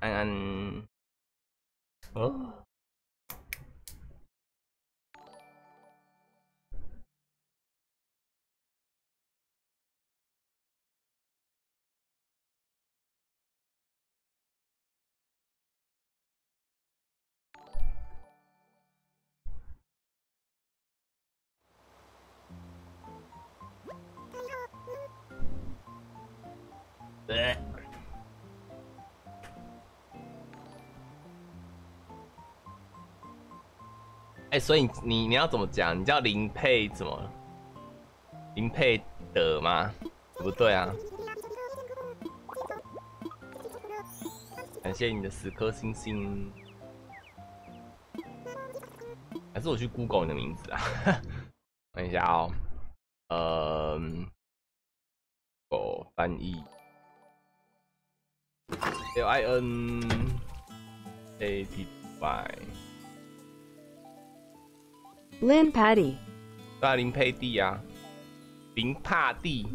安安，哦。哎，所以你你要怎么讲？你叫林佩怎么？林佩德吗？不对啊！感谢你的十颗星星。还是我去 Google 你的名字啊？等一下哦。嗯，哦，翻译。L I N A T Y。林帕蒂，对林佩蒂啊，林帕蒂，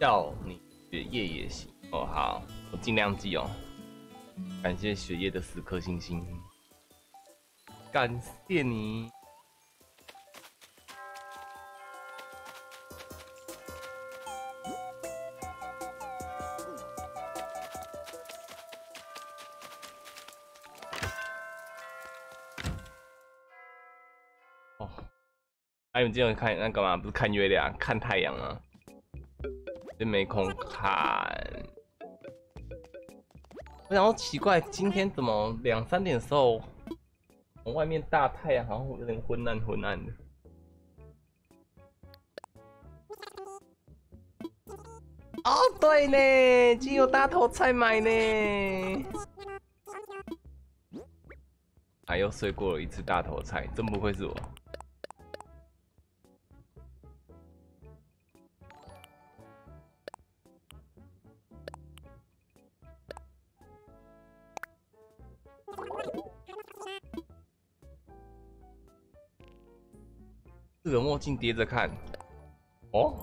叫你雪夜也行哦。好，我尽量记哦。感谢雪夜的十颗星星，感谢你。你们今天看那干嘛？不是看月亮，看太阳啊？真没空看。我想说奇怪，今天怎么两三点的时候，外面大太阳好像有点昏暗昏暗的。哦，对呢，今天有大头菜买呢。还又睡过了一次大头菜，真不愧是我。镜叠着看，哦，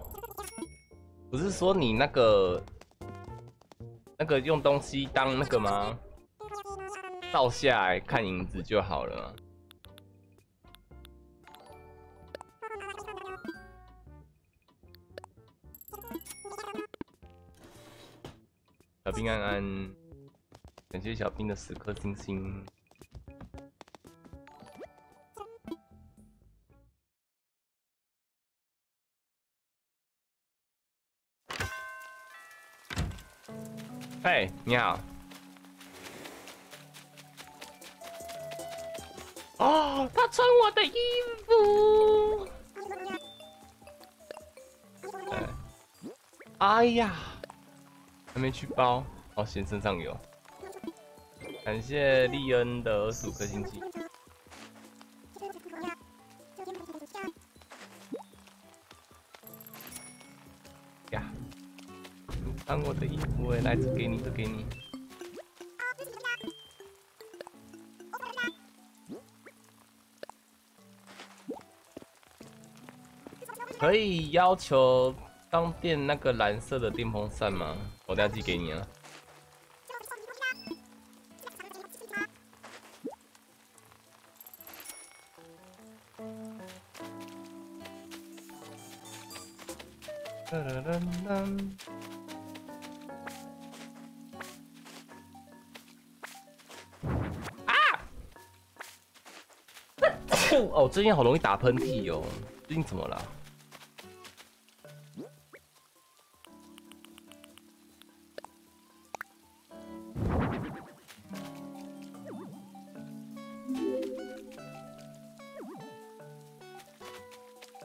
不是说你那个那个用东西当那个吗？倒下来看影子就好了。小兵安安，感谢小兵的十颗星星。哎，你好。哦，他穿我的衣服。哎呀，还没去包，哦，先身上有。感谢利恩的二十五颗星星。我也，来，这给你，都给你。可以要求当店那个蓝色的电风扇吗？我等下寄给你啊。哦，最近好容易打喷嚏哦，最近怎么了？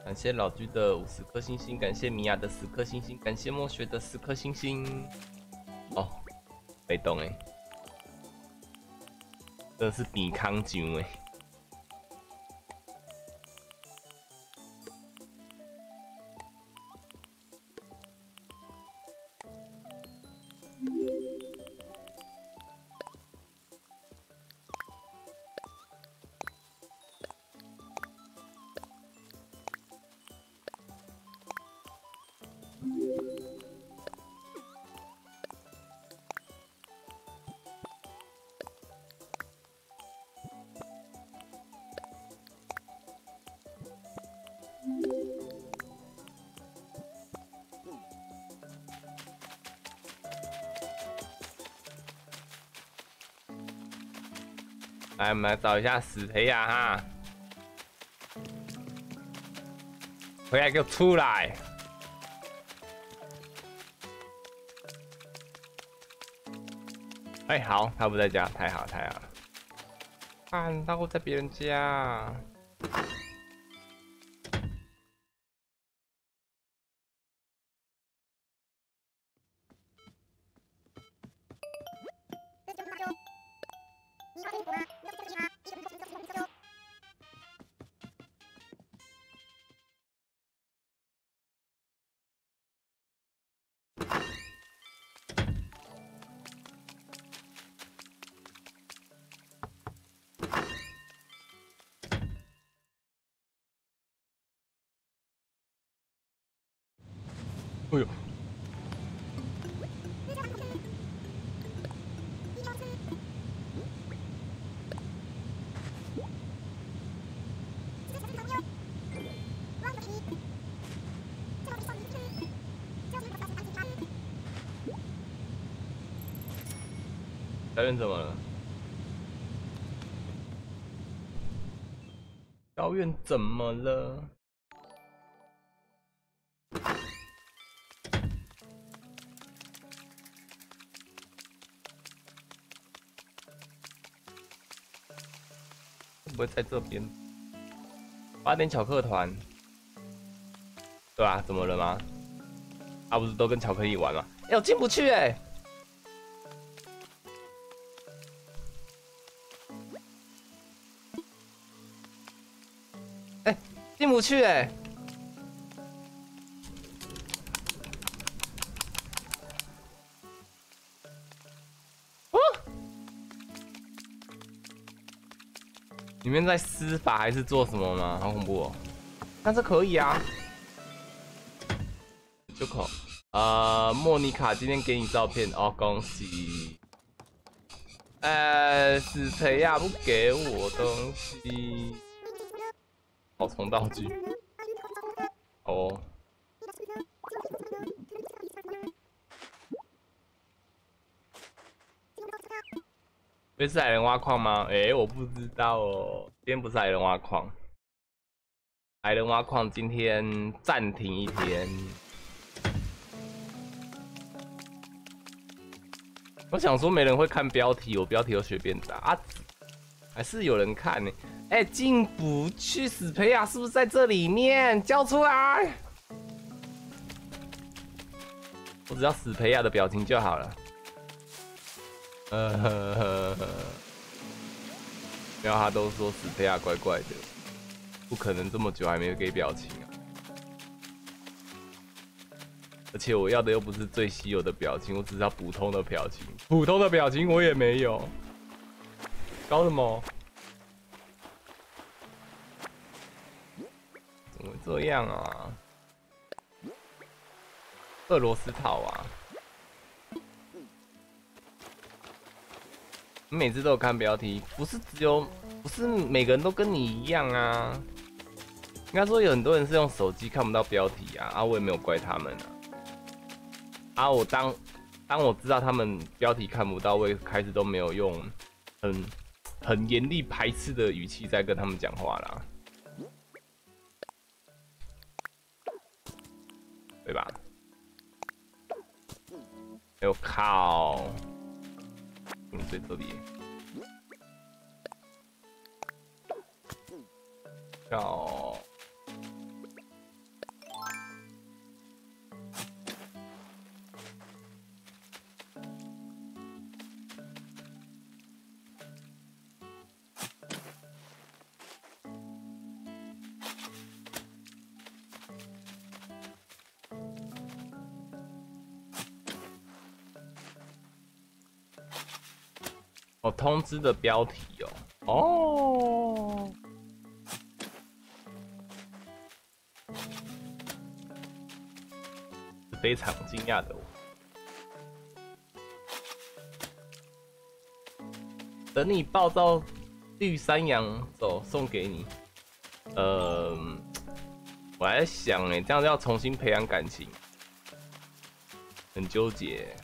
感谢老居的五十颗星星，感谢米娅的十颗星星，感谢墨雪的十颗星星。哦，被动哎，真的是抵抗军哎。我们来找一下史培亚哈，回来给我出来！哎，好，他不在家，太好太好了。看，他会在别人家。怎么了？小院怎么了？不会在这边。八点巧克团，对吧？怎么了吗？他不是都跟巧克力玩吗？哎，我进不去！哎，不去哎！里面在施法还是做什么吗？好恐怖哦！但是可以啊。就口，呃，莫妮卡今天给你照片哦，恭喜。呃，史培亚不给我东西，好重道具。哦。这是矮人挖矿吗？哎，我不知道哦。今天不是矮人挖矿，矮人挖矿今天暂停一天。我想说没人会看标题，我标题都随便打啊，还是有人看呢。哎，进不去，死培亚是不是在这里面？叫出来！我只要死培亚的表情就好了。呃呵呵呵，然后他都说史佩亚怪怪的，不可能这么久还没有给表情啊！而且我要的又不是最稀有的表情，我只要普通的表情，普通的表情我也没有。搞什么？这样啊？俄罗斯套啊！每次都有看标题，不是只有，不是每个人都跟你一样啊。应该说有很多人是用手机看不到标题啊，啊，我也没有怪他们啊。啊，我当当我知道他们标题看不到，我也开始都没有用很很严厉排斥的语气在跟他们讲话啦，对吧？哎我靠！最特别，叫。知的标题哦，哦，非常惊讶的我。等你暴躁绿山羊走，送给你。呃，我还在想哎，这样要重新培养感情，很纠结。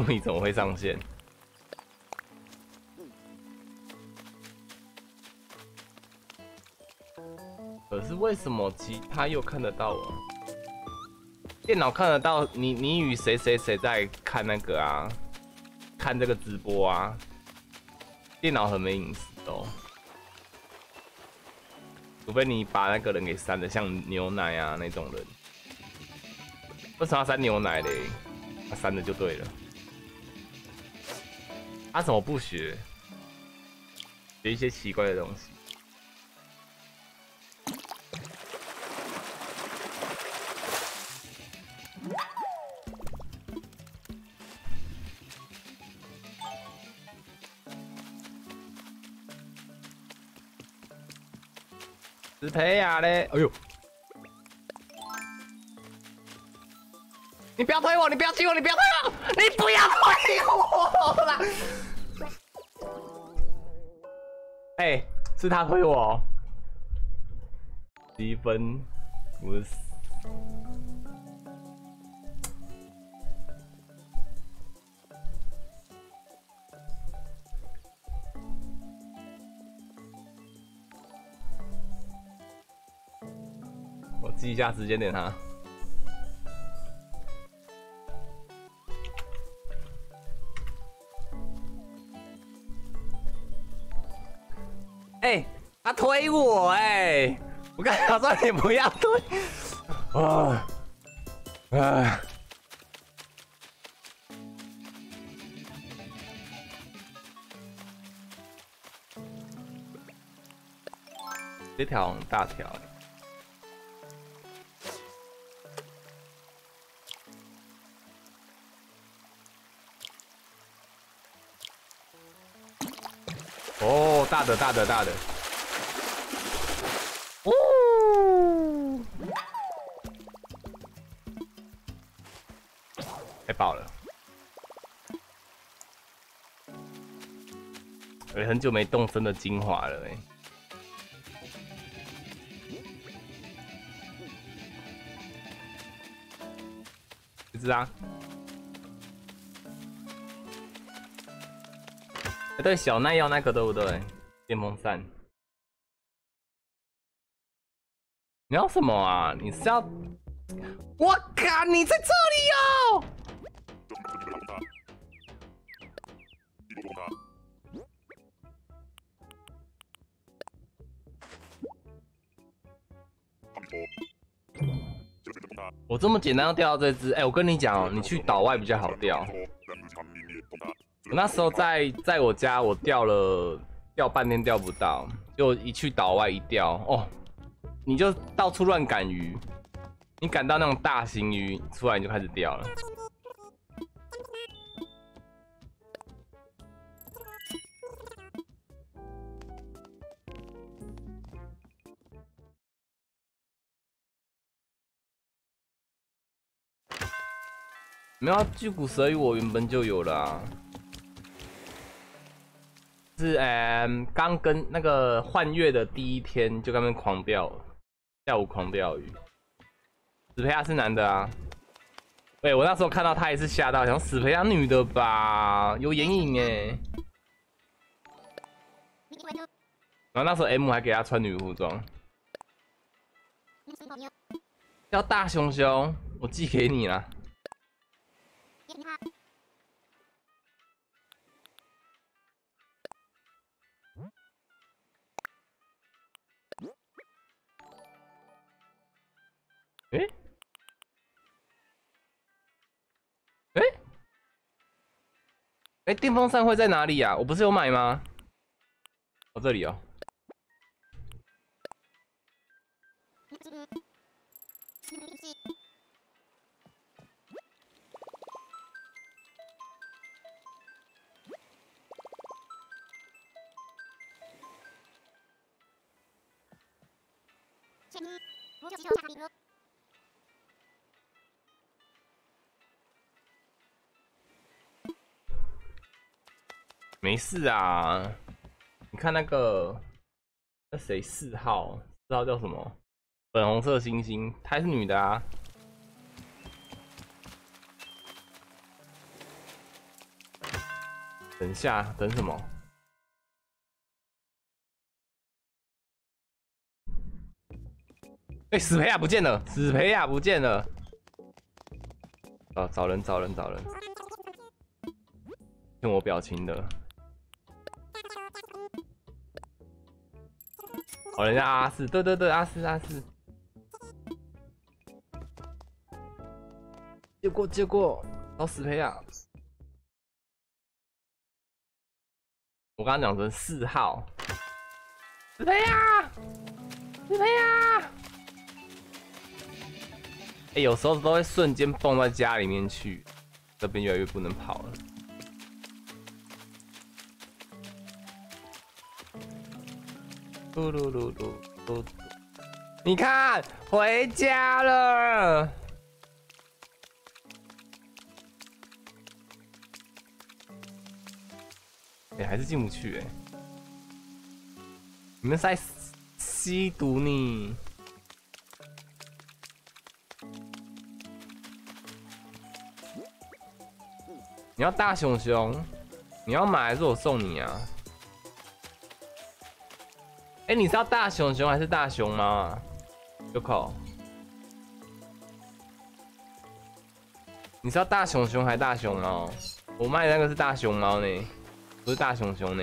你怎么会上线？可是为什么其他又看得到我？电脑看得到你，你与谁谁谁在看那个啊？看这个直播啊？电脑很没隐私哦，除非你把那个人给删了，像牛奶啊那种人。为什么要删牛奶嘞？删了就对了。他怎么不学？学一些奇怪的东西。石培雅嘞！哎呦！你不要推我！你不要推我！你不要推我啦！哎，是他推我。积分五十。我记一下时间点哈。他推我哎！我刚才说你不要推。啊啊！这条大条。哦，大的大的大的，我很久没动身的精华了哎，一只啊！对，小奈要那个对不对？电风扇。你要什么啊？你是要？我靠！你在这里哦！这么简单要钓到这只？哎，我跟你讲哦，你去岛外比较好钓。我那时候在在我家，我钓了钓半天钓不到，就一去岛外一钓哦，你就到处乱赶鱼，你赶到那种大型鱼出来你就开始钓了。没有巨骨蛇鱼，我原本就有了。是嗯，刚跟那个换月的第一天就跟他们狂钓，下午狂钓鱼。史培亚是男的啊，对我那时候看到他也是吓到，想史培亚女的吧，有眼影哎。然后那时候 M 还给他穿女服装，叫大熊熊，我寄给你了。哎，哎，哎，电风扇会在哪里呀？我不是有买吗？哦，这里哦。没事啊，你看那个那谁四号，四号叫什么？粉红色星星，她是女的啊。等下，等什么？哎，史培亚不见了，史培亚不见了。啊，找人，找人，找人。看我表情的。哦，人家阿四，对对对，阿四阿四。结果结果，找史培亚。我刚刚讲成四号。史培亚，史培亚。哎，有时候都会瞬间蹦到家里面去，这边越来越不能跑了。噜噜噜噜噜，你看，回家了。哎，还是进不去哎。你们在吸毒呢？你要大熊熊，你要买还是我送你啊？哎，你是要大熊熊还是大熊猫啊？有口，你是要大熊熊还是大熊猫？我卖的那个是大熊猫呢，不是大熊熊呢。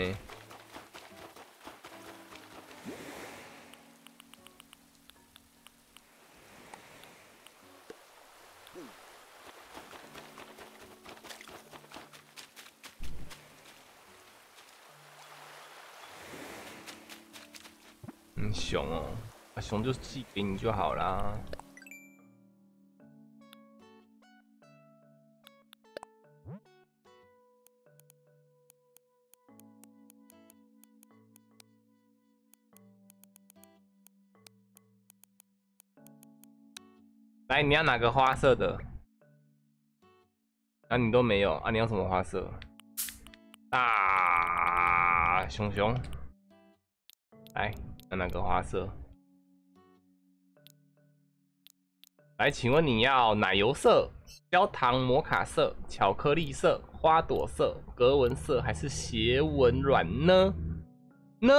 熊就寄给你就好啦。来，你要哪个花色的？啊，你都没有啊？你要什么花色？大熊熊，来。哪个花色？来，请问你要奶油色、焦糖摩卡色、巧克力色、花朵色、格纹色，还是斜纹软呢？呢？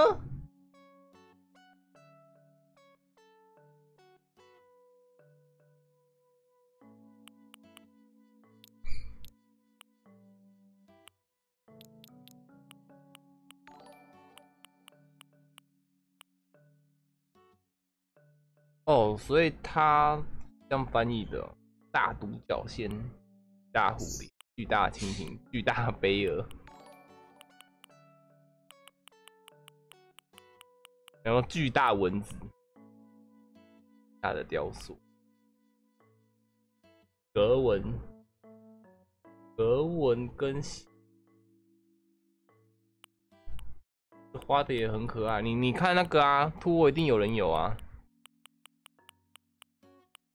哦，所以他这样翻译的：大独角仙、大狐狸、巨大蜻蜓、巨大贝尔，然后巨大蚊子、大的雕塑、格纹、格纹跟花的也很可爱。你你看那个啊，图我一定有人有啊。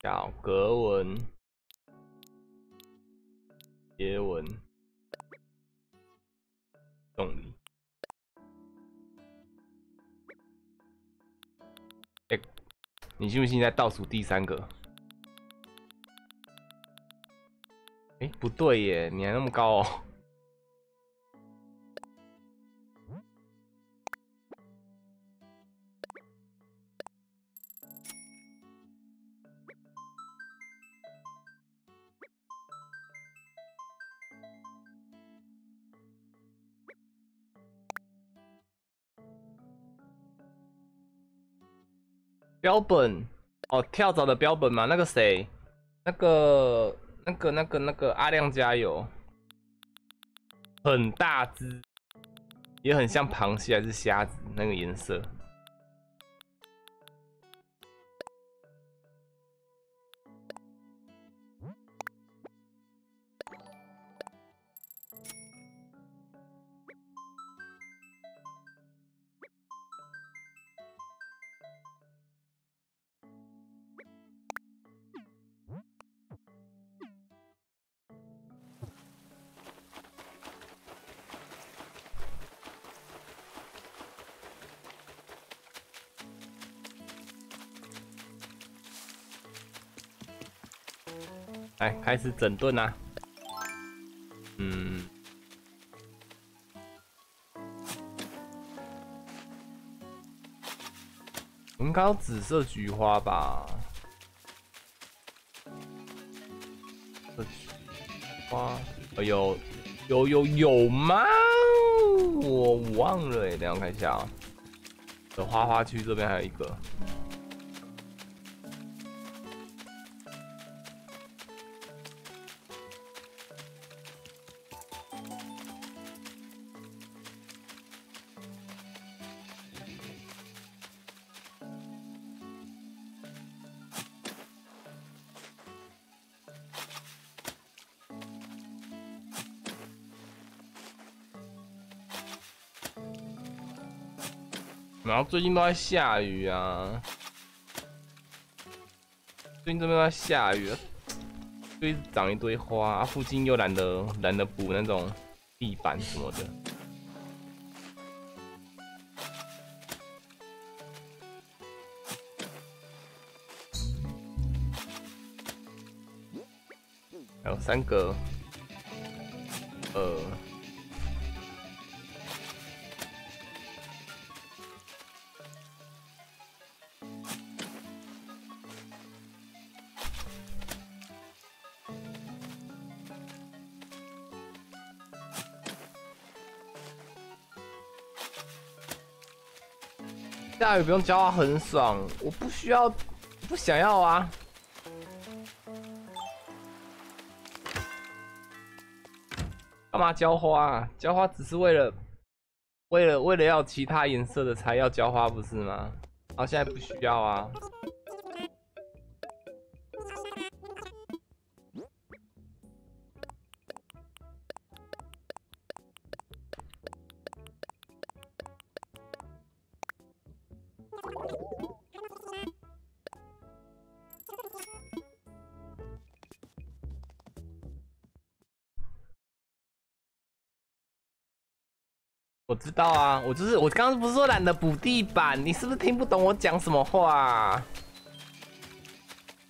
小格纹、斜纹、动力。哎，你信不信在倒数第三个？哎，不对耶，你还那么高哦。标本。哦，跳蚤的标本嘛，那个谁，那个那个那个那个阿亮家有，很大只，也很像螃蟹还是虾子那个颜色。开始整顿啊。嗯，我们刚紫色菊花吧。花，哎呦，有有有吗？我忘了哎，等下我看一下啊。的花花区这边还有一个，最近都在下雨啊，最近这边都在下雨，就一直长一堆花，附近又懒得懒得补那种地板什么的。还有三个，也不用浇花很爽，我不需要，不想要啊！干嘛浇花？浇花只是为了，为了为了要其他颜色的才要浇花，不是吗？啊，现在不需要啊。道啊，我就是我刚刚不是说懒得补地板，你是不是听不懂我讲什么话？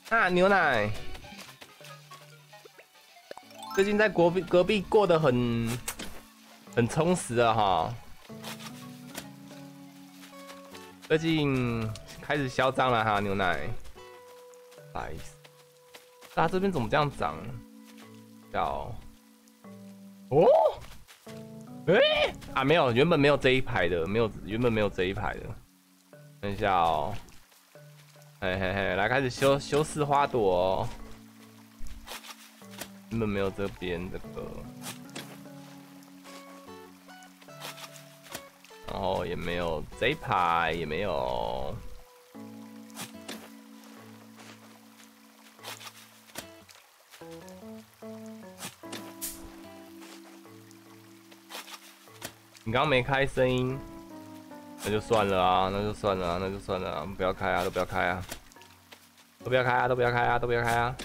啊，牛奶，最近在隔壁隔壁过得很很充实啊哈，最近开始嚣张了哈，牛奶，不好意思，那这边怎么这样长？叫哦。哎啊，没有，原本没有这一排的，没有，原本没有这一排的。等一下哦，嘿嘿嘿，来开始修修饰花朵哦。原本没有这边这个，然后也没有这一排，也没有。你刚刚没开声音，那就算了啊，那就算了啊，那就算了啊，不要开啊，都不要开啊，都不要开啊，都不要开啊，都不要开啊。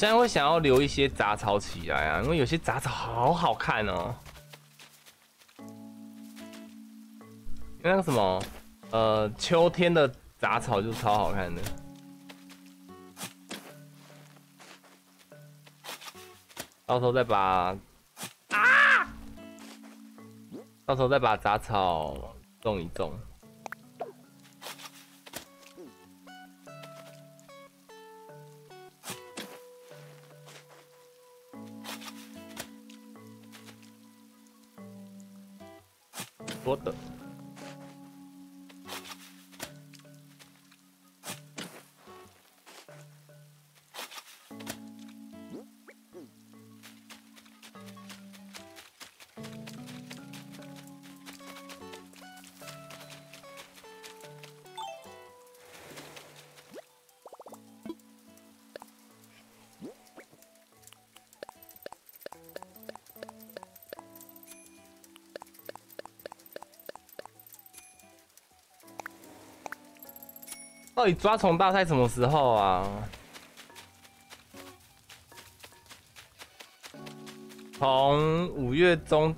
现在会想要留一些杂草起来啊，因为有些杂草好好看哦。那个什么，呃，秋天的杂草就超好看的。到时候再把啊，到时候再把杂草种一种。多的。到底抓虫大赛什么时候啊？从五月中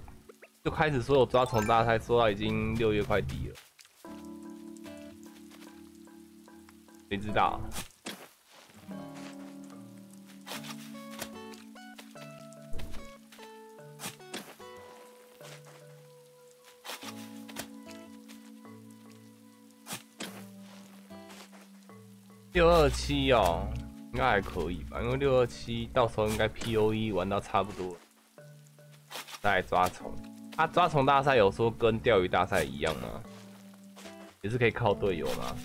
就开始说有抓虫大赛，说到已经六月快底了，谁知道？六二七哦，应该还可以吧？因为六二七到时候应该 P O E 玩到差不多，再来抓虫。啊，抓虫大赛有说跟钓鱼大赛一样吗？也是可以靠队友吗？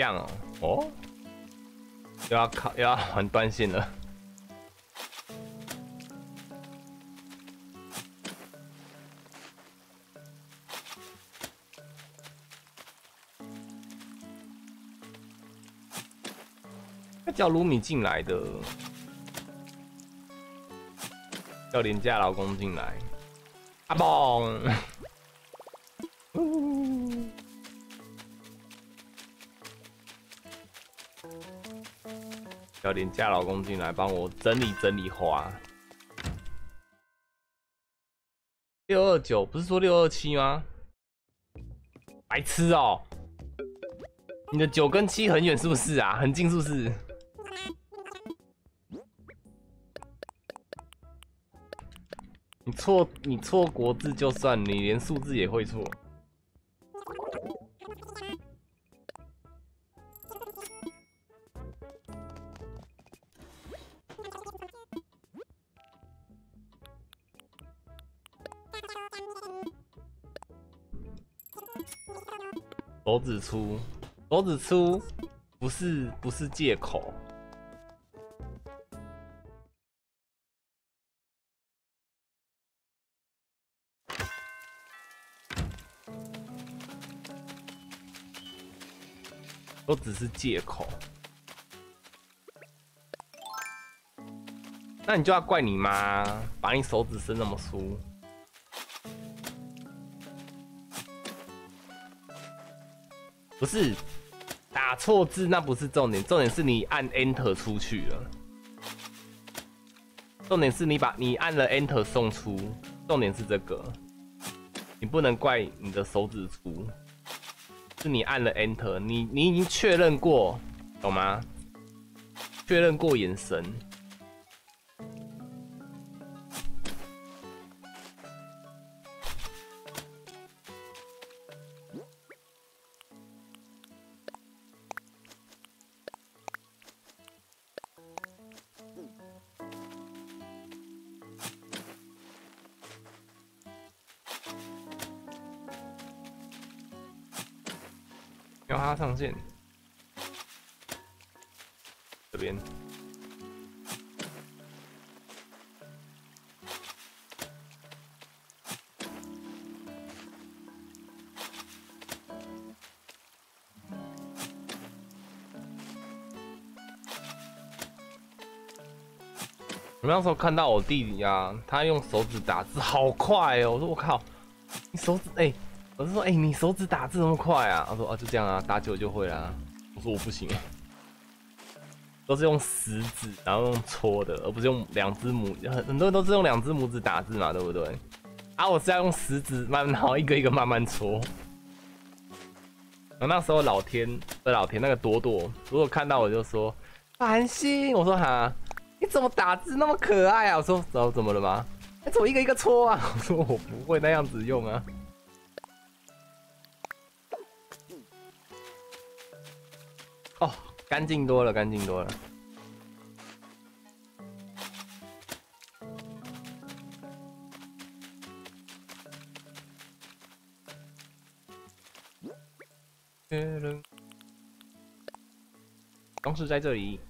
样哦，哦，又要靠又要玩断线了。叫卢米进来的，叫廉价老公进来，阿蹦。叫廉价老公进来帮我整理整理花。六二九不是说六二七吗？白痴哦！你的九跟七很远是不是啊？很近是不是？你错你错国字就算，你连数字也会错。指粗，手指粗不是不是借口。都只是借口，那你就要怪你妈，把你手指伸那么粗。不是打错字，那不是重点，重点是你按 Enter 出去了。重点是你把你按了 Enter 送出，重点是这个，你不能怪你的手指粗，是你按了 Enter，你你已经确认过，懂吗？确认过眼神。要他上线，这边。我那时候看到我弟弟啊，他用手指打字好快哦，我说我靠，你手指哎。我是说，哎，你手指打字那么快啊？他说啊，就这样啊，打久就会啦。我说我不行，都是用食指，然后用搓的，而不是用两只拇，很很多人都是用两只拇指打字嘛，对不对？啊，我是要用食指慢慢，然后一个一个慢慢搓。然后那时候老天，的老天那个朵朵，如果看到我就说繁星，我说哈，你怎么打字那么可爱啊？我说怎么怎么了吗？哎，怎么一个一个搓啊？我说我不会那样子用啊。干净多了，干净多了。装饰在这里，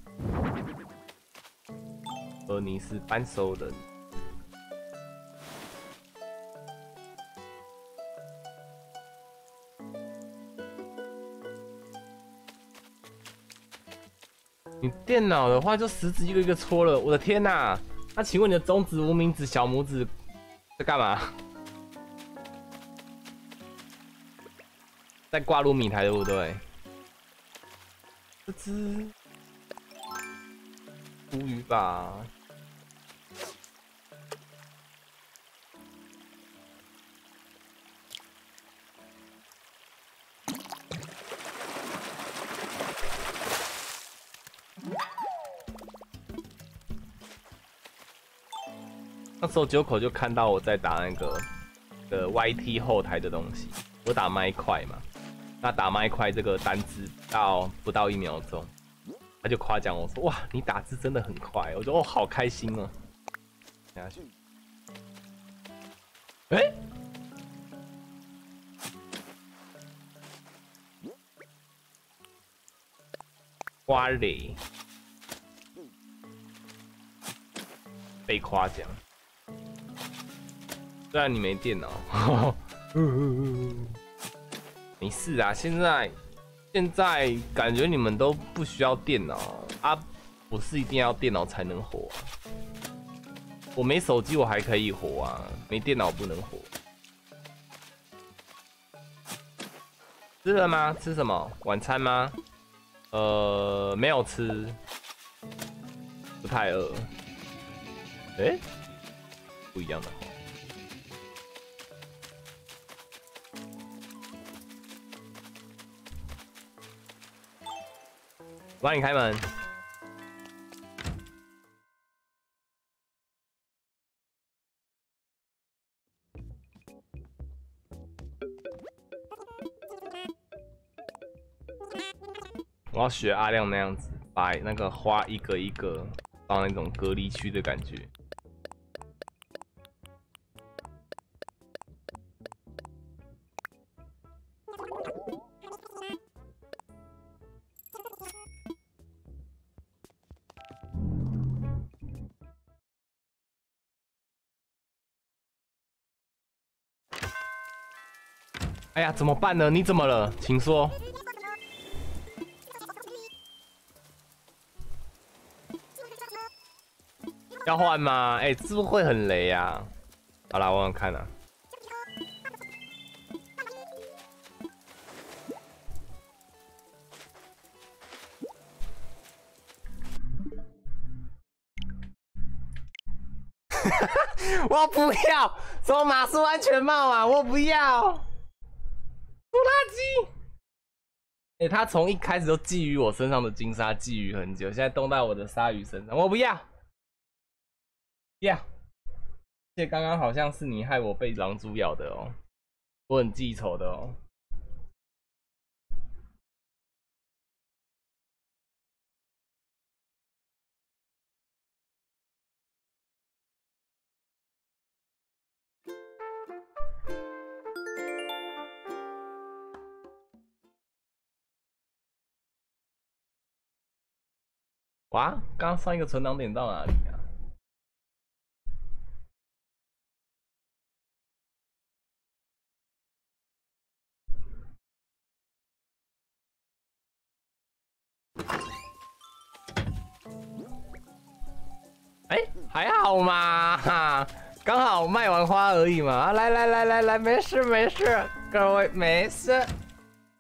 而你是扳手人。电脑的话就食指一个一个戳了，我的天哪！那请问你的中指、无名指、小拇指在干嘛？在挂入米台对不对？这只无语吧。时候九口就看到我在打那个的 YT 后台的东西，我打麦块嘛。那打麦块这个单字到不到一秒钟，他就夸奖我说：“哇，你打字真的很快。”我说：“哦，好开心哦。”下去。哎，花蕾被夸奖。虽然你没电脑。没事啊，现在现在感觉你们都不需要电脑啊，不是一定要电脑才能活。我没手机我还可以活啊，没电脑不能活。吃了吗？吃什么？晚餐吗？呃，没有吃，不太饿。哎，不一样的。帮你开门。我要学阿亮那样子，把那个花一个一个放那种隔离区的感觉。哎呀，怎么办呢？你怎么了？请说。要换吗？哎，是不是会很雷呀？好啦，我看啊。我不要，什么马术安全帽啊？我不要。垃圾！哎，他从一开始就觊觎我身上的金沙，觊觎很久，现在动到我的鲨鱼身上，我不要！要！这刚刚好像是你害我被狼蛛咬的哦，我很记仇的哦。哇，刚上一个存档点到哪里啊？哎，还好嘛，哈，刚好卖完花而已嘛。来来来来来，没事没事，各位没事，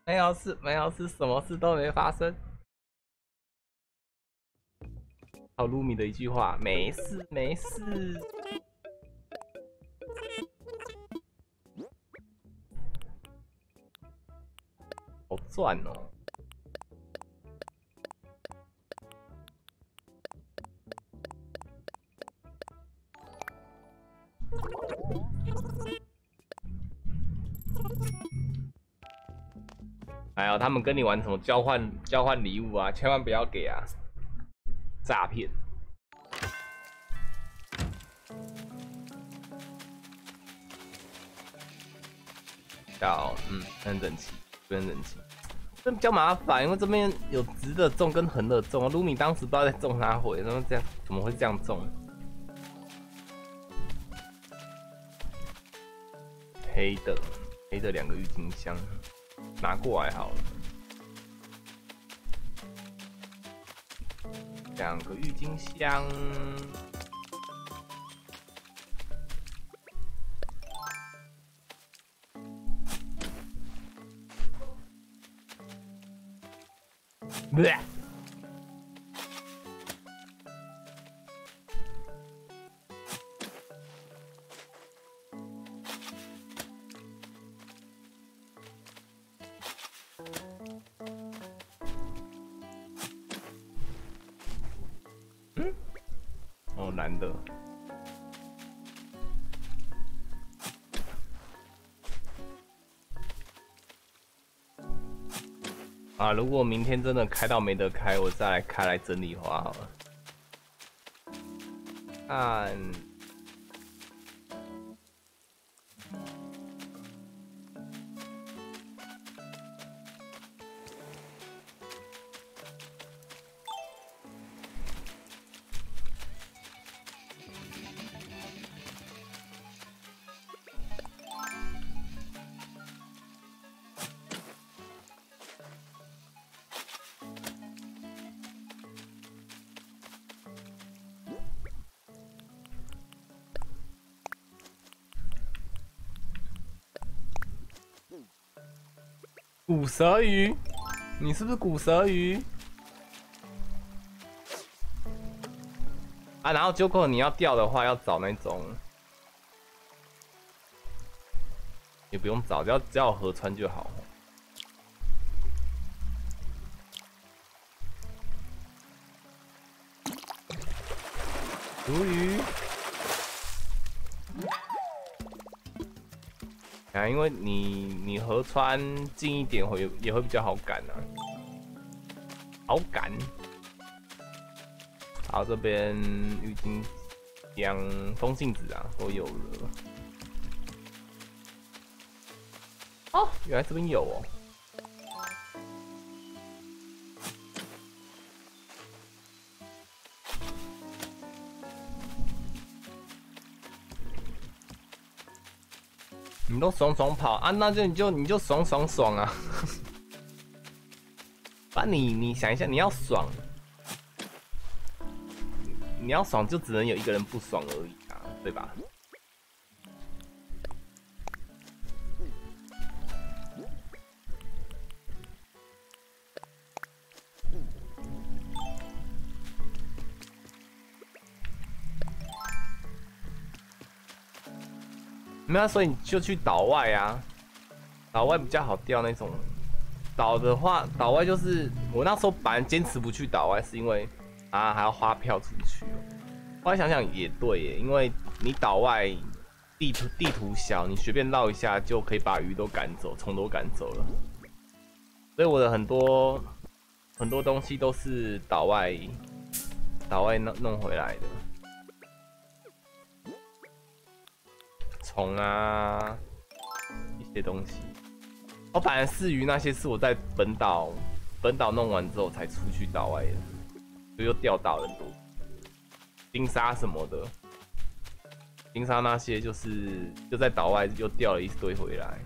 没有事没有事，什么事都没发生。好，卢米的一句话，没事没事，好赚哦！哎呀，他们跟你玩什么交换交换礼物啊？千万不要给啊！诈骗！要嗯，很整齐，不很整齐，这比较麻烦，因为这边有直的种跟横的种啊。卢米当时不知道在种啥鬼，怎么这样？怎么会这样种？黑的，黑的两个郁金香，拿过来好了。两个郁金香。如果明天真的开到没得开，我再来开来整理花好了。看。骨蛇鱼，你是不是骨蛇鱼？啊，然后 Joker 你要钓的话，要找那种，也不用找，只要只要河川就好。因为你你河川近一点会也会比较好赶啊，好赶。好，这边郁金香、风信子啊都有了。哦，原来这边有哦。都爽爽跑啊，那就你就你就爽爽爽啊！把 你你想一下，你要爽，你要爽就只能有一个人不爽而已啊，对吧？没有，所以你就去岛外啊，岛外比较好钓那种。岛的话，岛外就是我那时候本来坚持不去岛外，是因为啊还要花票出去。后来想想也对耶，因为你岛外地图地图小，你随便绕一下就可以把鱼都赶走，虫都赶走了。所以我的很多很多东西都是岛外岛外弄弄回来的。虫啊，一些东西。我本来饲鱼那些是我在本岛本岛弄完之后才出去岛外的，就又钓到很多金沙什么的。金沙那些就是就在岛外又钓了一堆回来。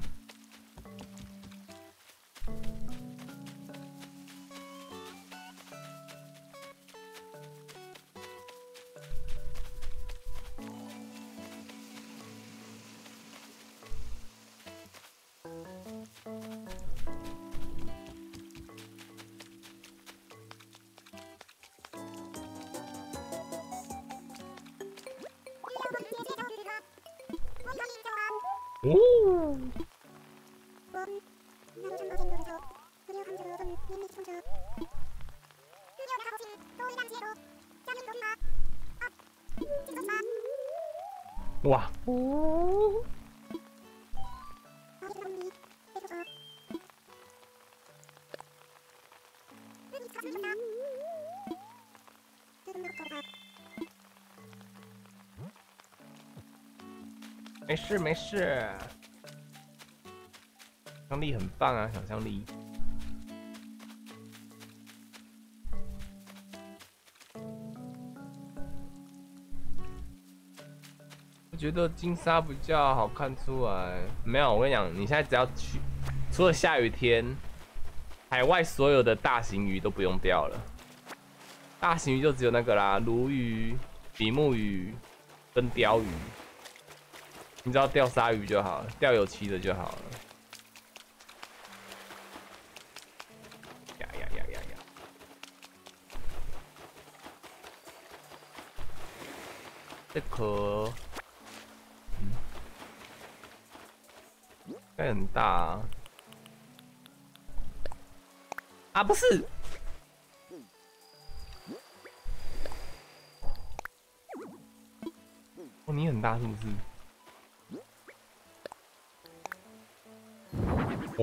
没事没事，想象力很棒啊！想象力。我觉得金沙比较好看出来。没有，我跟你讲，你现在只要去，除了下雨天，海外所有的大型鱼都不用钓了。大型鱼就只有那个啦，鲈鱼、比目鱼跟鲷鱼。你只要钓鲨鱼就好了，钓有鳍的就好了。呀呀呀呀呀！这壳，嗯该很大啊。啊，不是。哦，你很大是不是？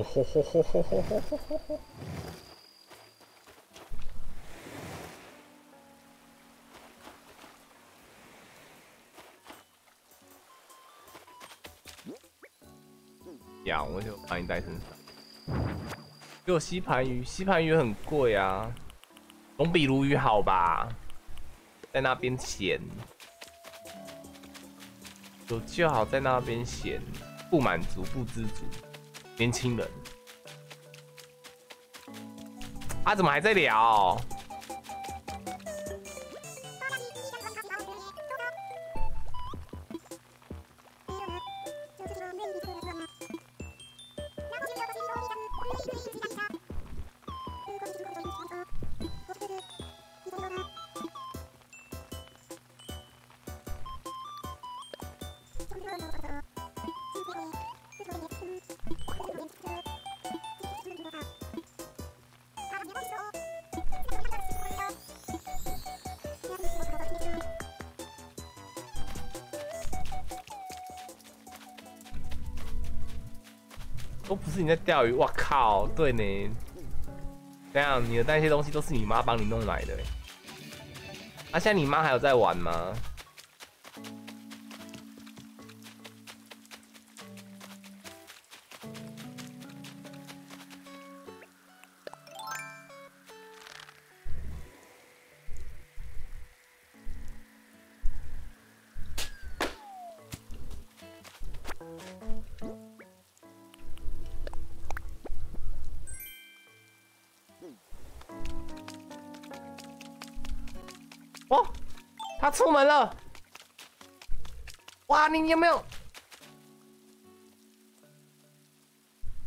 哦吼吼吼吼吼吼吼吼！呀，我就把你带身上。给我吸盘鱼，吸盘鱼很贵啊，总比鲈鱼好吧？在那边闲，有就好在那边闲，不满足不知足。年轻人，啊怎么还在聊？你在钓鱼，我靠！对呢，这样你的那些东西都是你妈帮你弄来的。啊，现在你妈还有在玩吗？出门了，哇！你有没有？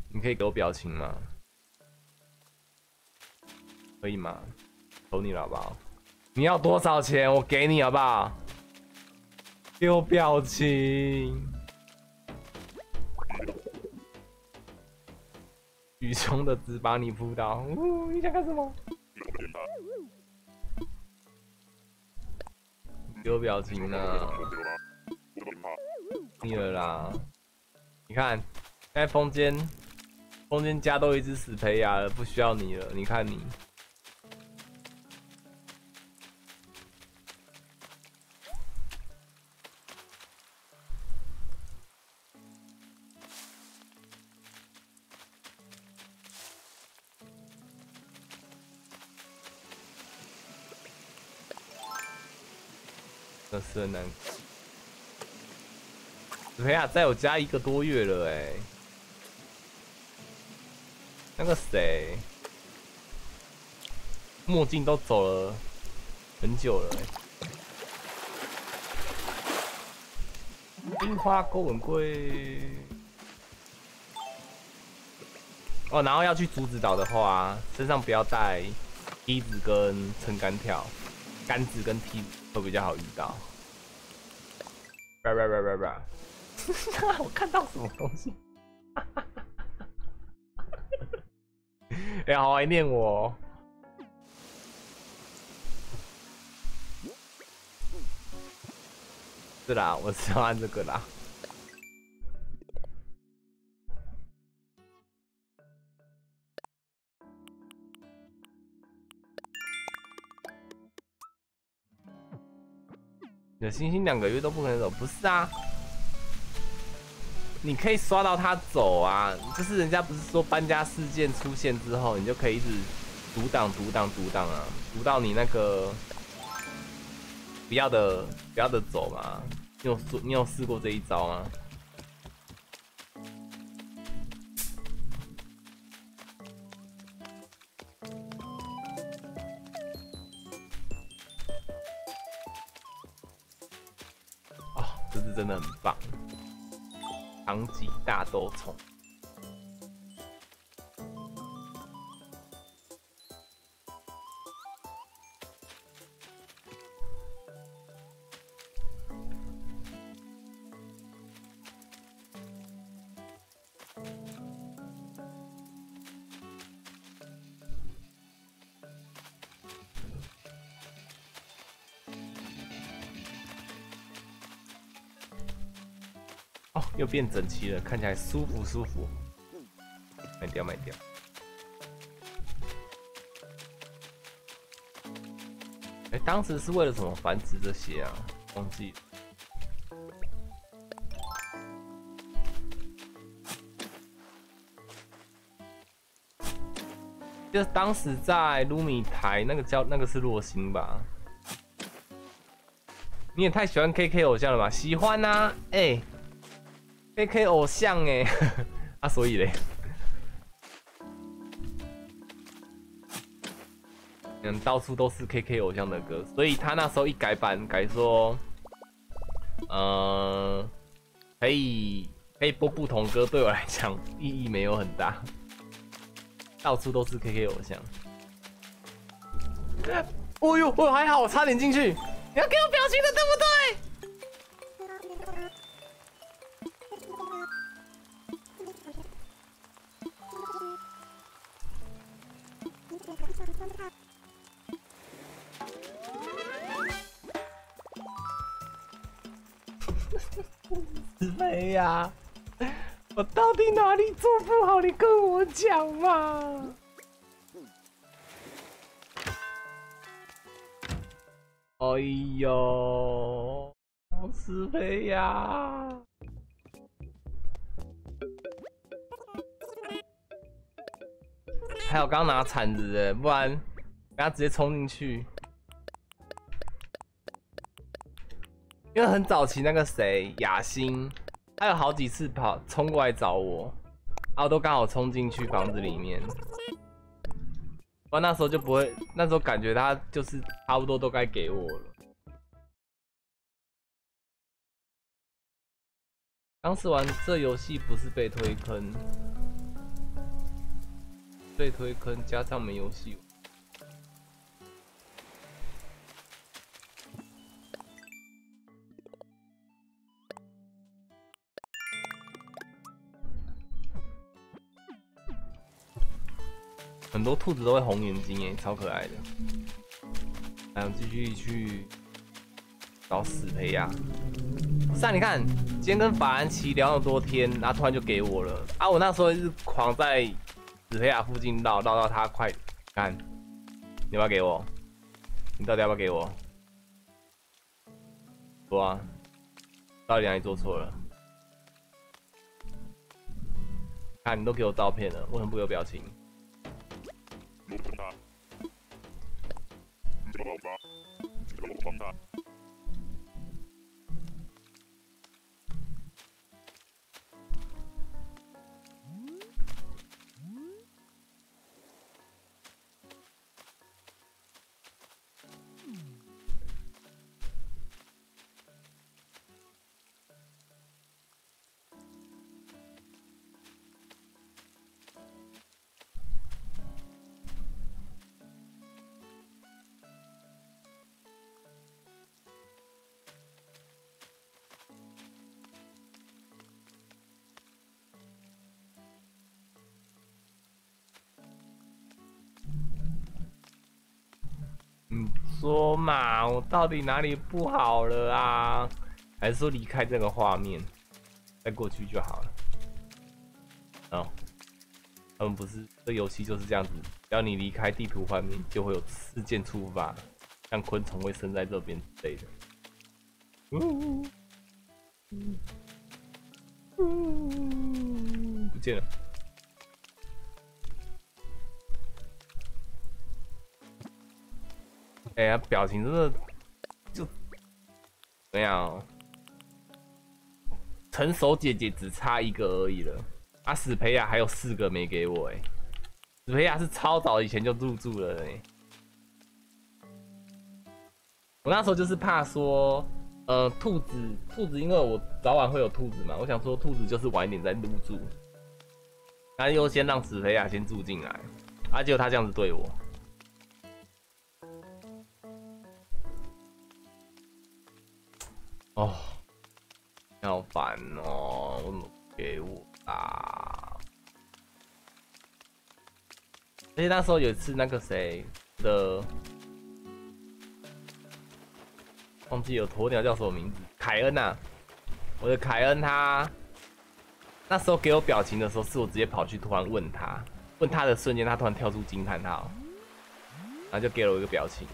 你可以给我表情吗？可以吗？求你了好不好？你要多少钱？我给你好不好？给我表情。雨中的纸把你扑倒，呜！你想干什么？表情呢，腻了啦！你看，现在风间，风间家都一只死胚芽了，不需要你了。你看你。在我家一个多月了哎。那个谁，墨镜都走了很久了哎。樱花勾吻龟。哦，然后要去竹子岛的话，身上不要带梯子跟撑杆跳，杆子跟梯子会比较好遇到。吧吧吧吧吧！我看到什么东西？哎，好怀念我。是啦，我喜欢这个啦。有星星两个月都不可能走，不是啊？你可以刷到他走啊，就是人家不是说搬家事件出现之后，你就可以一直阻挡、阻挡、阻挡啊，阻到你那个不要的、不要的走嘛？你有你有试过这一招吗？都从。变整齐了，看起来舒服舒服。卖掉卖掉。哎，当时是为了什么繁殖这些啊？忘记。就是当时在卢米台那个叫那个是洛星吧？你也太喜欢 KK 偶像了吧？喜欢呐，哎。K K 偶像哎，啊，所以嘞，嗯，到处都是 K K 偶像的歌，所以他那时候一改版改说，呃，可以可以播不同歌，对我来讲意义没有很大，到处都是 K K 偶像。哦呦，我还好，我差点进去，你要给我表情的，对不对？呀，我到底哪里做不好？你跟我讲嘛！哎呦，失败呀！还有刚拿铲子的，不然给他直接冲进去。因为很早期那个谁雅欣，他有好几次跑冲过来找我，然后都刚好冲进去房子里面。我那时候就不会，那时候感觉他就是差不多都该给我了。当时玩这游戏不是被推坑，被推坑加上没游戏。很多兔子都会红眼睛耶，超可爱的。还有继续去找死培亚。上你看，今天跟法兰奇聊那么多天，然后突然就给我了啊！我那时候是狂在死培亚附近绕绕到他快，看，你要不要给我？你到底要不要给我？说啊，到底哪里做错了？看，你都给我照片了，为什么不有表情？你怎说嘛，我到底哪里不好了啊？还是说离开这个画面，再过去就好了？哦，他们不是这游戏就是这样子，只要你离开地图画面，就会有事件触发，像昆虫会生在这边之类的嗯嗯嗯。不见了。哎呀，表情真的就怎样？成熟姐姐只差一个而已了，啊，史培亚还有四个没给我哎，史培亚是超早以前就入住了哎，我那时候就是怕说呃，兔子，兔子，因为我早晚会有兔子嘛，我想说兔子就是晚一点再入住，那优先让史培亚先住进来，啊，结果他这样子对我，哦，好烦哦，怎么给我啊？而且那时候有一次那个谁的。忘记有鸵鸟叫什么名字？凯恩呐，我的凯恩他那时候给我表情的时候，是我直接跑去突然问他，问他的瞬间，他突然跳出惊叹号，然后就给了我一个表情。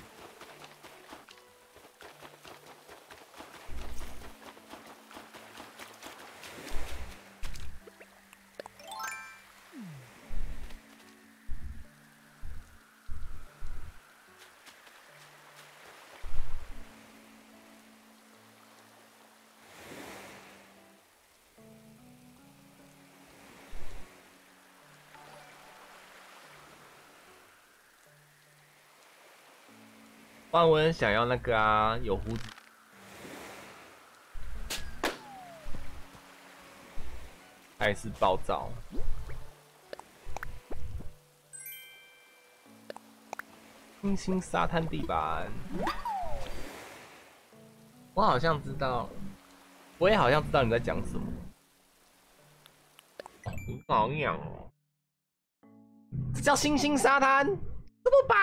我很想要那个啊，有胡子，还是暴躁？星星沙滩地板，我好像知道，我也好像知道你在讲什么。好痒哦，这叫星星沙滩，这么白。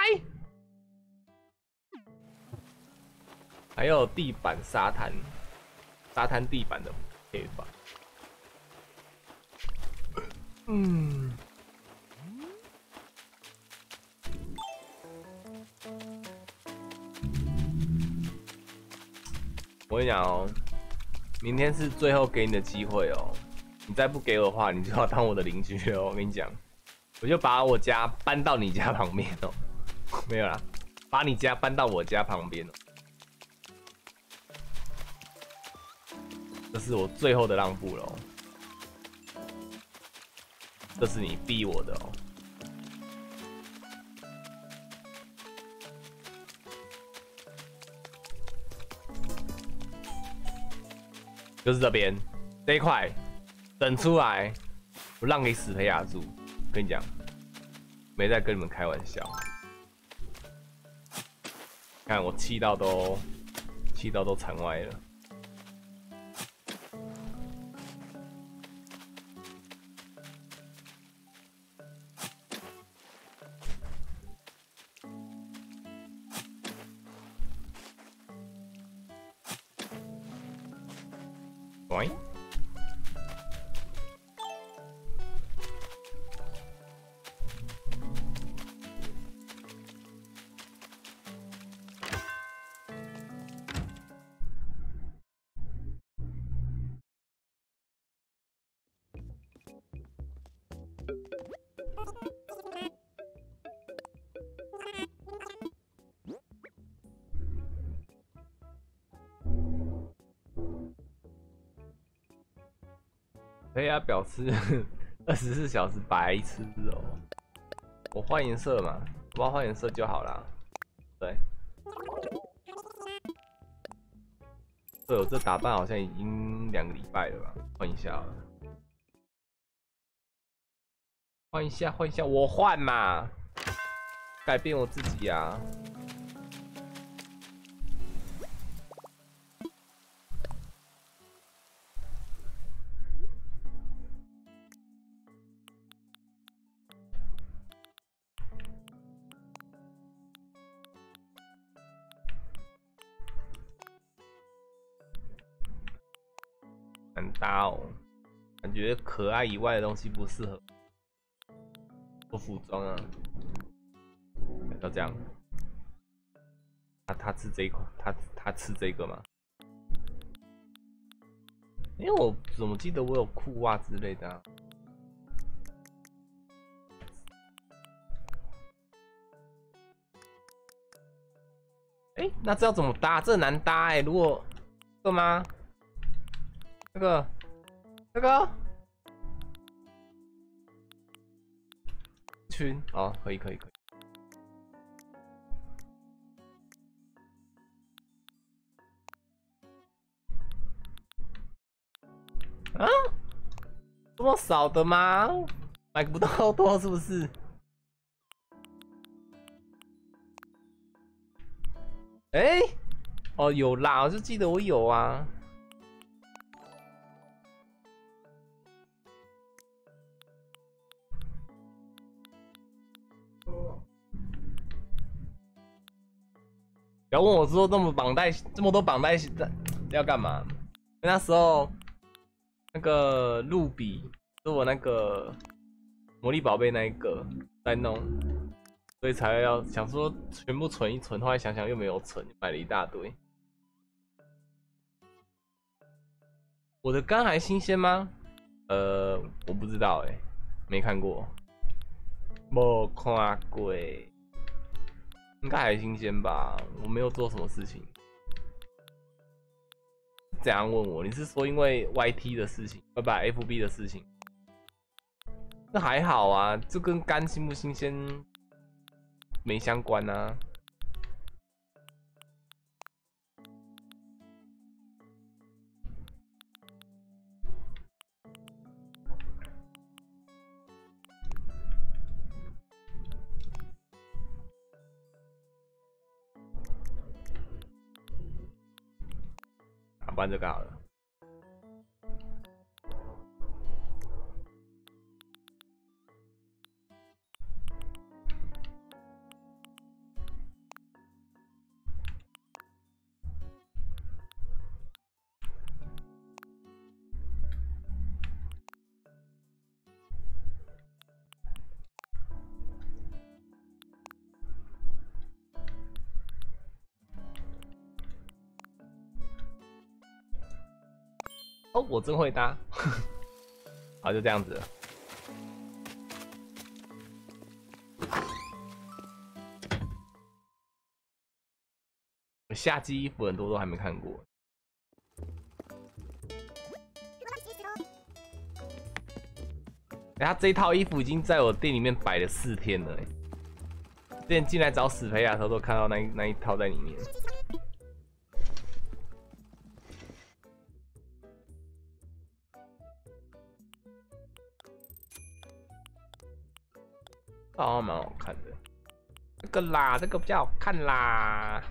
还有地板沙滩，沙滩地板的配方。嗯，我跟你讲哦，明天是最后给你的机会哦，你再不给我的话，你就要当我的邻居哦。我跟你讲，我就把我家搬到你家旁边哦，没有啦，把你家搬到我家旁边哦。这是我最后的让步了，这是你逼我的哦，就是这边这一块，等出来，我让给史培亚住。跟你讲，没在跟你们开玩笑。看我气到都气到都残歪了。可以啊，表示二十四小时白痴哦。我换颜色嘛，我要换颜色就好啦。对。对，我这打扮好像已经两个礼拜了吧？换一下。换一下，换一下，我换嘛。改变我自己啊。可爱以外的东西不适合做服装啊，要这样。他他吃这一款，他他吃这个吗？因为我怎么记得我有裤袜之类的啊。哎，那这要怎么搭？这难搭哎！如果这个吗？这个，这个。群，哦，可以可以可以。啊？这么少的吗？买不到多，是不是？哎，哦，有啦，我就记得我有啊。不要问我说这么绑带这么多绑带在要干嘛？那时候那个露比是我那个魔力宝贝那一个在弄，所以才要想说全部存一存。后来想想又没有存，买了一大堆。我的肝还新鲜吗？呃，我不知道哎，没看过，没看过。应该还新鲜吧？我没有做什么事情。怎样问我？你是说因为 YT 的事情，不不，FB 的事情？那还好啊，就跟肝新不新鲜没相关啊。玩这个好了。我真会搭，好，就这样子。夏季衣服很多都还没看过。哎，他这套衣服已经在我店里面摆了四天了。之前进来找史培亚的时候，都看到那那一套在里面。啦，这个比较好看啦。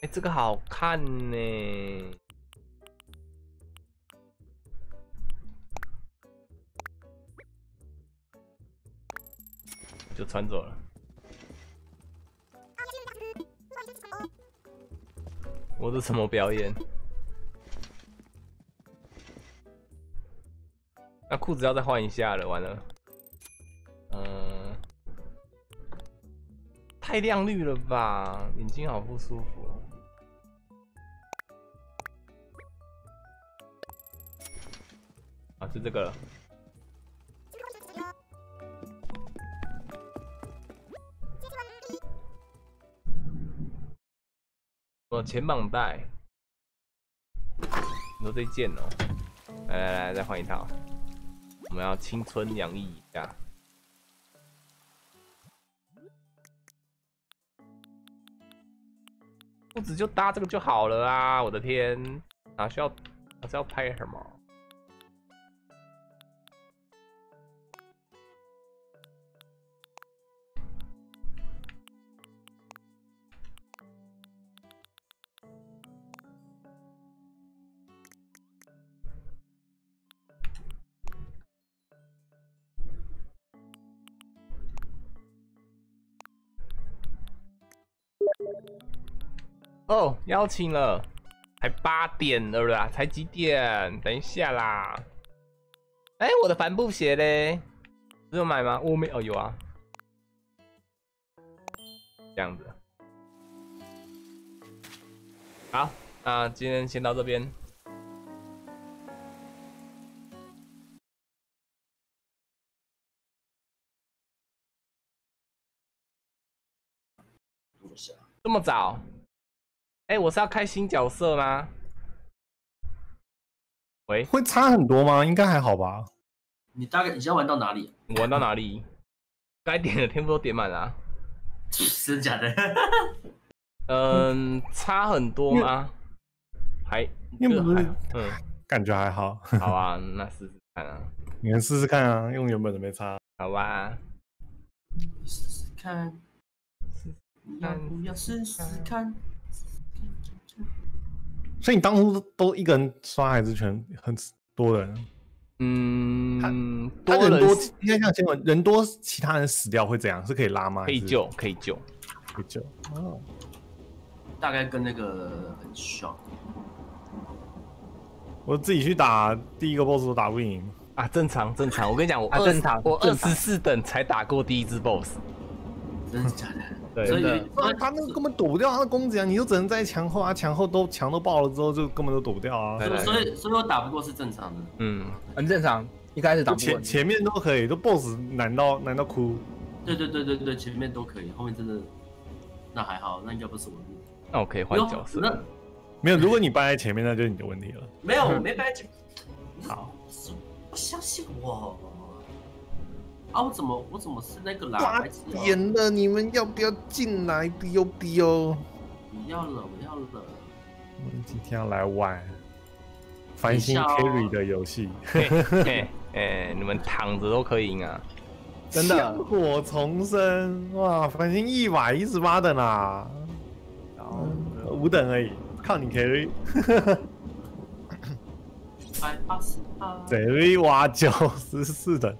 哎，这个好看呢。就穿走了。我的什么表演？那裤子要再换一下了，完了。嗯，太亮绿了吧，眼睛好不舒服。啊，就这个了。哦，前绑带，你说这件哦，来来来，再换一套，我们要青春洋溢一下，裤子就搭这个就好了啊！我的天，哪需要，哪需要拍什么？哦，邀请了，才八点了啦，才几点？等一下啦。哎，我的帆布鞋嘞，有买吗？我没哦，有啊。这样子。好，那今天先到这边。这么早？哎、我是要开新角色吗？喂，会差很多吗？应该还好吧。你大概你现在玩到哪里？我玩到哪里？该点的天赋都点满了啊、真假的？嗯，差很多吗？还因为不是嗯，感觉还好，好啊，那试试看啊，你们试试看啊，用原本的没差。好吧。试试看，你要不要试试看？所以你当初都都一个人刷还是全很多人？嗯，多人人多，应该像新闻，人多其他人死掉会怎样？是可以拉吗？可以救，可以救。可以救。哦，大概跟那个很像。我自己去打第一个 boss 都打不赢，啊，正常正常，我跟你讲，我二啊正常我二十四等才打过第一只 BOSS，真的假的？对所以真的所以他那个根本躲不掉他的攻击啊！你就只能在墙后啊，墙后都墙都爆了之后，就根本都躲不掉啊。对对所以所以我打不过是正常的。嗯，很正常。一开始打不过，前前面都可以，都 boss 难到难到哭。对对对对对，前面都可以，后面真的那还好，那应该不是我。那我可以换角色那。没有，如果你掰在前面，那就是你的问题了。没有，我没白讲。好，不相信我啊！我怎么我怎么是那个啦？八白痴了，你们要不要进来？biu biu。不要了，不要了。我们今天要来玩繁星 carry 的游戏，嘿 嘿，哎，你们躺着都可以赢啊！真的香火重生哇！繁星一百一十八等啦，呃五等而已，靠你 carry。百八十八，贼哇九十四等，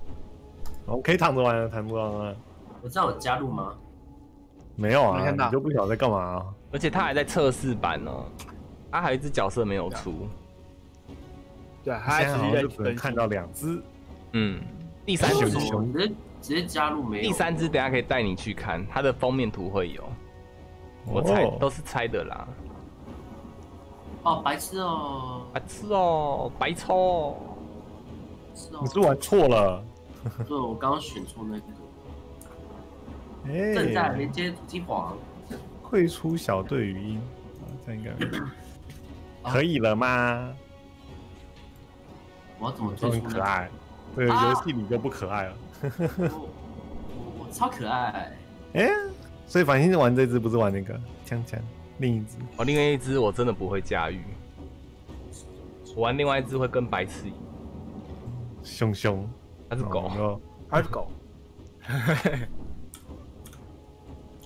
我可以躺着玩啊，躺着玩了。我知道有加入吗？没有啊，你就不晓得在干嘛啊？而且他还在测试版哦，他还有一只角色没有出。对，他还现在就只能看到两只，嗯，第三只，熊直接直接加入没有？第三只等下可以带你去看，它的封面图会有。我猜哦都是猜的啦。哦，白痴哦，白痴哦，白抽哦你，是玩错了。对，我刚刚选错那个。哎、正在连接主机黄，会出小队语音，啊这样应该啊 可以了吗？我要怎么都？很可爱，这个啊游戏里就不可爱了。我我我超可爱，哎、所以反正玩这只不是玩那个枪枪，另一只哦，另外一只我真的不会驾驭，我玩另外一只会跟白痴一样，熊熊它是狗。哦他是狗，哎，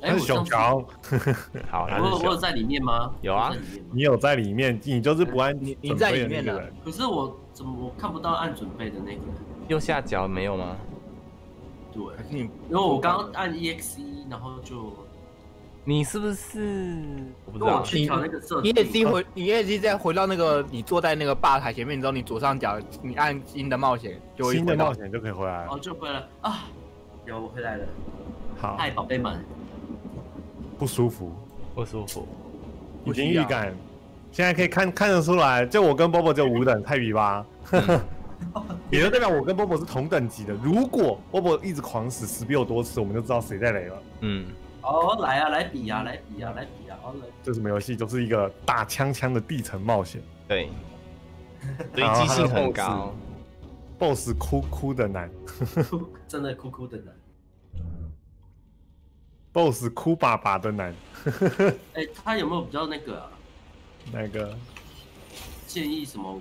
它是熊我上次熊，好，它是熊。我有我有在里面吗？有啊你有在里面，你就是不按你你在里面的人可是我怎么我看不到按准备的那个？右下角没有吗？对，因为我刚刚按 EXE，然后就你是不是？我不知道。跟我去调那个设你定。也是回，你也是再回到那个你坐在那个吧台前面之后，你左上角你按新的冒险就会回到新的冒险就可以回来了。哦，就回来了啊！有我回来了，好，嗨，宝贝们，不舒服，不舒服。已经预感，现在可以看看得出来，就我跟 Bobo 就五等，太比吧。也就代表我跟 Bobo 是同等级的。如果 Bobo 一直狂死，死比我多次，我们就知道谁在雷了。嗯，哦，来啊，来比啊，来比啊，来比啊，哦，来。这什么游戏？就是一个大枪枪的地层冒险对，随机性很高。，BOSS 哭哭的难哭，真的哭哭的难。，BOSS 哭爸爸的难。哎，他有没有比较那个啊？那个建议什么？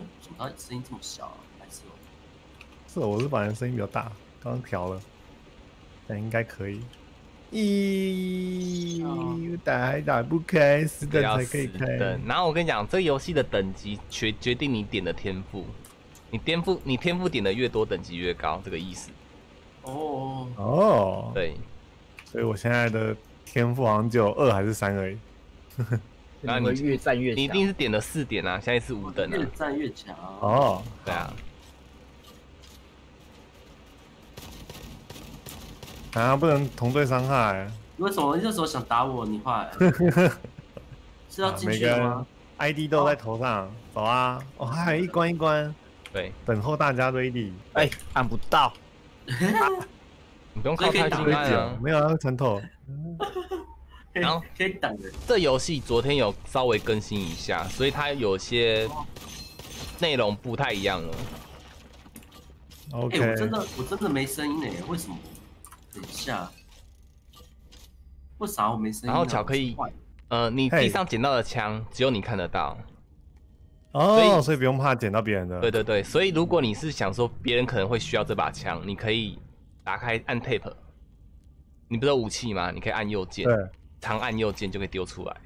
嗯怎么他声音这么小啊？还是哦？是我是把人声音比较大，刚刚调了，但应该可以。咦，打还打不开，死等要才可以开。然后我跟你讲，这个游戏的等级决决定你点的天赋，你天赋你天赋点的越多，等级越高，这个意思。哦，哦，对，所以我现在的天赋好像只有二还是三而已。然后你你越战越你一。定是点了四点啊，现在是五等啊越啊。战越强。哦，对啊，啊，不能同队伤害。为什么那时候想打我？你坏？是要进去了吗？ID 都在头上，走啊！哦，还 有一关一关，对，等候大家 ready。哎，按不到，你不用靠太近所以可以打按啊。没有啊，穿透。可以然后可以等的。这游戏昨天有稍微更新一下，所以它有些内容不太一样了。哎、OK，我真的我真的没声音哎，为什么？等一下，为啥我没声音啊、然后巧克力呃，你地上捡到的枪只有你看得到。哦，所以所以不用怕捡到别人的。对对对，所以如果你是想说别人可能会需要这把枪，你可以打开按 tape，你不是有武器吗？你可以按右键，对，长按右键就可以丢出来。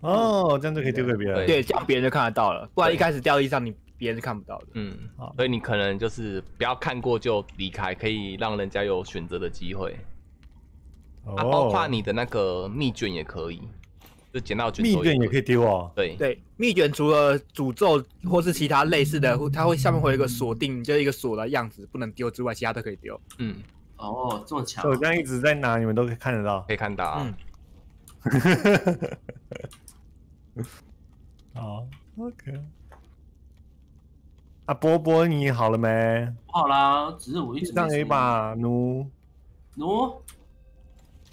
哦，这样就可以丢给别人。对对，这样别人就看得到了，不然一开始掉地上你别人是看不到的。嗯好，所以你可能就是不要看过就离开，可以让人家有选择的机会。哦，啊，包括你的那个密卷也可以，就捡到卷密卷也可以。丢哦。对，对，密卷除了诅咒或是其他类似的，它会下面会有一个锁定，就是一个锁的样子，不能丢之外，其他都可以丢。嗯，哦，这么强所以我这样一直在拿，你们都可以看得到。可以看到啊。嗯 好，OK。啊，波波，你好了没？好啦，只是我一直没上声音。一把弩，喏，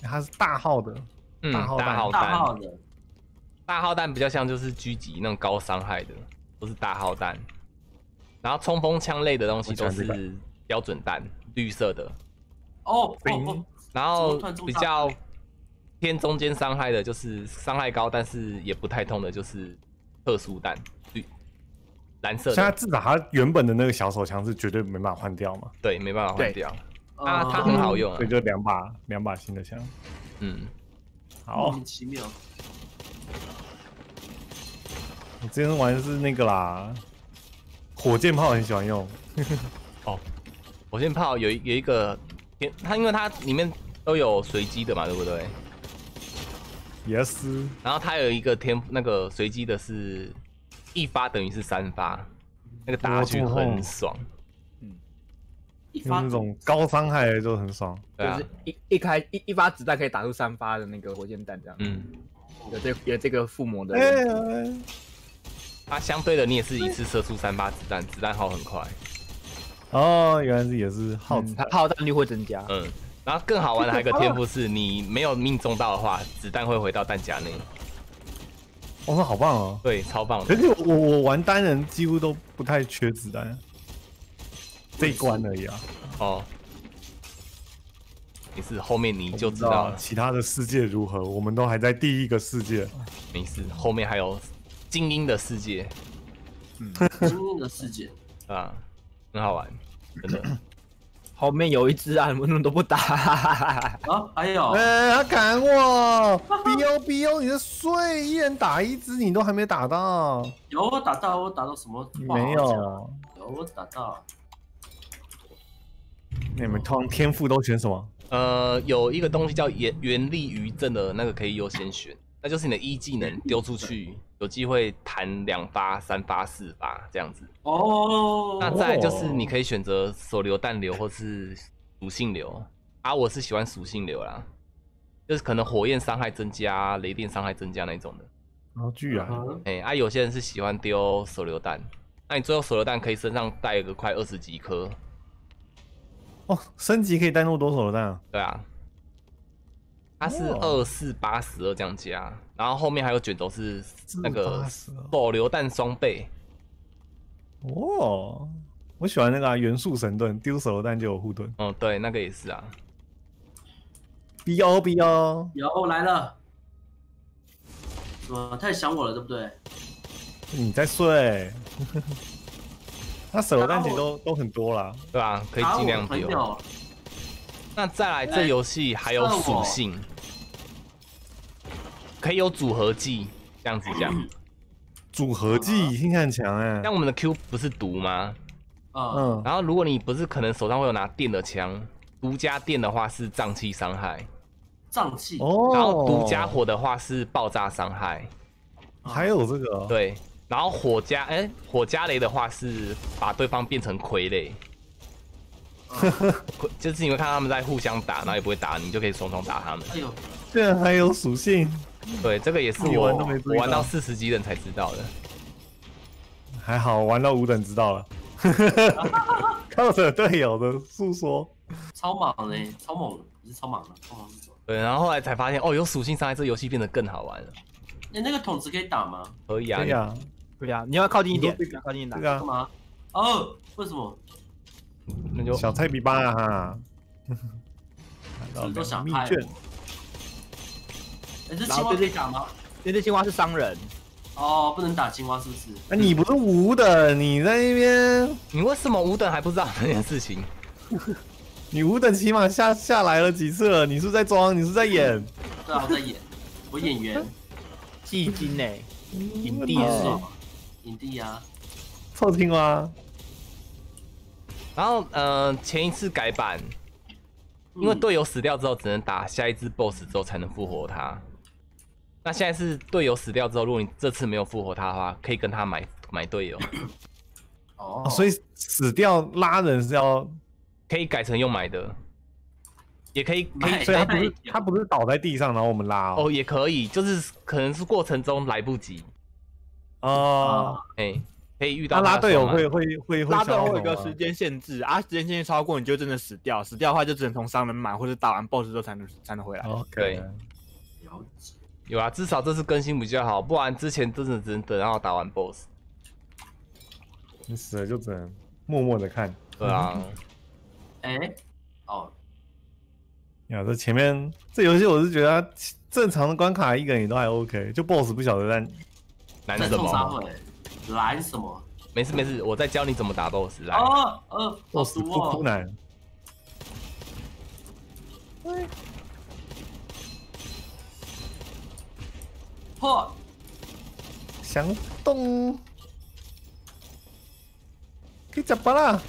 它是大号的，嗯，大号弹。大号弹，大号的，大号弹比较像就是狙击那种高伤害的，都是大号弹。然后冲锋枪类的东西都是标准弹，绿色的。哦哦冰哦，然后比较偏中间伤害的，就是伤害高但是也不太痛的，就是特殊弹，绿蓝色现在的，至少它原本的那个小手枪是绝对没办法换掉嘛，对，没办法换掉。哦。啊它很好用啊。所以就两把两把新的枪。嗯，莫好，名其妙。我之前玩的是那个啦，火箭炮很喜欢用，哦火箭炮有有一个天，它因为它里面都有随机的嘛，对不对？也是然后它有一个天那个随机的是一发等于是三发，那个打下去哦很爽。一发用那种高伤害的就很爽。对啊就是，一一开一一发子弹可以打出三发的那个火箭弹，这样。嗯，有这有这个附魔的。它相对的你也是一次射出三发子弹，子弹耗很快。哦，原来是也是耗子嗯它炮弹率会增加。嗯，然后更好玩的还有一个 天赋是，你没有命中到的话，子弹会回到弹夹内。哦，那好棒哦！对，超棒的。可是我我玩单人几乎都不太缺子弹，这一关而已啊，哦，没事，后面你就知道了。其他的世界如何，我们都还在第一个世界。没事，后面还有精英的世界精英的世界，啊，很好玩，真的。后面有一只啊，你们怎么都不打？啊，还有哎、他砍我！B O B O，你是碎，一人打一只，你都还没打到，有我打到，我打到什么？你没有？有我打到，那你们通常天赋都选什么？呃，有一个东西叫原原力余震的那个可以优先选，那就是你的一技能丢出去，有机会弹两发、三发、四发这样子。哦，那再就是你可以选择手榴弹流或是属性流啊，我是喜欢属性流啦，就是可能火焰伤害增加、雷电伤害增加那种的。然后居然，嗯哎、啊，有些人是喜欢丢手榴弹，那你最后手榴弹可以身上带个快二十几颗，哦，升级可以带那么多手榴弹啊！对啊，它是哦二四八十二这样加，然后后面还有卷轴是那个482手榴弹双倍，哦，我喜欢那个、啊、元素神盾，丢手榴弹就有护盾。哦，对，那个也是啊，B O B O，有来了，什么太想我了，对不对？你在睡。那手榴弹其实都都很多啦。对吧、可以尽量丢。那再来，这哎游戏还有属性，可以有组合技，这样子讲。组合技听起来很强哎、像我们的 Q 不是毒吗？嗯，嗯，然后如果你不是可能手上会有拿电的枪，毒加电的话是瘴气伤害，瘴气，哦，然后毒加火的话是爆炸伤害，还有这个，对。然后火加哎、火加雷的话是把对方变成傀儡，傀 就是你会看到他们在互相打，然后也不会打你，就可以双双打他们。哎呦，居然还有属性，对，这个也是我我玩到四十级人才知道的。还好玩到五等知道了。靠着队友的诉说，超猛嘞，超猛，不是超猛了，超猛？对，然后后来才发现，哦，有属性伤害，这游戏变得更好玩了。哎，那个筒子可以打吗？可以啊，对呀，对啊，你要靠近一点靠近一点这。个啊干嘛？哦，为什么？那就小菜比巴啊哈，都想拍密卷，哎，这青蛙可以打吗？那只青蛙是商人，哦，不能打青蛙是不是？那你不是五等，你在那边，你为什么五等还不知道这件事情？你五等起码下下来了几次了，你是不是在装，你是是在演，对啊，我在演，我演员，戏精呢，影帝哦是影帝啊，臭青蛙，然后，呃，前一次改版，因为队友死掉之后，只能打下一只 BOSS 之后才能复活他。那现在是队友死掉之后，如果你这次没有复活他的话，可以跟他买买队友，哦哦，所以死掉拉人是要，可以改成用买的，也可以可以所以他不是哎他不是倒在地上，然后我们拉哦，哦，也可以，就是可能是过程中来不及，哦，哎、可以遇到那拉队友会会会会拉队会有一个时间限制啊，时间限制超过你就真的死掉，死掉的话就只能从商人买，或者打完 BOSS 之后才能才能回来。，OK，对。了解。有啊，至少这次更新比较好，不然之前真的只能等到打完 BOSS。你死了就只能默默的看。对啊，哎，哦，呀，这前面这游戏我是觉得正常的关卡一个人也都还 OK，就 BOSS 不晓得在难什在冲啥么？难？什么？没事没事，我在教你怎么打 BOSS 来。哦，呃，好 BOSS 毒不哭哦！难。破，想动，可以讲吧啦。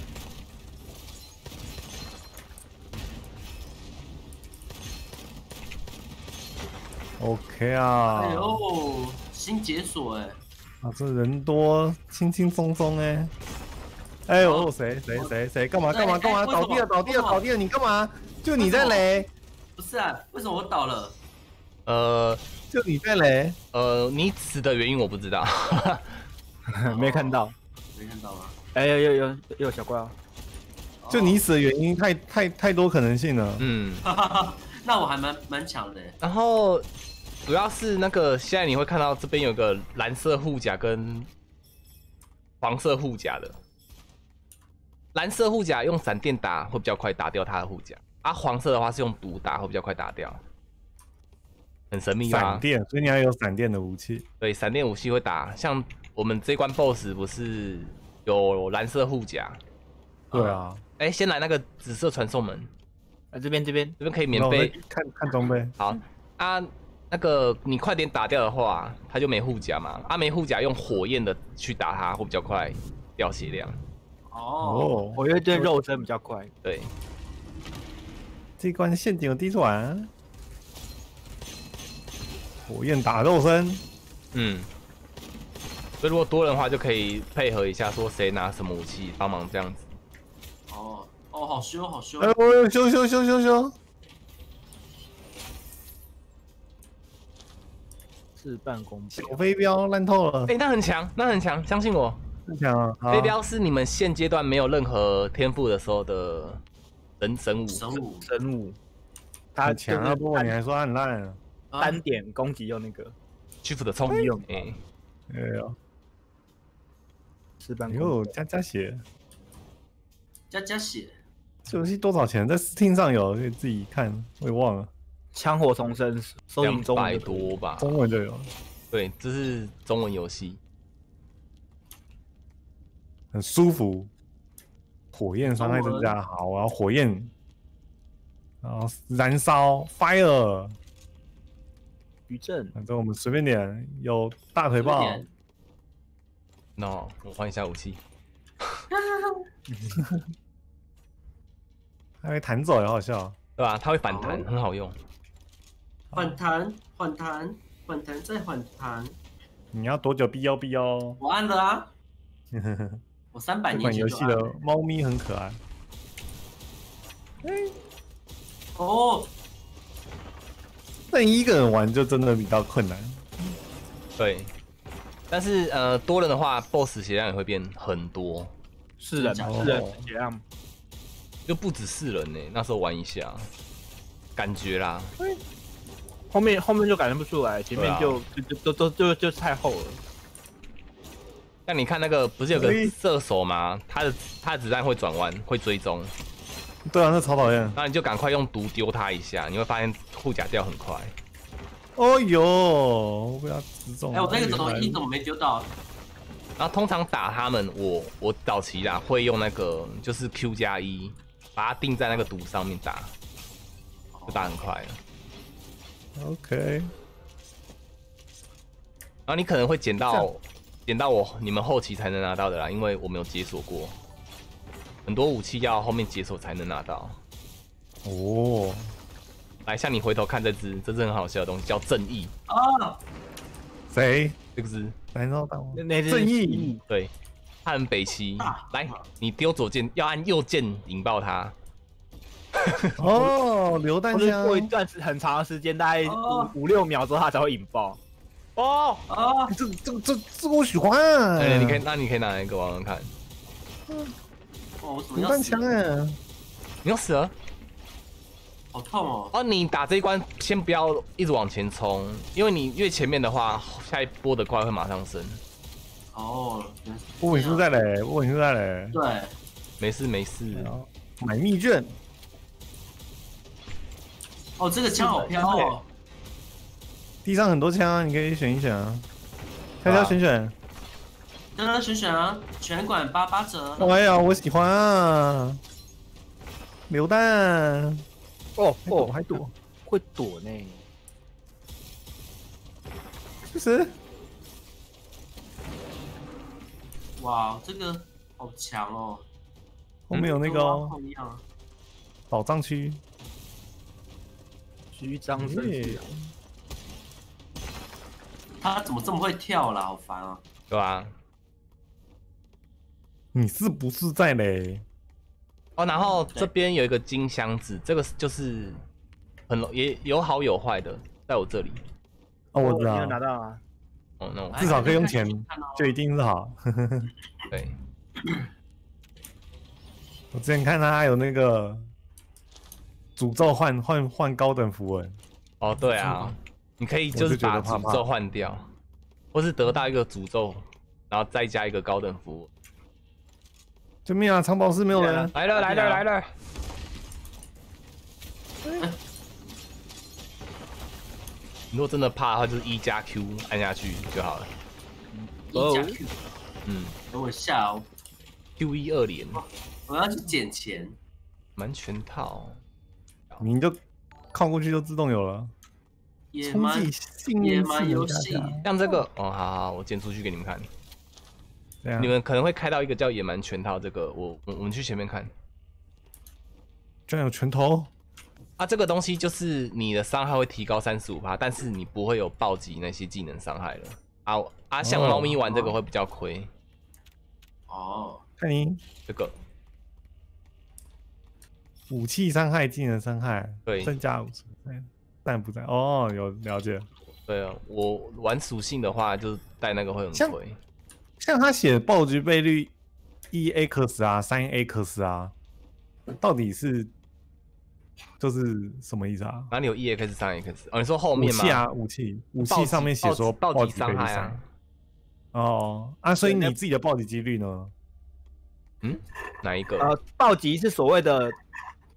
OK 啊，哎呦，新解锁哎，啊，这人多，轻轻松松哎。哎呦，谁谁谁谁干嘛干嘛哎干嘛？倒地了倒地了倒地了！你干嘛？就你在雷，不是啊，为什么我倒了？呃就你在雷。呃，你死的原因我不知道。没看到，没看到吗？哎有有有有有小怪哦，就你死的原因太太太多可能性了。嗯，哦，那我还蛮蛮强的欸。然后主要是那个现在你会看到这边有个蓝色护甲跟黄色护甲的。蓝色护甲用闪电打会比较快打掉他的护甲，啊，黄色的话是用毒打会比较快打掉，很神秘吧闪？电，所以你要有闪电的武器。对，闪电武器会打，像我们这关 BOSS 不是有蓝色护甲？对啊，哎、先来那个紫色传送门，啊这边这边这边可以免费看看装备。好啊，那个你快点打掉的话，他就没护甲嘛。啊，没护甲用火焰的去打他会比较快掉血量。哦，哦，我觉得对肉身比较快，对，这一关陷阱有低转，火焰打肉身。嗯。所以如果多人的话，就可以配合一下，说谁拿什么武器帮忙这样子。哦，哦，好凶，好凶哎，！我凶凶凶凶凶，事半功倍小。飞镖烂透了哎、，那很强，那很强，相信我。很强啊！好飞镖是你们现阶段没有任何天赋的时候的神神武。神武神武，他强啊！不过你还说他很烂啊，啊单点攻击用那个。屈服的冲用哎、哎呦，事半哎呦，功倍。加加血，加加血，这游戏多少钱？在 Steam 上有，可以自己看，我也忘了，枪火重生，搜两寻中文百多吧。中文就有，对，这是中文游戏。很舒服。火焰伤害增加，好，我要火焰，然后燃烧 fire，余震，反正我们随便点，有大腿棒。no，、我换一下武器。它会弹走，也好笑。对吧？它会反弹，哦很好用。反弹，反弹，反弹再反弹。你要多久必要必要？我按了啊，我三百这年款游戏的。猫咪很可爱，哦，但一个人玩就真的比较困难。对，但是呃，多人的话，BOSS 血量也会变很多。是人真的四人血量，就不止四人呢。那时候玩一下，感觉啦，后面后面就感觉不出来，前面就就就都都就就太厚了。但你看那个不是有个射手吗？他的他的子弹会转弯，会追踪，对啊，那超讨厌。那你就赶快用毒丢他一下，你会发现护甲掉很快。哦呦，我不要直中。哎，我这个怎么一怎么没丢到？然后通常打他们，我我早期啦会用那个就是 Q 加一，把它定在那个毒上面打，就打很快了。OK，然后你可能会捡到捡到我你们后期才能拿到的啦，因为我没有解锁过，很多武器要后面解锁才能拿到。哦，来，像你回头看这只，这只很好笑的东西，叫正义，啊，谁？这个只来到大王那那只正义，对，它很北西啊。来，你丢左键要按右键引爆它。哦，榴弹枪过一段时很长的时间，大概哦五五六秒之后，它才会引爆。哦，啊，这这这这个我喜欢。哎，你可以，那你可以拿一个玩玩看。哦，我怎么榴弹枪要死？哎，你要死了？好痛哦！哦，你打这一关先不要一直往前冲，因为你越前面的话，下一波的怪会马上升。哦，原来是我稳是在嘞，我稳是在嘞。对，没事没事，然后买密卷，哦，这个枪好飘哦，地上很多枪啊，你可以选一选啊。大家选选。当然选选啊，全馆八八折。哎呀，我喜欢啊！榴弹，哦还躲还躲，会躲呢。其实哇，这个好强哦！后面有那个哦矿一样。宝藏区。虚张声势啊，他怎么这么会跳啦？好烦啊！对吧？你是不是在嘞？哦，然后这边有一个金箱子，这个就是很也有好有坏的，在我这里。哦，我知你有拿，到啊？哦，那我至少可以用钱就一定是好。对，我之前看他有那个诅咒换换换高等符文，哦对啊，你可以就是把诅咒换掉，或是得到一个诅咒，然后再加一个高等符文。救命啊！藏宝室没有人，来了来了来了，如果真的怕的话，就是一加 Q 按下去就好了。一加 Q，嗯等我一下哦，，Q 一二连我要去捡钱。蛮全套。你就靠过去就自动有了。冲野蛮击幸野蛮游戏，像这个哦，好好，我捡出去给你们看。你，们可能会开到一个叫野蛮全套，这个我我我们去前面看居然有拳头，啊。这个东西就是你的伤害会提高三十五趴，但是你不会有暴击那些技能伤害了。啊啊，像哦猫咪玩这个会比较亏。哦，看你这个武器伤害、技能伤害，对增加五十，但不在哦，有了解。对啊，我玩属性的话，就是带那个会很亏。像他写暴击倍率一 x 啊、三 x 啊，到底是就是什么意思啊？哪里有 EX 三 X？哦，你说后武面吗？器啊，武器武暴击器上面写说暴击暴击伤害啊。哦啊，所以你自己的暴击几率呢？嗯，哪一个？呃，暴击是所谓的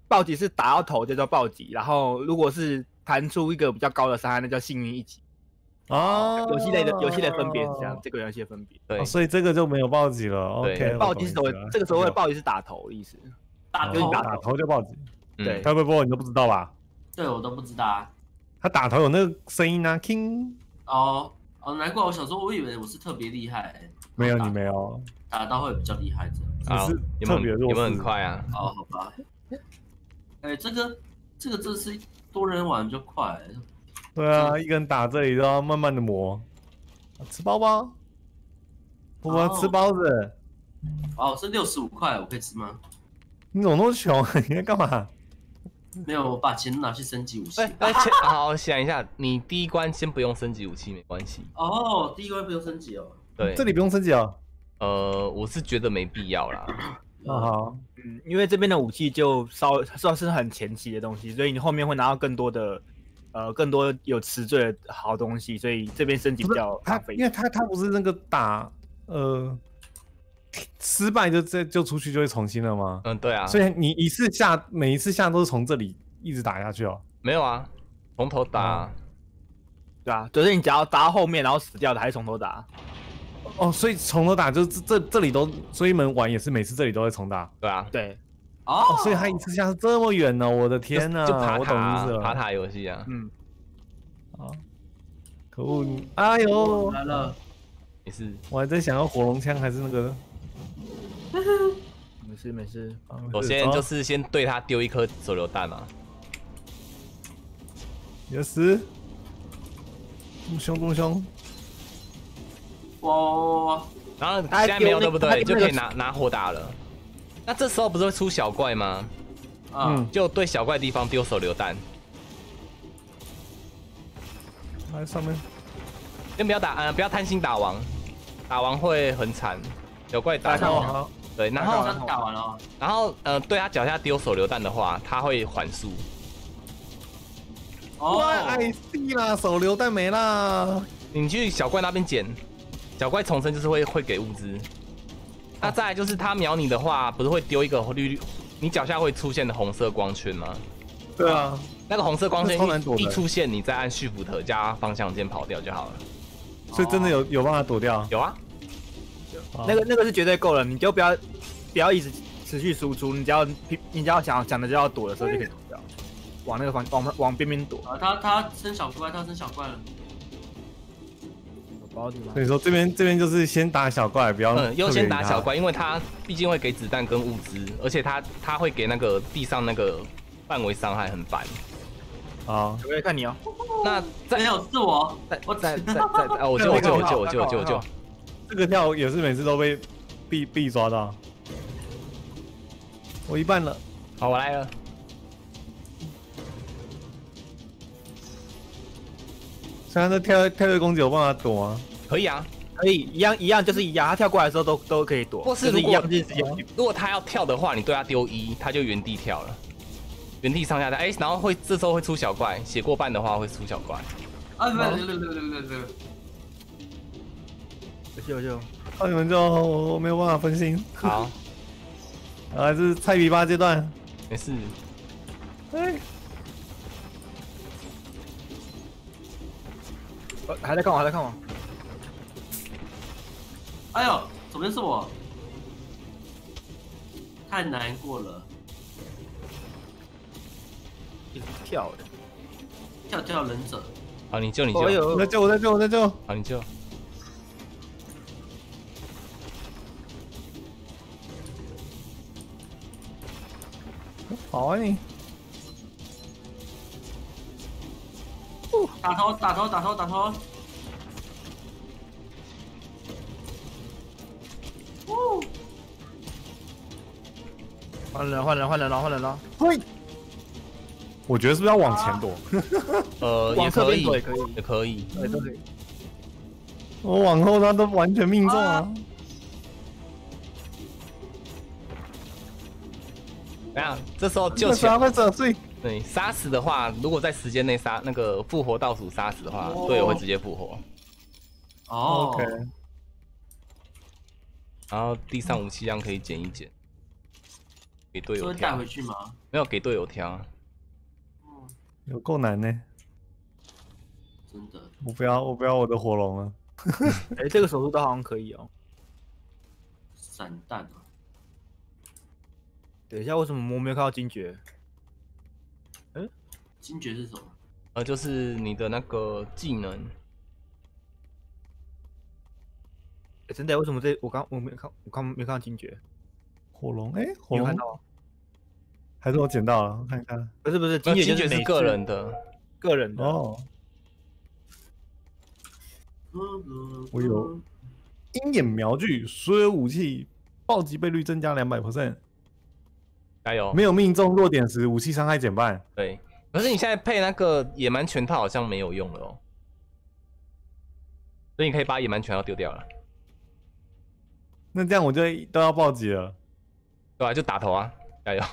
暴击是打到头就叫暴击，然后如果是弹出一个比较高的伤害，那叫幸运一击。哦，游戏类的游戏类分别是这样，这个游戏的分别。对哦，所以这个就没有暴击了。对 OK，我暴击是所谓懂意思了这个所谓的暴击是打头的意思。打头打打头就暴击。嗯对会不会你都不知道吧？对我都不知道啊。他打头有那个声音啊，king。哦哦，难怪我小时候我以为我是特别厉害、欸，没有你没有，打到会比较厉害这样。好只是有没有特别弱有没有很快啊？哦，好吧。哎、这个这个这是多人玩就快、欸对啊，一个人打这里都要慢慢的磨。吃包包，我要吃哦包子。哦，是六十五块，我可以吃吗？你怎么那么穷？你在干嘛？没有，我把钱拿去升级武器。哎哎，切好，想一下，你第一关先不用升级武器，没关系。哦，第一关不用升级哦。对，这里不用升级哦。呃，我是觉得没必要啦。啊好，嗯，因为这边的武器就稍微算是很前期的东西，所以你后面会拿到更多的呃更多有词缀的好东西，所以这边升级比较他因。为他他不是那个打呃失败就这就出去就会重新了吗？嗯，对啊，所以你一次下每一次下都是从这里一直打下去哦。没有啊，从头打。对啊，就是你只要打到后面然后死掉的，还是从头打。哦，所以从头打就是这这这里都，所以你们玩也是每次这里都会重打。对啊，对，哦哦，所以他一次下是这么远呢，我的天呐，就爬塔。爬塔游戏啊。嗯，啊，可恶你！哎呦，来了，没事，我还在想要火龙枪还是那个。没事没事。啊首先就是先对他丢一颗手榴弹嘛。也是，这么凶这么凶，哇哇哇！然后他现在没有对不对？就可以拿拿火打了。那这时候不是会出小怪吗？啊嗯，就对小怪地方丢手榴弹。来上面。先不要打，呃，不要贪心打王，打王会很惨。小怪打打王哦好，对，然后打完了哦，然后呃，对他脚下丢手榴弹的话，他会缓速。哇，哦，哎 C 啦，手榴弹没啦。你去小怪那边捡，小怪重生就是会会给物资。那再来就是他瞄你的话，不是会丢一个绿绿，你脚下会出现的红色光圈吗？对啊，那个红色光圈一一出现，你再按 Shift 加方向键跑掉就好了。所以真的有有办法躲掉。有啊，那个那个是绝对够了，你就不要不要一直持续输出，你只要你只要想想的就要躲的时候就可以躲掉，往那个方往往边边躲。啊，他他生小怪，他生小怪了，所？以说这边这边就是先打小怪，不要嗯，优先打小。怪，因为他毕竟会给子弹跟物资，而且他他会给那个地上那个范围伤害很烦。啊，我也看你哦。那再没有是我，再我再再再再，哦，我 救我救我救我救我救我救，这个跳也是每次都被必必抓到。我一半了，好，我来了。虽然这跳跳跃攻击有办法躲啊，可以啊，可以一样一样就是一样，他跳过来的时候都都可以躲，或是就是一如果样就是如果他要跳的话，你对他丢一，他就原地跳了，原地上下跳。哎、然后会这时候会出小怪，血过半的话会出小怪。啊，不不不不不不不，有救有救。那你们就我我没有办法分心。好，啊，这是菜比八阶段。没事。哎，呃还在看我还在看我。哎呦，左边是我，太难过了，一直跳的。跳跳忍者，好，你救你救，哎呦我在救，我在救，我在救。好你救。好啊你，打头打头打头打头，哦，换人换人换人了换人了。嘿。我觉得是不是要往前躲？呃，也可以，也可以也可以。对都可以。我往后他都完全命中啊啊！怎样？这时候救这起来杀，快者所以对，杀死的话，如果在时间内杀那个复活倒数杀死的话，哦队友会直接复活。哦 OK，然后地上武器一样可以捡一捡，给队友挑带回。去吗？没有给队友挑，嗯，有够难呢。真的，我不要，我不要我的火龙了。哎，这个手术刀好像可以哦。散弹啊，等一下，为什么我没有看到金爵？金爵是什么？呃，就是你的那个技能，哎，真的，为什么这我刚我没看我刚没看到金爵？火龙，哎，火龙有看到吗？还是我捡到了，我看一看。不是不是，呃金爵金爵是是美式人的，个人的。哦，我我有鹰眼瞄具，所有武器暴击倍率增加两百 percent，加油！没有命中弱点时，武器伤害减半。对，可是你现在配那个野蛮拳套好像没有用了哦，所以你可以把野蛮拳套丢掉了。那这样我就都要暴击了。对吧、就打头啊，加油！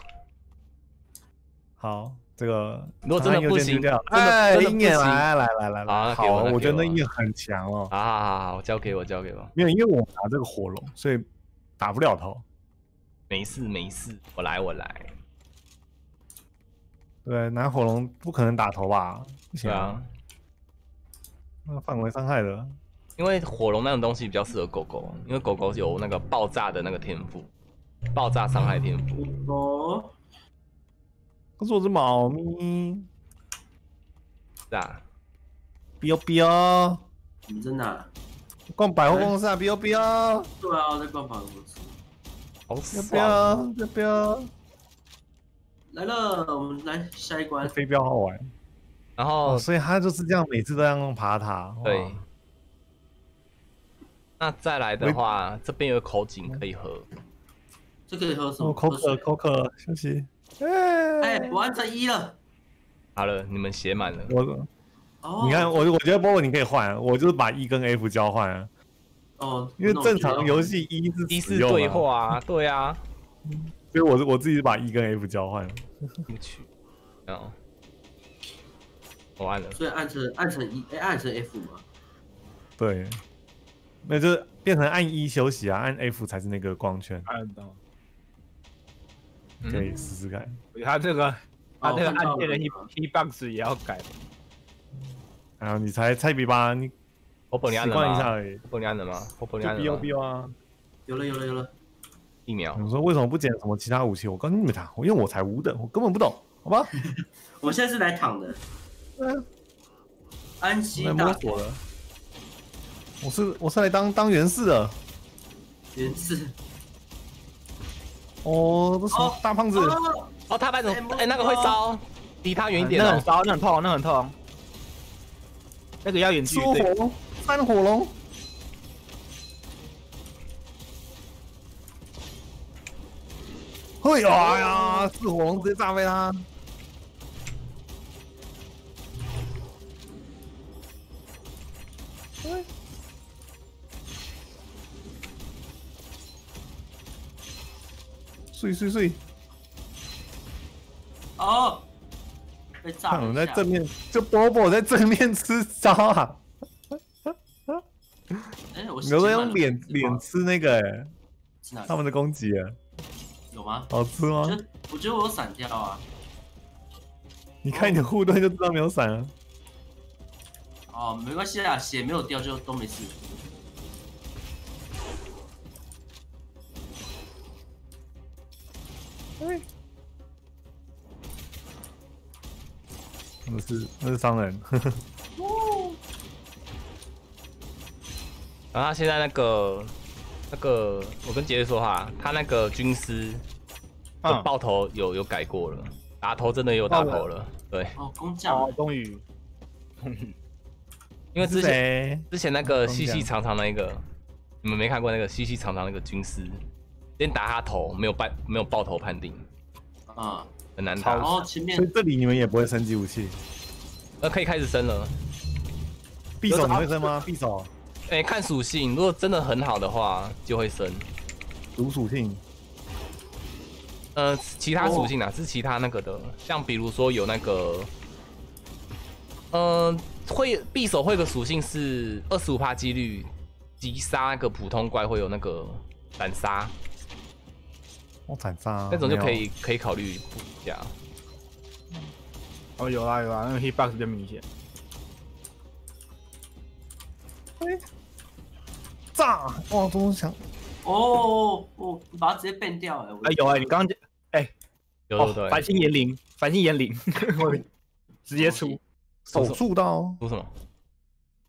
好，这个如果真的不行真的哎，真的不行鹰眼来来来来来，好我觉得那鹰眼很强哦。好好好好，交给我，交给我，没有，因为我拿这个火龙，所以打不了头。没事没事，我来我来。对，拿火龙不可能打头吧？不行对啊，，那范围伤害的。因为火龙那种东西比较适合狗狗，因为狗狗有那个爆炸的那个天赋，爆炸伤害天赋。哦，可是我是猫咪，是啊，彪彪，你在哪？逛百货公司啊，彪彪，对啊，我在逛百货公司。好彪爽。彪，彪彪，来了，我们来下一关。飞镖好玩然后哦，所以他就是这样，每次都要用爬塔。对，那再来的话，这边有口井可以喝。这可以喝什么？我口渴，口渴，休息。哎，哎，我按成一了。好了，你们写满了。我哦，你看，我我觉得波波你可以换，我就是把 E 跟 F 交换啊，哦，因为正常游戏一是一是对，话啊，对啊。所以我是我自己把 E 跟 F 交换。了。我去。哦，我按了。所以按成按成 E，，哎，按成 F 嘛。对，那就是变成按 E 休息啊，按 F 才是那个光圈，按到，嗯可以试试看。他这个他这个按键的了 T T box 也要改，然后你才菜比吧，你我帮你按了习惯一下吗？而已。波波你按了吗？我帮你就按 B 了 B O 啊！有了有了有了。一秒。你说为什么不捡什么其他武器？我告诉你们他，因为我才五等，我根本不懂，好吧？我现在是来躺的，嗯，安息来大摸索了。我是我是来当当元士的。元氏。哦，这什么哦大胖子？哦哦，他把怎哎么？哎，那个会烧，离他远一点那很烧，那很痛，那很痛。那个要远距离，对出火龙，三火龙。嘿呀哎呀，四火龙直接炸飞他。碎碎碎！哦，被炸了。在正面，这波波在正面吃招啊！哎，我你都用脸脸吃那个、欸，他们的攻击、啊，有吗？好吃吗我觉？得我觉得我有闪掉啊。你看你的护盾就知道没有闪啊。哦，没关系啊，血没有掉就都没事。那是那是商人，然后他现在那个那个，我跟杰瑞说话，他那个军师爆头有有改过了，打头真的有打头了。对，哦，工匠哦，终于，因为之前？之前那个细细长长那一个，你们没看过那个细细长长那个军师，先打他头没有爆没有爆头判定，啊，很难打。然后前面所以这里你们也不会升级武器。呃，可以开始升了。匕首你会升吗？匕首哎、看属性，如果真的很好的话，就会升。毒属性，呃，其他属性啊，是其他那个的，像比如说有那个，呃，会匕首会的属性是二十五趴几率击杀那个普通怪会有那个斩杀，我反杀那种就可以可以考虑补一下。哦有啦有啦，那个 hit box 比较明显。炸！哇，多想哦哦，你把它直接变掉哎。我哎有哎，你刚刚讲哦有对，对繁星炎灵，繁星炎灵，我直接出。手术刀出什么？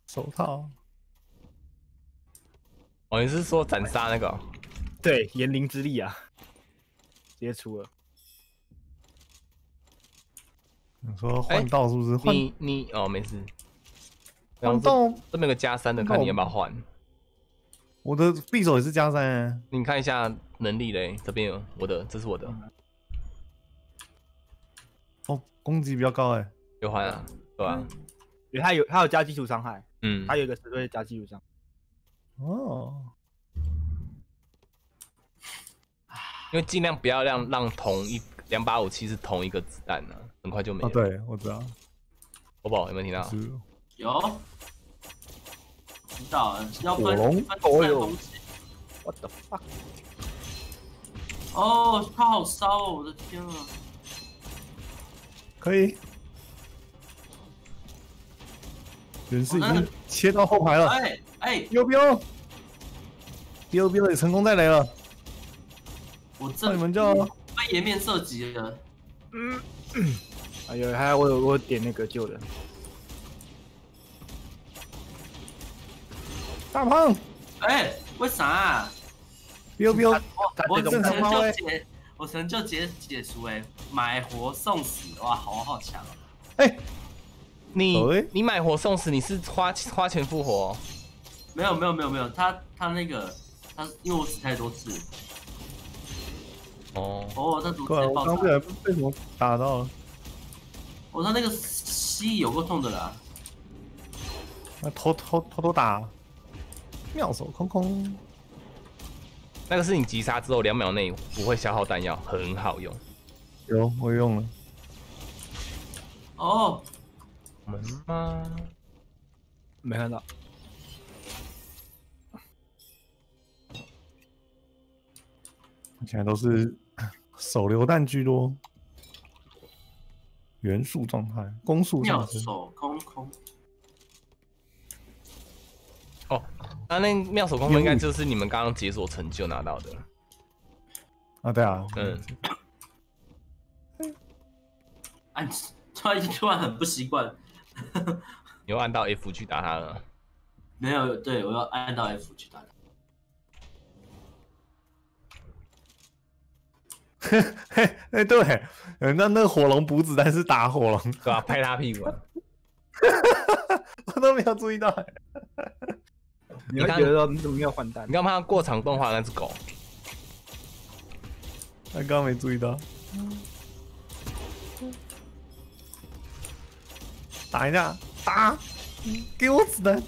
手套，哦，你是说斩杀那个哦？对，炎灵之力啊，直接出了。你说换道是不是？换你你哦，没事。然后换道，这边有个加三的，看你要不要换。我的匕首也是加三欸，你看一下能力嘞，这边有我的，这是我的，哦，攻击比较高哎。有换啊，对吧、因为他有他有加基础伤害，嗯，他有一个石队加基础伤害。哦，因为尽量不要让让同一两把武器是同一个子弹呢、很快就没了。哦，，对，我知道，欧宝有没有听到？有，知道了，要分分哦哟分东西。What the fuck？哦，它好烧哦！我的天啊！可以。人是已经切到后排了，哎哎，标标，标标也成功带雷了，我这你们就被颜面射击了。嗯 哎呦，还有我有我点那个旧的，大胖，哎，为啥啊？标标，我成就解，我成就解解除哎，买活送死，哇，好好强啊！哎，你喂你买活送死，你是花花钱复活哦、没有没有没有没有，他他那个他因为我死太多次，哦。哦，他毒直过来，接爆炸我刚被什么打到了，哦，他那个吸有够痛的啦。那，偷偷偷偷打，妙手空空，那个是你击杀之后两秒内不会消耗弹药，很好用。有我用了，哦，门吗？没看到。现在都是 手榴弹居多，元素状态，攻速妙上升，手空空。哦，那那妙手功夫应该就是你们刚刚解锁成就拿到的。啊，对啊，嗯，按突然突然很不习惯，你又按到 F 去打他了。没有，对我要按到 F 去打。嘿，哎，对，呃那那个火龙补子弹是打火龙，对吧、拍他屁股、啊。我都没有注意到，你会觉得说你怎么没有换弹你？刚刚看到过场动画那只狗，他刚刚没注意到，打一下，打，给我子弹，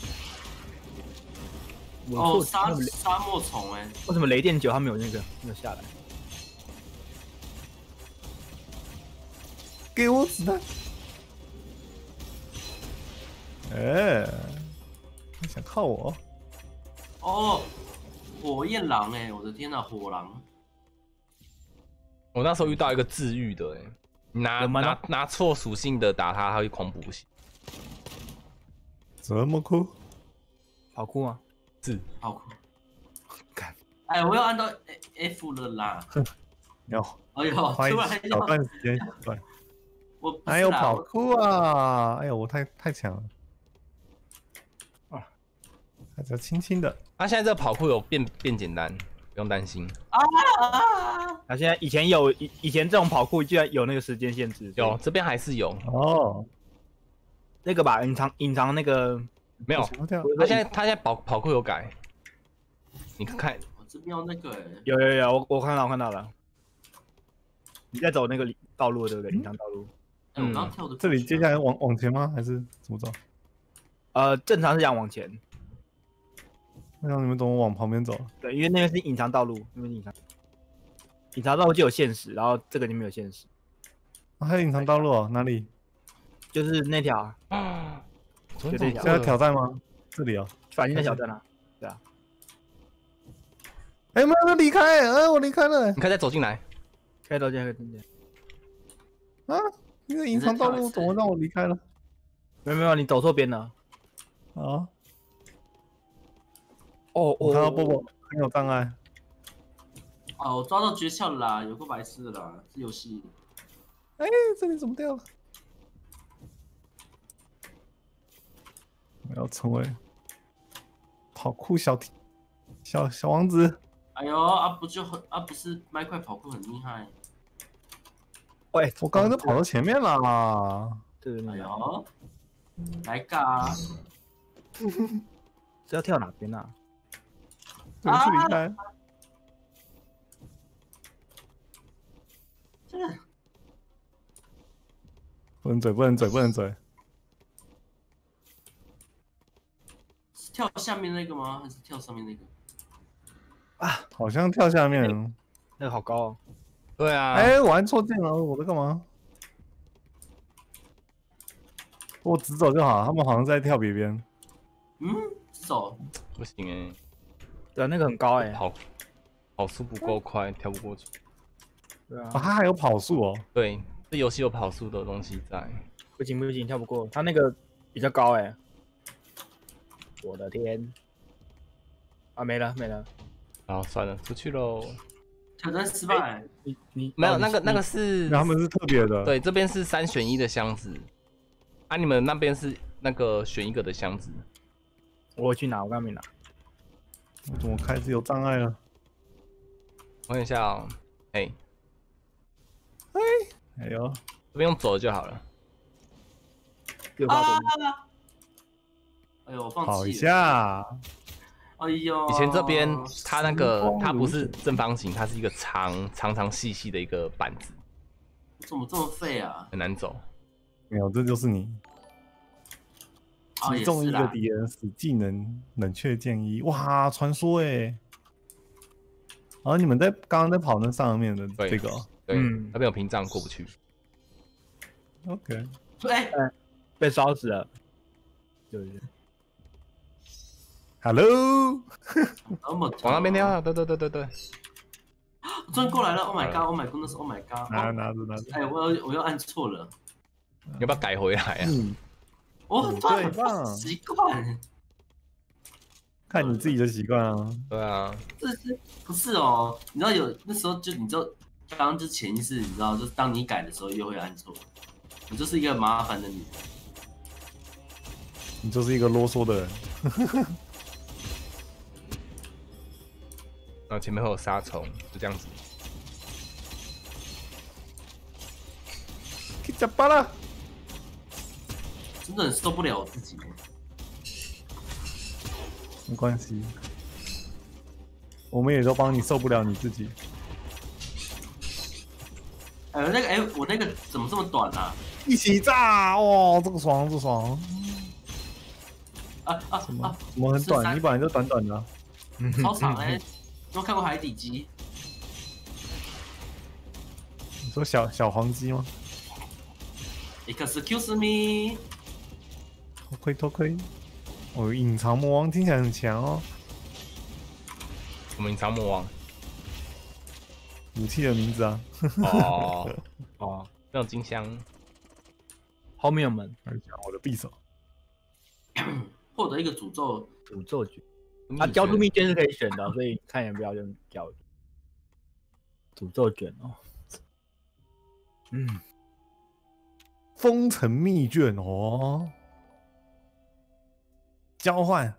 哦，沙沙漠虫哎，为什么雷电九他没有那个没有下来？给我子弹，哎，你想靠我？哦，火焰狼哎，我的天呐，火狼！我那时候遇到一个治愈的、欸，你拿拿拿错属性的打他，他会狂补血。这么酷？好酷吗？是，好酷！看哎，我要按到 F 了啦！有哎呦，突然要小段时间。我还有跑酷啊！哎呦，我太太强了啊！还只要轻轻的，他、现在这个跑酷有变变简单，不用担心。啊！他现在以前有以以前这种跑酷居然有那个时间限制，有这边还是有，哦，那个吧，隐藏隐藏那个没有？他现在他现在跑跑酷有改，你看我这边要那个哎，有有有，我我看到我看到了。你在走那个里道路对不对？隐藏道路。哎，我刚刚跳的这里接下来往往前吗？还是怎么走？呃，正常是想往前，那让你们怎么往旁边走？对，因为那边是隐藏道路，那边隐藏。隐藏道路就有限时，然后这个就没有限时，啊、还有隐藏道路哦，哪里？就是那条啊，昨就这条要挑战吗？这里哦。反应的小镇啊。对啊哎，没有离开，呃，我离开了你可以再走进来，可以到这，可以到这。啊！那个隐藏道路怎么让我离开了？没有没有，你走错边了。啊！哦我看到波波很有障碍，哦，我抓到诀窍了啦，有个白痴的啦，这游戏哎，这里怎么掉了？我要成为跑酷小体小小王子。哎呦啊，不就很啊，不是麦块跑酷很厉害？喂，我刚刚都跑到前面了。这个那个哎呦，来嘎！这要跳哪边啊？怎么去离开？这 个不能嘴，不能嘴，不能嘴。是跳下面那个吗？还是跳上面那个？啊好像跳下面。那个好高哦。对啊，哎、我按错键了，我在干嘛？我直走就好，他们好像在跳别边。嗯，直走，不行哎，对啊，那个很高哎。跑跑速不够快，跳不过去。对啊啊，，他还有跑速哦。对，这游戏有跑速的东西在。不行不行，跳不过。他那个比较高哎。我的天！啊，没了没了。然后算了，出去喽。挑战失败。你你没有，那个那个是他们是特别的。，对，这边是三选一的箱子，啊，你们那边是那个选一个的箱子。我去拿，我刚没拿。我怎么开始有障碍了？我看一下哦，哎，哎呦，这边用走就好了。六八啊多。！哎呦，我放跑一弃了。下。哎呦，以前这边它那个它不是正方形，它是一个长长长细细的一个板子，怎么这么废啊？很难走。没有，这就是你。啊，击也是啦。中一个敌人死技能冷却剑一，哇，传说哎！然后你们在刚刚在跑那上面的对这个哦对，嗯那边有屏障过不去。，OK，哎，被烧死了。对对对。Hello，往那边跳，对对对对对。我终于过来了！Oh my god！Oh my goodness！Oh my god！拿哦拿着拿着，哎，我要我又按错了，要不要改回来啊？嗯，我嗯突然不习惯，看你自己的习惯啊。对啊，这是不是哦？你知道有那时候就你知道，刚刚就潜意识，你知道，就是当你改的时候又会按错，你就是一个麻烦的女人。你就是一个啰嗦的人。然后前面会有杀虫，就这样子。去加巴了，真的很受不了我自己。没关系，我们也都帮你受不了你自己。哎，那个哎，我那个怎么这么短啊？一起炸哇，这个爽，这个爽，啊啊什么啊！怎么很短？你本来就短短的啊、超长哎！有没有看过海底鸡？你说小小黄鸡吗？Excuse me，偷窥偷窥，哦，隐藏魔王听起来很强哦，我们隐藏魔王。武器的名字啊，哦，哦，那种金香。后面有门，我的匕首。获得一个诅咒，诅咒卷。啊，交出蜜饯是可以选的，所以看要不要用交。诅咒卷哦。嗯，封城密卷哦，交换，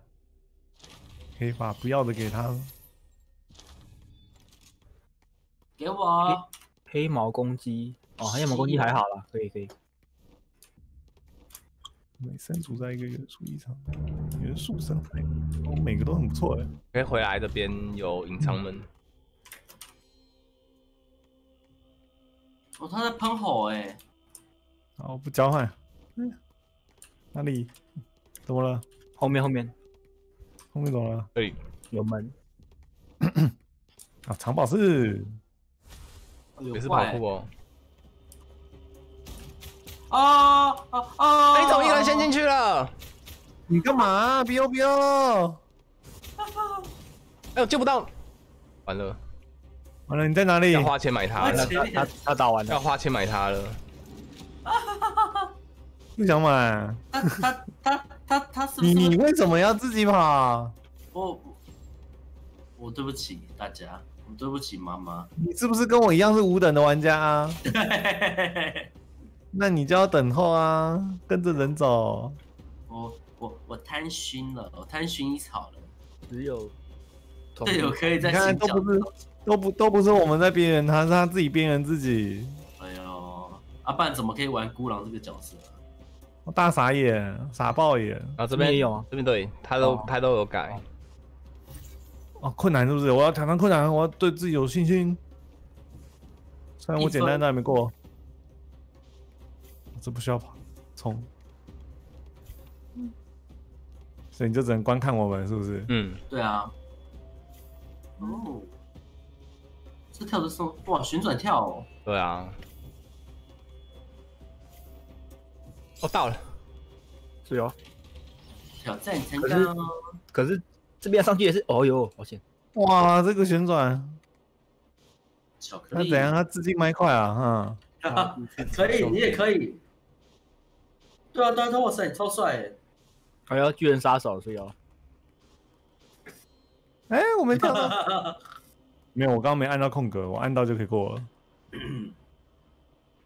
可以把不要的给他。给我黑毛公鸡哦，黑毛公鸡还好啦，可以可以。每身处在一个元素异常元素生态，哦，每个都很不错哎。可以回来这边有隐藏门，哦，他在喷火哎！好，不交换。嗯，哪里？怎么了？后面后面后面怎么了？这里有门，啊，藏宝室。也是跑酷哦。啊啊啊！哎，你怎么一个人先进去了？你干嘛、不要不要！哎，我救不到。完了，完了，你在哪里？要花钱买它我了，他他他打完了，要花钱买它了。不想买。他他他他他是不你你？为什么要自己跑？我我对不起大家，我对不起妈妈。你是不是跟我一样是五等的玩家啊？那你就要等候啊，跟着人走。我我我贪熏了，我贪薰衣草了。只有队友可以你看在新角都不是都不都不是我们在边缘他，是他自己边缘自己。哎呦，阿半怎么可以玩孤狼这个角色啊？我大傻眼，傻爆眼。啊这边也有啊这边对，他都哦他都有改。哦，困难是不是？我要挑战困难，我要对自己有信心。虽然我简单的还没过，这不需要跑，冲。所以你就只能观看我们，是不是？嗯，对啊。哦，这跳的是哇旋转跳哦，对啊。哦，到了，是哦。挑战成可是功。可是这边上去也是，哦哟，好险。哇，这个旋转，巧克力他怎样？他致敬麦块啊，哈 可以，你也可以。对啊，对啊，哇塞，你超帅哎！还要巨人杀手是哦。嗯。哎，我没跳到，没有，我刚刚没按到空格，我按到就可以过了。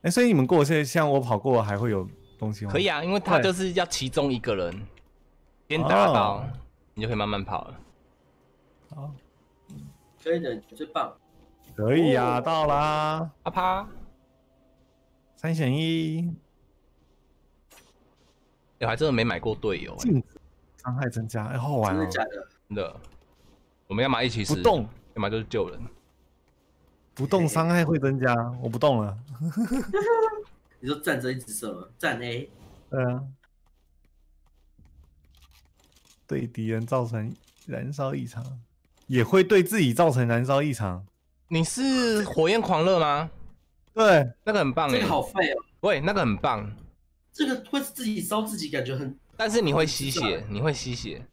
哎，所以你们过现在像我跑过还会有东西吗？可以啊，因为他就是要其中一个人先打到，哦你就可以慢慢跑了。好，可以的，最棒。可以啊、哦到啦，啪啪，三选一，我还真的没买过队友、欸，禁止伤害增加，哎，好好玩哦真的。假的？真的。我们要么一起死，不动，要么就是救人。不动伤害会增加，我不动了。你说站着一直射吗？站 A。对啊，对敌人造成燃烧异常，也会对自己造成燃烧异常。你是火焰狂热吗？对，那个很棒哎、这个好废哦，喂，那个很棒，这个会自己烧自己，感觉很但是你会吸血，你会吸血。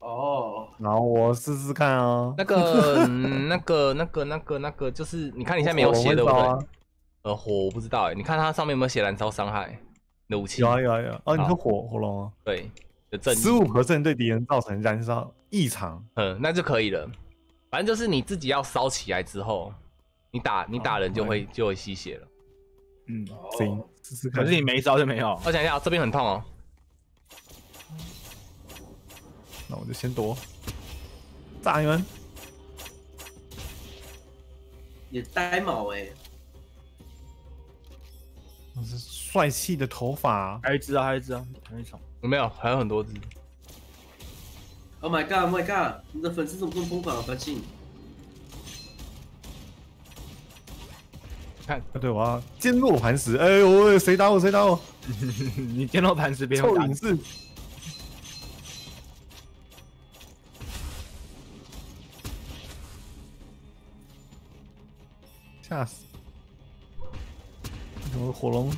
哦。然后我试试看哦。那个、嗯那个、那个、那个、那个，就是你看你现在没有血，对不对？呃，火我不知道哎，你看它上面有没有写燃烧伤害？你的武器有啊有啊有啊。哦，你好说火火龙啊，对的正义十五对敌人造成燃烧异常。嗯，那就可以了。反正就是你自己要烧起来之后，你打你打人就会、就会吸血了。嗯，行，试试看。可是你没招就没有。我想一下，这边很痛哦。那我就先躲，炸你们！也呆毛哎、帅气的头发，还有一只啊，还有一只啊，还有一场。没有，还有很多只。Oh my god! Oh my god! 你的粉丝怎么这么疯狂啊？关心。看，啊，对，我要坚若磐石。哎呦喂，谁打我？谁打我？你见到磐石别打臭影视。吓死！我火龙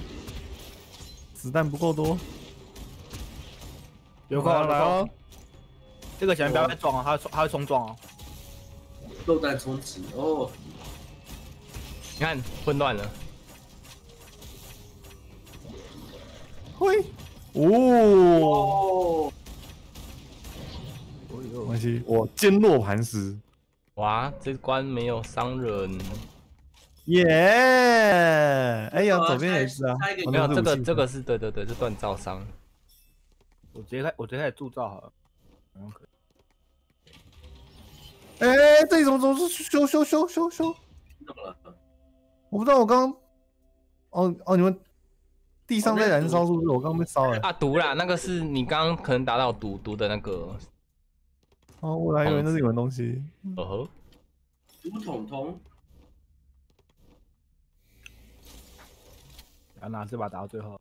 子弹不够多，有空来哦！这个前面不要再撞啊，它会冲它会冲撞哦。肉弹冲击哦，你看混乱了。嘿，哦，哦，没关系，我坚若磐石，哇，这关没有伤人。耶！哎呀，啊左边也是啊没有这个这个是对对对，是锻造商。我直接开，我直接开始铸造好了。嗯，可以。哎，这里怎么怎么修修修修修？怎么了？我不知道，我刚哦哦，你们地上在燃烧是不是？我刚刚被烧了。啊，毒啦，那个是你刚刚可能打到毒毒的那个，哦，我还以为那是你们东西。哦吼，毒桶桶，然后拿这把打到最后。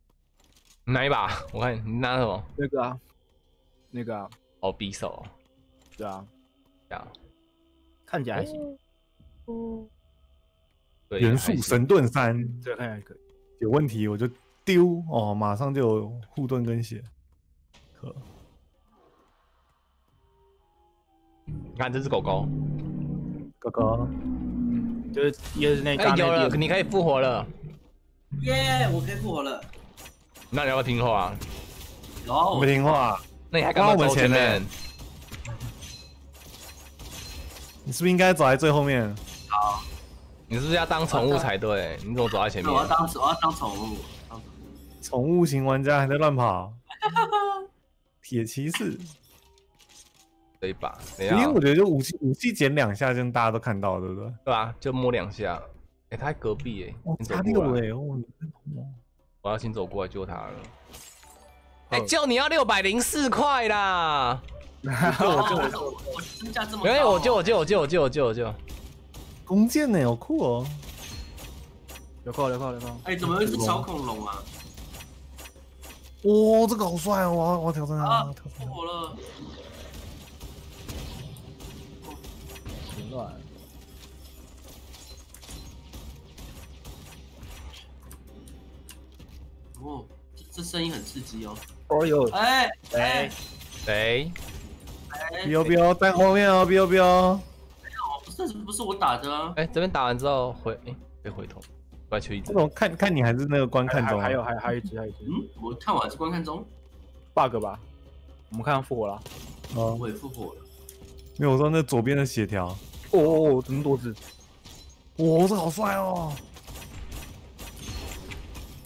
哪一把？我看你拿什么？那个啊，那个啊，哦，匕首，对啊，这样。看起来还行，对，元素神盾三这个看起来还可以。有问题我就丢哦，马上就有护盾跟血。可你看这只狗狗，哥哥，嗯，就是也是那哎、刚有了，你可以复活了。耶！我可以复活了。那你要不要听话？然后不听话，那你还干嘛花我前面？你是不是应该走在最后面？好你是不是要当宠物才对？你怎么走在前面我？要当我要当宠物，当宠物宠物型玩家还在乱跑，铁骑士。这一把，等一下哦因为我，觉得就武器武器捡两下，这样大家都看到，对不对？对吧？就摸两下。哎、他在隔壁哎、哦，你走差过来，六哎，哦，你真痛哦我要先走过来救他了。哎、哦救你要六百零四块啦！救我我身价这么高哦，因为我救我救我救我救我救我救，弓箭呢，好酷哦！有空有空有空。哎，怎么有一只小恐龙啊？哇，这个好帅哦！我要我要挑战他，我啊要挑战他。哦，这这声音很刺激哦。哦呦，哎哎哎谁？哎，标标在后面哦，标标。不是不是我打的啊。哎、这边打完之后回，哎、别回头，怪去一只这。种看看你还是那个观看中啊，还还有还有还有一只还有一只嗯，我看完是观看中，bug 吧？我们看到复活了。哦，我也复活了。没有我说那左边的血条，哦哦哦，这么多只，哇，这好帅哦！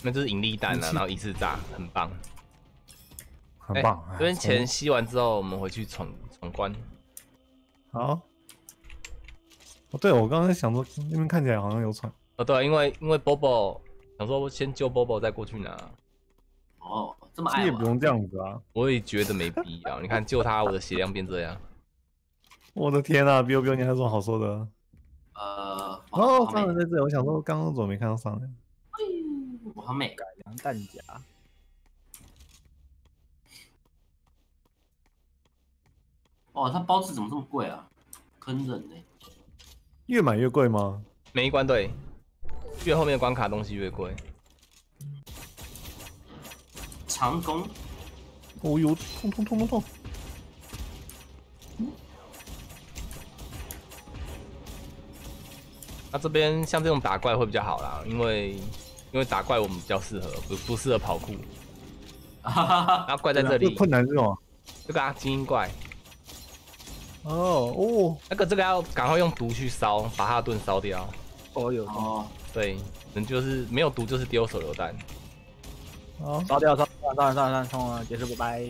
那就是引力弹啊，然后一次炸，很棒。很棒。这边哎钱吸完之后，我们回去闯闯关。好。哦，对，我刚刚想说那边看起来好像有船，哦，对啊，因为因为 Bobo 想说先救 Bobo 再过去拿，哦，这么爱也不用这样子啊！我也觉得没必要。你看救他，我的血量变这样。我的天啊，标标，你还有什么好说的？呃，哦，商人，在这里，我想说刚刚怎么没看到商人？我好美。改良弹夹，哦，它包子怎么这么贵啊？坑人呢。越买越贵吗？每一关对，越后面的关卡东西越贵。长弓，哦呦，痛痛痛痛痛！那这边像这种打怪会比较好啦，因为因为打怪我们比较适合，不不适合跑酷。哈哈哈。然后怪在这这里，困难是什么？这个啊精英怪，哦哦，那个这个要赶快用毒去烧，把它的盾烧掉。哦有，哦，对，人就是没有毒就是丢手榴弹，哦，烧掉烧掉烧掉烧掉冲啊，结束，拜拜。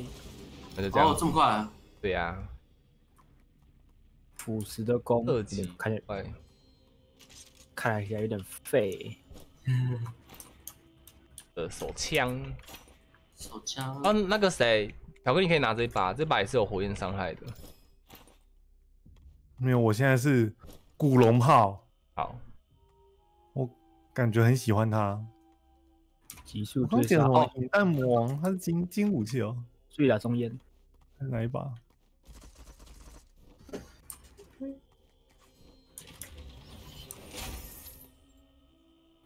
那就这样。哦，这么快啊？对呀、腐蚀的弓，二级看起来怪，看起来有点废。的手枪。手枪啊，那个谁，巧克力可以拿这一把，这把也是有火焰伤害的。没有，我现在是古龙炮，好，我感觉很喜欢它。极速我刚追杀，哦，弹魔王，它是金金武器哦，最打中烟，还是哪一把？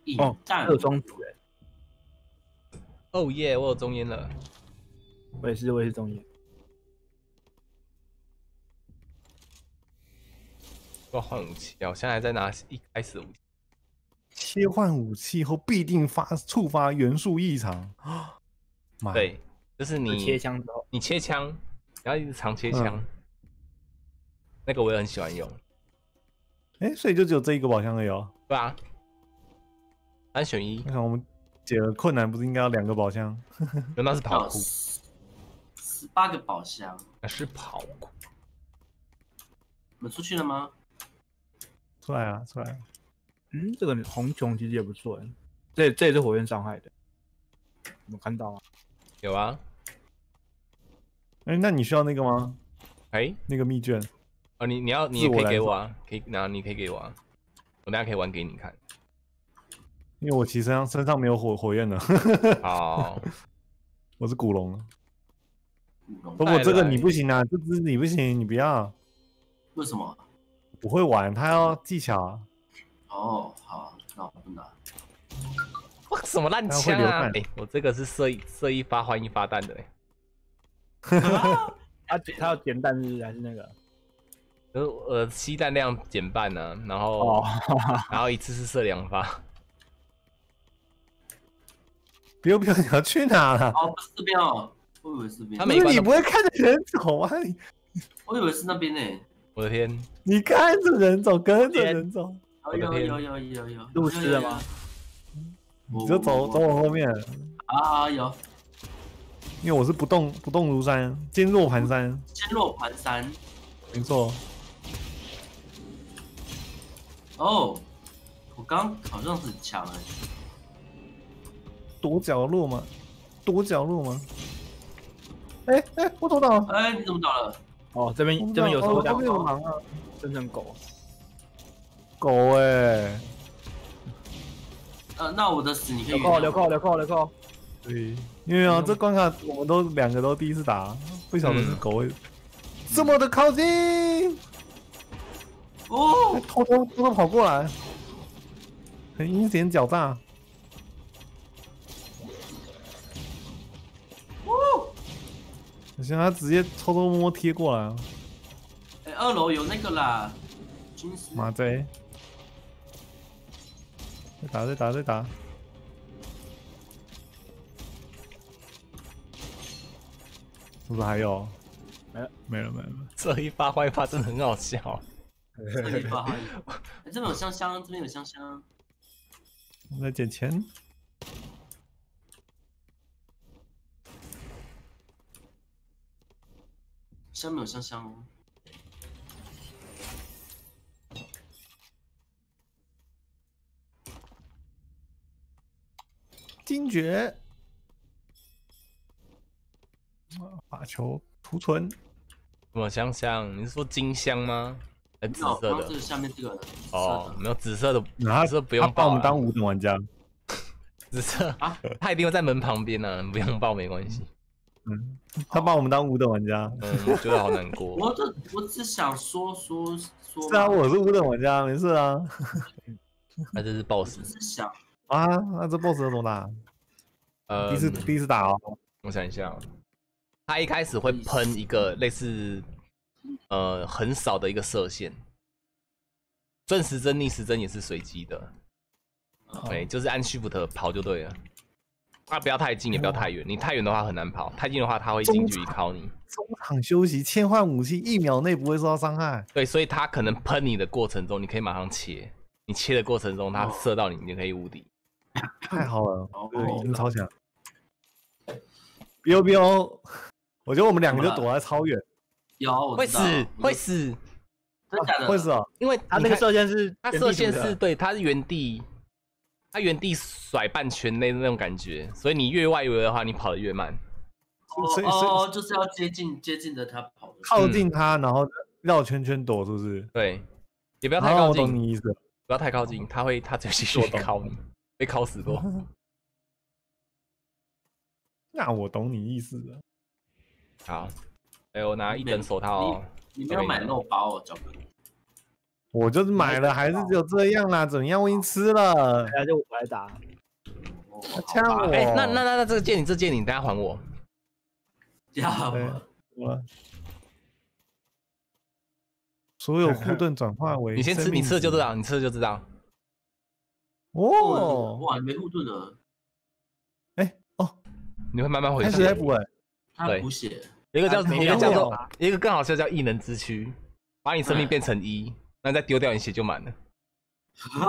引哦弹热装主人，哦耶，我有中烟了。我也是我也是中烟。我要换武器啊！我现在还在拿一开始的武器。切换武器后必定发触发元素异常。妈，对，就是你切枪之后，你切枪，然后一直长切枪，嗯那个我也很喜欢用。哎，所以就只有这一个宝箱而已哦。对啊，三选一，你看我们解了困难，不是应该要两个宝箱？有 那是跑酷，十八个宝箱，那是跑酷。你们出去了吗？出来啊，出来了！嗯，这个红琼其实也不错哎，这这也是火焰伤害的，有看到吗？有啊，哎，那你需要那个吗？哎、那个密卷？哦，你你要你也可以给我啊，可以，然后你可以给我啊，我等下可以玩给你看。因为我其实身上身上没有火火焰了，好，我是古龙。不不，这个你不行啊，这只你不行，你不要，为什么？不会玩，他要技巧啊。哦，好，那我不拿。哇，什么烂枪啊！流弹哎、我这个是射一射一发换一发弹的、欸，他他要减弹是还是那个？就是呃吸弹量减半呢、然后、哦，然后一次是射两发。不用不用，你要去哪了？哦，不是这边哦，我以为是这边。他每一关都不是你不会看着人走啊？你我以为是那边呢。我的天，你看着人走，跟着人走，哦，有有有有有。路痴了吗？你就走走我后面，啊，有因为我是不动不动如山，坚若磐山，坚若磐山。没错。哦，我刚好像很强哎。躲角落吗？独角落吗？哎哎，我躲倒了，哎，你怎么倒了？哦，这边我这边有躲倒了后手两面有狼啊，真正狗，狗哎，呃，那我的死你可以留原谅我扣。留扣留扣留扣，对，因为啊，这关卡我们都两个都第一次打，不晓得是狗会这么的靠近，哦，偷偷偷偷跑过来，很阴险狡诈。我现在直接偷偷摸摸贴过来啊，哎，二楼有那个啦，军师。妈贼！再打再打再打，是不是还有？没了没了没了。这一发换一发真的很好笑。这里发，哎，这边有香香，这边有香香。我在捡钱。下面有香香哦。惊觉，把球储存。什么香香？你是说金香吗？还是紫色的？这下面这个哦，没有紫色的，紫色不用报啊把我们当五等玩家。紫色啊，他一定会在门旁边呢，不用报没关系。嗯，他把我们当五等玩家。嗯，我觉得好难过。我这我只想说说说。是啊，我是五等玩家，没事啊。那这是 BOSS，只是想，啊，那这 boss 怎么打？呃第一，次第一次打哦。我想一下，他一开始会喷一个类似呃很少的一个射线，顺时针、逆时针也是随机的，对，就是按 Shift 跑就对了。啊，不要太近，也不要太远。你太远的话很难跑，太近的话他会近距离靠你。中场休息，切换武器，一秒内不会受到伤害。对，所以他可能喷你的过程中，你可以马上切。你切的过程中，他射到你，你就可以无敌。太好了，哦已经超强。biu biu，我觉得我们两个就躲在超远，有会死，会，死，真的假的？会死哦。因为他那个射线是他射线是对，他是原地，他原地甩半圈那那种感觉，所以你越外围的话，你跑得越慢。所以所以哦哦，就是要接近接近着他跑的。靠近他，然后绕圈圈躲，是不是？对，也不要太靠近，我懂你意思。不要太靠近，他会他就继续我懂敲你，被敲死过。那我懂你意思了。好，哎，我拿一等手套哦，你没有买肉包哦，小哥。我就是买了，还是只有这样啦。怎样？我已经吃了。那就我来打，哦他呛我。哎，那那那那这个剑你这剑你等下还我。要对我所有护盾 转化为你先吃，你吃了就知道，你吃了就知道。哦。哇，你没护盾了，哎哦，你会慢慢回开始补哎。他对补血。一个叫啊一个叫做一个更好笑叫异能之躯，把你生命嗯变成一，那你再丢掉你血就满了。啊！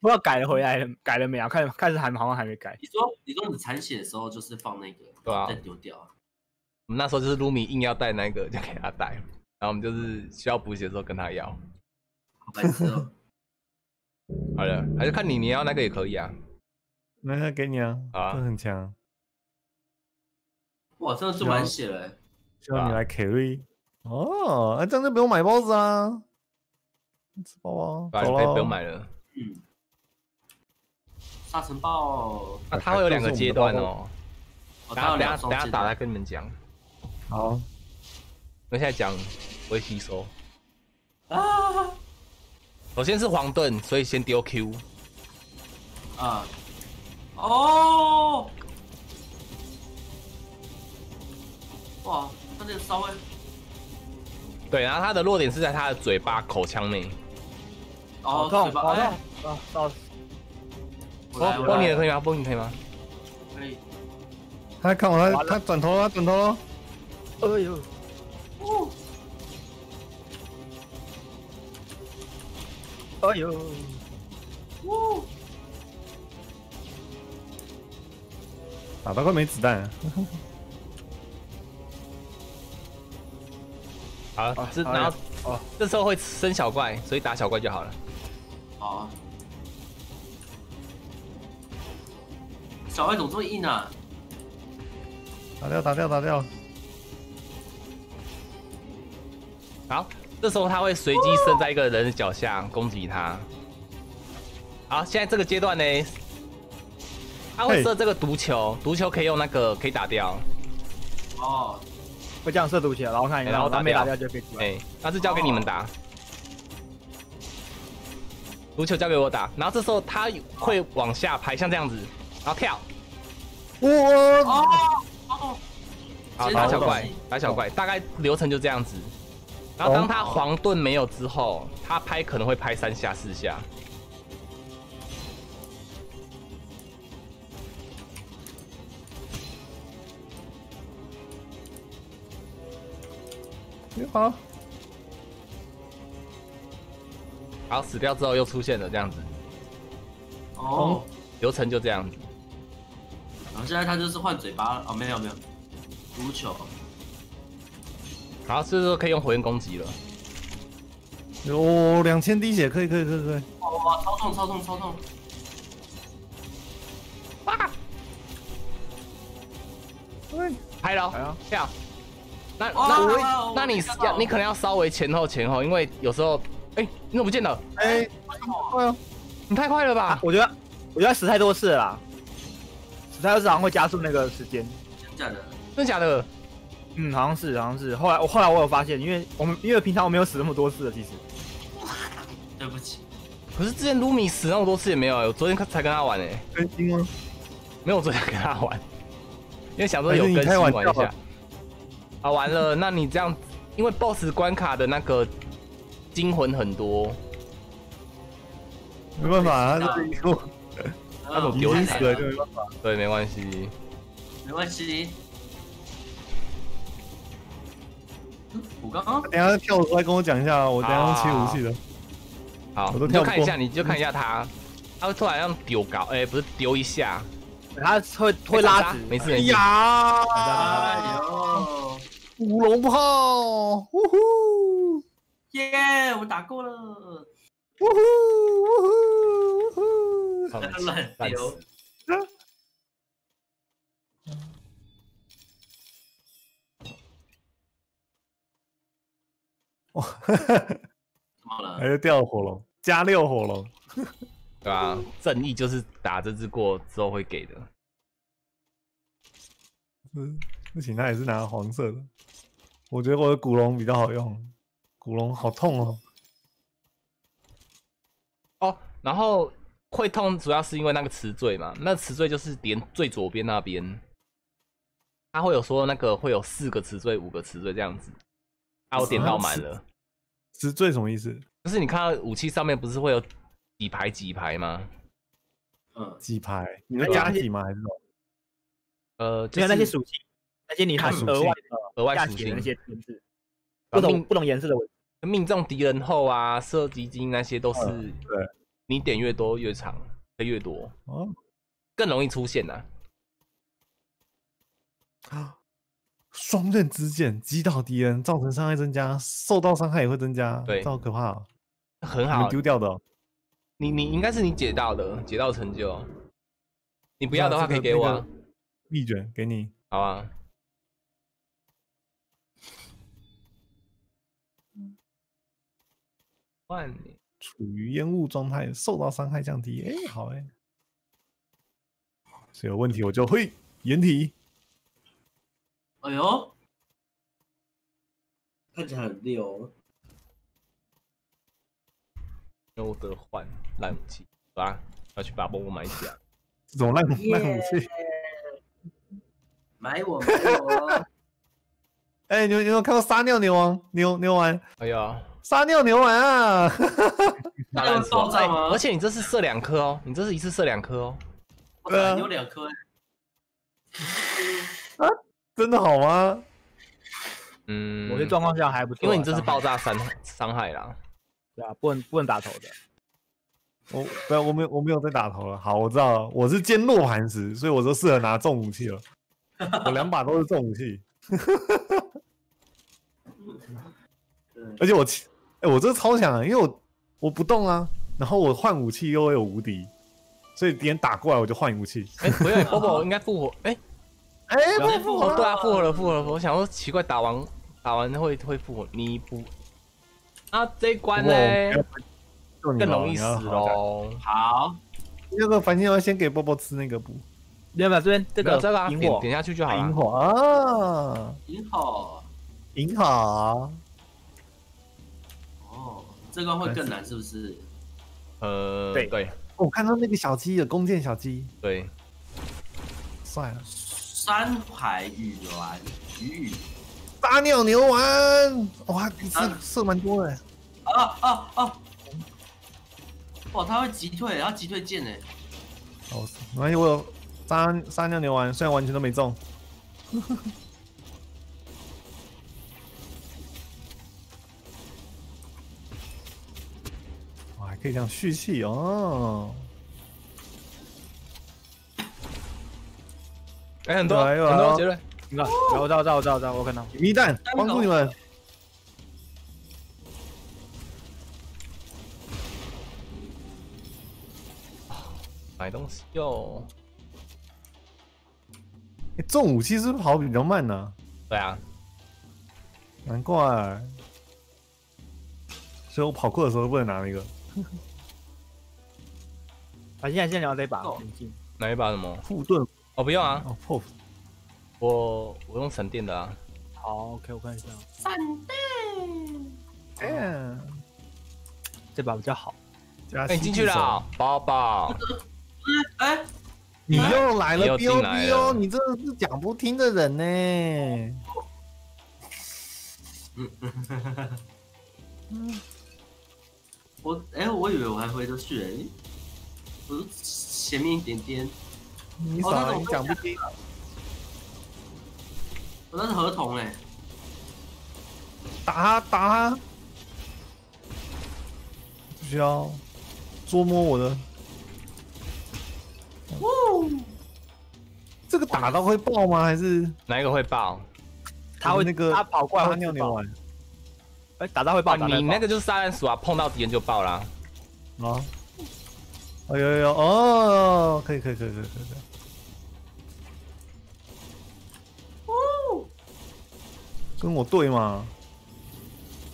不知道改了回来了改了没有？看看是还好像还没改。你说你说你残血的时候就是放那个，对啊再丢掉。我们那时候就是卢米硬要带那个，就给他带，然后我们就是需要补血的时候跟他要。好白痴哦。好了，还是看你你要那个也可以啊。那个给你啊，啊这很强，哇，真的是满血了欸。需要你来 carry。哦，那这样就不用买包子啦。吃包包，不然不走了。不用买了。嗯。沙尘暴，那它会有两个阶段哦。我等下等下打来。跟你们讲。好，那现在讲我会吸收。啊首先是黄盾，所以先丢 Q。啊！哦！哇，他这个稍微对，然后他的弱点是在他的嘴巴、口腔内。哦，痛，好痛哎，啊！到我来我来波你也可以吗？帮你可以吗？可以。他在看我，他他转头了，他转头了。哎呦，哦，哎呦，哦，打到快没子弹了。好，这好然后哦这时候会生小怪，所以打小怪就好了。好啊。小怪怎么这么硬啊？打掉，打掉，打掉。好，这时候他会随机射在一个人的脚下攻击他。好，现在这个阶段呢，他会射这个毒球，毒球可以用那个可以打掉，哦，会这样射毒球，然后看一下，然后打掉没打掉就可以出来。哎、那是交给你们打。毒球交给我打，然后这时候他会往下拍，像这样子，然后跳，我哦，哦，好，打打小怪，打小怪，大概流程就这样子。然后当他黄盾没有之后，他拍可能会拍三下四下。好，然后死掉之后又出现了这样子，哦，流程就这样子。然后现在他就是换嘴巴了。哦，没有没有，足球，然后这时候可以用火焰攻击了。有两千滴血，可以可以可以可以。哇，超痛超痛超痛，哎拍了哎呀，跳。那那哇那你要你可能要稍微前后前后，因为有时候，哎，你怎么不见了？哎，快啊！你太快了吧！我觉得我觉得死太多次了啦，死太多次好像会加速那个时间。真假的？真的假的？嗯，好像是好像是。后来我后来我有发现，因为我们因为平常我没有死那么多次的，其实。对不起，可是之前卢米死那么多次也没有，我昨天才跟他玩诶，更新吗？没有我昨天跟他玩，因为想说有更新玩一下。啊，完了，那你这样，因为 BOSS 关卡的那个金魂很多，没办法，他是一个那种丢死了就没办法。对，没关系。没关系。嗯我刚刚等一下跳出来跟我讲一下，我等下用切武器的。好，我就看一下，你就看一下他，他会突然让丢高，哎、不是丢一下，他会会拉直，没事没事。呀！哎呦，五龙炮，呜呼，耶，我打过了，呜呼，呜呼，呜呼。乱烂丢死。怎么了还？是掉火龙，加六火龙。对吧？正义就是打这只过之后会给的。嗯，不行，他也是拿黄色的。我觉得我的古龙比较好用，古龙好痛哦。哦，然后会痛主要是因为那个词缀嘛，那词缀就是点最左边那边，它会有说那个会有四个词缀、五个词缀这样子，啊，我点到满了。词缀什么意思？就是你看到武器上面不是会有几排几排吗？嗯，几排？你要加几吗？还是什么？呃，就没有那些属性，那些你看属额外性的额外属性的那，些文字，不同不同颜色的文字。命中敌人后啊，射击金那些都是对，你点越多越长，会越多，哦，更容易出现呐、啊双刃之剑击倒敌人，造成伤害增加，受到伤害也会增加。对这好可怕哦！很好。丢掉的哦。你你应该是你解到的，解到成就。你不要的话可以给我、啊，蜜卷给你。好啊。换你，处于烟雾状态，受到伤害降低。哎、好哎、所以有问题我就会掩体。哎呦，看起来很溜。优德换烂武器，走啊，要去把波波买起来。这种烂烂武器。买我买我，哎、你们你有看到撒尿牛王牛牛丸？哎呀，撒尿牛丸啊！大烂死爆炸吗哎而且你这是射两颗哦，你这是一次射两颗哦。我对啊操，有两颗欸，真的好吗？嗯，某些状况下还不错啊，因为你这是爆炸伤伤害啦。对啊，不能不能打头的。我不要，我没有我没有在打头了。好，我知道了，我是坚若磐石，所以我就适合拿重武器了。我两把都是重武器，嗯而且我其，哎、我这个超强啊，因为我我不动啊，然后我换武器又有无敌，所以敌人打过来我就换武器。哎，不对，波波应该复活。哎，哎、有对复活哦，对啊，了复活了，复活了。我想说奇怪，打完打完会会复活，你不？啊，这一关呢更容易死。喽。好，那个反正要先给波波吃那个补没有没有，这边这个这个啊，萤火点点下去就好了。萤火啊，挺好。银好，哦，这关会更难是不是？呃，对对哦我看到那个小鸡的弓箭小鸡，对，帅了。山海雨卵鱼雨撒尿牛丸，哇，一次射蛮多的。啊啊啊！哇，他会击退，然后击退剑呢。哦，没关系，我有撒撒尿牛丸，虽然完全都没中。可以这样蓄气哦。哎，很多很多杰瑞，你看，我知道，我知道，我知道，我知道，我看到。迷蛋，帮助你们。买东西哟。哎重武器是不是跑比较慢呢、对啊，难怪。所以我跑酷的时候不能拿那个。啊，现在先聊这把哦，哪一把什么？护盾。哦，不用啊，哦，破我我用闪电的啊。好，OK，我看一下，闪电，哎，这把比较好。加哎，你进去了，宝宝。哎，你又来了你又，biu biu，你真的是讲不听的人呢。我哎，我以为我还回得去哎，我是前面一点点，你少了，哦你讲不听。我那是合同哎，打他，打他！不需要捉摸我的。这个打到会爆吗？还是哪一个会爆？他会那个他跑过来会尿尿牛丸哎，打到会爆，啊，打到会爆你那个就是杀人鼠啊，碰到敌人就爆啦。啊？哎呦呦呦！哦，可以可以可以可以可以可以。跟我对嘛？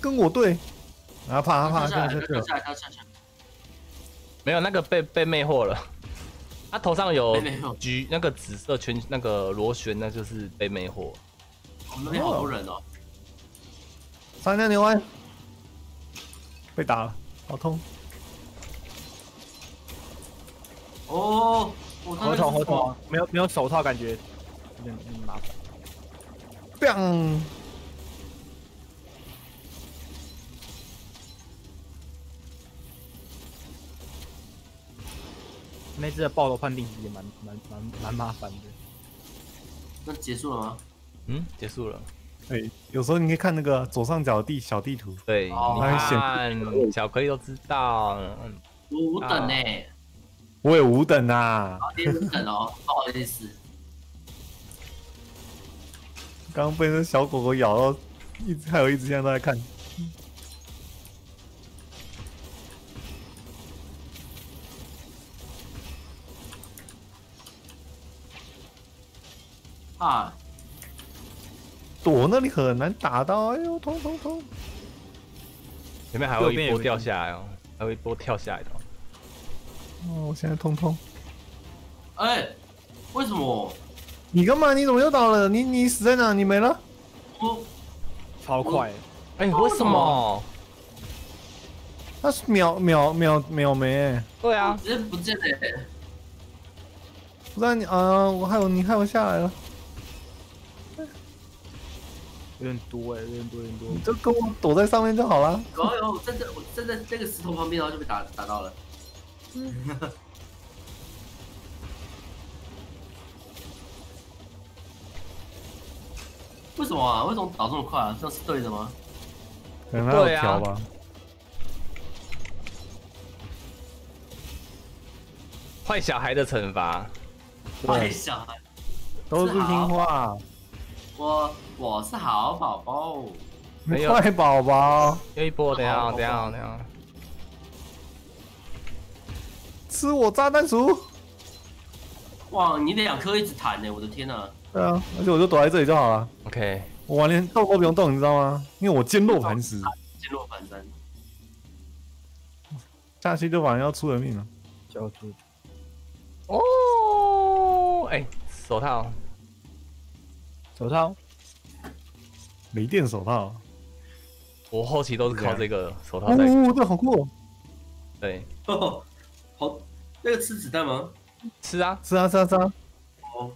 跟我对。啊怕啊怕！跳下来，下下来，跳下来，没有那个被被魅惑了，他头上有橘那个紫色圈那个螺旋，那就是被魅惑。我们那边好多人哦，三尿牛丸被打了，好痛！哦，我合同合同，没有没有手套，感觉有点有点麻烦。biang！那只的爆头判定也蛮蛮蛮蛮麻烦的。那结束了吗？嗯，结束了。哎，有时候你可以看那个左上角地小地图，对，看巧克力都知道。嗯我五等呢，我也五等啊。五等哦，不好意思，刚刚被那小狗狗咬到，一直还有一只现在都在看。啊，躲那里很难打到，哎呦，痛痛痛！前面还有一波掉下来哦，还有一波跳下来的哦。哦，我现在痛痛。哎，为什么你干嘛？你怎么又倒了？你你死在哪？你没了？我超快，哎，为什么？他是秒秒秒秒没、欸，对啊，直接不见了耶？不然你啊、我还有你害我下来了，有点多哎，有点多，有点多你。就跟我躲在上面就好了。有啊有，我站在我站在那个石头旁边，然后就被打打到了。为什么啊？为什么倒这么快啊？这样是对的吗？可能他有对啊调吧。坏小孩的惩罚。坏小孩，都是听话，我我是好宝宝。没有坏宝宝，又一波，等一下等一下哦，等一下哦。吃我炸弹鼠。哇，你两颗一直弹呢，我的天哪！对啊，而且我就躲在这里就好了，OK，我玩连动都不用动，你知道吗？因为我坚若磐石，坚若磐山。下期就反正要出人命了。交出哦，哎，手套，手套，雷电手套，我后期都是靠这个手套。哦，这个好酷哦！对，哦，好，那个吃子弹吗？吃啊，吃啊，吃啊，吃啊。哦，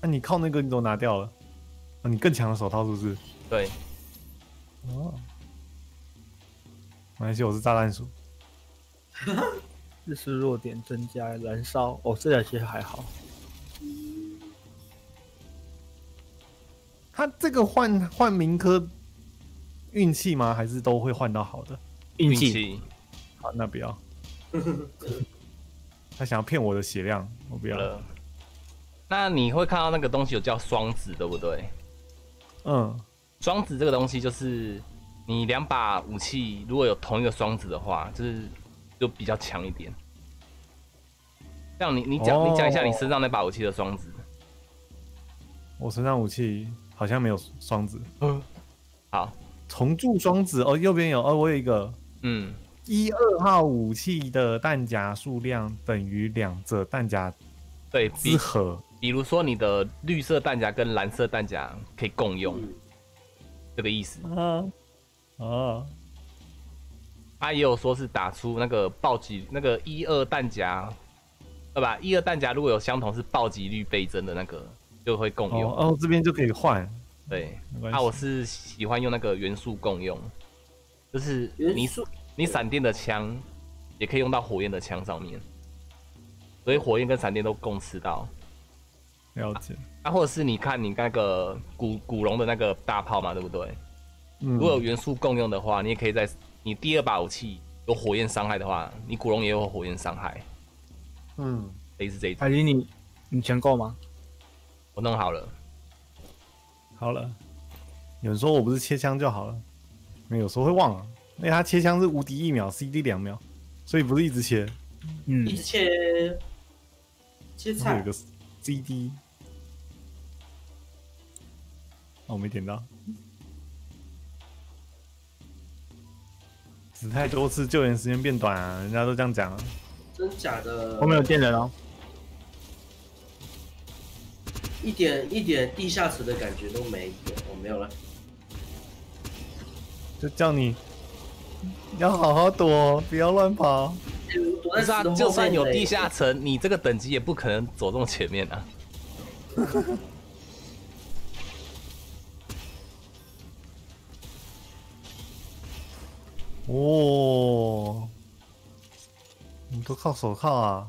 那你靠那个你怎拿掉了？啊，你更强的手套是不是？对。哦，没关系，我是炸弹鼠。日式弱点增加燃烧，哦，这两其实还好。他这个换换民科运气吗？还是都会换到好的？运气，运气。好，那不要。他想要骗我的血量，我不要。了。那你会看到那个东西有叫双子，对不对？嗯，双子这个东西就是你两把武器如果有同一个双子的话，就是就比较强一点。像你你讲、哦你讲一下你身上那把武器的双子。我身上武器好像没有双子，嗯，好，重铸双子哦，右边有哦，我有一个嗯，一二号武器的弹夹数量等于两者弹夹对之和。比如说你的绿色弹夹跟蓝色弹夹可以共用，这个意思。啊啊，他也有说是打出那个暴击那个一二弹夹，对吧？一二弹夹如果有相同是暴击率倍增的那个，就会共用。哦哦，这边就可以换，对。那、我是喜欢用那个元素共用，就是你你闪电的枪也可以用到火焰的枪上面，所以火焰跟闪电都共吃到。了解。啊，或者是你看你那个古古龙的那个大炮嘛，对不对？嗯如果有元素共用的话，你也可以在你第二把武器有火焰伤害的话，你古龙也有火焰伤害，嗯，类似这一种。海林，你你钱够吗？我弄好了，好了。有人说我不是切枪就好了，没有有时候会忘了，因为他切枪是无敌一秒，CD 两秒，所以不是一直切，嗯一，直切切菜会有，个 CD。哦，我没点到。死太多次，救援时间变短啊，人家都这样讲啊。真假的？后面有电人哦。一点一点地下城的感觉都没有，我没有了。就叫你要好好躲，不要乱跑。就后面嘞算有地下城，你这个等级也不可能走这么前面啊。哦，你都靠手铐啊，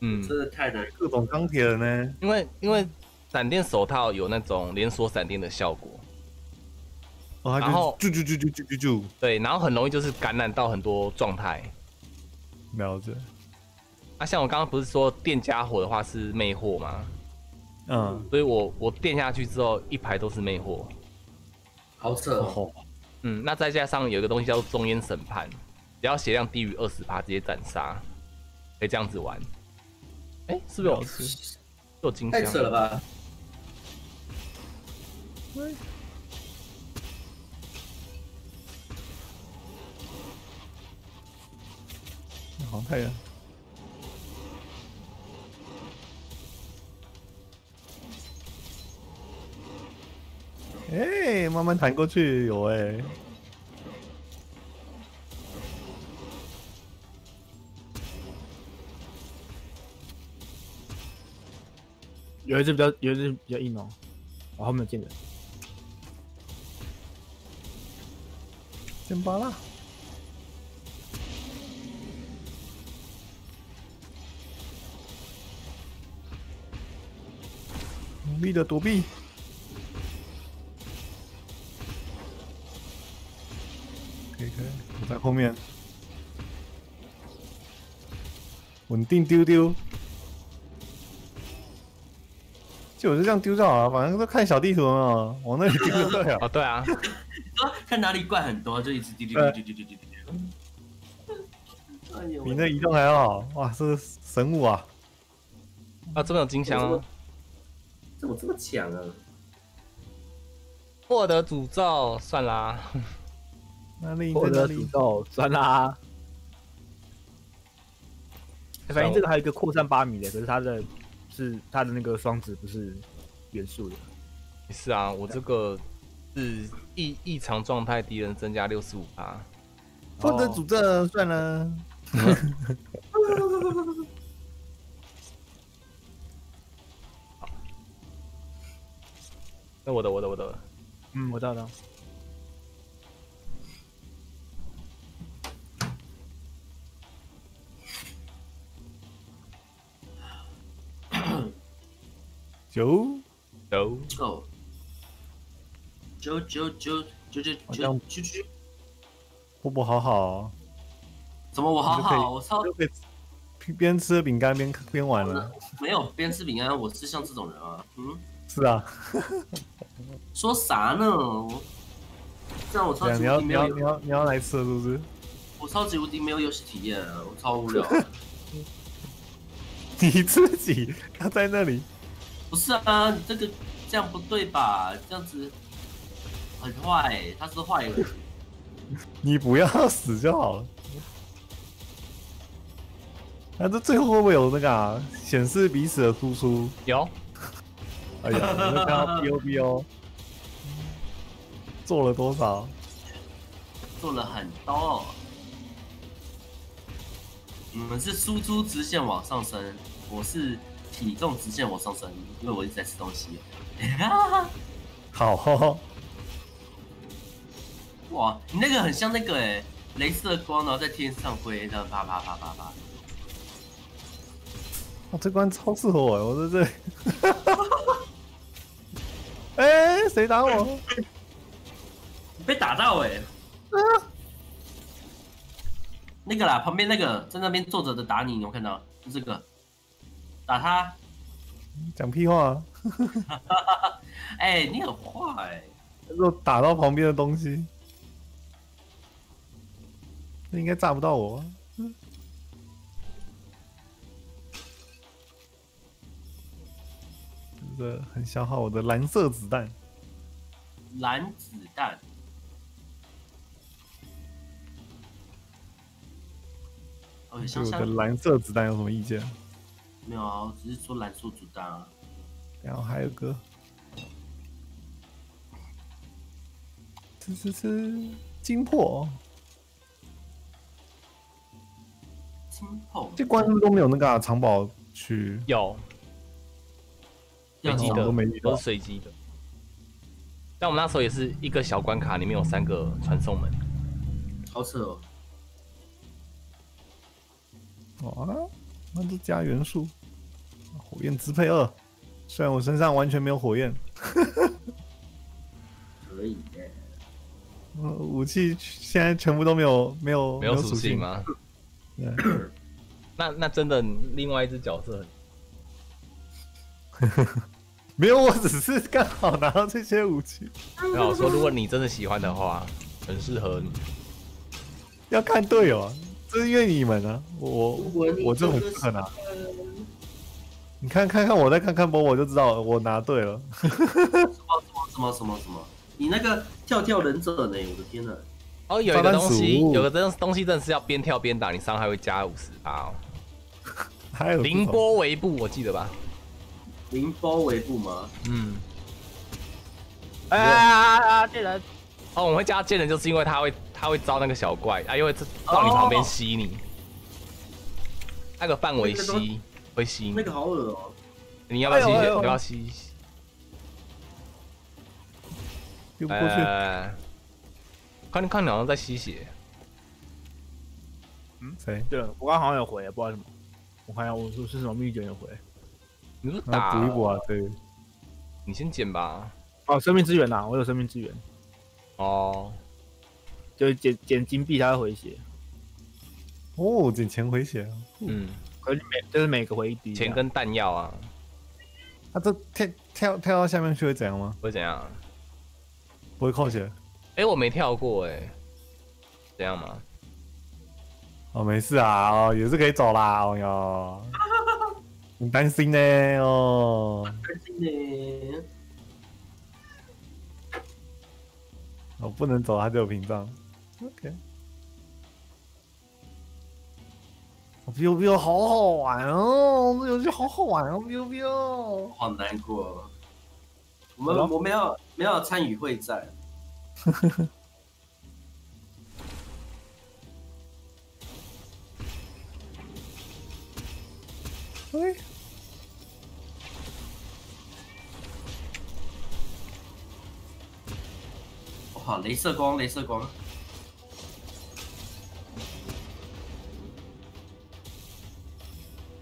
嗯，真的太难。各种钢铁人呢。因为因为闪电手套有那种连锁闪电的效果，哦，然后就啾啾啾啾啾啾啾，对，然后很容易就是感染到很多状态。了解。啊，像我刚刚不是说电加火的话是魅惑吗？嗯，所以我我电下去之后一排都是魅惑。好扯哦！哦，嗯，那再加上有一个东西叫做中烟审判，只要血量低于二十趴，直接斩杀，可以这样子玩。哎、是不是有了解是有金太箱？扯了吧！好太阳。哎、慢慢弹过去，有哎、有一只比较，有一只比较硬哦。我后面有电人。先扒拉。努力的躲避。可以可以，我在后面，稳定丢丢。就我就这样丢就好了，反正都看小地图嘛，往那里丢就对了。哦，对啊，说看哪里怪很多，就一直滴滴滴滴滴滴滴滴。哎呦比那移动还要好，哇，是神武啊！啊，这边有金箱啊。怎么这么强啊？获得诅咒，算啦。那另一获得诅？咒，算啦。反正这个还有一个扩散八米的，可是它的是它的那个双子不是元素的。是啊，我这个是异异常状态，敌人增加六十五趴。获得诅咒算了。那我的我的我的，嗯，我知道的。九九哦，九九九九九九九九，波波好好哦，怎么我好好？我超边吃饼干边边玩了。没有边吃饼干，我是像这种人啊。嗯，是啊，说啥呢？我这样我超级你要你无敌没有，要你要你要来吃了是不是？我超级无敌没有游戏体验啊，我超无聊。你自己他在那里，不是啊，你这个这样不对吧？这样子很坏、他是坏人。你不要死就好了。那这最后会不会有那个啊显示彼此的输出？有，哎呀，你们看到 B O B O 做了多少？做了很多。你们是输出直线往上升，我是体重直线往上升，因为我一直在吃东西。好、哦，哇，你那个很像那个哎，镭射光，然后在天上飞，这样啪啪啪啪啪。哦，这关超适合我，我在这里。哎、谁打我？被打到哎、那个啦，旁边那个在那边坐着的打你，你有看到？就这个，打他。讲屁话！哎、你很坏、如果打到旁边的东西，那应该炸不到我。这个很消耗我的蓝色子弹。蓝子弹。哦，对我的蓝色子弹有什么意见？没有啊，我只是说蓝素主蛋啊。然后还有个，吃吃吃金破，金碰这关都没有那个啊藏宝区？有随机的都是随机的。但我们那时候也是一个小关卡，里面有三个传送门。好扯哦。哦啊，那就加元素，火焰支配二。虽然我身上完全没有火焰，可以耶。呃武器现在全部都没有没有没有属属性？吗？对，那那真的另外一只角色很 没有，我只是刚好拿到这些武器，那我说，如果你真的喜欢的话，很适合你。要看队友啊，这是因为你们啊，我我我这很适合拿。你看看看我，再看看波，我就知道我拿对了。什么什么什么什么？你那个跳跳忍者呢？我的天呐！哦，有一个东西，有个东东西真的是要边跳边打，你伤害会加五十八哦。还有凌波微步，我记得吧？凌波微步吗？嗯，哎啊！这人哦，我们会加剑人，就是因为他会他会招那个小怪，啊，因为到你旁边吸你，那个范围吸会吸你那，个好恶哦、你要不要吸？哎呦哎呦要不要吸？丢不过去。呃，看看你好像在吸血，嗯谁？对了，我刚刚好像有回，不知道什么。我看一下，我说是什么秘诀有回。你说那打补一补啊，对。你先捡吧。哦，生命资源呐、我有生命资源，哦，就是捡捡金币它会回血，哦，捡钱回血啊。嗯，可是每就是每个回一滴。钱跟弹药啊，他、这跳跳跳到下面去会怎样吗？会怎样？不会扣血？哎，我没跳过哎，这样吗？哦，没事啊，哦，也是可以走啦。哦哟，很担心呢哦。担心呢。哦，不能走，它就有屏障。OK。，biu biu 好好玩哦，这游戏好好玩哦，biu biu。好难过哦。我们我们要没有参与会战，哎，哇，镭射光，镭射光，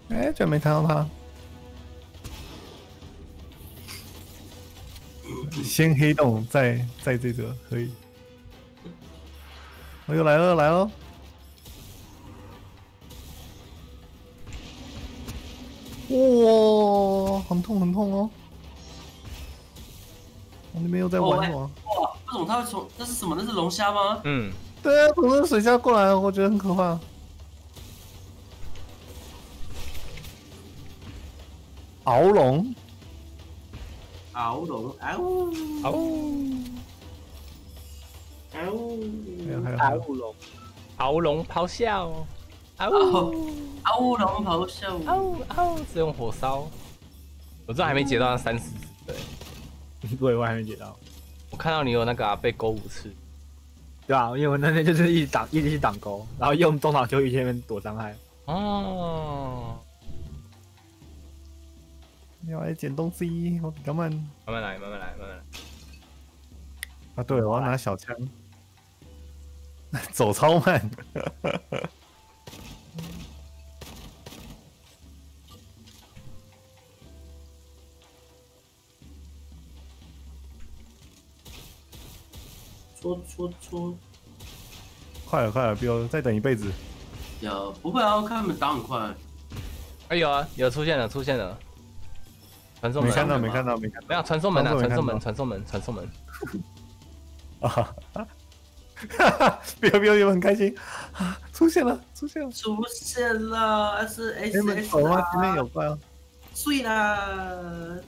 哎，居然没看到他。先黑洞，再再这个可以。我又来了，来了。哇，很痛很痛哦！我那边又在玩我。哇，为什么它会从？那是什么？那是龙虾吗？嗯，对啊，从那水下过来，我觉得很可怕。鳌龙，鳌龙，嗷呜，哦，嗷呜，还有还有。还有，大乌龙，鳌龙咆哮，嗷哦呜，嗷呜龙咆哮，嗷呜嗷呜，只用火烧。我这还没解到那三十，对，对，我还没解到。我看到你有那个啊被勾五次，对啊，因为我那天就是一直挡，一直去挡勾，然后用中场休息那边躲伤害。哦，要来捡东西，我比较慢。慢慢来，慢慢来，慢慢来。啊，对，我要拿小枪，走超慢。戳戳戳，快了，快了，不要再等一辈子。有不会啊？我看他们打很快，哎有啊，有出现了，出现了。传送门啊，没看到，没看到，没看到没有传送门啊，传送门传送门，传送门，传送门。到。啊！哈哈，比我比我比我很开心啊！出现了，出现了。出现了，S 前 S 面 S 有吗？前面有怪啊！碎了！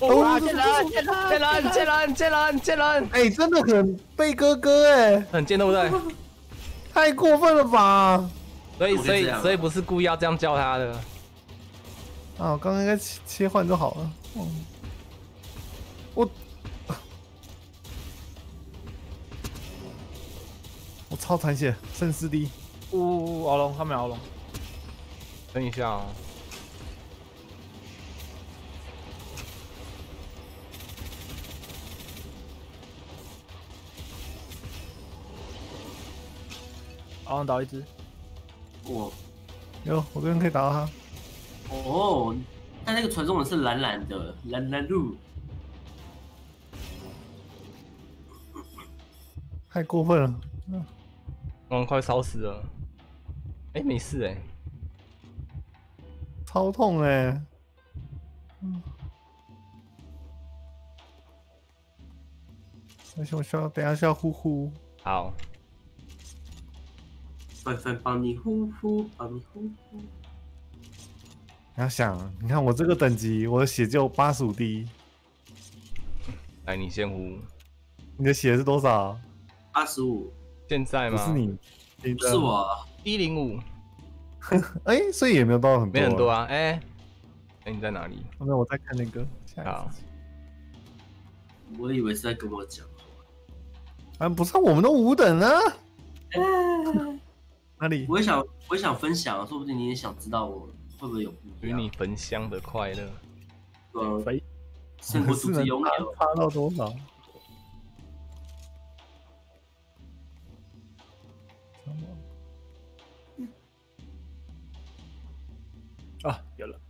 哦见人，见人，见人，见人，见人，见人，哎，真的很贝哥哥哎，很贱对不对？太过分了吧！所以，所以所以不是故意要这样叫他的。啊，我刚刚应该切切换就好了。嗯，我我超残血，圣师弟。呜，呜呜！敖龙，他们敖龙，等一下哦，敖龙倒一只。我有，我这边可以打到他。哦，但那个传送门是蓝蓝的，蓝蓝路。太过分了！嗯我快烧死了。哎，没事哎。超痛哎、嗯，而且我需要等一下需要呼呼，好，范范帮你呼呼，帮你呼呼。你要想，你看我这个等级，我的血就八十五滴，来你先呼。你的血是多少？八十五，现在吗？不是你，你的不是我，一零五，哎、所以也没有到很多，没很多。啊。哎，哎你在哪里？后面我在看那个下一好，我以为是在跟我讲。啊，不是啊我们都五等啊，哪里？我也想，我也想分享，说不定你也想知道我会不会有不一样与你。焚香的快乐。呃，肥胜过独自拥有。差到多少？啊，有了。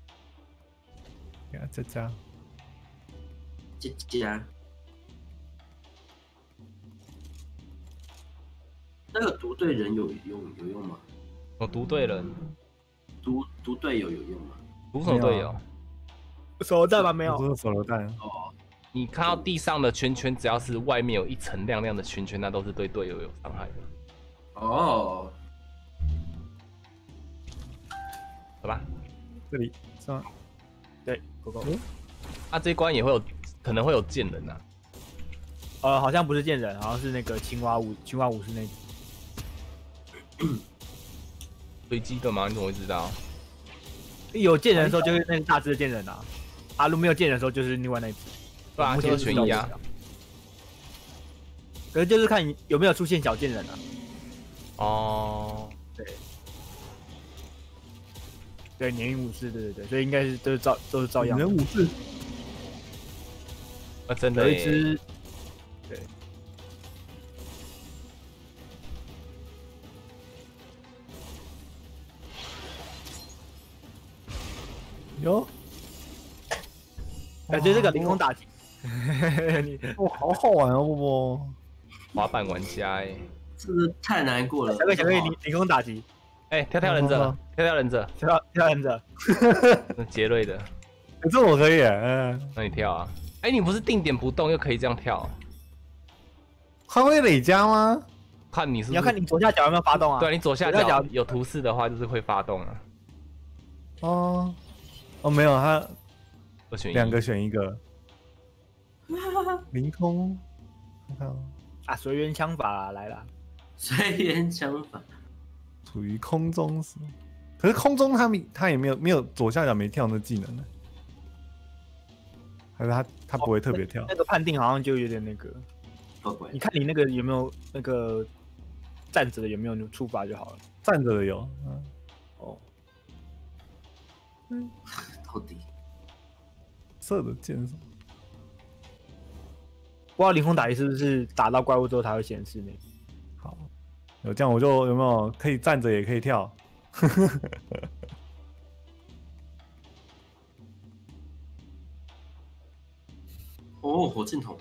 给他加加，姐姐，那个读对人有用有用吗？我读对人，毒毒队友有用吗？读什么队友？手榴弹吗？没有。手榴弹，哦，你看到地上的圈圈，只要是外面有一层亮亮的圈圈，那都是对队友有伤害的，哦，好吧？这里是吗？对，狗狗。啊，这一关也会有可能会有剑人呐、呃，好像不是剑人，好像是那个青蛙武，青蛙武士那只。随机的吗？你怎么会知道？有见人的时候就是那个大只的见人啊，啊，如果没有见人的时候就是另外那一只。对啊，就是悬疑啊。。可是就是看你有没有出现小剑人啊。哦，对，对年龄武士，对对对，所以应该是都是照都是照样的。人武士，啊真的有一只，哟，感觉这个凌空打击，你哇，好好玩哦，波波。滑板玩家哎、真的太难过了。小哥小哥凌凌空打击，哎、跳跳忍者嗯，跳跳忍者，跳跳忍者，那杰瑞的，欸这我可以耶，嗯，那你跳啊？哎、你不是定点不动又可以这样跳？他会累加吗？看你是是你要看你左下角有没有发动啊？对啊，你左下角左下角有图示的话，就是会发动啊。哦，哦，没有，他我选一。两个选一个，凌空，看看哦，啊，随缘枪法啊来了，随缘枪法，处于空中时，可是空中他没他也没有没有左下角没跳那技能呢，还是他他不会特别跳？那？个判定好像就有点那个，不你看你那个有没有那个站着的有没有触发就好了。站着的有，嗯，哦，到底射的箭什么？不知道凌空打击是不是打到怪物之后才会显示呢？好，有这样我就有没有可以站着也可以跳？哦，火箭筒，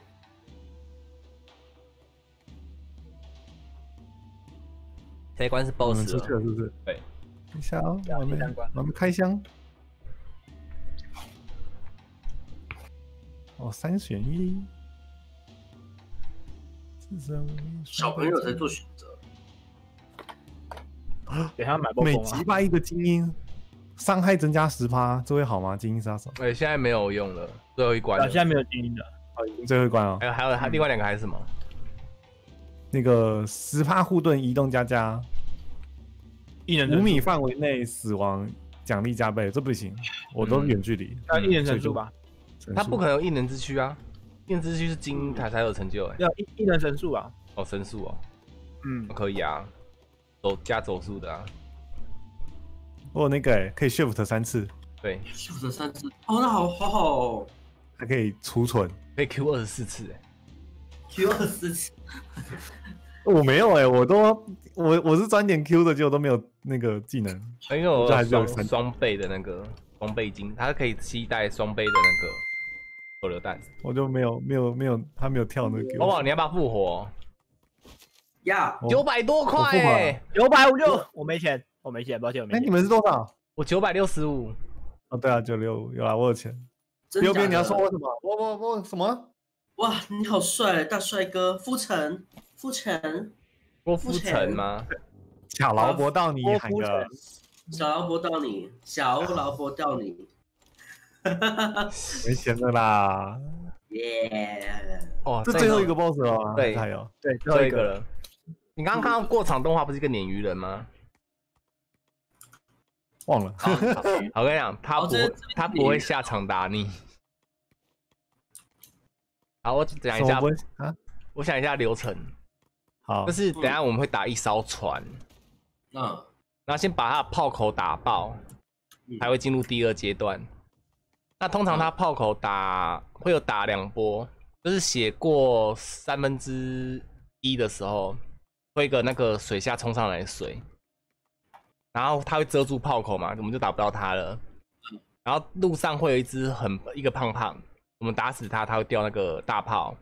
这一关是 BOSS 是不是？对，等一下哦，我还没第三关我们开箱。哦，三选一。小朋友才做选择。啊！给他买爆每！击败一个精英，伤害增加十趴，这会好吗？精英杀手，哎、现在没有用了，最后一关了。啊现在没有精英的，哦，已经最后一关了还。有还有还另外两个还是什么？那个十趴护盾移动加加，一人五米范围内死亡奖励加倍，这不行，我都远距离。要一人神速吧？他不可能有异能之躯啊，异能之躯是精英才才有成就哎、要一一人神速啊！哦，神速哦，嗯，可以啊，走加走速的啊，哦那个、欸、可以 shift 三次，对，，shift 三次，哦，那好好好哦还可以储存。可以 Q 二十四次哎、，Q 二十次，我没有哎、我都我我是专点 Q 的，结果都没有那个技能。因为我还是双倍的那个双倍金，它可以期待双倍的那个手榴弹。我就没有没有没有，他没有跳那个给我。欧宝，你要不要复活？呀，九百多块九百五六，我没钱，我没钱，抱歉，我没哎、钱你。们是多少？我九百六十五，哦，对啊，九六五有啊，我有钱。右边你要说我什么？我我我什么？哇，你好帅，大帅哥，傅成，傅成，郭富城吗？小劳勃到你喊个小劳勃到你，小劳勃到你，没钱的啦。耶！哦，这最后一个 boss 了吗？对还有对，最最后一个了。你刚刚看到过场动画不是一个鲶鱼人吗？忘了。我跟你讲，他不他不会下场打你。好，我讲一下？我想一下流程，好就，是等下我们会打一艘船，嗯，然后先把他的炮口打爆嗯，才会进入第二阶段。那通常他炮口打会有打两波，就是写过三分之一的时候，会一个那个水下冲上来的水，然后它会遮住炮口嘛，我们就打不到他了。然后路上会有一只很一个胖胖，我们打死他，他会掉那个大炮。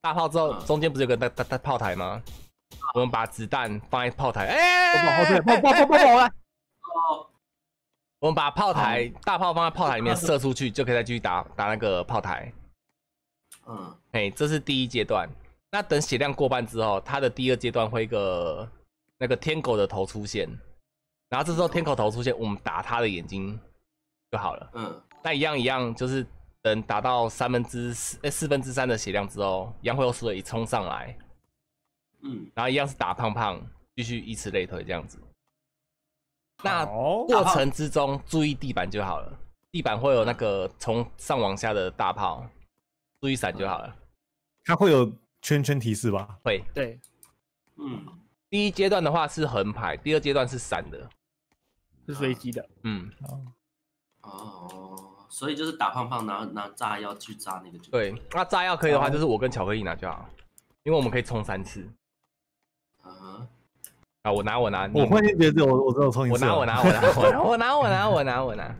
大炮之后嗯中间不是有个大大大炮台吗？我们把子弹放在炮台，哎、跑后退，跑跑跑跑跑来！哦，我们把炮台大炮放在炮台里面射出去，就可以再继续打打那个炮台。嗯，哎，这是第一阶段。那等血量过半之后，它的第二阶段会一个那个天狗的头出现，然后这时候天狗头出现，我们打它的眼睛就好了。嗯，那一样一样，就是等打到三分之四呃四分之三的血量之后，一样会有水冲上来，嗯，然后一样是打胖胖，继续以此类推这样子。那好过程之中注意地板就好了，地板会有那个从上往下的大炮，注意闪就好了。它会有圈圈提示吧？会，对，嗯，第一阶段的话是横排，第二阶段是闪的。是随机的。嗯，哦，所以就是打胖胖，拿拿炸药去炸那个就对。那炸药可以的话，就是我跟巧克力拿就好，因为我们可以冲三次。啊，啊，我拿，我拿，我忽然间觉得我我只有冲一次，我拿，我拿，我拿，我拿，我拿，我拿，我拿，我拿。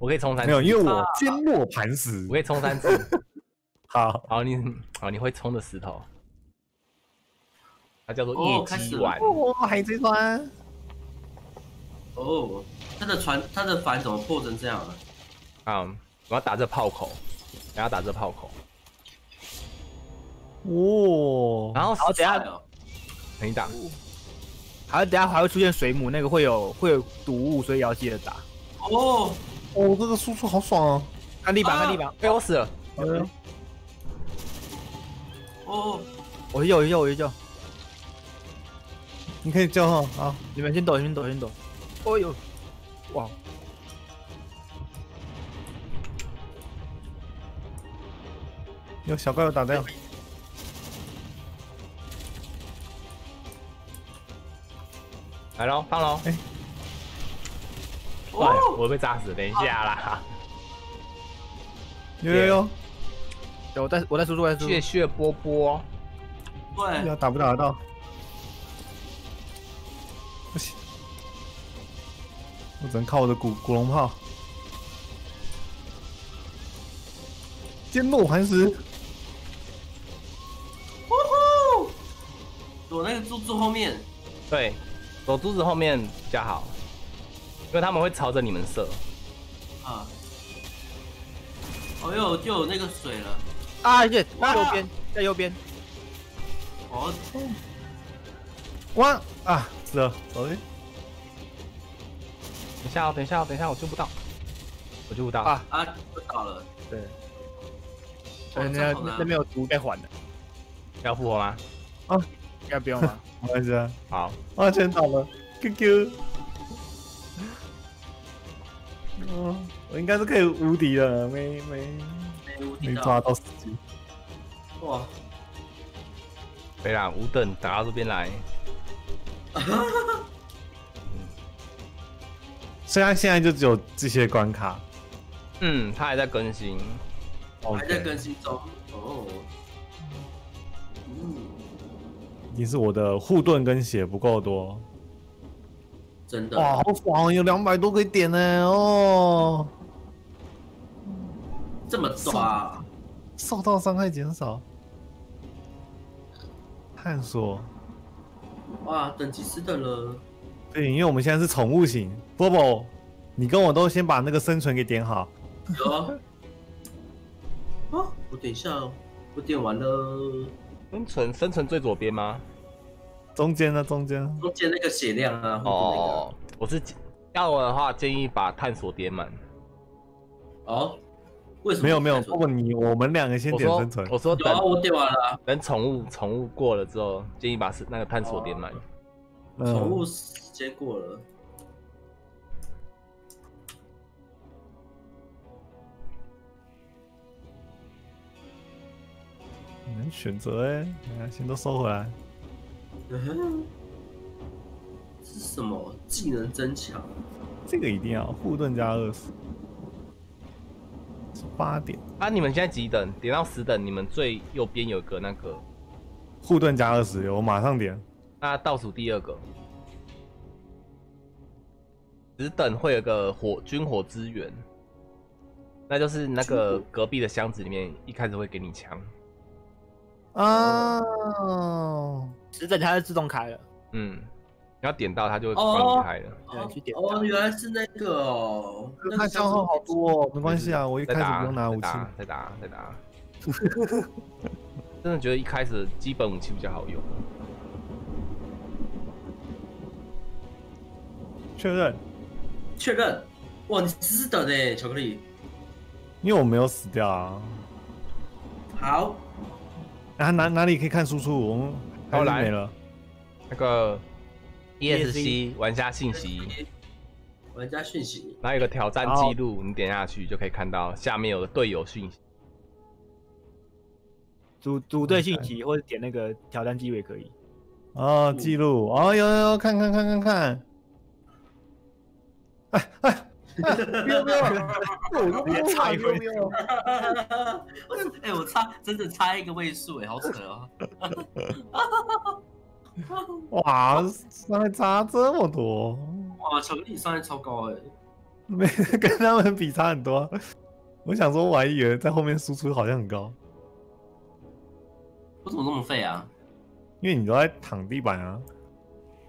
我可以冲三次，没有，因为我坚若磐石我。可以冲三次。好，好，你好，你会冲的石头，它叫做哦业开始了绩丸。哦，海贼船，哦，他的船，他的帆怎么破成这样了？啊、我要打这炮口，我要打这炮口，哦，然后然后等一下帅哦你打，还有等下还会出现水母，那个会有会有毒物，所以要记得打。哦，哦，这个输出好爽哦。看地板，啊看地板，哎、我死了，嗯，哦，我去救，我去救，我去救。你可以叫哈，好，你们先躲，先躲，先躲。哦呦，哇！有小怪物打掉，来喽，放喽。哎哇，哦，我被炸死，等一下啦。有 有有，对我在我在输出，我在输出血。血波波，对，要打不打得到？不行，我只能靠我的古古龙炮。坚若磐石，躲那个柱柱后面，对，走珠子后面比较好，因为他们会朝着你们射。啊，哦呦，就有那个水了，啊，耶！哇右边，在右边。哦，哇啊，死了，sorry，等一下哦，等一下哦，等一下，我救不到，我救不到。啊。啊，就倒了，对，哦对，那那边有毒该还的，要复活吗？应该不用了。没关系啊，好，完全倒了，QQ。嗯，我应该是可以无敌了，没没没无敌没抓到，到死机。哇，可以啦，五等打到这边来。虽然现在就只有这些关卡嗯，它还在更新。还在更新中，哦，已经是我的护盾跟血不够多。真的，哇，好爽，有两百多个点呢哦，这么抓，受到伤害减少，探索。哇，等级十等了，对，因为我们现在是宠物型，波波，你跟我都先把那个生存给点好。有。啊，啊，我等一下哦，我点完了，生存生存最左边吗？中间呢？中间中间那个血量啊，或者哦，我是要我的话，建议把探索点满。那个，哦，为什么没有没有，探索波波你我们两个先点生存。我说有啊，等我点完了啊，等宠物宠物过了之后，建议把那个探索点满。嗯宠物时间过了，能选择哎，哎先都收回来。嗯哼，是什么技能增强？这个一定要护盾加二十，是八点，啊，你们现在几等？点到十等，你们最右边有个那个，护盾加二十，我马上点。那倒数第二个，十等会有个火军火资源，那就是那个隔壁的箱子里面一开始会给你枪。啊，十等它就自动开了，嗯，你要点到它就会帮你开了。对去点哦，原来是那个哦，那它消耗好多哦，没关系啊，我一开始，不用拿武器。再打，再打，再打。真的觉得一开始基本武器比较好用。确认，确认。哇，你十等呢，巧克力。因为我没有死掉啊。好，啊，哪哪里可以看输出？我们还后来没了。那个 ESC 玩家信息，玩家讯息。然后有个挑战记录，你点下去就可以看到下面有个队友讯息。组组队信息或者点那个挑战机会也可以。哦，记录哦，有有有，看看看看看。哎哎，哎 不要不要，我差一分。哎、我差真的差一个位数，哎，好扯哦。哇，伤害差这么多，哇，巧克力伤害超高哎。没跟他们比差很多。我想说，我还以为在后面输出好像很高，我怎么那么废啊？因为你都在躺地板啊。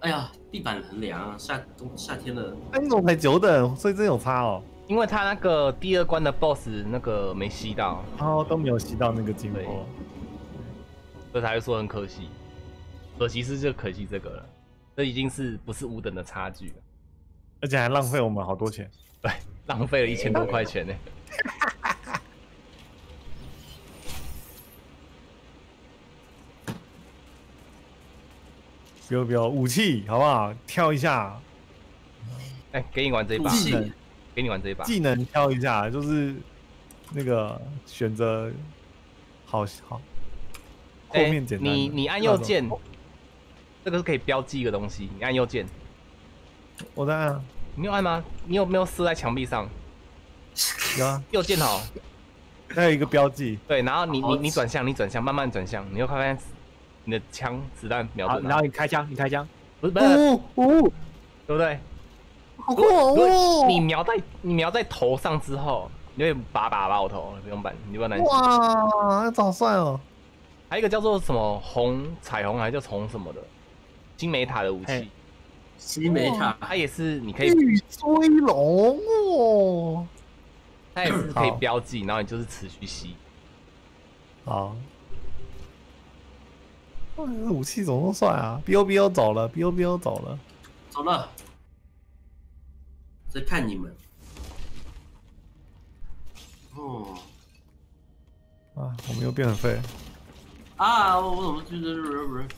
哎呀，地板很凉啊，夏冬夏天了。哎，你怎么才九等？所以真有差哦。因为他那个第二关的 BOSS 那个没吸到，哦都没有吸到那个金对波。所以才会说很可惜。可惜是就可惜这个了，这已经是不是五等的差距了？而且还浪费我们好多钱。对，浪费了一千多块钱呢。不要不要，武器好不好？挑一下，哎、给你玩这一把技，能给你玩这一把。技能挑一下，就是那个选择好好后哎面简单的。你你按右键，这个是可以标记一个东西，你按右键，我在按啊，你有按吗？你有没有撕在墙壁上？有啊，右键哦，还有一个标记。对，然后你你你转向，你转向，慢慢转向，你会发现你的枪子弹瞄好，准然后，你开枪，你开枪，不是不是，哦哦，对不对？好酷哦！你瞄在你瞄在头上之后，你会把把爆头，不用板，你不要担心。哇，这好帅哦！还有一个叫做什么红彩虹还是叫红什么的金美塔的武器嘿，西梅塔，它也是你可以，玉追龙哦，它也是可以好标记，然后你就是持续吸。好。武器怎么那么帅啊？B O B O 走了，B O B O 走了。走了，在看你们。哦啊，我们又变很废。啊，我怎么就是不是？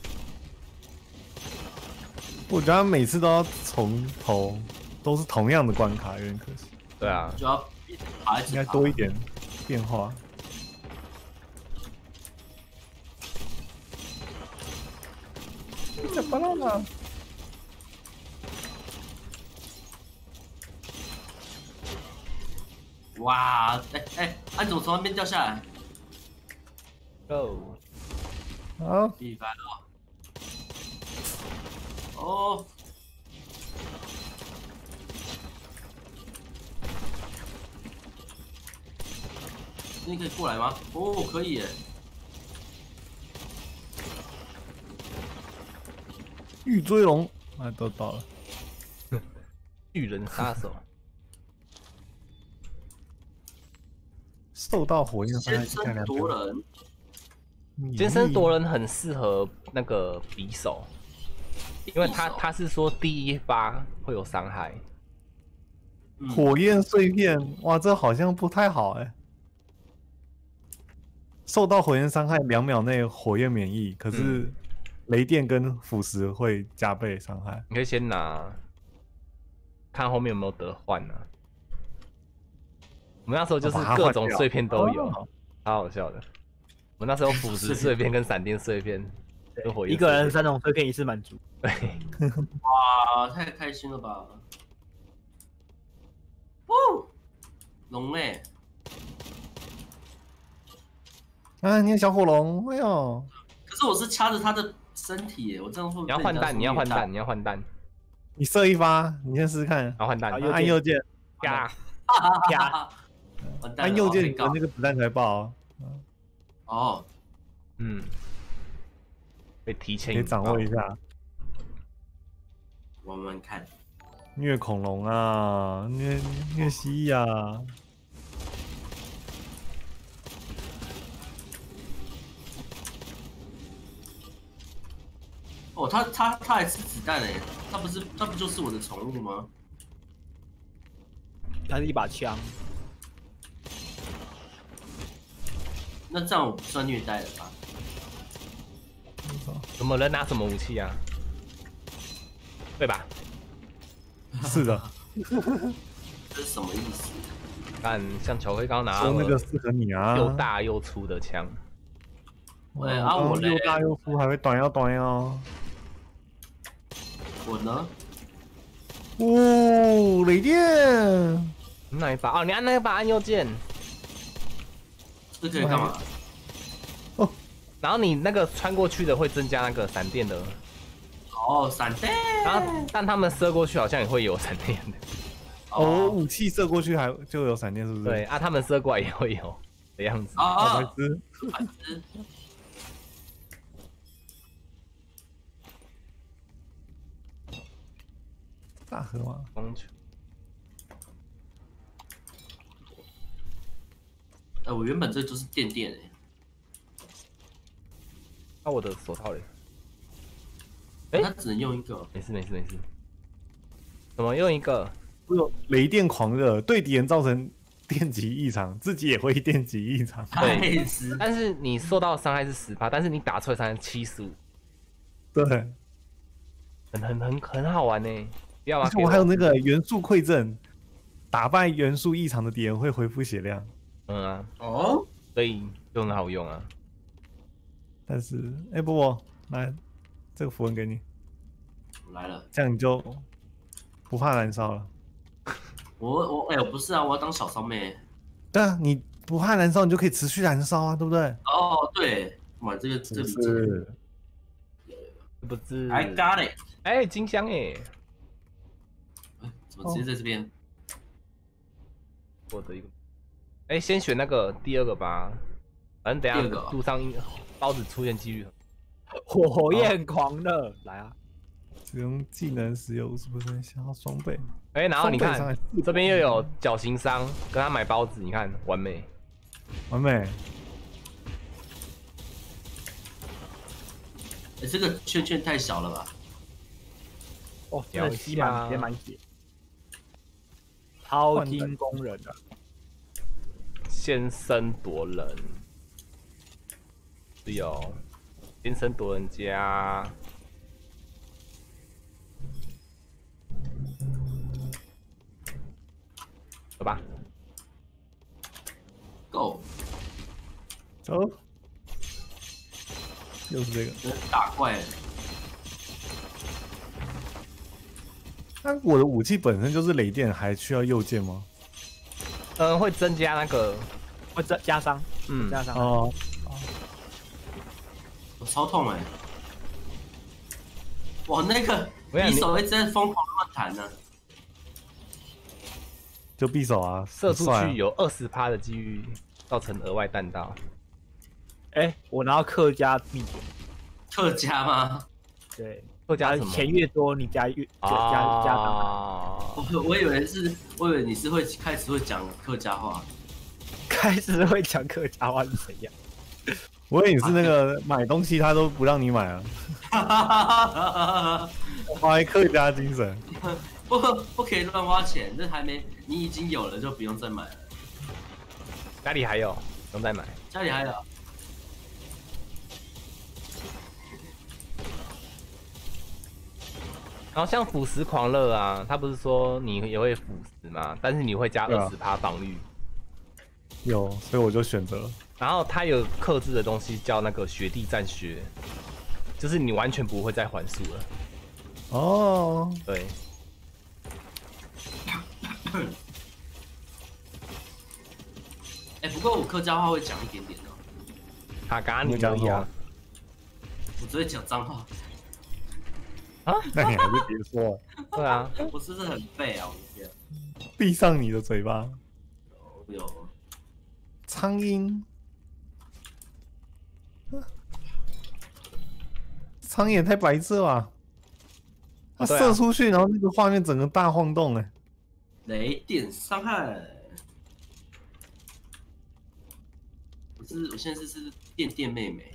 我觉得他每次都要从头，都是同样的关卡，有点可惜。对啊，就要爬一应该多一点变化。怎么了？哇，哎哎，啊，你怎么从那边掉下来？Go，啊，厉害了。哦，你可以过来吗？哦，可以耶。玉追龙，啊，都到了。巨人杀手，受到火焰伤先害，看声两夺人，先生夺人很适合那个匕首，因为他他是说第一发会有伤害，嗯。火焰碎片，哇，这好像不太好哎。受到火焰伤害，两秒内火焰免疫，可是雷电跟腐蚀会加倍伤害。你可以先拿，看后面有没有得换呢、我们那时候就是各种碎片都有，哦超好笑的。我那时候腐蚀碎片跟闪电碎片，跟火焰一个人三种碎片一次满足。对，哇，太开心了吧！哦，龙妹，啊，你有小火龙，哎呦，可是我是掐着他的身体耶，我这样会你要换弹，你要换弹，你要要换弹，你射一发，你先试试看。然，后换弹按右键，啪，啪，按右键，你的那个子弹才爆哦，哦，嗯，被提前可以掌握一下。下。我慢慢看，虐恐龙啊，虐虐蜥蜴啊，哦，他他他还吃子弹哎，他不是他不就是我的宠物吗？它是一把枪，那这样我不算虐待了吧？什么人拿什么武器啊？对吧？是的，这是什么意思？看，像巧克力刚刚拿说那个适合你啊，又大又粗的枪，喂啊我嘞又大又粗，还会短腰短腰。我呢？哦，雷电，哪一把？哦，你按那一把按右键，这可以干嘛？哦然后你那个穿过去的会增加那个闪电的，哦，闪电。然后但他们射过去好像也会有闪电的。哦，武器射过去还就有闪电，是不是？对啊，他们射过来也会有的样子。啊好白啊，痴。反之大河吗？光球哎，我原本这就是电电哎，那我的手套嘞？哎它只能用一个。没事没事没事。怎么用一个？我有雷电狂热，对敌人造成电极异常，自己也会电极异常。对，但是你受到伤害是十八，但是你打出来伤害七十五，对，很很很很好玩呢。不要吗而？且我还有那个元素馈赠，打败元素异常的敌人会恢复血量。嗯啊，哦，所以就很好用啊。但是，哎、波波，来，这个符文给你，来了，这样你就不怕燃烧了。我我哎，我不是啊，我要当小烧妹。对啊，你不怕燃烧，你就可以持续燃烧啊，对不对？哦，对，哇，这个这个是不是？不是？，I got it。哎，金香哎，哎怎么直接在这边？获得一个。哎，先选那个第二个吧，反正等下路上应包子出现几率很。火焰狂热，来啊！使用技能时有五十消耗双倍。哎，然后你看这边又有绞刑伤，跟他买包子，你看完美。完美，哎，这个圈圈太小了吧？哦，真聊一的吸下满血满血，超听工人啊，先声夺人，是有先声夺人家。走吧，Go，走，又是这个。这打怪那我的武器本身就是雷电，还需要右键吗？嗯，会增加那个，会增加伤，嗯，加伤。哦，我超痛哎、我，那个匕首一直在疯狂乱弹呢。就匕首啊，射出去有二十趴的几率造成额外弹道。哎，我拿到客家秘诀，特加吗？对，会加什么？钱越多，你加越加加加伤。啊，我我以为是，我以为你是会开始会讲客家话。开始会讲客家话是怎样？我以为你是那个买东西他都不让你买啊，哈哈哈哈哈！发挥客家精神。不不可以乱花钱，这还没你已经有了就不用再买了。家里还有，不用再买。家里还有，然后像腐蚀狂热啊，他不是说你也会腐蚀吗？但是你会加二十趴防御。有，所以我就选择了。然后他有克制的东西叫那个雪地战靴，就是你完全不会再还速了。哦，对，哎、不过我客家话会讲一点点哦，卡嘎尼你讲什么而已啊。我只会讲脏话，那你还是别说了，对啊，我是不是很废啊？我的天，闭上你的嘴巴。有苍蝇，苍蝇太白痴了吧！它射出去，然后那个画面整个大晃动，哎，雷电伤害。我是我现在是是电电妹妹，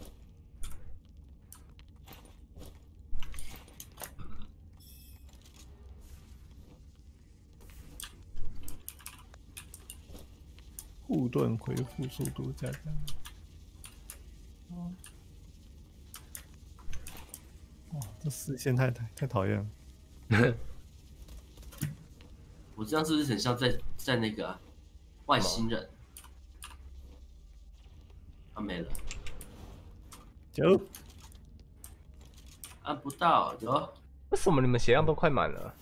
护盾回复速度加加。哦，哇，这视线太太太讨厌了。我这样是不是很像在在那个啊、外星人？啊没了，九，按不到有。为什么你们血量都快满了？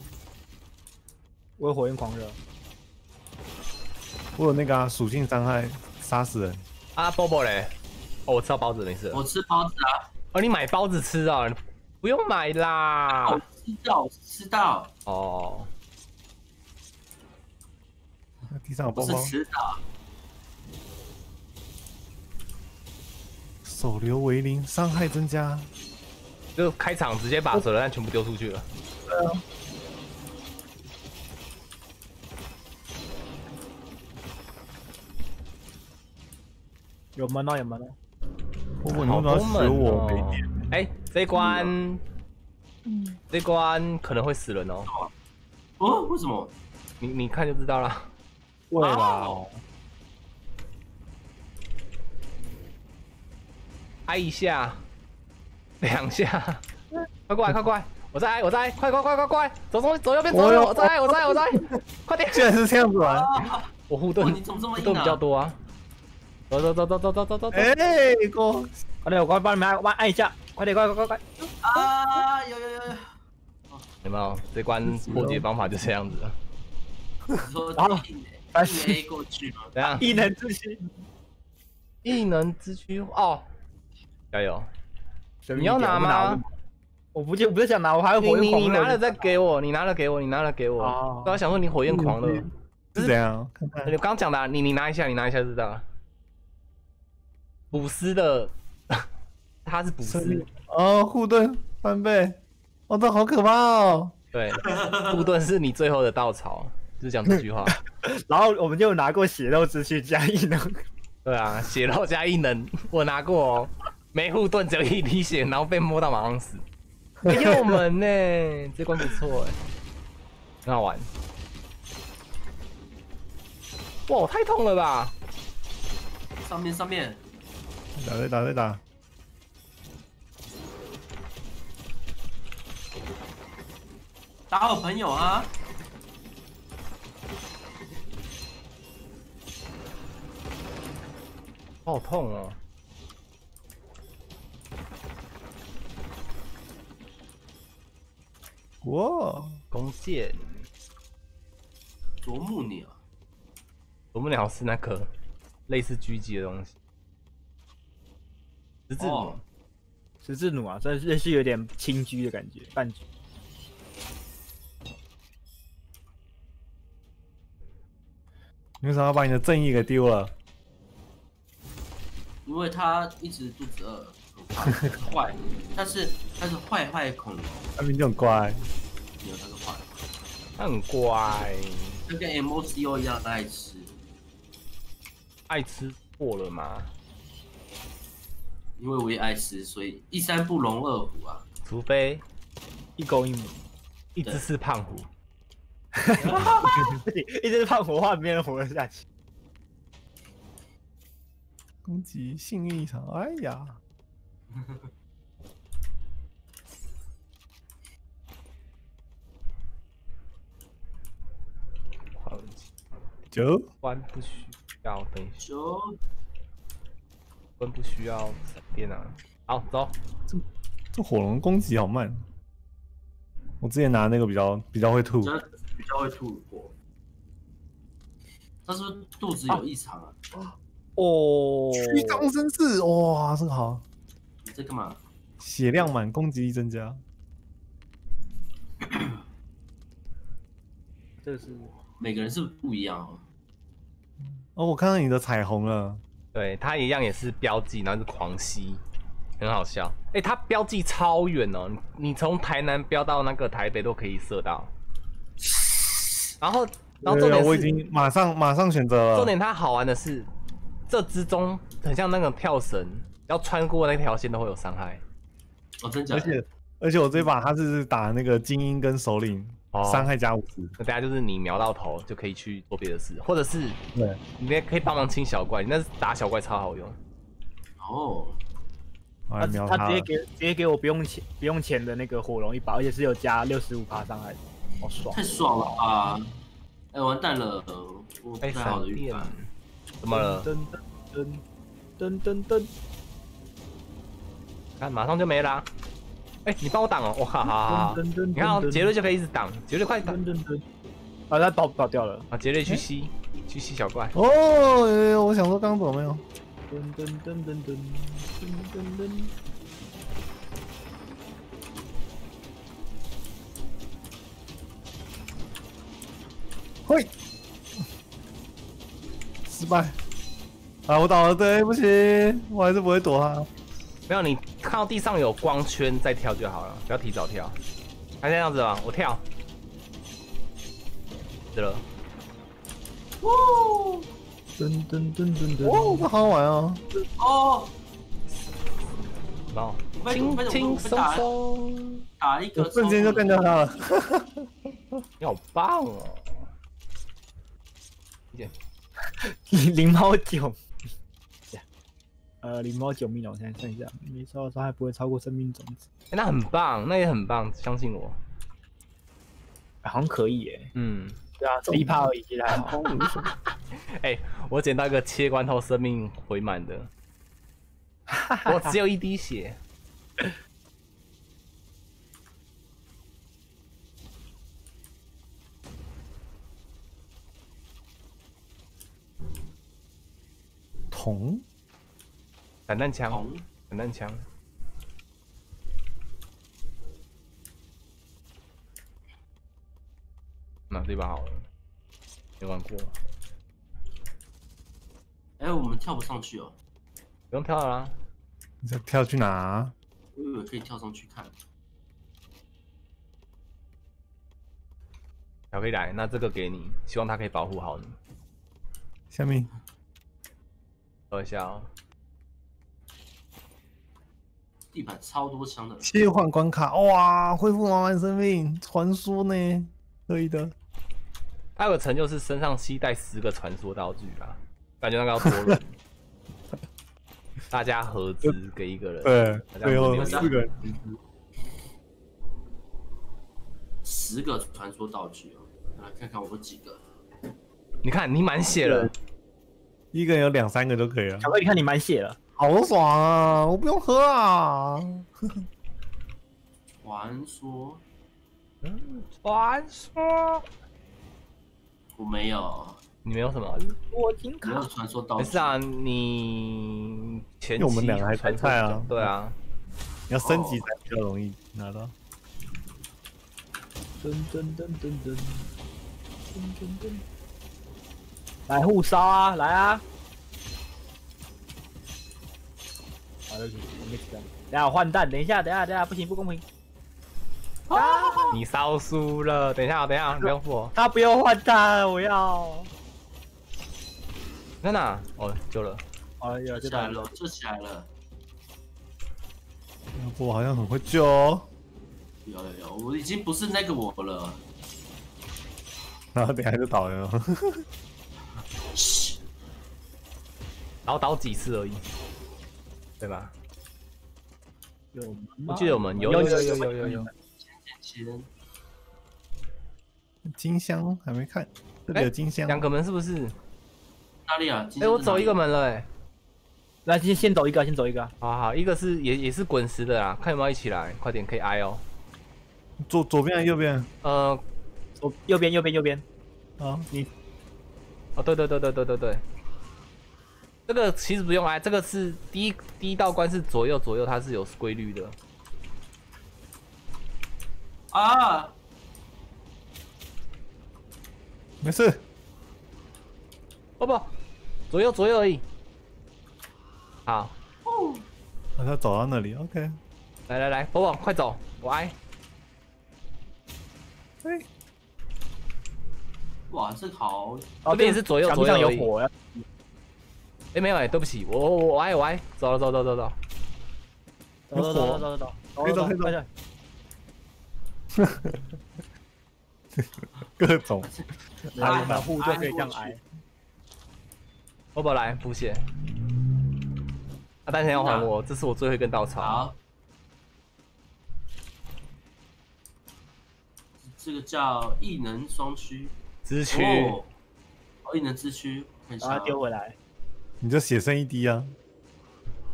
我有火焰狂热，我有那个啊，属性伤害杀死人。啊，Bobo 嘞？哦，我吃到包子没事。我吃包子啊，哦，你买包子吃啊？不用买啦我。知道，我知道。哦，地上有包包，迟打，手榴为零，伤害增加。就开场直接把手榴弹全部丢出去了。有门啊，有门哦。波波，你为什么要学我没电？哎、这一关，这一关可能会死人哦。哦，为什么？你你看就知道了。对啦，哦挨一下，两下，快过来，快过来！我在挨，我在挨，快快快快快！走中走右边，走右边，我在挨，我在挨，我在挨，快点！居然是这样子玩。我护哇，盾你怎么这么护盾硬啊？比较多啊。走走走走走走走走走。哎，哥，快点，我快帮你们按，帮按一下，快点，快快快快！啊，有有有有，有没有？这关破解方法就这样子了。你说然后 A 过去吗？怎样？异能之心，异能之躯哦，加油！你你要拿吗？我不就不是想拿，我还有你你火焰狂热你拿了再给我，你拿了给我，你拿了给我。哦我要想说你火焰狂热，是怎样？你刚刚讲的啊，你你拿一下，你拿一下就知道了。补丝的，他是补丝，哦，护盾翻倍，哦，这好可怕哦！对，护盾是你最后的稻草，就是讲这句话。然后我们就拿过血肉之躯加异能，对啊，血肉加异能，我拿过哦，没护盾只有一滴血，然后被摸到马上死。哎右门呢？这关不错哎，很好玩。哇，太痛了吧！上面上面，打再打再打，打我朋友啊！好痛哦。哇，弓箭，啄木鸟，啄木鸟是那个类似狙击的东西。十字弩哦，十字弩啊，这类似有点轻狙的感觉，半狙。你为什么要把你的正义给丢了？因为他一直肚子饿，很坏，很坏，但是他是坏坏恐龙，他明明就很乖，没有他是坏，他很乖，他跟 M O C O 一样爱吃。爱吃过了吗？因为我也爱吃，所以一山不容二虎啊。除非一公一母，一只是胖虎。一只是胖火话没人活得下去。攻击幸运一场，哎呀，好九关不需要，等一下，就关不需要闪电啊。好，走。这这火龙攻击好慢。我之前拿那个比较比较会吐比，较会吐火。他是不是肚子有异常啊？哦，虚张声势，哇，这个好，你在干嘛？血量满，攻击力增加。这个是每个人是不是不一样哦？哦，我看到你的彩虹了，对，它一样也是标记，然后是狂吸，很好笑。哎、它标记超远哦，你你从台南标到那个台北都可以射到。然后，然后重点是，我已经马上马上选择了。重点它好玩的是，这之中很像那个跳绳，要穿过那条线都会有伤害。哦，真假的？而且而且我这把他是打那个精英跟首领，哦伤害加五十。那大家就是你瞄到头就可以去做别的事，或者是对，你也可以帮忙清小怪，那是打小怪超好用。哦，他他直接给直接给我不用钱不用钱的那个火龙一把，而且是有加六十五趴伤害，好爽太。爽了啊！哎，完蛋了，我太好的预感。，怎么了？噔噔噔噔噔噔，看马上就没啦、哎、你帮我挡哦！哇哈哈哈！噔噔你看哦，杰瑞就可以一直挡，杰瑞快挡啊，他倒倒掉了。啊！杰瑞去吸，去吸小怪。哦，哎我想说刚刚怎么没有？噔噔噔噔噔噔噔噔。嘿，失败。啊，我倒了，对不起，我还是不会躲他。没有，你看到地上有光圈再跳就好了，不要提早跳。还这样子吧？我跳，死了。哦噔噔噔噔噔。哦，这好好玩哦。哦，然后轻轻松打松，打一个瞬间就干掉他了。你好棒哦！零猫九，呃，零猫九命了，我现在看一下，没受到伤害不会超过生命种子，哎那很棒，那也很棒，相信我。哎好像可以耶。嗯，对啊，十一趴而已，其实还好。哎、我捡到一个切关后生命回满的，我只有一滴血。铜，散弹枪，红散弹枪。那这把好了，没玩过，哎，我们跳不上去哦，不用跳了啦。你这跳去哪？我以为可以跳上去看。巧克力来，那这个给你，希望它可以保护好你。下面等一下哦，地板超多枪的，切换关卡，哇，恢复满满生命，传说呢？可以的。它有个成就是身上携带十个传说道具啊，感觉那个要多人，大家合资给一个人。对，最后四个人集资。十个传说道具哦，来看看我们几个。你看你满血了，一个人有两三个都可以了，小哥，你，看你满血了，好爽啊！我不用喝啊。传说嗯传说。我没有，你没有什么？我金没有传说道具。没事啊，你前期我们期两个还传菜啊对啊，你要升级才比较容易拿到。噔噔噔噔噔，噔噔噔，来互烧啊，来啊！等下我换弹，等一下，等一下，等一下，不行，不公平。你烧输了。等一下，等一下，不用付我。他不用换弹，我要。在哪？哦，救了。哦，有这弹救起来了，救起来了。我好像很会救哦。有有有，我已经不是那个我了。然后等一下就倒了。嘘，然后倒几次而已，对吧？有我记得有门有有有有有有有金箱还没看。这里有金箱两个门是不是？哪里啊？哎我走一个门了哎。来先先走一个先走一个。好好一个是也也是滚石的啊看有没有一起来快点可以挨哦。左左边右边？呃。左右边右边右边。啊你。哦对对对对对对对。这个其实不用挨，这个是第一第一道关是左右左右，它是有规律的。啊！没事。哦不，左右左右而已。好，那他走到那里，OK。来来来，波波快走，我挨。哎，哇，这个好，哦，这边也是左右左右有火，要哎没有哎，对不起，我我我挨我挨，走了走走走走。走走走走走走，各种来保护就可以这样挨。波波来补血。啊，丹田要还我，这是我最后一根稻草。好。这个叫异能双驱，支区，哦，哦，异能之躯，看一把它丢回来。你就血剩一滴啊。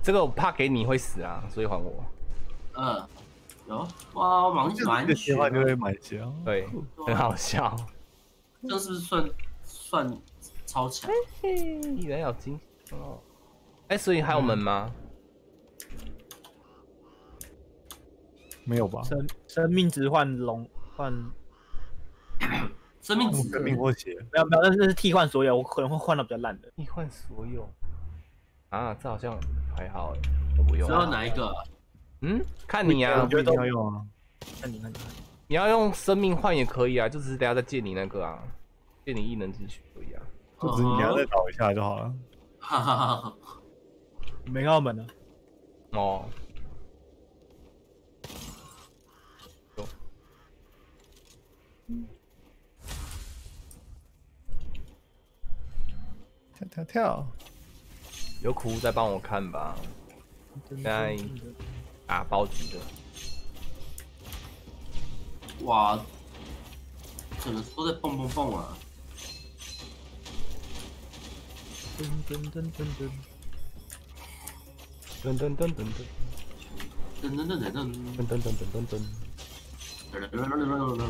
这个我怕给你会死啊，所以还我。嗯，有，哇，蛮这蛮个切换就会买血哦。对，很好笑。这是不是算算超强？嘿，原来有金哦。哎，所以还有门吗？没有吧？生生命值换龙换生命值，生命或血，没有没有，那是替换所有，我可能会换到比较烂的。替换所有啊，这好像还好哎，都不用最。后哪一个？嗯，看你啊我，觉得要用啊。看你那你你要用生命换也可以啊，就只是等下再借你那个啊，借你异能之躯可以啊。就只是你要再倒一下就好了。哈哈哈哈！没澳门呢？哦，跳跳跳，有苦再帮我看吧，在打包局的。哇，整个都在蹦蹦蹦啊！噔噔噔噔噔，噔噔噔噔噔噔噔噔噔噔噔噔噔噔噔噔。噔噔噔噔噔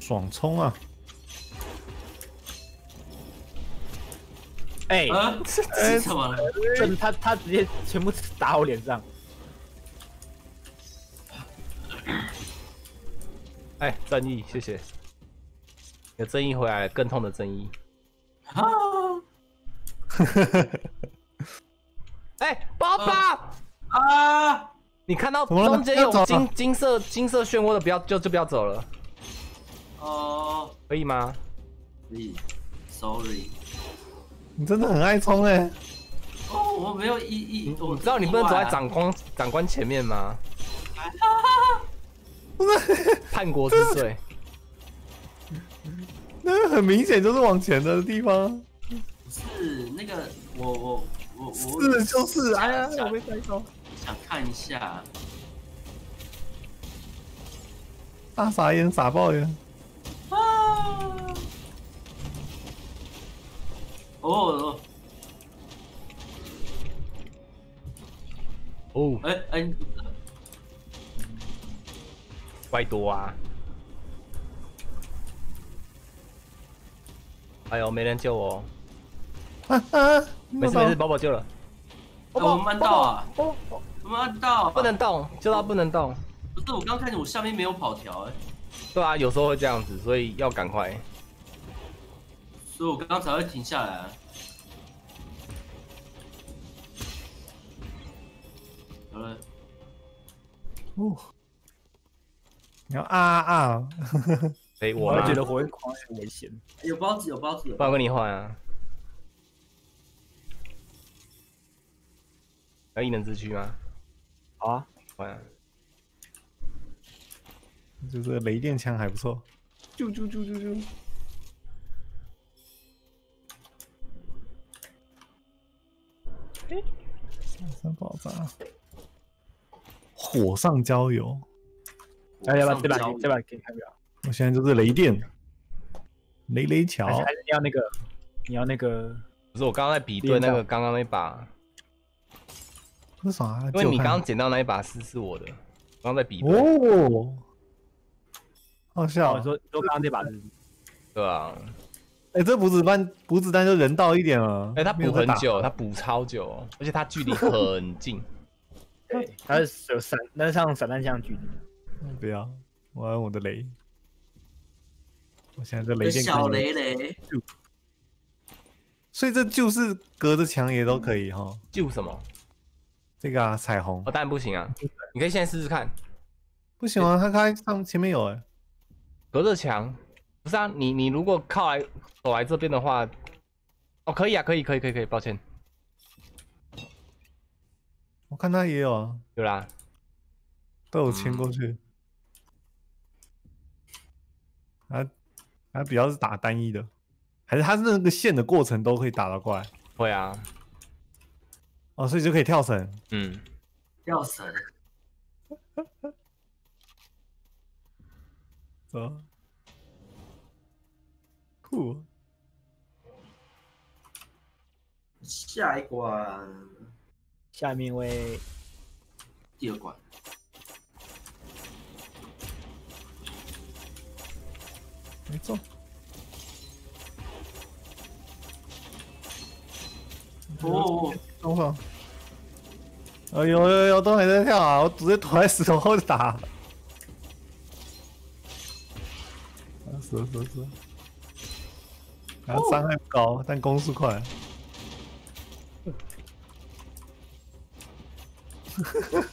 爽冲啊！哎，啊，这是什么了？这他他直接全部打我脸上。哎，正义，谢谢。有正义回来，更痛的正义。啊！哎，爸爸，啊！你看到中间有金金色金色漩涡的，不要就就不要走了，哦，可以吗？可以，sorry。你真的很爱冲哎、哦，我没有意义，你我知道你不能走在长官长官前面吗？叛国之罪。那很明显就是往前的地方。是那个我我我我是就是，哎呀，我被带走。想看一下，大傻眼，傻爆眼。啊！哦哦，哦，哎哎，怪多啊！哎呦，没人救我，啊啊！没事没事，宝宝救了。哎我们按到啊，哦，我们按到啊，不能动，救到不能动。不是我刚看见我下面没有跑条哎，对啊，有时候会这样子，所以要赶快。所以我刚刚才会停下来啊。好了，哦，你要啊啊啊！哎，我吗我会觉得我会狂很危险。有包子有包子有不然我跟你换啊。要异能之躯吗？好啊，换啊。就是雷电枪还不错。啾啾啾啾啾！上山爆炸，火上浇油。哎，要不要这把这把给你看表？我现在就是雷电，雷雷桥还是要那个，你要那个不是我刚刚在比对那个刚刚那把，这是啥？因为你刚刚捡到那一把是是我的，刚刚在比对，哦，好笑哦，。说说刚刚这把是对吧？哎、这补子弹补子弹就人道一点了。哎，他补很久，他补超久，而且他距离很 近。对，他是有散，那是像散弹枪距离。嗯不要，我要用我的雷。我现在这雷电小雷雷，所以这就是隔着墙也都可以哈。救什么？这个啊，彩虹哦，当然不行啊！你可以现在试试看，不行啊，他开上前面有哎、隔着墙。不是啊，你你如果靠来走来这边的话，哦，可以啊，可以，可以，可以，可以，抱歉，我看他也有啊，对啦，都有牵过去。啊，啊比较是打单一的，还是他是那个线的过程都可以打得过来。会啊，哦，所以就可以跳绳。嗯，跳绳，走，酷。下一关，下面一位第二关，没错。哦，东方。哎呦呦呦，都还在跳啊！我直接躲在石头后打。啊石是是是。然后伤害不高，但攻速快。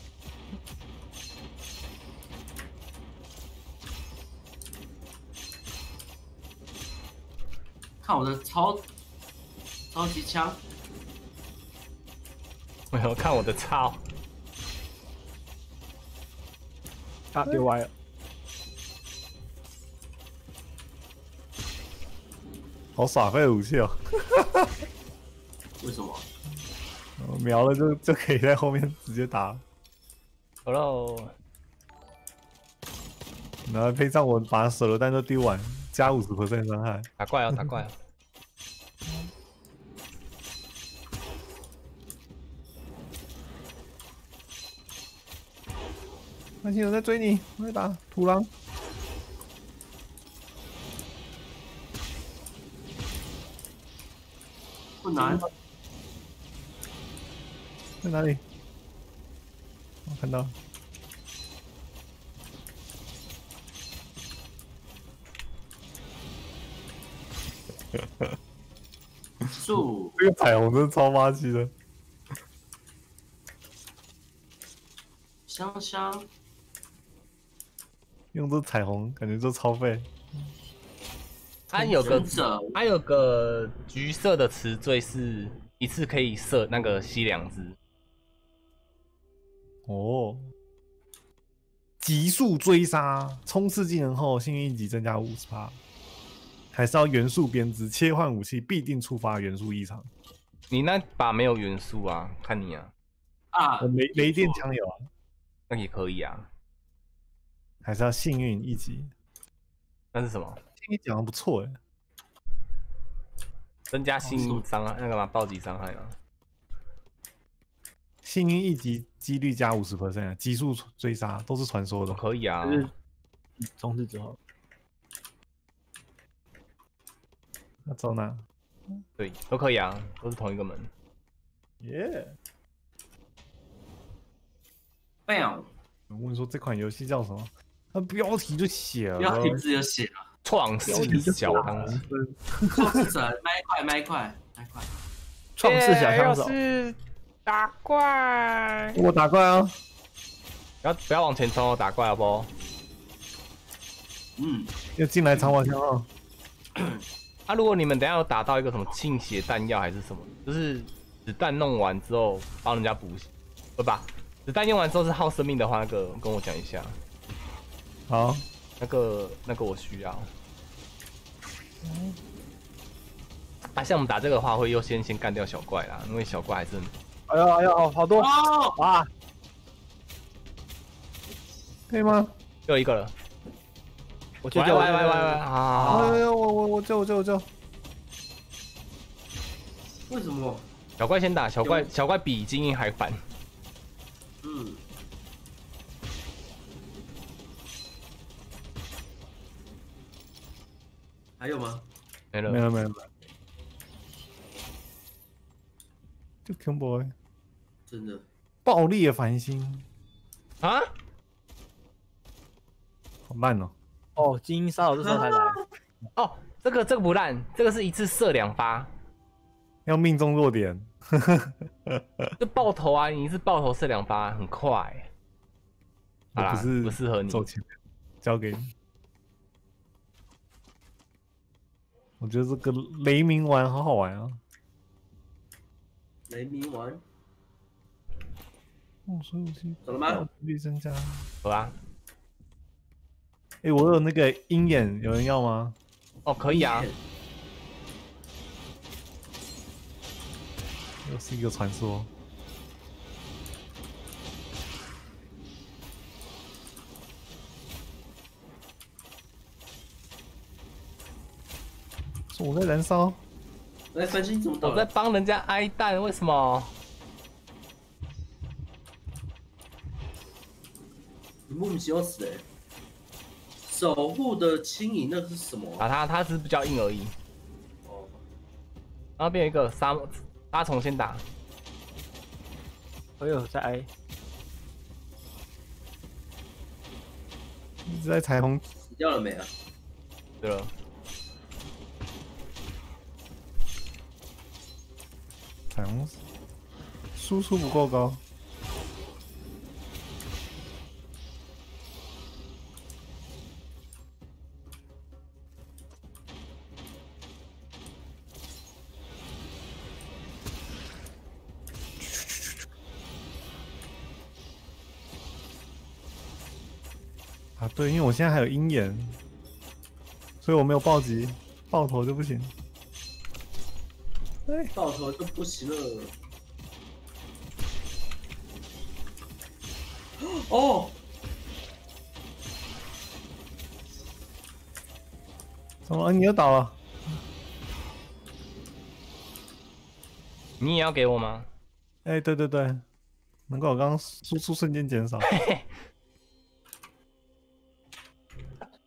看我的超超级枪，没有看我的操，啊，丢歪了。好耍废的武器哦，为什么？呃瞄了就就可以在后面直接打，好喽，然后配上我把手榴弹都丢完，加五十 percent 伤害。打怪啊，打怪啊，那些有在追你，我在打土狼。不难，在哪里？我看到，树 这个彩虹真的超垃圾的。香香，用这彩虹感觉就超废。它有个它有个橘色的词缀是一次可以射那个吸两只，哦，急速追杀，冲刺技能后幸运一级增加五十趴，还是要元素编织，切换武器必定触发元素异常。你那把没有元素啊，看你啊，啊我，雷雷电枪有啊，那也可以啊，还是要幸运一级。那是什么？幸运讲的不错哎，增加幸运伤害那个嘛，暴击伤害啊。幸运一级几率加五十 percent，急速追杀都是传说的。可以啊就，是冲刺之后，那走哪？对，都可以啊，都是同一个门。耶、bang，我问说这款游戏叫什么？它标题就写了，标题字就写了，创世小当家，创世者麦块麦块麦块，创世小枪手，是打怪，我打怪啊！不要不要往前冲哦，打怪好不好？嗯，要进来藏我枪啊！啊，如果你们等下有打到一个什么倾斜弹药还是什么，就是子弹弄完之后帮人家补血，不吧？子弹用完之后是耗生命的话，那个跟我讲一下，好，那个那个我需要。啊，像我们打这个的话，会优先先干掉小怪啦，因为小怪还是哎呦哎呦，好多啊，哇！可以吗？又一个了。我去救我喂喂喂喂喂啊！哎呦，我我我救我救我救！为什么？小怪先打，小怪小怪比精英还烦。嗯，还有吗？没了没。了没了就 King Boy 真的，暴力的繁星，啊？好慢哦！哦，精英杀手这时候才来，哦，这个这个不烂，这个是一次射两发，要命中弱点，就爆头啊！你一次爆头射两发，很快。好啦不是不适合你走前面，交给你。我觉得这个雷鸣丸好好玩啊！雷鸣丸哦，所有武器走了吗？暴力增加。走啊？哎、我有那个鹰眼，有人要吗？哦，可以啊。又是一个传说。我在燃烧，来，繁星怎么倒我在？帮人家挨弹，为什么？你莫名其妙死哎！守护的轻盈，那是什么？打他，他只是比较硬而已。哦，然后变有一个沙沙虫先打，哎呦，在挨，一直在彩虹，死掉了没啊？对了，彩虹输出不够高。啊，对，因为我现在还有鹰眼，所以我没有暴击，爆头就不行。哎，到头就不行了。哦，怎么了？你又倒了？你也要给我吗？哎，对对对，难怪我刚刚输出瞬间减少。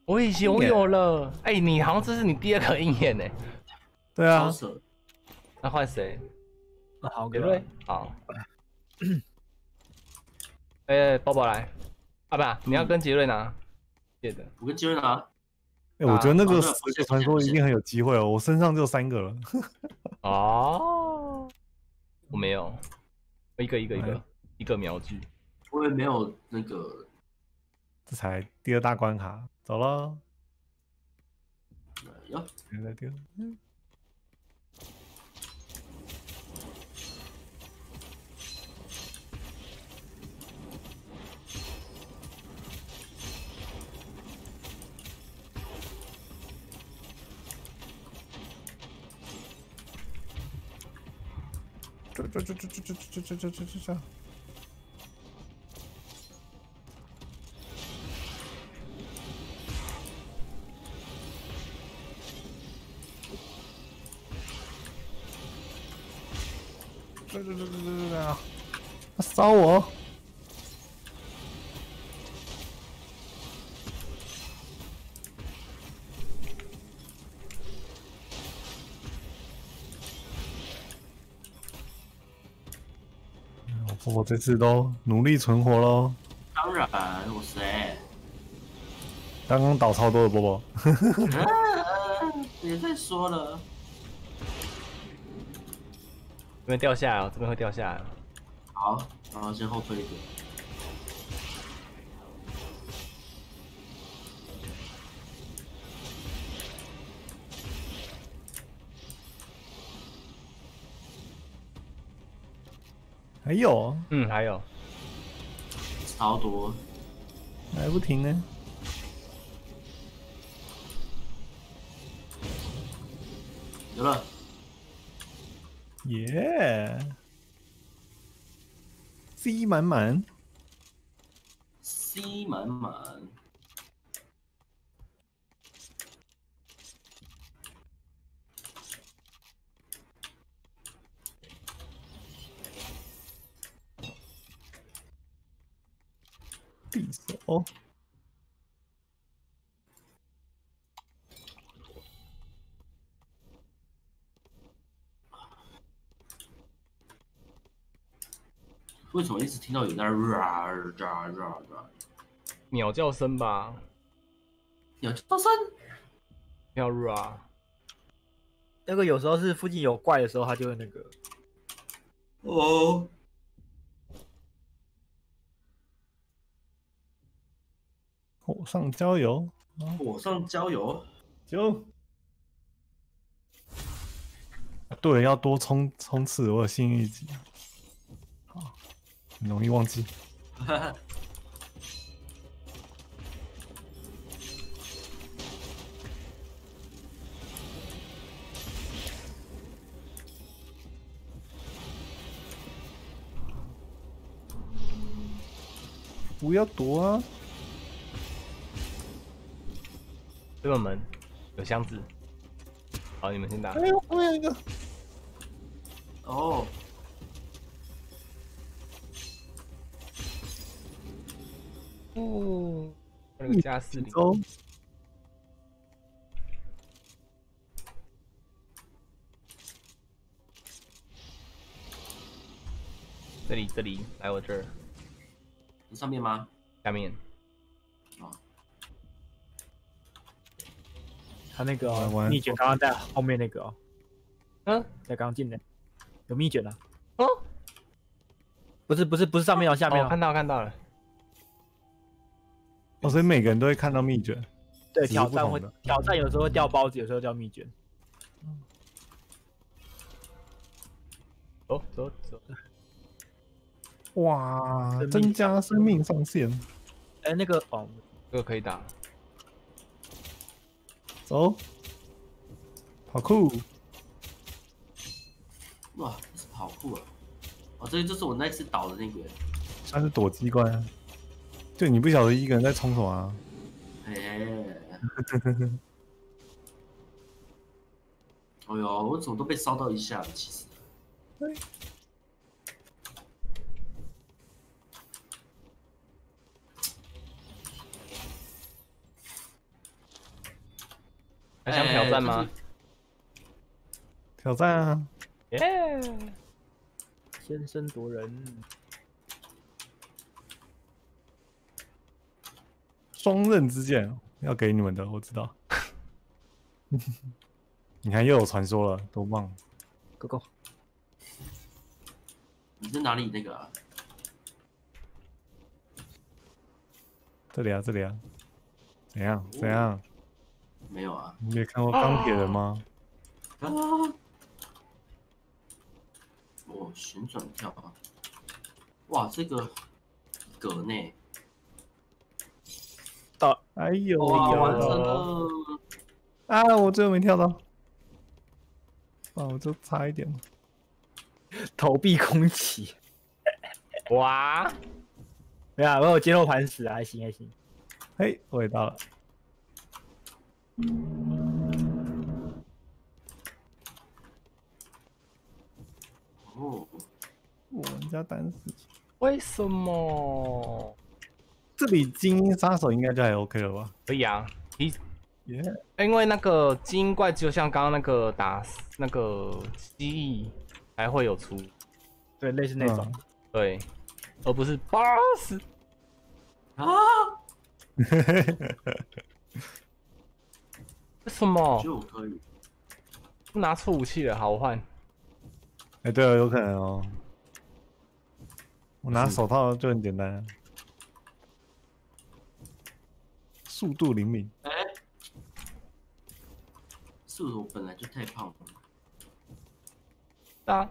我已经拥有了。哎、你好像这是你第二个鹰眼呢。对啊！那换谁？那好，杰瑞。好。哎、包包来。啊，不是，你要跟杰瑞拿。对的。我跟杰瑞拿，哎，我觉得那个传说一定很有机会哦，我身上就三个了。哦。我没有。一个一个一哎个一个瞄具。我也没有那个，这才第二大关卡，走了。哟，现在第二，嗯这这这这这这这这这这这这。这这这这这这啊！他骚我！这次都努力存活喽。当然，我谁？刚刚倒超多的波波，啊别再说了。这边掉下来哦，这边会掉下来哦。好，然后先后退一点。还有嗯，还有。超多，还不停呢。有了，耶、C 满满，C 满满。匕首。为什么一直听到有在 ra ra ra ra？鸟叫声吧，鸟叫声？鸟 ra。那个有时候是附近有怪的时候，它就会那个。哦，火上浇油，火上浇油。就。啊对，要多冲冲刺，我有幸运值。容易忘记。不要躲啊！这个门有箱子。好，你们先打。哎呦，我有一个。哦，哦，那个加四零。这里这里，来我这儿这上面吗？下面。哦，他那个玩玩蜜卷刚刚在后面那个哦，嗯，在刚进的，有秘诀了？哦，不是不是不是上面哦，下面哦，哦。看到看到了。哦，所以每个人都会看到蜜卷。对，挑战会挑战有时候会掉包子，有时候掉蜜卷。走走走，哇增加生命上限。哎，那个哦，这个可以打。走，跑酷。哇，这是跑酷啊！哦，这个就是我那次倒的那个，他是躲机关啊，就你不晓得一个人在冲什么啊。哎，哎呦，我怎么都被烧到一下了，其实。还想挑战吗？挑战啊！耶！先声夺人，双刃之剑要给你们的，我知道。你看又有传说了，多棒！，Go Go！你在哪里那个、啊？这里啊，这里啊，怎样？怎样？没有啊。你没看过钢铁人吗？啊！哦，旋转跳啊！哇，这个格呢？到哎呦哇，呦完成了！啊！我最后没跳到，啊，我就差一点了。投币空气，哇，没有啊，我有坚肉盘死啊，还行还行。嘿，我也到了。哦，玩家单死。为什么？这里精英杀手应该就还 OK 了吧？可以啊，其实耶、因为那个精英怪就像刚刚那个打那个蜥蜴才会有出，对，类似那种。对，而不是 boss。啊！为什么我觉得我可以。不拿出武器了？好，我换。哎、对啊，有可能哦。我拿手套就很简单、啊，速度灵敏。哎、是不是我本来就太胖了？啊，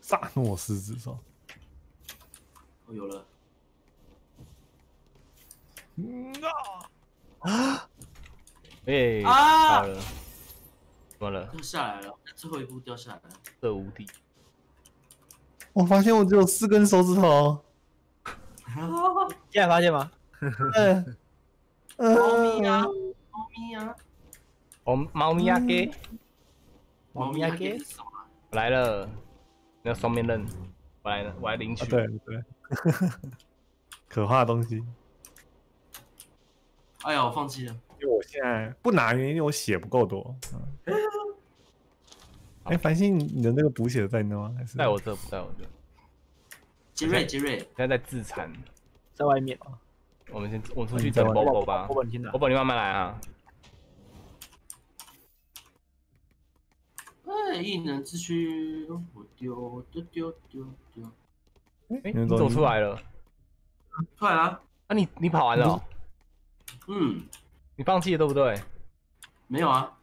萨诺斯之手。哦，有了。嗯啊！哎、啊好了，怎么了？掉下来了，最后一步掉下来了。这无敌。我发现我只有四根手指头。现在发现吗？嗯猫咪啊，嗯，猫咪啊，我，猫咪呀给，猫咪啊，给来了，那个双面刃，我来了，我来领取。啊对对，可怕的东西。哎呀，我放弃了。因为我现在不拿，原因我血不够多。嗯。哎、繁星，你的那个补血在那吗？还是在我这，不在我这，杰瑞，杰瑞，现在在自残。在外面。我们先，我出去等你在外 Bobo 吧波。波，你慢慢来啊。哎，异能之躯，我丢丢丢丢丢，哎、你你走们走出来了。出来了。啊，你你跑完了哦、嗯，你放弃了对不对？没有啊，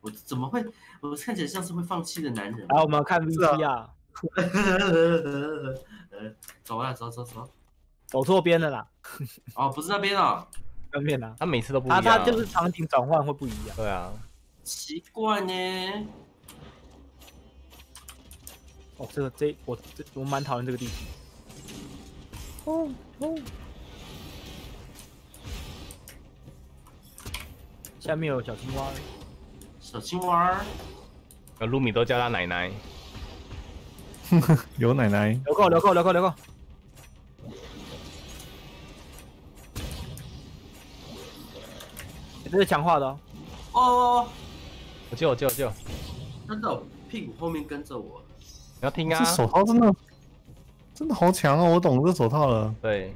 我怎么会？我看起来像是会放弃的男人。来，我们看 VC 啊，走啊，走走走。走错边了啦，哦，不是那边哦，那边啊。他每次都不一他样。他他就是场景转换会不一样。对啊，奇怪呢。哦，这个这我这我蛮讨厌这个地图。哦哦。下面有小青蛙，小青蛙儿，那卢米都叫他奶奶。有奶奶？留够留够留够留够。这是强化的哦，哦，我救我救我救！他在我屁股后面跟着我。你要听啊这。手套真的真的好强啊！我懂这手套了。对，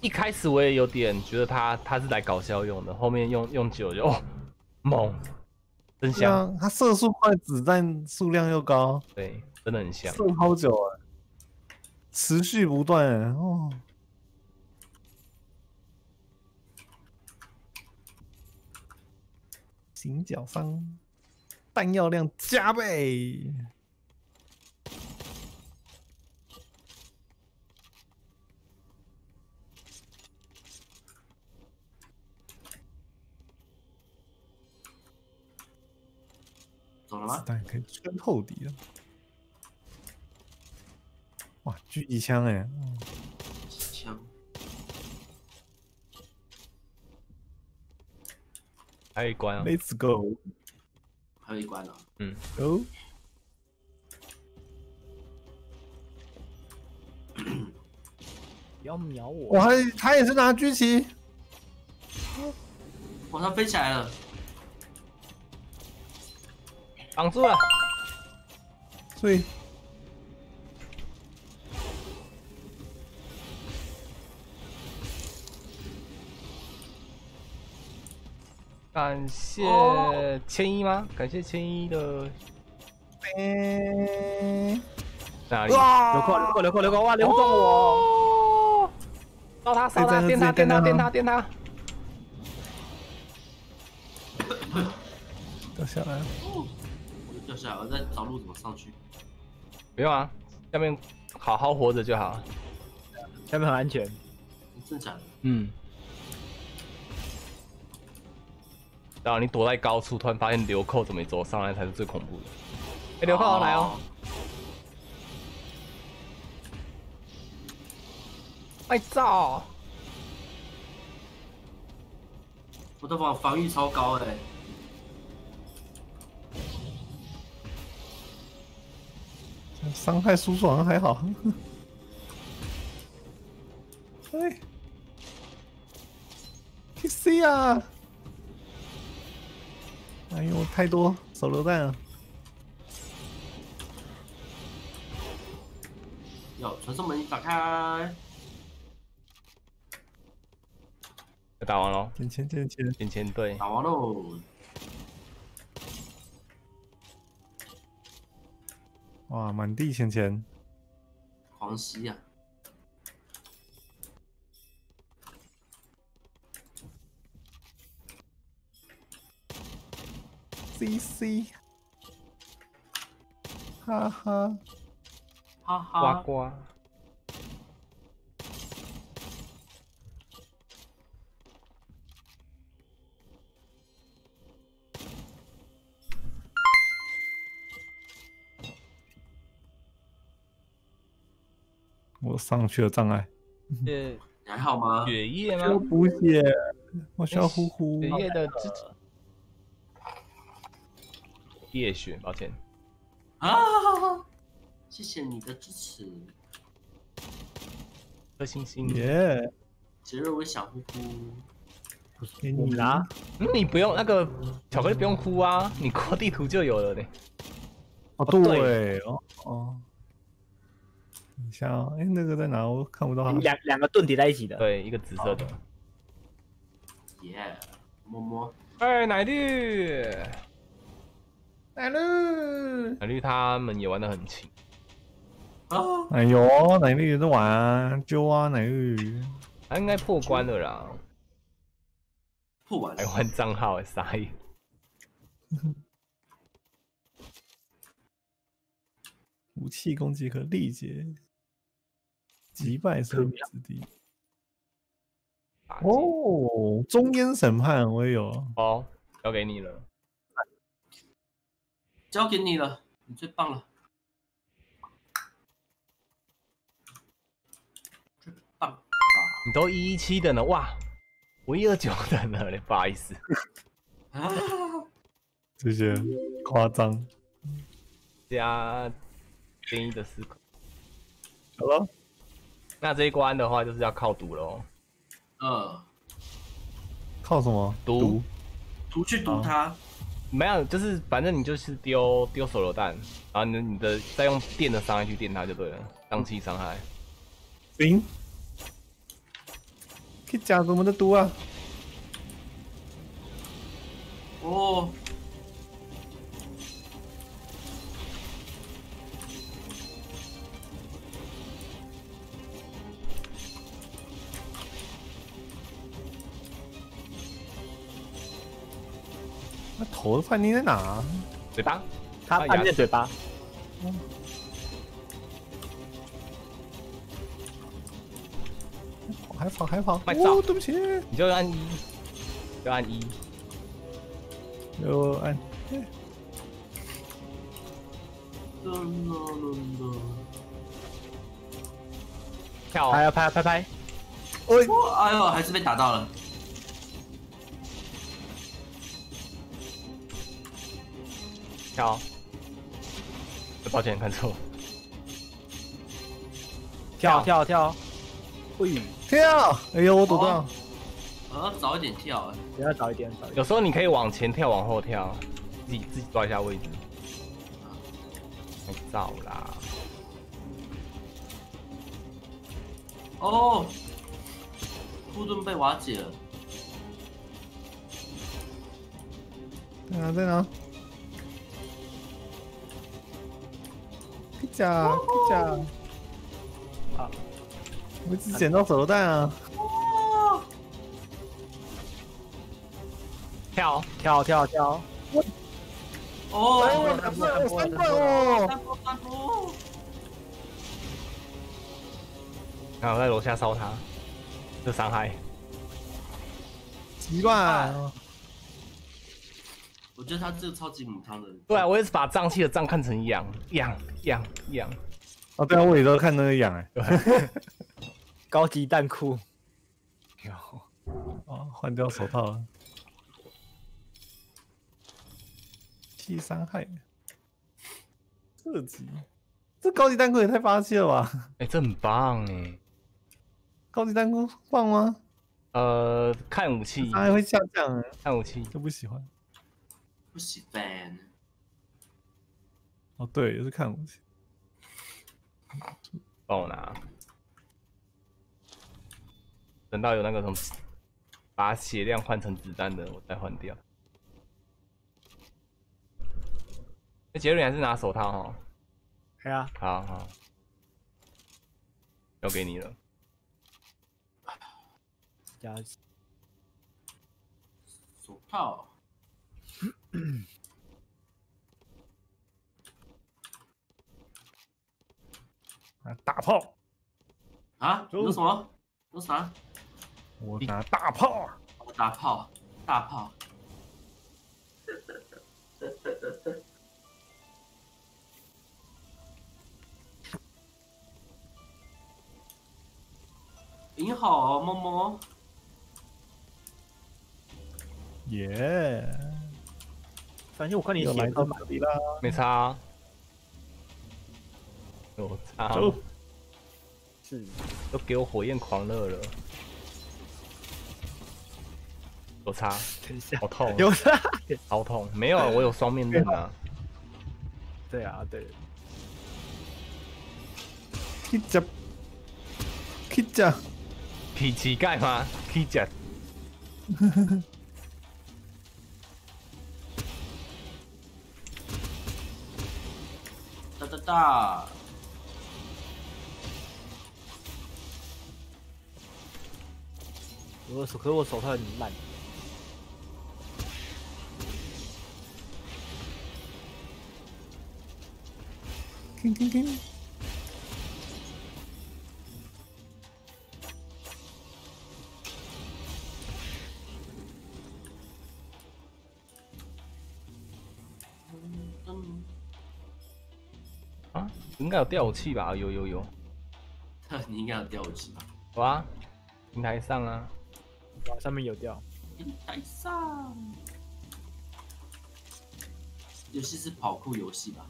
一开始我也有点觉得他他是来搞笑用的，后面用用久了就哦猛，真香，像它射速快，子弹数量又高，对，真的很香。射好久哎，持续不断哎哦。行脚伤，弹药量加倍。子走了吗？弹可以穿透敌了。哇，狙击枪哎，嗯还有一关啊，，Let's go 还有一关呢、嗯，go。不要秒我！我还他也是拿狙击，哇，他飞起来了，绑住了，所以感谢哦千一吗？感谢千一的诶，哪里？流扣流扣流扣流扣！哇，流中我！哦！烧他烧他，这电他电他电他电他！掉下来了。我就掉下来，我在找路怎么上去。不用啊，下面好好活着就好。下面很安全。真假的？嗯。然后你躲在高处，突然发现流寇怎么走上来才是最恐怖的。哎、流寇来哦！哎照！我的防防御超高哎、伤害输出好像还好。哎，PC 啊！哎呦，太多手榴弹了。有传送门打开，打完喽，捡钱捡钱，前前队打完喽。哇，满地钱钱。狂吸啊！CC，哈哈，哈哈，呱呱。我上去了障碍，是你还好吗？血液需要吗？补血，我需要呼呼血。液的支持。夜血，抱歉。啊！谢谢你的支持，颗星星。耶，杰瑞我小呼呼。给你拿嗯你不用那个巧克力不用哭啊，你过地图就有了呢。哦，对，哦哦。等一下哦，哎，那个在哪？我看不到它。两两个盾叠在一起的。对，一个紫色的。耶，摸摸。哎，奶绿，来了。奶绿他们也玩的很勤。啊！哎呦，奶绿也在玩啊，揪啊，奶绿。他应该破关了啦，破完了还。换账号，欸傻眼。武器攻击和力竭击败生命之地。哦，中间审判我也有。哦，交给你了。交给你了，你最棒了，最棒棒！你都一一七的呢，哇，我一二九的呢，不好意思。啊！这些夸张。加便宜的思考。好了，那这一关的话，就是要靠赌喽。呃，靠什么？毒图去毒他，没有，就是反正你就是丢丢手榴弹，然后你的你的再用电的伤害去电它就对了，当期伤害。行。可以加我们的毒啊！哦，那头的饭你在哪？嘴巴，他按键嘴巴，还跑还跑！麦照哦，对不起，你就按一，就按一，就按跳。拍啊拍啊拍拍，喂，哦，哎呦，还是被打到了。跳。抱歉，看错。跳跳跳，喂，跳！哎呦，我躲到哦。我要早一点跳哎。等下早一点早一点，有时候你可以往前跳，往后跳，自己自己抓一下位置。太早啦！哦，护盾被瓦解了。在哪在哪？可以加可以加！啊，我们直捡到手榴弹啊！跳，跳跳跳，哎，哦，我两罐，我三罐哦！三波三波。然后在楼下烧他，这伤害。几万！我觉得他这个超级母汤的。对啊，我也是把胀气的胀看成痒痒痒痒。哦，对啊，我也都看那个痒哎。高级弹库，哦，换掉手套了。七伤害，特级，这高级弹库也太霸气了吧！哎、这很棒哎。高级弹库棒吗？呃，看武器，它还会下降哎，看武器。就不喜欢。不喜欢。哦，对，也是看武器。帮我拿。等到有那个什么，把血量换成子弹的，我再换掉。那杰瑞还是拿手套哈，哎呀，好好，交给你了。加手套。啊，大炮，啊？你说什么？你说啥？我拿大炮。我大炮，大炮。你好，猫猫。耶！反正我看你血都满这里啦。没差、啊，有差啊，走。是，都给我火焰狂热了，有差，等一下。好痛，有差？好痛，没有，我有双面刃啊，对啊。对，可以加，可以加。劈乞丐吗？可以大，我手可是我手套很烂，吭吭应该有吊武器吧？有有有，你应该有吊武器吧？有啊，平台上啊，上面有掉，平台上。游戏是跑酷游戏吧？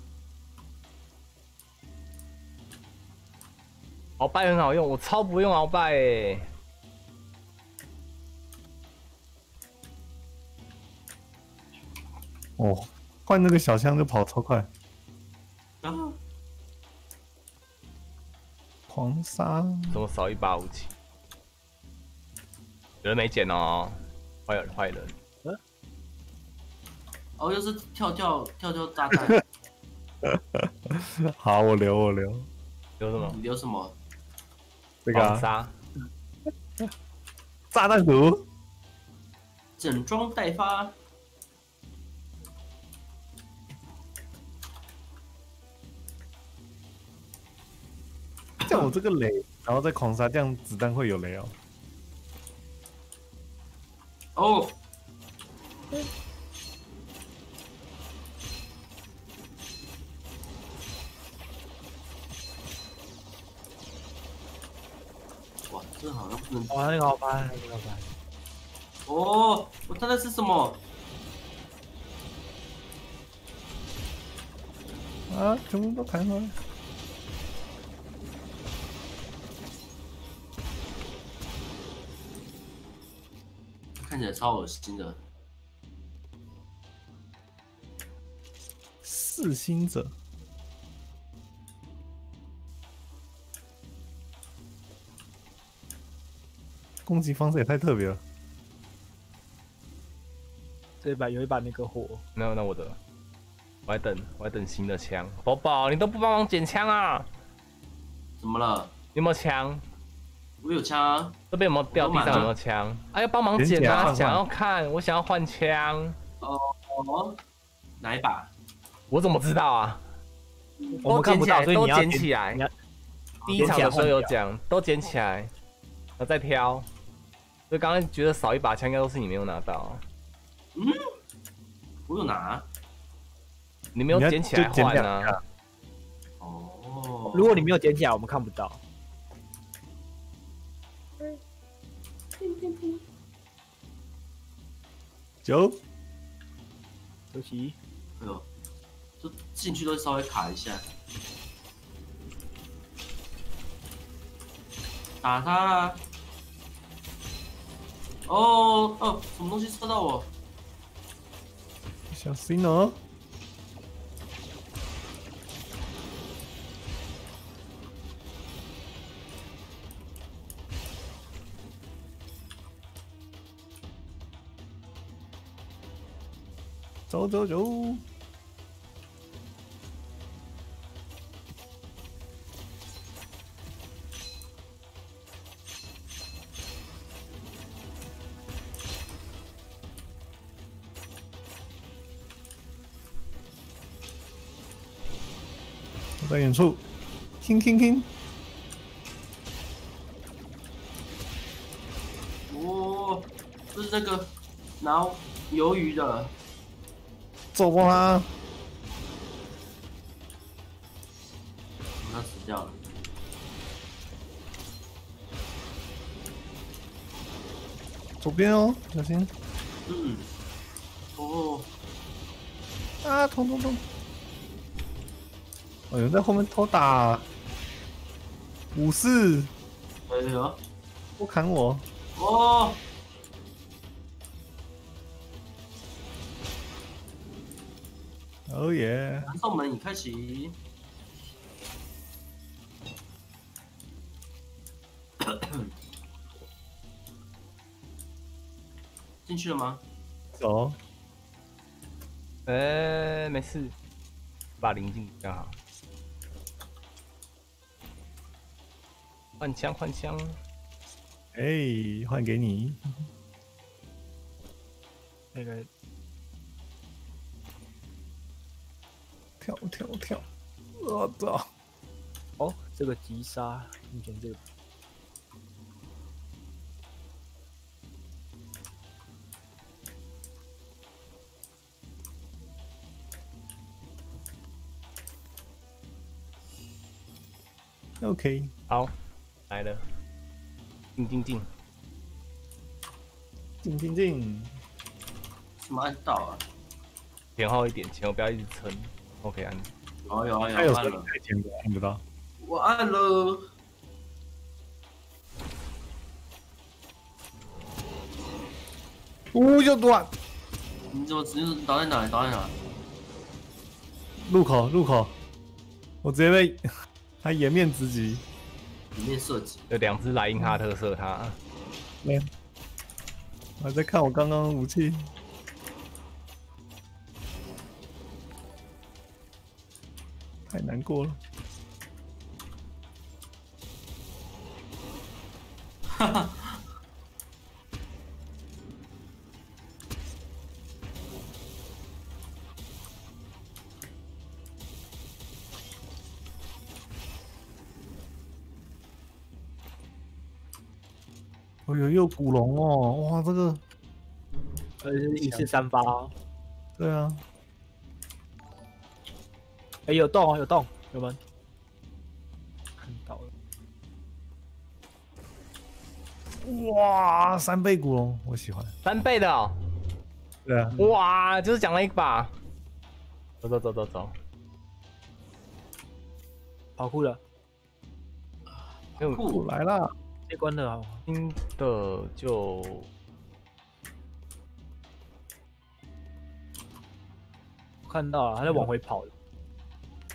鳌拜很好用，我超不用鳌拜诶。哦，换那个小枪就跑超快，啊，狂杀！怎么少一把武器？有人没捡哦，坏人坏人。哦，又是跳跳跳跳炸弹，好，我留我留留什么？你留什么？这个啊黄沙。炸弹毒，整装待发。这样我这个雷，然后再狂杀，这样子弹会有雷哦。哦，哇，这好像不能哇，那个好拍，那个好拍。哦，我看的是什么？啊，全部都弹回来。看起来超恶心的。四星者，攻击方式也太特别了。这一把有一把那个火，那那我的，我还等，我还等新的枪。宝宝，你都不帮忙捡枪啊？怎么了？你有没有枪？我有枪啊！这边有没有掉地上有没有枪？哎，要帮忙捡啊！想要看，我想要换枪，哦，哪一把？我怎么知道啊？我们看不到，所以你要捡捡起来第一场的时候有讲，都捡起来，然后再挑。所以刚刚觉得少一把枪，应该都是你没有拿到，嗯我有拿。你没有捡起来捡换啊。哦，如果你没有捡起来，我们看不到。九，尤其哎呦，这进去都稍微卡一下。打他啦！哦哦，什么东西射到我？小心哦。走走走！我在远处，听听听，哦，这是那个拿鱿鱼的。走过啦！他死掉了。左边哦，小心！嗯。哦，啊，痛痛痛！哦，有人在后面偷打，武士哎呦，不砍我！哦，哦耶！传送门已开启。进去了吗？走，哎，没事，把零进比较好。换枪，换枪。哎，换给你。那个跳跳跳！我操！哦，这个急刹，你选这个。OK，好，来了。进进进，进进进！什么按到啊？前后一点，前后不要一直撑。OK，按。有啊有啊他有时候有按了，看不到。我按了。呜，又断！你怎么直接倒在哪？倒在哪？路口，路口！我直接被 他颜面直击。颜面射击。有两只莱茵哈特射他，没有，我还在看我刚刚的武器。太难过了。哈哈哎呦，又古龙哦！哇，这个，呃，一次三发哦。对啊，哎，有洞哦，有洞，有门。看到了。哇，三倍古龙，我喜欢。三倍的哦，对啊，哇，就是奖了一把。走走走走走，跑酷了，用酷来了。这关的好。新的就看到了，他在往回跑。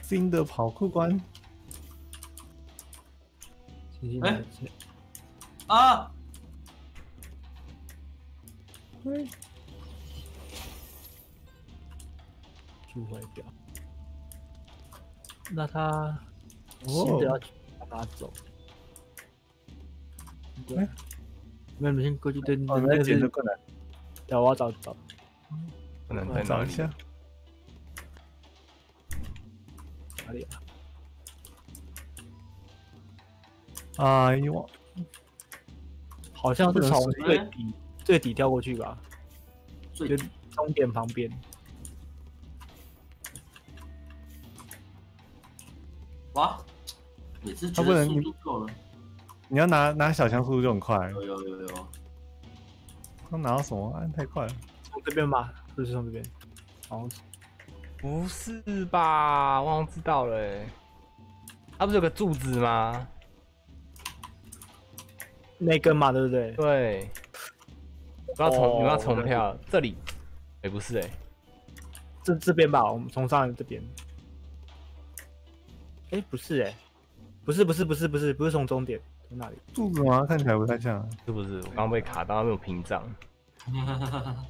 新的跑酷关，哎啊！对，thu 回掉。那他新哦的要去把它走。对哎，没先过去对，哦，那那个是捡的困难，对，我要找找不能我在哪里？找一下。哪里啊？哎呦，好像是从最底最底跳过去吧，最就终点旁边。哇，每次觉他不能得速度够了，你要拿拿小枪速度就很快，有有有有，他拿到什么按太快了。从这边吧，就是从这边？好像是。不是吧？我好像知道了欸，它不是有个柱子吗？那根嘛，对不对？对，不要重，哦你们要重票，这里，哎，不是哎，这这边吧，我们从上这边。哎，不是哎，不是不是不是不是不是从终点，从哪里？柱子吗？看起来不太像。是不是？我刚刚被卡到，没有屏障。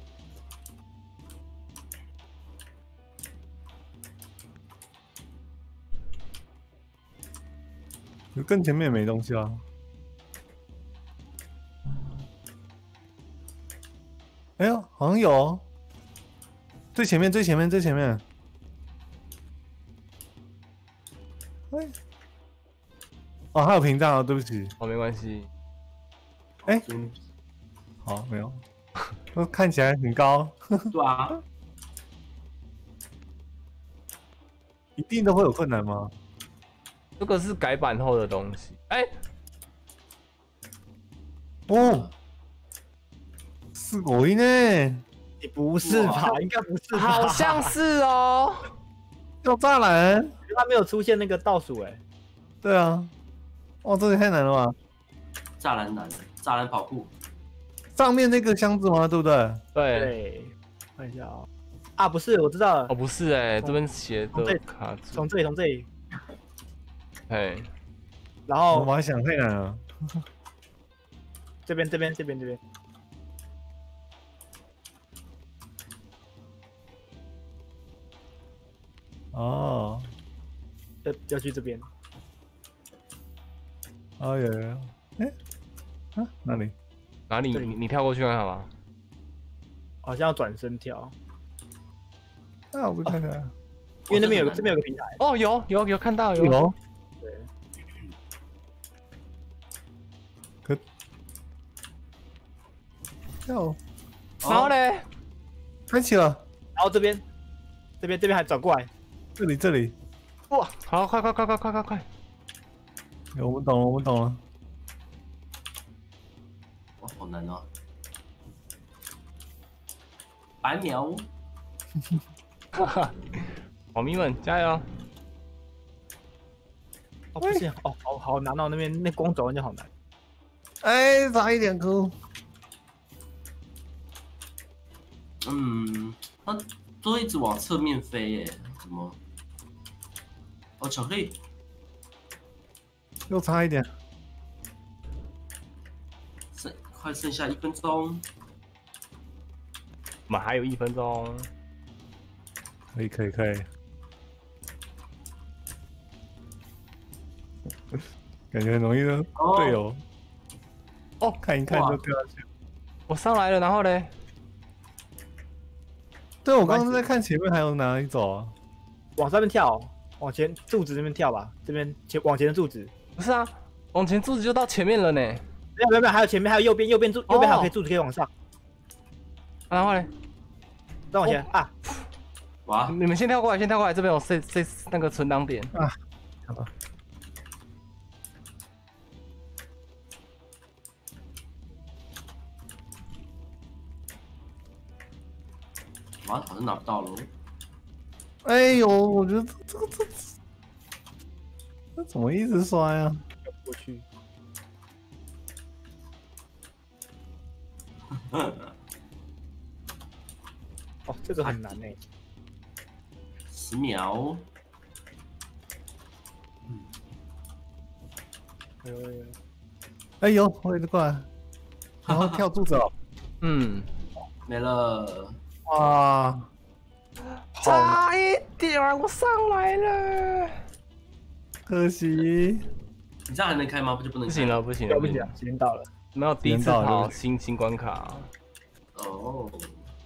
更前面也没东西啊。哎呦，好像有哦，最前面，最前面，最前面。哎，哦，还有屏障哦，对不起。哦，没关系，哎嗯好，没有。都看起来很高，对啊，一定都会有困难吗？这个是改版后的东西。哎，哦，是鬼呢，你不是吧？应该不是吧，好像是哦。要栅栏。他没有出现那个倒数哎。对啊，哦，这个太难了吧？栅栏难，栅栏跑酷，上面那个箱子吗？对不对？对，对，看一下啊。啊，不是，我知道了哦，，不是哎，这边写从这的卡住从。这里从这里，哎，然后我还想太难了。这边这边这边这边，哦，要要去这边。哦有有有，哎，啊哪里？哪里？你你跳过去看看吧。好像要转身跳，啊，我不看看。因为那边有个哦这边有个平台，哦，有有有看到有。有，对，可。跳然后嘞，开启了，然后这边这边这边还转过来，这里这里，哇，好，快快快快快快快！有我们懂了，我们懂了。哇，好难哦。白描，哈哈，网民们加油！哦不是，哦好好难哦，那边那光走人就好难，哎，差一点可。嗯，它都一直往侧面飞耶，怎么？哦，巧克力，又差一点。剩快剩下一分钟，我们还有一分钟。可以可以可以。感觉很容易的哦。队友。哦，看一看就掉下去。我上来了，然后嘞，对，我刚刚在看前面还有哪里走啊？往上面跳，往前柱子那边跳吧，这边前往前的柱子。不是啊，往前柱子就到前面了呢。没有没有没有，还有前面还有右边右边柱右边还有可以柱子可以往上，然后嘞，再往前啊，哇，你们先跳过来，先跳过来，这边有 C C 那个存档点。啊。好吧，哇，好像拿不到了。哎呦，我觉得这这个这这这怎么一直摔啊？过去。哦，这个很难呢。十秒，哎呦哎呦哎呦，我一直过来，然后跳柱子哦，嗯，没了。哇，差一点儿，我上来了。可惜。你这样还能开吗？不就不能不行了，不行了，要不讲，时间到了。没有第一次跑新新关卡，哦，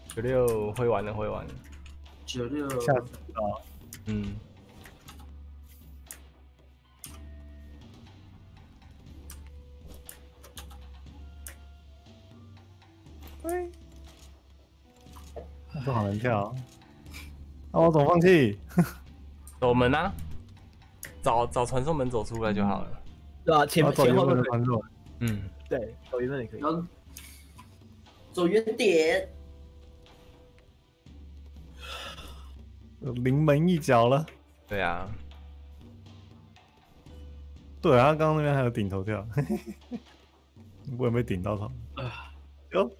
九六会玩的会玩的，九六，下次啊，嗯，哎，这好难跳啊！那我怎么放弃？走门啊，找找传送门走出来就好了。对啊，前前后都可以。本的传送。嗯，对，走原本也可以。然后走远点。临门一脚了。对啊，对啊，刚刚那边还有顶头跳，我也没顶到他。啊哟，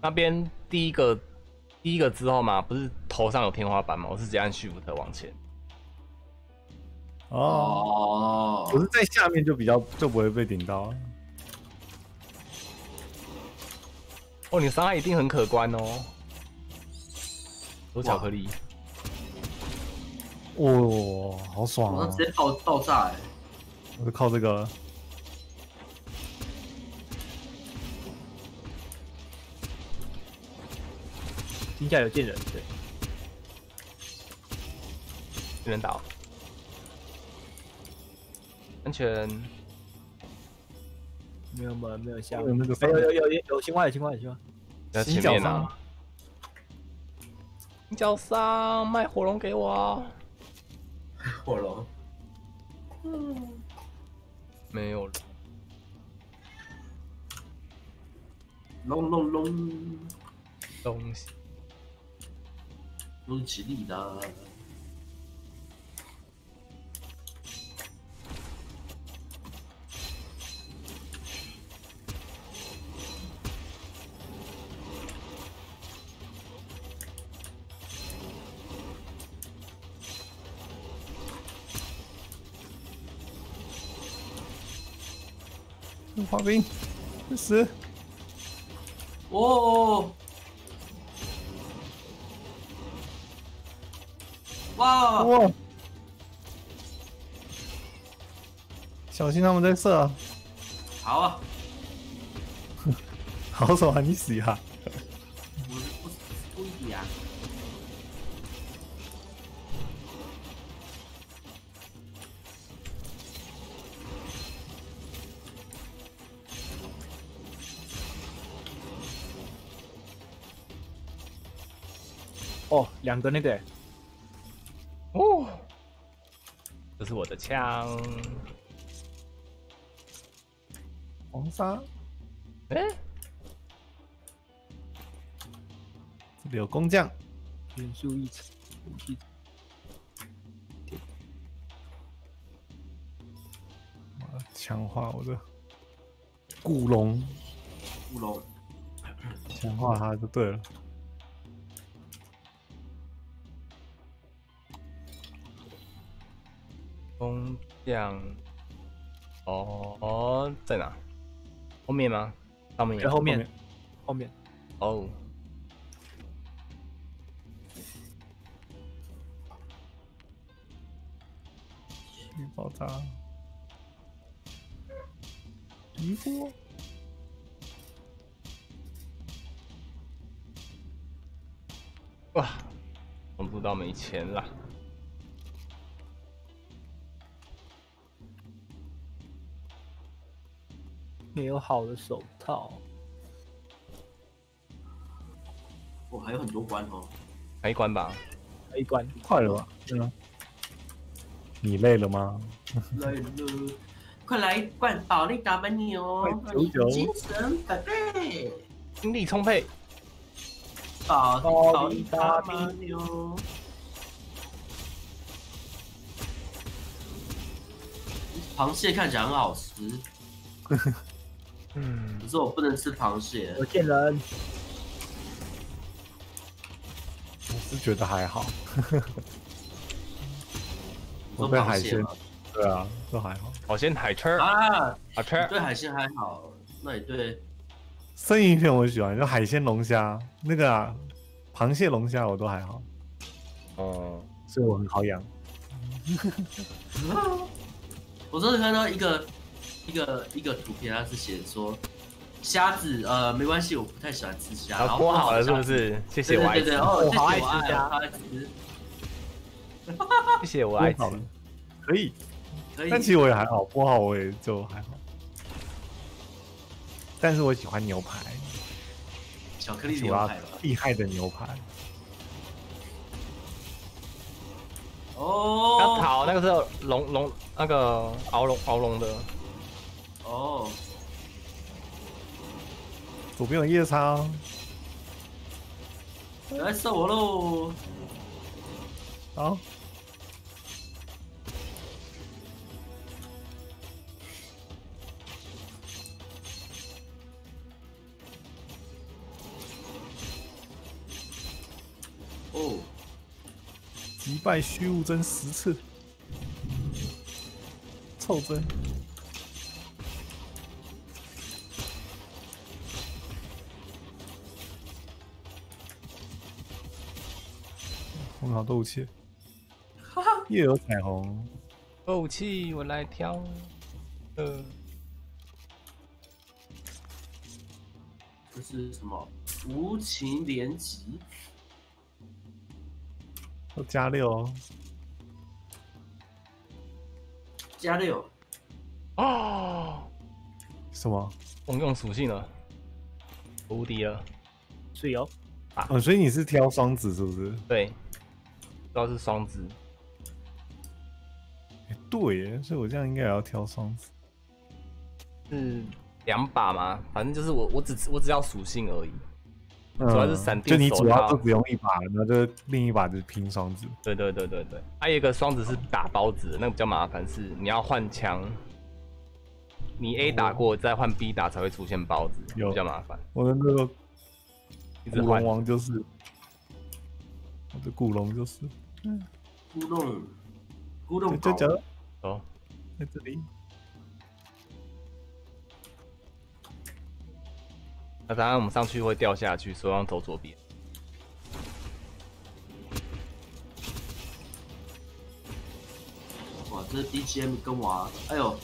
那边第一个第一个之后嘛，不是头上有天花板嘛，我是直接按 Shift 往前。哦，哦我是在下面就比较就不会被顶到。哦，你伤害一定很可观哦。有巧克力，哦，好爽啊我直！接爆爆炸哎！我就靠这个。底下有见人，对，有人倒，安全。没有门，没有下有那个有有有有有青蛙有青蛙有青蛙，在前面啊！你脚上卖火龙给我啊！火龙，嗯没有了，隆隆隆，东西。都是起立的。滑冰，死！哦，哇！哇！小心他们在射啊！好啊，好手啊，你死呀！我我是故意的呀。哦，两个那个，是我的枪。黄沙，哎、这里有工匠，元素一层，强化我的。古龙，古龙，强化它就对了。工匠，哦哦，在哪？后面吗？大门在后面，后面。哦，去爆炸！渔夫，哇，我不知道没钱了。没有好的手套，我还有很多关哦。还一关吧，还一关快了吧？对啊。你累了吗？累了，快来一罐宝利达曼牛，快九九精神百倍，精力充沛。保保保利利达达曼牛。螃蟹看起来很好吃，嗯，可是我不能吃螃蟹。我见人，我是觉得还好。我说对海鲜对啊，都还好。好先海吃，啊，海吃，对海鲜还好，那也对。生鱼片我喜欢，就海鲜龙虾那个啊，螃蟹龙虾我都还好，哦，所以我很好养。我真的看到一个一个一个图片，它是写说虾子，呃，没关系，我不太喜欢吃虾，然后剥好了是不？是？谢谢我爱吃对对对对，，哦，谢谢我好爱吃虾我爱吃，谢谢我爱吃可以，可以。但其实我也还好，剥好我也就还好。但是我喜欢牛排，巧克力牛排吧。厉害的牛排。要哦，烤那个是龙龙那个熬龙熬龙的，哦，左边有夜叉。哦，来射我喽！好，哦，击败虚无真十次，凑真。红好斗气，又有彩虹，斗气我来挑。呃，这是什么？无情连击，都加六哦。加六，哦，什么？我用属性了，无敌了。是有哦，所以你是挑双子是不是？对，主要是双子。诶对耶，所以我这样应该也要挑双子。是两把吗？反正就是我我只我只要属性而已。嗯主要是闪电就你主要就只用一把，然后就另一把就是拼双子。对对对对对，还有一个双子是打包子，那个比较麻烦，是你要换枪，你 A 打过再换 B 打才会出现包子，比较麻烦，我的那个古龙。王就是，我的古龙就是，咕咚，咕咚宝，就就哦，在这里。那当然我们上去会掉下去，所以要走左边。哇，这 BGM 跟我啊，哎呦，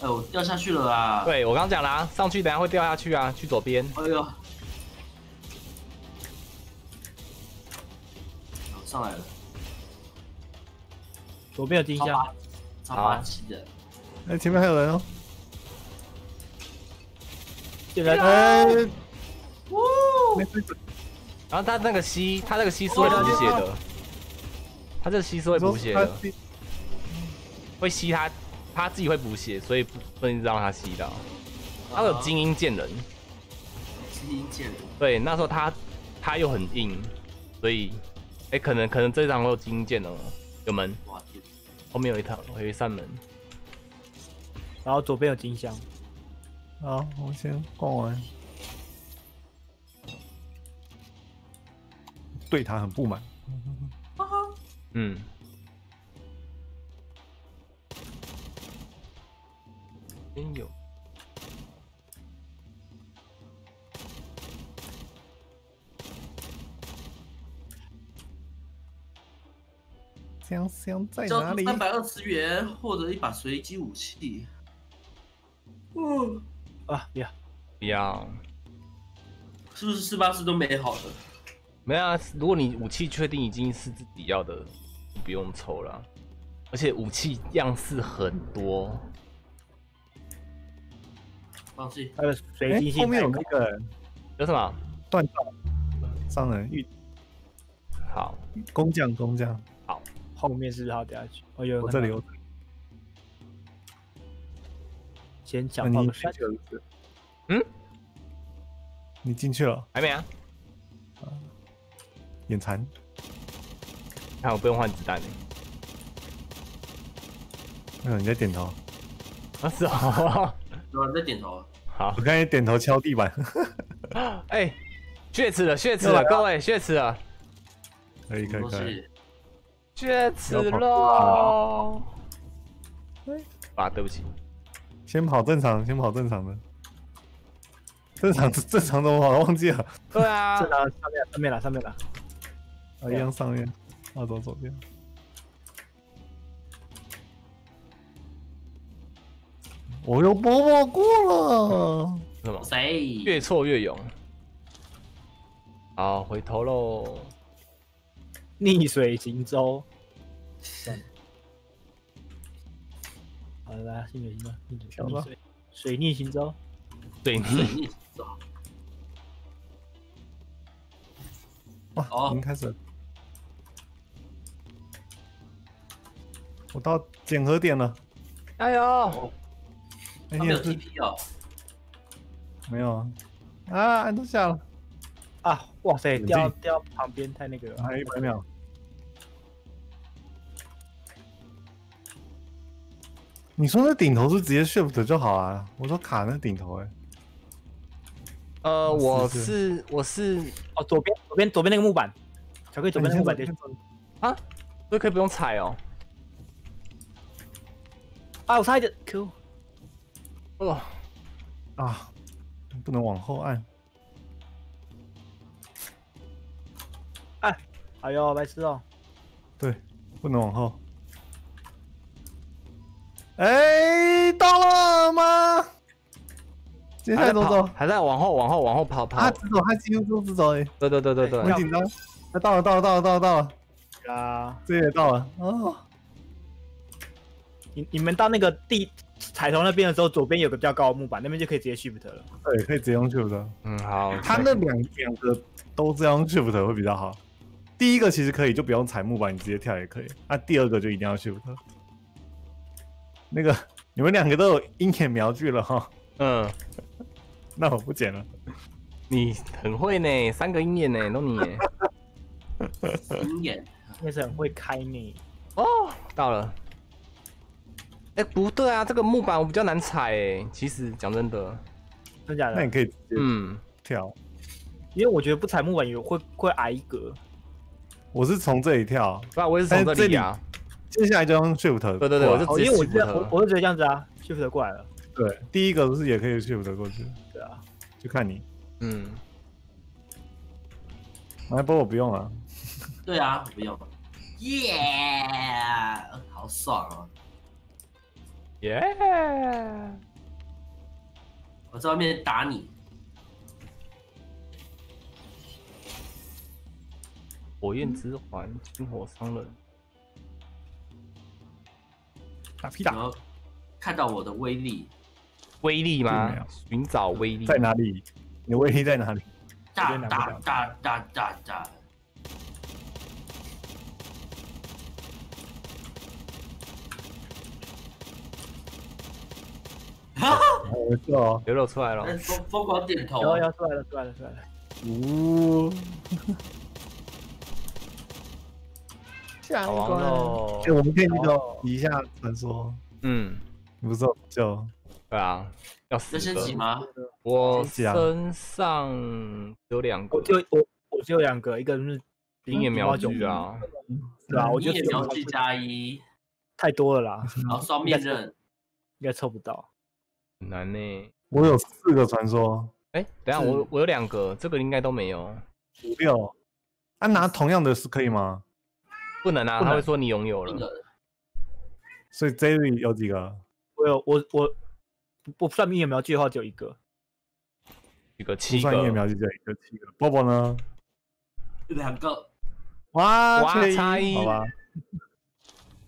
哎呦，掉下去了啊！，对我刚刚讲啦、上去等下会掉下去啊，去左边。哎呦，上来了，左边有丁香，超八，超八级的，哎，前面还有人哦。见人哎，呜，没水准。然后他那个吸，他那个吸是会补血的，他这个吸是会补血的，会吸他，他自己会补血，所以不不能让他吸到。他有精英剑人，精英剑人，对，那时候他他又很硬，所以哎、可能可能这张我有精英剑哦，有门，后面有一套有一扇门，然后左边有金箱，好，我先逛完。对他很不满，嗯，真有。香香在交哪里？三百二十元获得一把随机武器。嗯，啊，不要，不要，是不是四八四都没好的？没有啊。如果你武器确定已经是自己要的，就不用抽了。而且武器样式很多，放弃。它的随机哎，后面有那个有什么？断道商人玉好，工匠工匠，后面是不是要掉下去？哦，有我这里有，先讲报个山去了是不是？嗯，你进去了，还没啊？眼馋。看我不用换子弹呢。没有你在点头，啊，是哦。有人在点头。好我，刚才点头敲地板，哎，血池了，血池了各位，血池了，可以可以可以。西。血池喽。啊，对不起，先跑正常，先跑正常的。正常正常怎么跑？忘记了。对啊正常，上面上面了上面了，啊，一样上面，啊走左边。我又波波过了，什么？谁？越挫越勇。好，回头喽。逆水行舟。好的，来，逆水行舟，逆水跳吧水水逆行舟。对水你，逆走。哇，哦已经开始了。我到检核点了，加油！哎，他没有你也是 TP 哦。没有啊？啊，按都下了，啊，哇塞，掉掉旁边太那个了。还有一百秒。你说那顶头是直接 shift 就好啊？我说卡那顶头、哎，呃，我是是我是哦，左边左边左边那个木板，巧克力左边那个木板啊，所以可以不用踩哦。啊，我差一点 Q。哦，啊，不能往后按。哎呦，白痴哦！对，不能往后。哎，到了吗？接下来走走。还在往后往后往后跑跑他。直走，他几乎都直走哎，对对对对对很，紧张。他到了，到了，到了，到了，到了，啊，这也到了。哦，你你们到那个地彩头那边的时候，左边有个比较高的木板，那边就可以直接 shift 了。对，可以直接用 shift。嗯好。他那两两个都这样 shift 会比较好。第一个其实可以，就不用踩木板，你直接跳也可以。那、第二个就一定要 shift。那个你们两个都有鹰眼瞄具了哈，嗯，那我不捡了。你很会呢，三个鹰眼呢，弄你耶。鹰眼。应该是很会开呢。哦，到了。哎，不对啊，这个木板我比较难踩哎。其实讲真的，真假的那你？可以嗯，跳。因为我觉得不踩木板也会会矮一格。我是从这里跳，不然我也是从这里啊。接下来就用 shift。对对对，我就哦，直接因为我 shift 这样我我是直接这样子啊，shift 过来了。对，第一个不是也可以 shift 过去，对啊，就看你。嗯，哎，不过我不用了。对啊，我不用。耶，好爽哦！耶！我在外面打你。火焰之环，星火商人。打屁打然后看到我的威力，威力吗？寻找威力在哪里？你的威力在哪里？大边拿不了大大大大大。我知道。流露出来了。哎疯疯狂点头。要要出来了，出来了，出来了。呜。下好王喽哎，。我们可以那个比一下传说，嗯，你不是有就对啊，要死升级。吗？我身上有两个我就我我只有两个，一个是鹰眼瞄具，啊，对啊，我觉得你也瞄具加一，太多了啦，然后双面刃，应该抽不到。很难呢。我有四个传说，哎，等下我我有两个，这个应该都没有。五六，啊，拿同样的是可以吗？不能啊，能他会说你拥有了。所以 Jerry 有几个？我有我我我算疫苗计划只有一个，一个七个，算疫苗就只有一个七个。波波呢？两个，哇，哇缺差一好吧，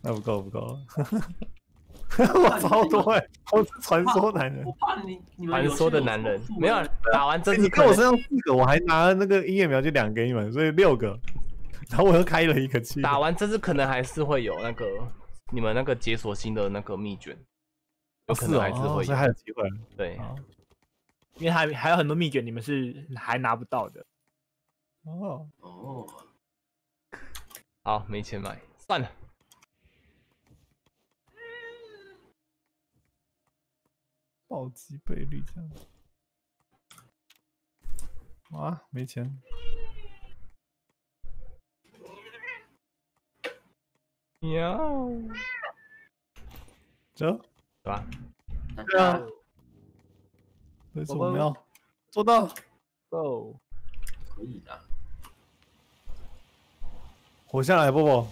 那不够不够。我超多哎、我是传说男人我。怕你你们传说的男人没有啊打完这你看我身上四个，我还拿了那个鹰眼苗就两给你们，所以六个。然后我又开了一个气。打完这次可能还是会有那个你们那个解锁新的那个秘卷，有可能还是哦会有。所以还有机会。对，好因为还还有很多秘卷你们是还拿不到的。哦，哦，好，没钱买，算了。暴击倍率这样。哇，没钱。喵，走，走吧？大对啊家这是我们要做到。Go，可以的。活下来，波波。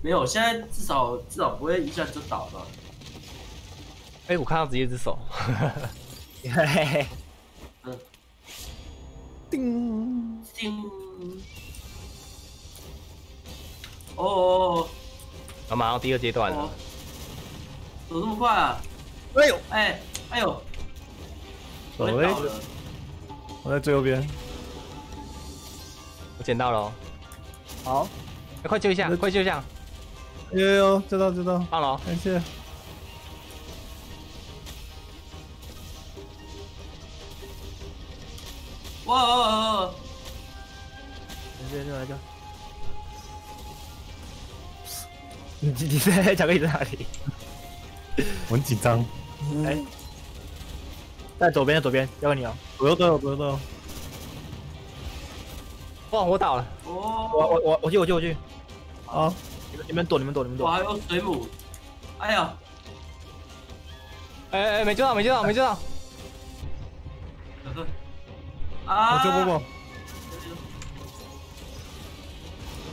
没有，现在至少至少不会一下就倒了。哎、我看到直接只手，嘿嘿嘿，叮，叮。哦马上第二阶段了走这么快啊！哎呦，哎哎呦，我走嘞会倒了。我在最右边。我捡到了、哦，好，哎快救一下，快救一下，有有有，知道知道，放了、哦。感谢。哇哦哦哦！这这来就。你你你在巧克力在哪里？我很紧张。哎，在左边，在左边，交给你哦。左右都有，左右都有。哇，我倒了，哦，我我我我去我去我去，好，你们你们躲你们躲你们躲。我还有水母。哎呀，哎哎哎，没救到，没救到，没救到。啊！我救波波。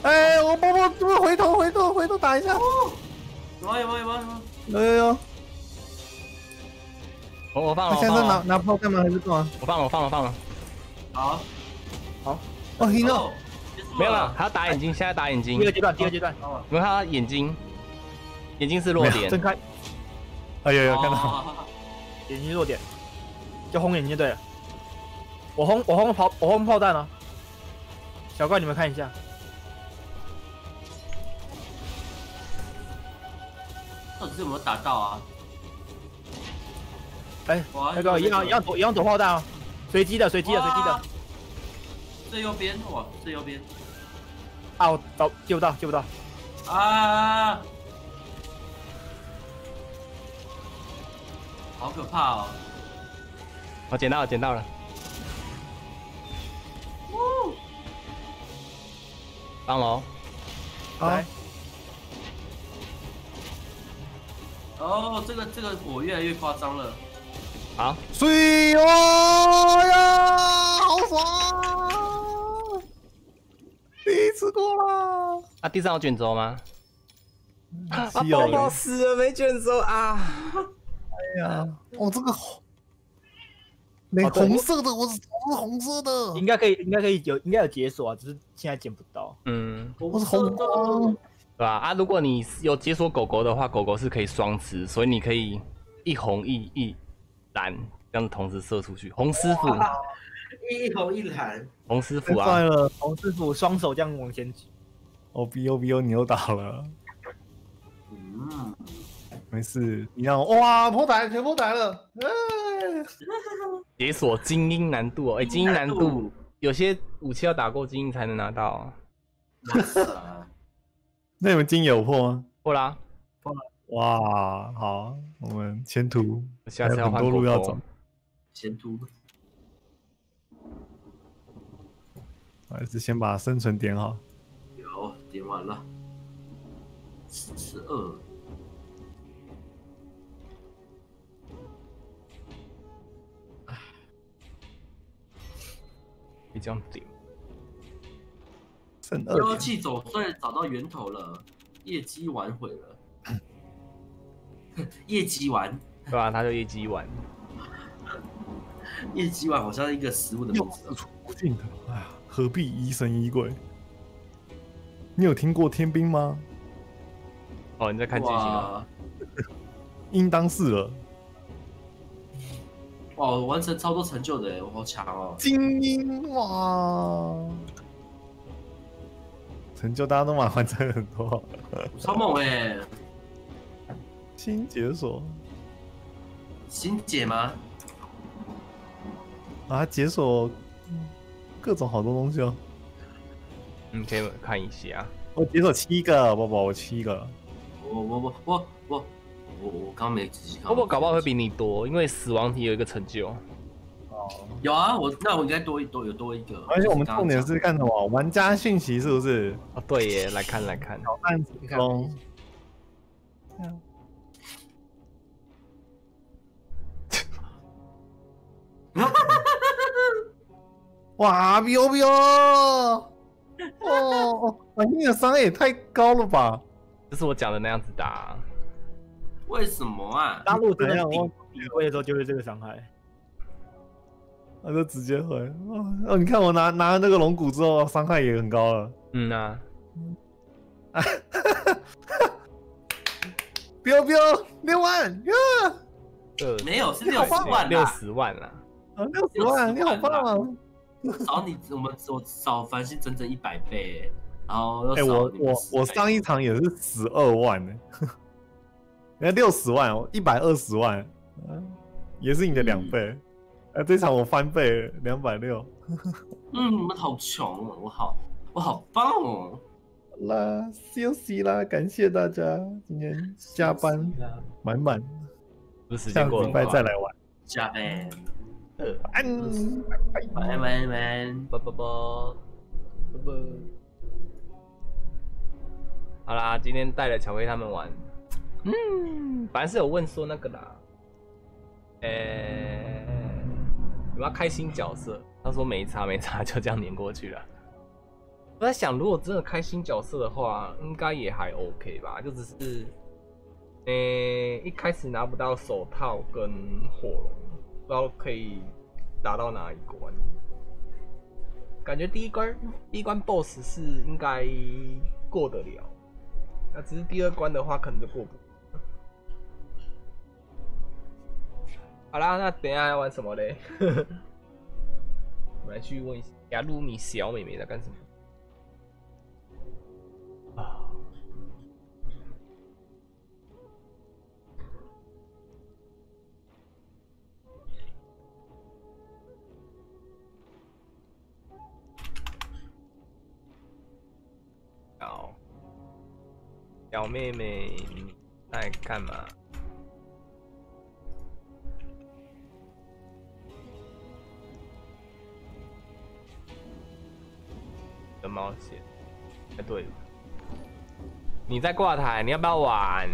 哎，我波波，波波回头，回头，回头打一下。有吗有吗有吗有吗？有有有。我我放了，我现在拿，拿炮干嘛？还是干嘛？我放了，我放了，我放了，好，好哦，赢了。哦，结束没有了，还要打眼睛，现在打眼睛。有第二阶段，第二阶段，你们看他眼睛？眼睛是弱点 睁，开哎呦呦看到。到。眼睛弱点，就轰眼睛就对了。我轰我轰炮我轰炮弹了，小怪你们看一下，到底是有没有打到啊？哎，哇那个一样一样躲一样躲炮弹啊，随机的随机的随机的。最右边哇，最右边啊，我找救不到救不到，啊！好可怕哦！我捡到了，捡到了。放了哦，好，来哦，这个这个火越来越夸张了。好，水哦呀，好爽！第一次过了。啊，地上有卷轴吗？啊，宝宝。死了，没卷轴啊！哎呀，哦，这个红，那哦对红色的，我是我是红色的应。该可以应该可以有应该有解锁啊，只是现在捡不到。嗯，我是红光。对吧？啊，如果你有解锁狗狗的话，狗狗是可以双持，所以你可以一红一一蓝这样同时射出去。红师傅，一红一蓝，红师傅啊，帅了红师傅双手这样往前举，！O B O B O，你又打了，嗯，没事。你让我哇，破台，全破台了。哎，解锁精英难度哦，哎、精英难度有些武器要打过精英才能拿到、哦。那你们金有破吗？破啦，哇，好，我们前途我下次要还有很多路要走。前途还是先把生存点好。有点完了，四十二，可以这样顶。剩二点。妖气总算找到源头了，业绩挽回了。业绩丸，对啊、他就业绩丸，业绩丸好像是一个食物的名又字是。出不尽的，哎呀，何必疑神疑鬼？你有听过天兵吗？哦，你在看剧情吗？哇 应当是了，哇，我完成超多成就的耶，我好强哦！精英哇！成就大家都蛮完成很多，超猛哎，新解锁新解吗？啊，解锁各种好多东西哦。嗯，可以看一下。我解锁七个，宝宝，我七个。我我我我我我我刚没仔细看。不过搞不好会比你多，因为死亡体有一个成就。有啊，我那我应该多一多有多一个。而且我们重点是看什么？玩家讯息是不是？哦，对耶，来看来看。挑战中。哇，彪彪！哦，哇，你的伤害也太高了吧？这是我讲的那样子打。为什么啊？大陆真的顶怎样我顶位的时候就是这个伤害。他就直接回哦哦，你看我拿拿了那个龙骨之后，伤害也很高了。嗯啊，彪彪六万呀！呃，没有，是六十万六啦。十万啦。啊，六十万，你好棒啊！少你我们我少繁星整整一百倍耶，然后又哎、少我我你们10倍我上一场也是十二万呢、人家六十万，我一百二十万，嗯也是你的两倍。哎、这场我翻倍两百六。嗯，你们好穷哦，我好我好棒哦，好啦，休息啦，感谢大家今天加班满满，不是时下个礼拜间过很快再来玩。加班，安，晚安晚安晚安。啵啵啵，啵啵。好啦，今天带了巧克力他们玩。嗯，反正是有问说那个啦，呃、有要开新角色？他说没差没差，就这样碾过去了。我在想，如果真的开新角色的话，应该也还 OK 吧，就只是，呃、一开始拿不到手套跟火龙，不知道可以打到哪一关。感觉第一关第一关 BOSS 是应该过得了，那只是第二关的话可能就过不。好啦，那等下要玩什么嘞？我们来去问一下雅露米小妹妹在干什么啊？小妹妹在干嘛？的冒险。哎，对了，你在挂台，你要不要玩？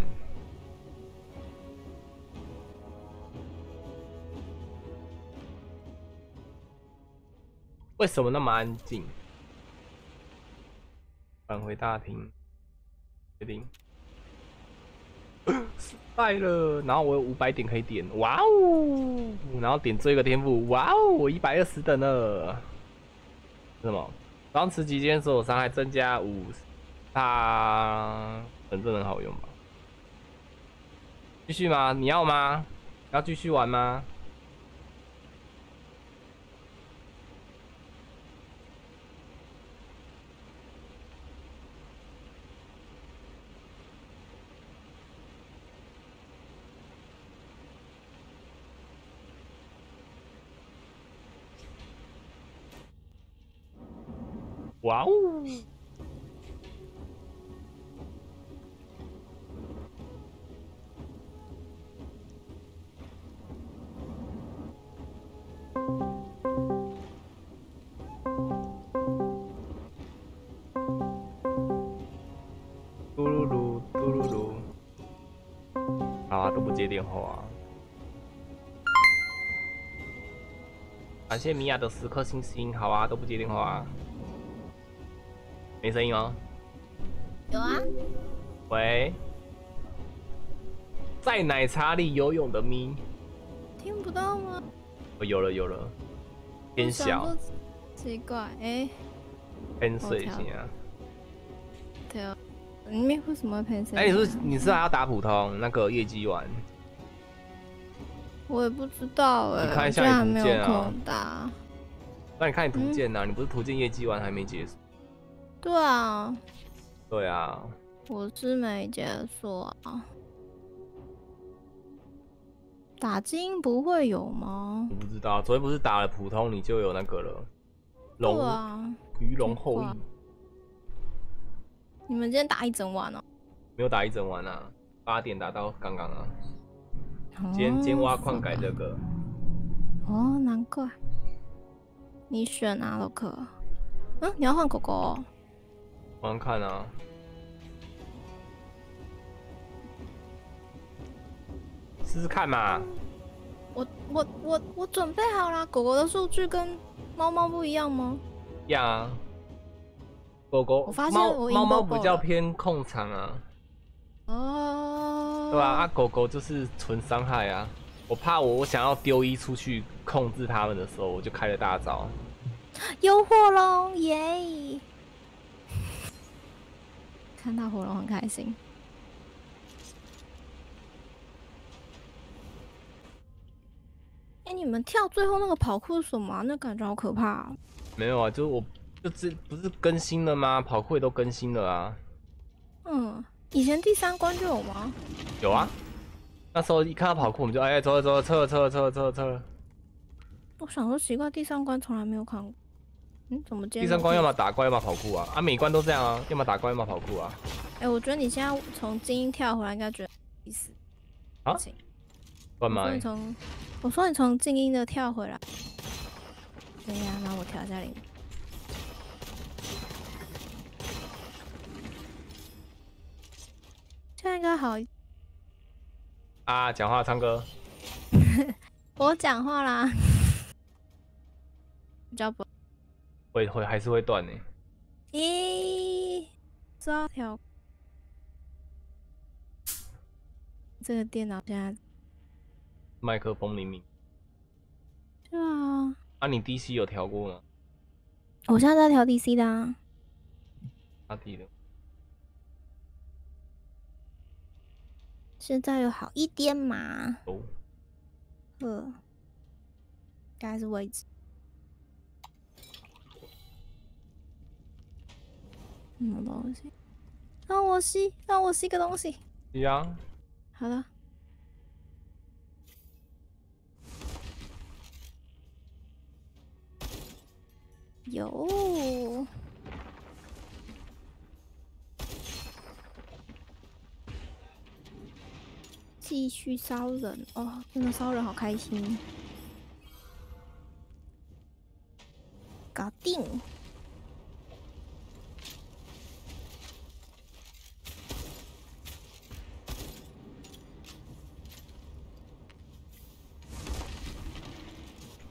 为什么那么安静？返回大厅，决定。失败了，然后我有五百点可以点，哇哦！然后点这个天赋，哇哦，我一百二十等了。什么？双持期间所有伤害增加五，它可能真的很好用吧？继续吗？你要吗？要继续玩吗？哇哦！嘟噜噜，嘟噜噜。啊，都不接电话、感谢米娅的十颗星星，好啊，都不接电话、没声音哦。有啊，喂，在奶茶里游泳的咪，听不到吗？哦，有了有了，偏小奇怪，哎、偏水型啊。对啊，里面为什么会喷声？哎、你是你是还要打普通那个业绩丸？我也不知道哎、你看一下你图鉴啊打。那你看你图鉴呐、你不是图鉴业绩丸还没结束？对啊，对啊，我是没解锁啊。打金不会有吗？我不知道，昨天不是打了普通你就有那个了，龙对啊，鱼龙后裔你们今天打一整晚哦。没有打一整晚啊，八点打到刚刚啊。今天今天挖矿改这个，哦，难怪。你选啊，洛克。嗯，你要换狗狗、哦？我想看啊。试试看嘛，我我我我准备好啦。狗狗的数据跟猫猫不一样吗？一样啊。狗狗我发现猫我赢猫猫比较偏控场啊，哦，对吧、啊？狗狗就是纯伤害啊。我怕我我想要丢一出去控制他们的时候，我就开了大招。有火龙耶！看到火龙很开心。哎、你们跳最后那个跑酷是什么啊、那感觉好可怕、啊。没有啊，就是我就这不是更新了吗？跑酷也都更新了啊。嗯，以前第三关就有吗？有啊，那时候一看到跑酷，我们就哎走了走了，撤了撤了撤了撤了撤了。我想说奇怪，第三关从来没有看过。嗯，怎么今天第三关要么打怪，要么跑酷啊，啊每关都这样啊，要么打怪，要么跑酷啊。哎、我觉得你现在从精英跳回来，应该觉得意思。啊请乱吗我说？你从，我说你从静音的跳回来。对呀、那我调一下铃。现在应该好，啊，讲话唱歌，我讲话啦。比较不，会会还是会断呢。咦，这条，这个电脑现在，麦克风灵敏。对啊，啊，你 DC 有调过吗？我现在在调 DC 的啊。阿弟的，现在有好一点嘛？哦，呃，该是位置。什么东西？让我吸，让我吸个东西。是啊，好了。有。继续烧人哦，真的烧人好开心。搞定。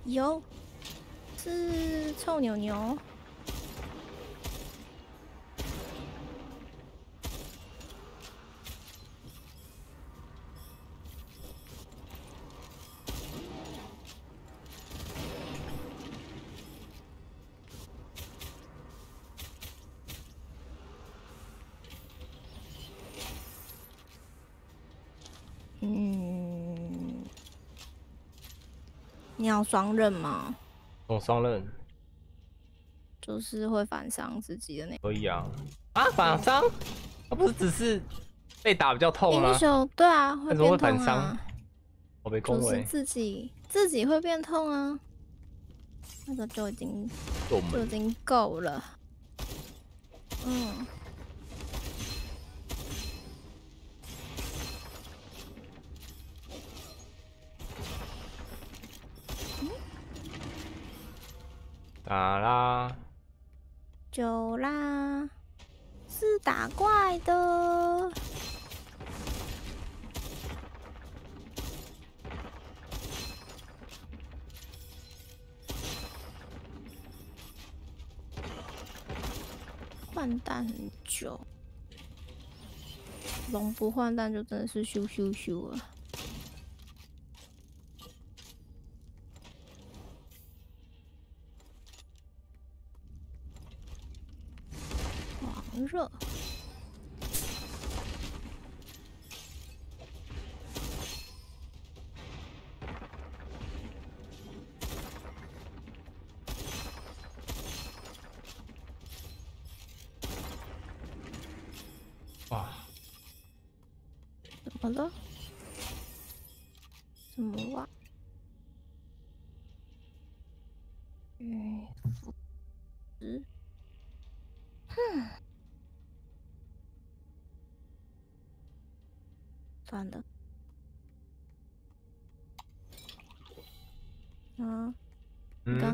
有，是臭牛牛。要双刃吗？用双刃就是会反伤自己的那可以啊。啊，反伤？那不是只是被打比较痛吗英？雄，对啊，会变痛啊，我被恭维，就是自己自己会变痛啊，那个就已经就已经够了。嗯，打啦。九啦，是打怪的。换蛋很久，龙不换蛋就真的是咻咻咻了。热，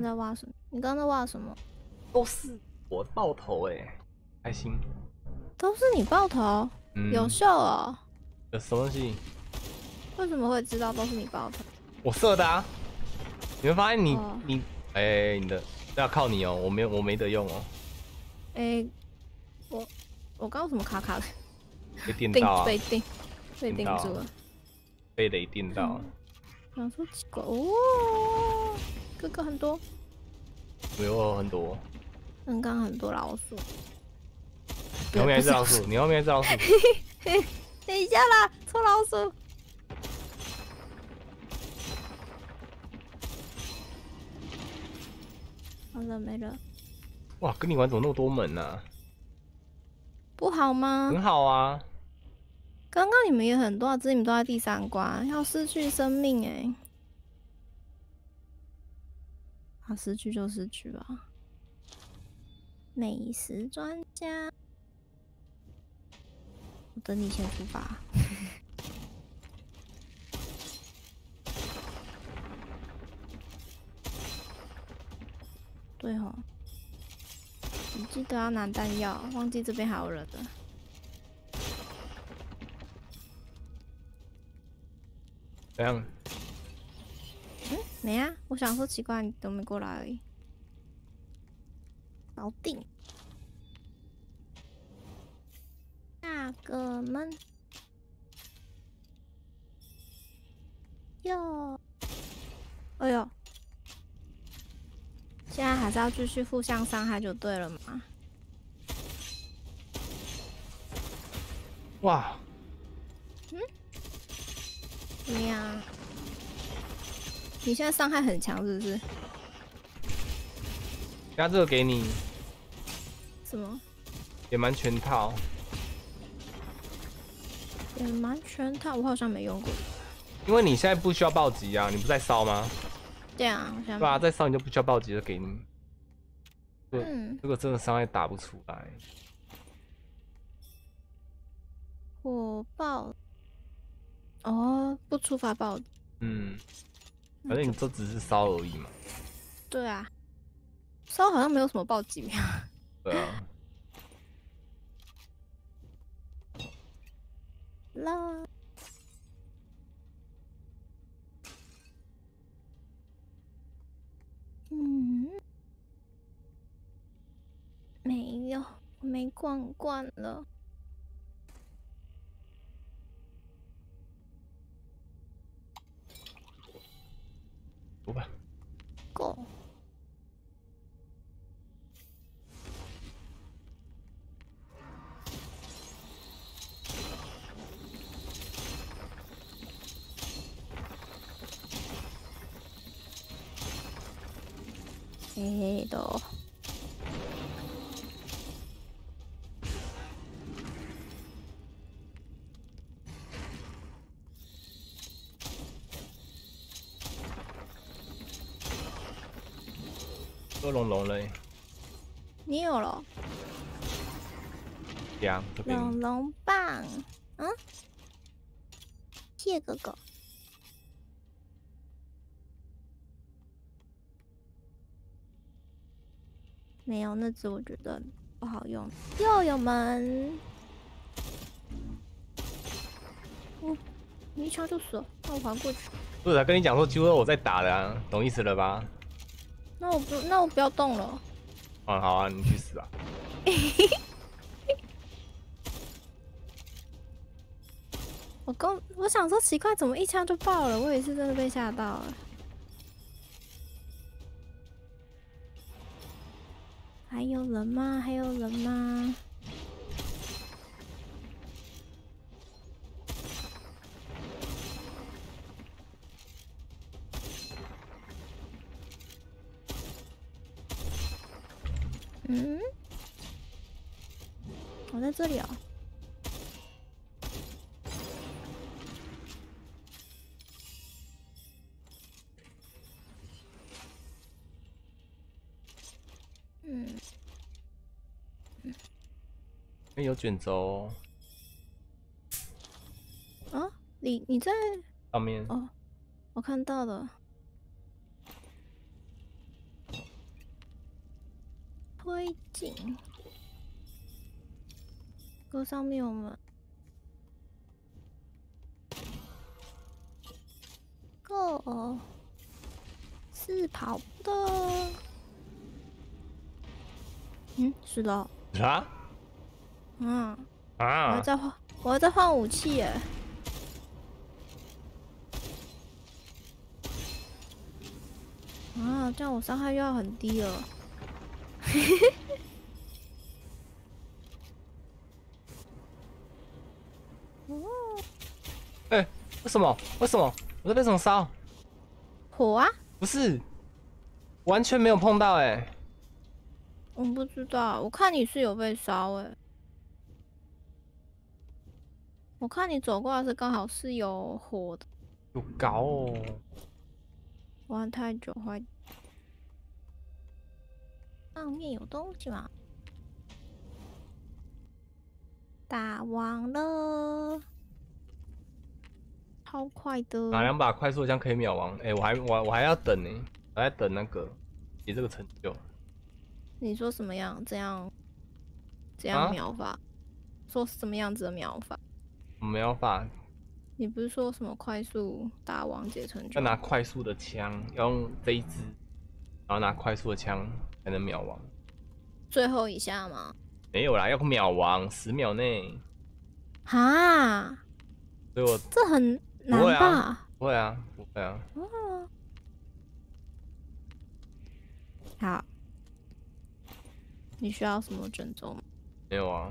在挖什么？你刚刚在挖什么？都是我爆头哎，开心。都是你爆头，嗯，有秀哦。有什么东西？为什么会知道都是你爆头？我射的啊！你会发现你、哦你哎、你的要靠你哦，我没有我没得用哦，哎、我我刚刚怎么卡卡的？被电到啊，被定被定到定住了。被雷电到，想说奇怪哦，哥哥很多，没有很多。刚刚很多老鼠。你后面还是老鼠，你后面还是老鼠。等一下啦，臭老鼠。好了没了，哇，跟你玩怎么那么多门呢、啊？不好吗？很好啊，刚刚你们也很多啊，只是你们都在第三关，要失去生命哎、啊，失去就失去吧。美食专家，我等你先出发。对哦，你记得要拿弹药，忘记这边还有人的。怎样？没啊，我想说奇怪，你都没过来而已。搞定。大哥们，哟，哎呦，现在还是要继续互相伤害就对了嘛。哇，怎么样？你现在伤害很强是不是？加这个给你什么？野蛮全套，野蛮全套，我好像没用过。因为你现在不需要暴击啊，你不在烧吗？对啊，好像对啊，在烧你就不需要暴击，就给你。对嗯，这个真的伤害打不出来，火爆。哦，不触发暴。嗯，反正你这只是烧而已嘛。对啊，烧好像没有什么暴击啊。对啊，啦。嗯，没有，我没逛惯了。走吧。够。嘿嘿龙龙嘞，你有了两，这边龙龙棒，嗯，谢哥哥。没有，那只我觉得不好用。又有门，哦，你一枪就死了，那我还过去。不是啊跟你讲说，就是我在打的啊，懂意思了吧？那我不，那我不要动了。嗯，好啊，你去死啊！我刚我想说奇怪，怎么一枪就爆了？我也是真的被吓到了。还有人吗？还有人吗？嗯，我在这里哦。嗯，哎，有卷轴啊，你你在上面，哦，我看到了。歌上面我们？Go，是跑步的。嗯，是的。啥？嗯，我啊要？再换，我要再换武器耶。啊，这样我伤害又要很低了。哦，哎，为什么？为什么？我在被什么烧？火啊！不是，完全没有碰到哎。我不知道，我看你是有被烧哎。我看你走过来是刚好是有火的，有搞哦。玩太久坏。上面有东西吗？打完了，超快的。拿两把快速枪可以秒王？哎、我还我我还要等呢，我还在等那个你这个成就。你说什么样？怎样？怎啊样秒法？说什么样子的秒法？我没有法，你不是说什么快速打王解成就要？拿快速的枪，要用这一支，然后拿快速的枪才能秒王。最后一下吗？没有啦，要秒王十秒内，哈，所以我这很难吧？不会啊，不会啊。哦，好，你需要什么卷轴吗？没有啊，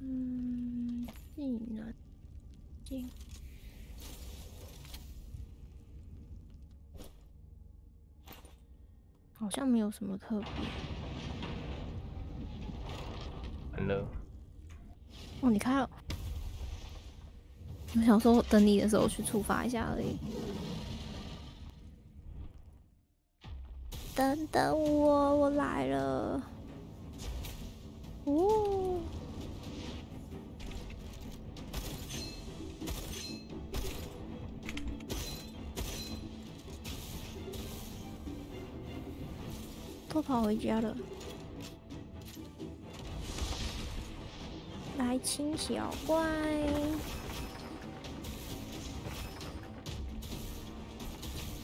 嗯，技能技好像没有什么特别。完了，哦，你开了。我想说，等你的时候去触发一下而已。等等我，我来了。哦，都跑回家了。来清小怪，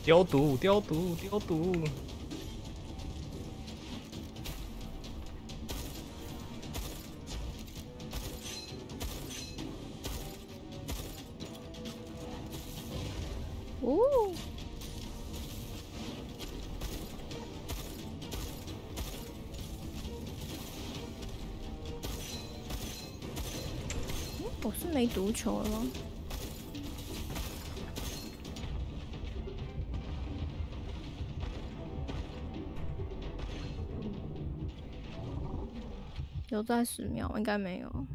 雕毒，雕毒，雕毒。毒球了吗？有在十秒，应该没有。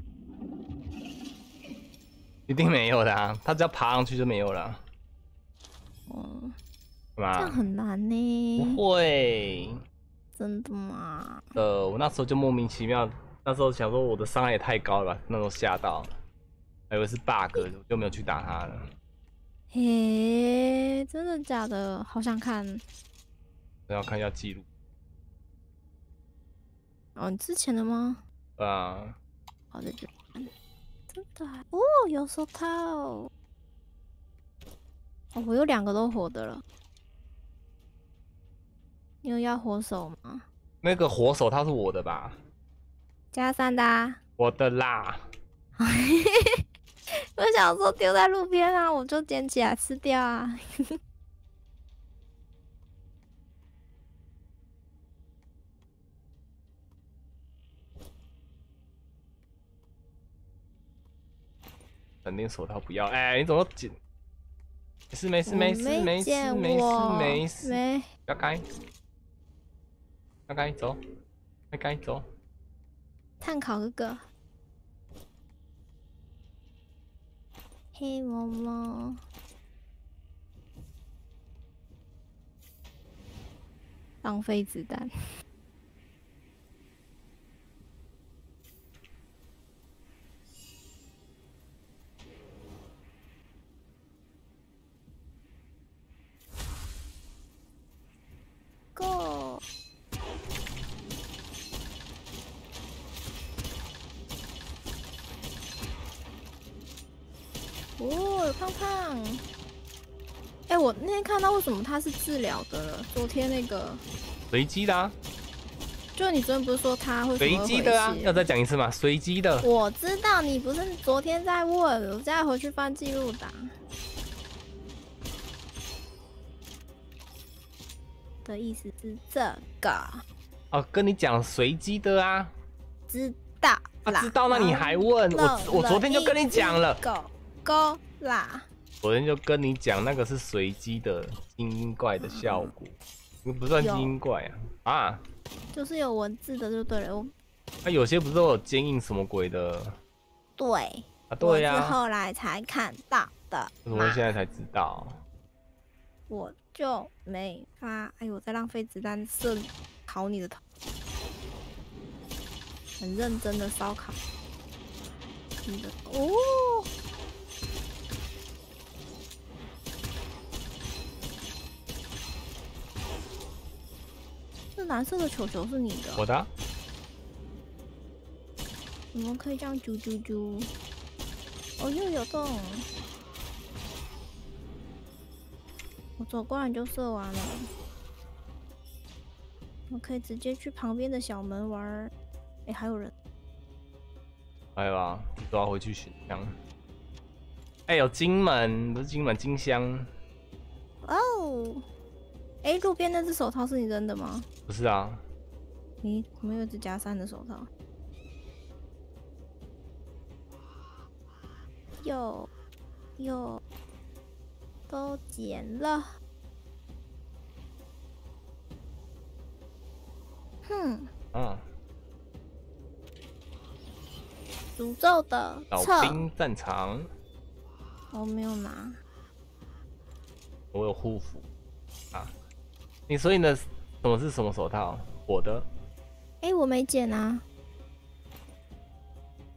一定没有的啊，他只要爬上去就没有了，哦，干嘛？这样很难呢。不会真的吗？呃，我那时候就莫名其妙，那时候想说我的伤害也太高了吧，那时候吓到，还以为是 bug，我就没有去打他了。嘿，真的假的？好想看。我要看一下记录，哦，你之前的吗？对啊，好在这里看。真的啊、哦，有手套。哦，我有两个都活的了。你有要火手吗？那个火手他是我的吧？加三的、啊。我的啦，我想说丢在路边啊，我就捡起来吃掉啊。肯定手套不要。哎、你怎么捡？没事没事没事我没事没事没事，没要该，要该走，要该走。碳烤哥哥，黑毛毛，浪费子弹。Go！哦，有胖胖。哎、我那天看到为什么他是治疗的了？昨天那个，随机的啊，就你昨天不是说他会随机的啊，要再讲一次吗？随机的。我知道你不是昨天在问，我现在回去翻记录档。的意思是这个，哦，跟你讲随机的啊，知道啊，啦。知道？那你还问我？我昨天就跟你讲了，狗狗啦，昨天就跟你讲那个是随机的精英怪的效果，那不算精英怪啊啊，就是有文字的就对了。我那有些不是都有坚硬什么鬼的对，啊？对呀、我是后来才看到的为什么现在才知道？我就没发。哎呦，我在浪费子弹射烤你的头，很认真的烧烤你的哦。这蓝色的球球是你的哦，我的你们可以这样啾啾啾？哦，又有洞。我走过来就射完了，我可以直接去旁边的小门玩儿。哎、还有人，还有啊，都要回去选枪。哎、有金门，不是金门金香，哦，哎、路边那只手套是你扔的吗？不是啊？咦，怎么有一只加三的手套？有，有，都捡了。哼，嗯，诅咒的老册，兵战场，我没有拿。我有护符啊。你所以呢？什么是什么手套？我的哎、我没捡啊。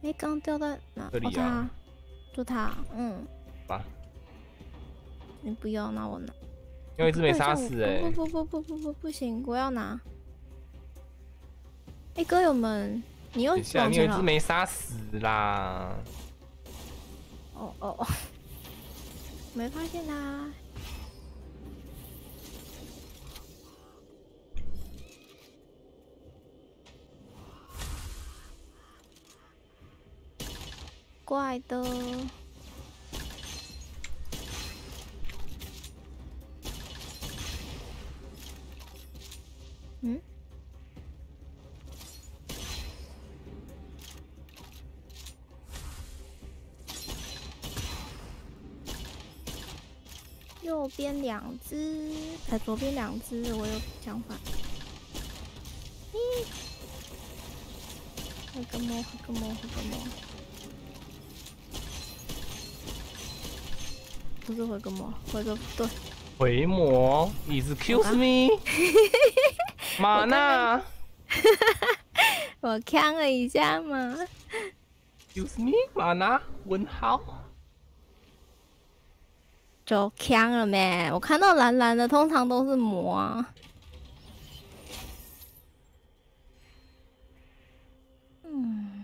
哎、刚掉在哪？这里啊，就它，嗯。吧，你不要，那我拿。因为一直没杀死哎、不不不不不不不行，我要拿。哎、歌友们，你又等一下，往前了你有一只。没杀死啦。哦哦哦，没发现他。怪的。嗯？右边两只，哎，左边两只，我有想法。咦，回个魔，回个魔，回个魔，不是回个魔，回个对，回魔，excuse me，玛娜 我看了一下嘛。，excuse me，玛娜，问号。就呛了没？我看到蓝蓝的，通常都是魔啊。嗯，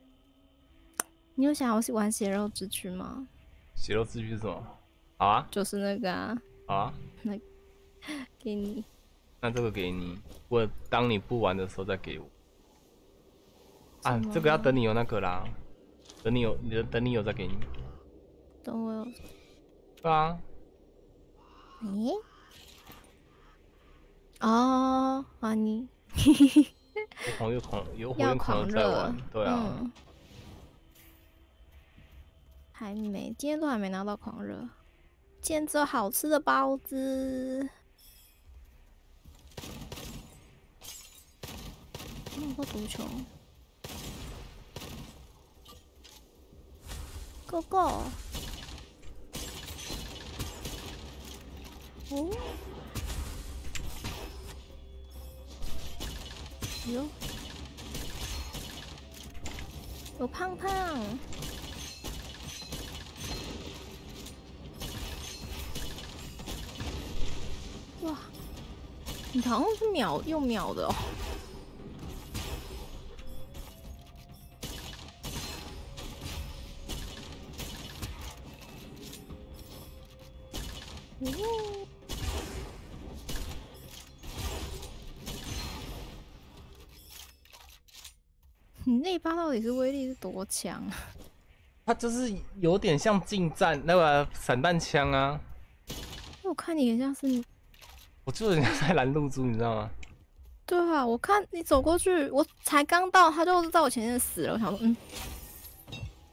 你有想要玩血肉之躯吗？血肉之躯是什么？好啊，就是那个啊，好啊，那给你。那这个给你，我当你不玩的时候再给我。啊这个要等你有那个啦，等你有，你的等你有再给你。等我有，对啊，诶，哦，啊你。有狂有狂有火要焰狂狂热。热在玩，，对啊，嗯，还没，今天都还没拿到狂热，今天只有好吃的包子。那么多足球，Go Go！哦，哟，有胖胖。哇，你好像是秒又秒的哦。哦你那一把到底是威力是多强啊？它就是有点像近战那个散弹枪啊，我看你很像是，我就人家在拦路珠，你知道吗？对啊，我看你走过去，我才刚到，他就在我前面死了。我想说，嗯，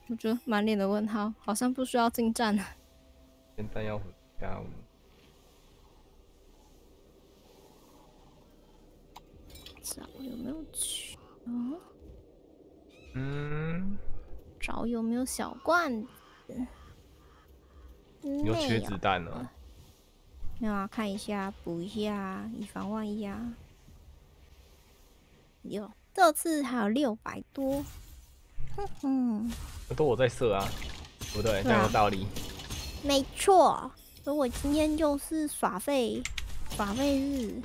我觉得满脸的问号，好像不需要近战。现在要回家，找有没有球？嗯，找有没有小罐子？有缺子弹了，没有啊，看一下，补一下，以防万一啊。有，这次还有六百多。哼哼，都我在射啊，不对，这样有道理。没错。所以我今天就是耍废，耍废日。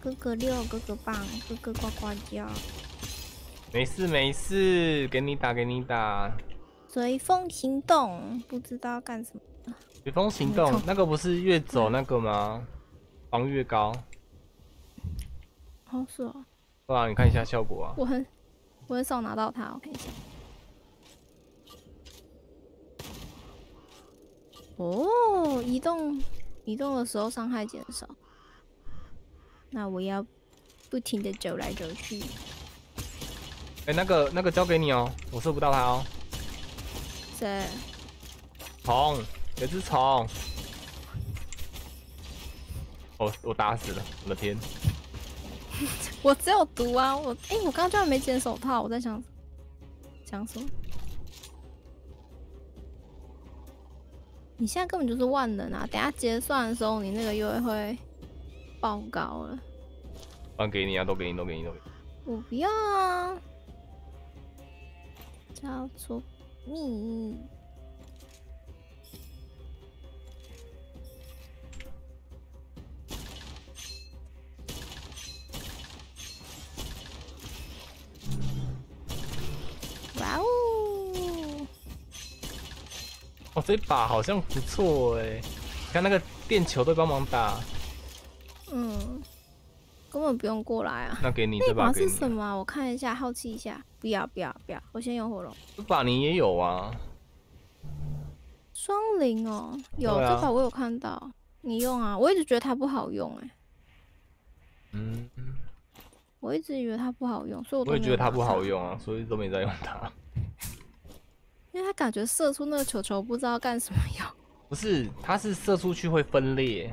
哥哥六，哥哥棒，哥哥呱呱叫。没事没事，给你打给你打。随风行动，不知道干什么。随风行没动，那个不是越走那个吗？防越高，哦，是哦，对啊，你看一下效果啊。我很我很少拿到它，我看一下。哦，移动移动的时候伤害减少。那我要不停的走来走去。哎、那个那个交给你哦，我射不到他哦。谁？虫，有只虫。我，我打死了，我的天！我只有毒啊！我哎、我刚刚居然没捡手套，我在想想什么？你现在根本就是万能啊！等下结算的时候，你那个又会爆高了。啊，给你啊，都给你，都给你，都给你。我不要啊！叫做蜜。哇哦！哦，这把好像不错哎，你看那个电球都帮忙打，嗯，根本不用过来啊。那给你这把。是什么啊？我看一下，好奇一下。不要不要不要，我先用火龙。这把你也有啊？双灵哦，有、这把我有看到，你用啊？我一直觉得它不好用哎、嗯，我一直以为它不好用，所以我我也觉得它不，好用啊，所以都没在用它。因为它感觉射出那个球球不知道干什么用，不是，它是射出去会分裂。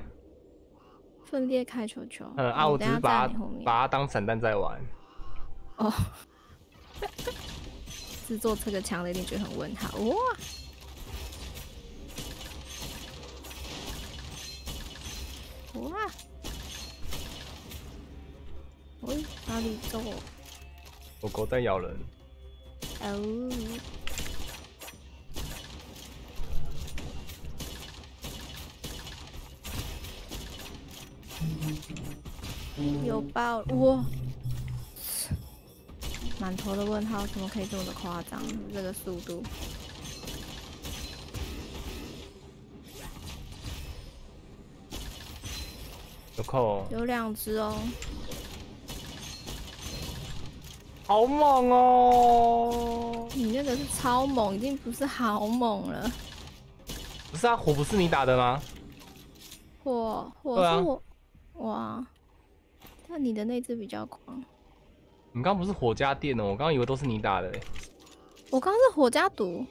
分裂开球球。嗯啊，我只等下是把把它当散弹在玩。哦，制作这个墙的一定觉得很问号哇！哇！喂，哪里走？狗狗在咬人。哦。有爆哇！满头的问号，怎么可以这么的夸张？这个速度，有扣，有两只哦。好猛哦！你那个是超猛，已经不是好猛了。不是啊，火不是你打的吗？火火是我，哇！但你的那只比较狂，你刚刚不是火加电哦，我刚刚以为都是你打的欸。我刚刚是火加毒。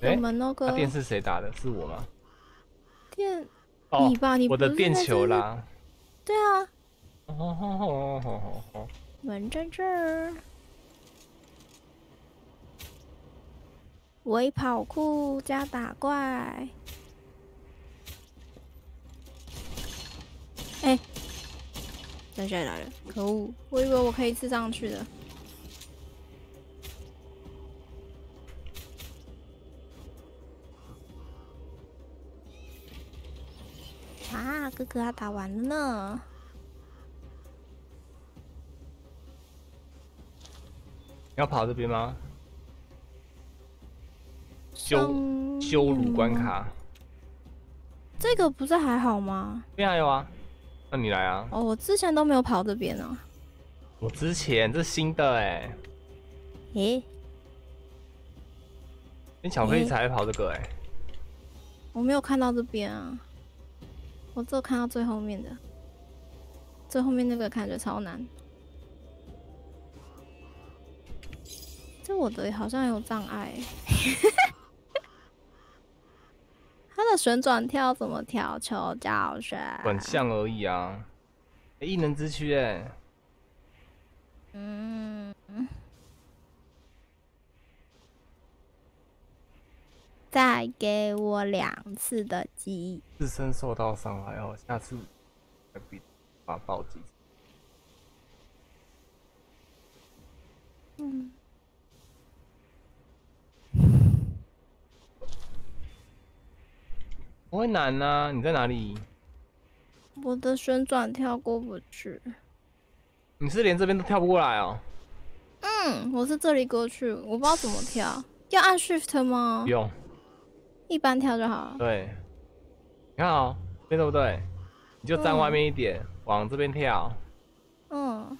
哎我们那个那电是谁打的？是我吗？电哦你吧你我的电球啦。对啊，哦吼吼吼吼吼吼门在这儿。微跑酷加打怪。哎、掉下来了，可恶！我以为我可以吃上去的。啊，哥哥要打完了呢。要跑这边吗？羞上羞辱，关卡。这个不是还好吗？对啊，有啊。那你来啊！哦，我之前都没有跑这边啊。我之前这是新的哎，诶、跟巧克力才会跑这个哎。我没有看到这边啊，我只有看到最后面的，最后面那个感觉超难。这我的好像有障碍欸，它的旋转跳怎么跳？求教学。转向而已啊。欸异能之躯哎，嗯，再给我两次的机自身受到伤害后，下次再比把暴击。嗯，不会难呐、你在哪里？我的旋转跳过不去。你是连这边都跳不过来哦？嗯，我是这里过去，我不知道怎么跳，要按 Shift 吗不？用，一般跳就好了。对，你看哦，对对不对？你就站嗯外面一点，往这边跳，嗯，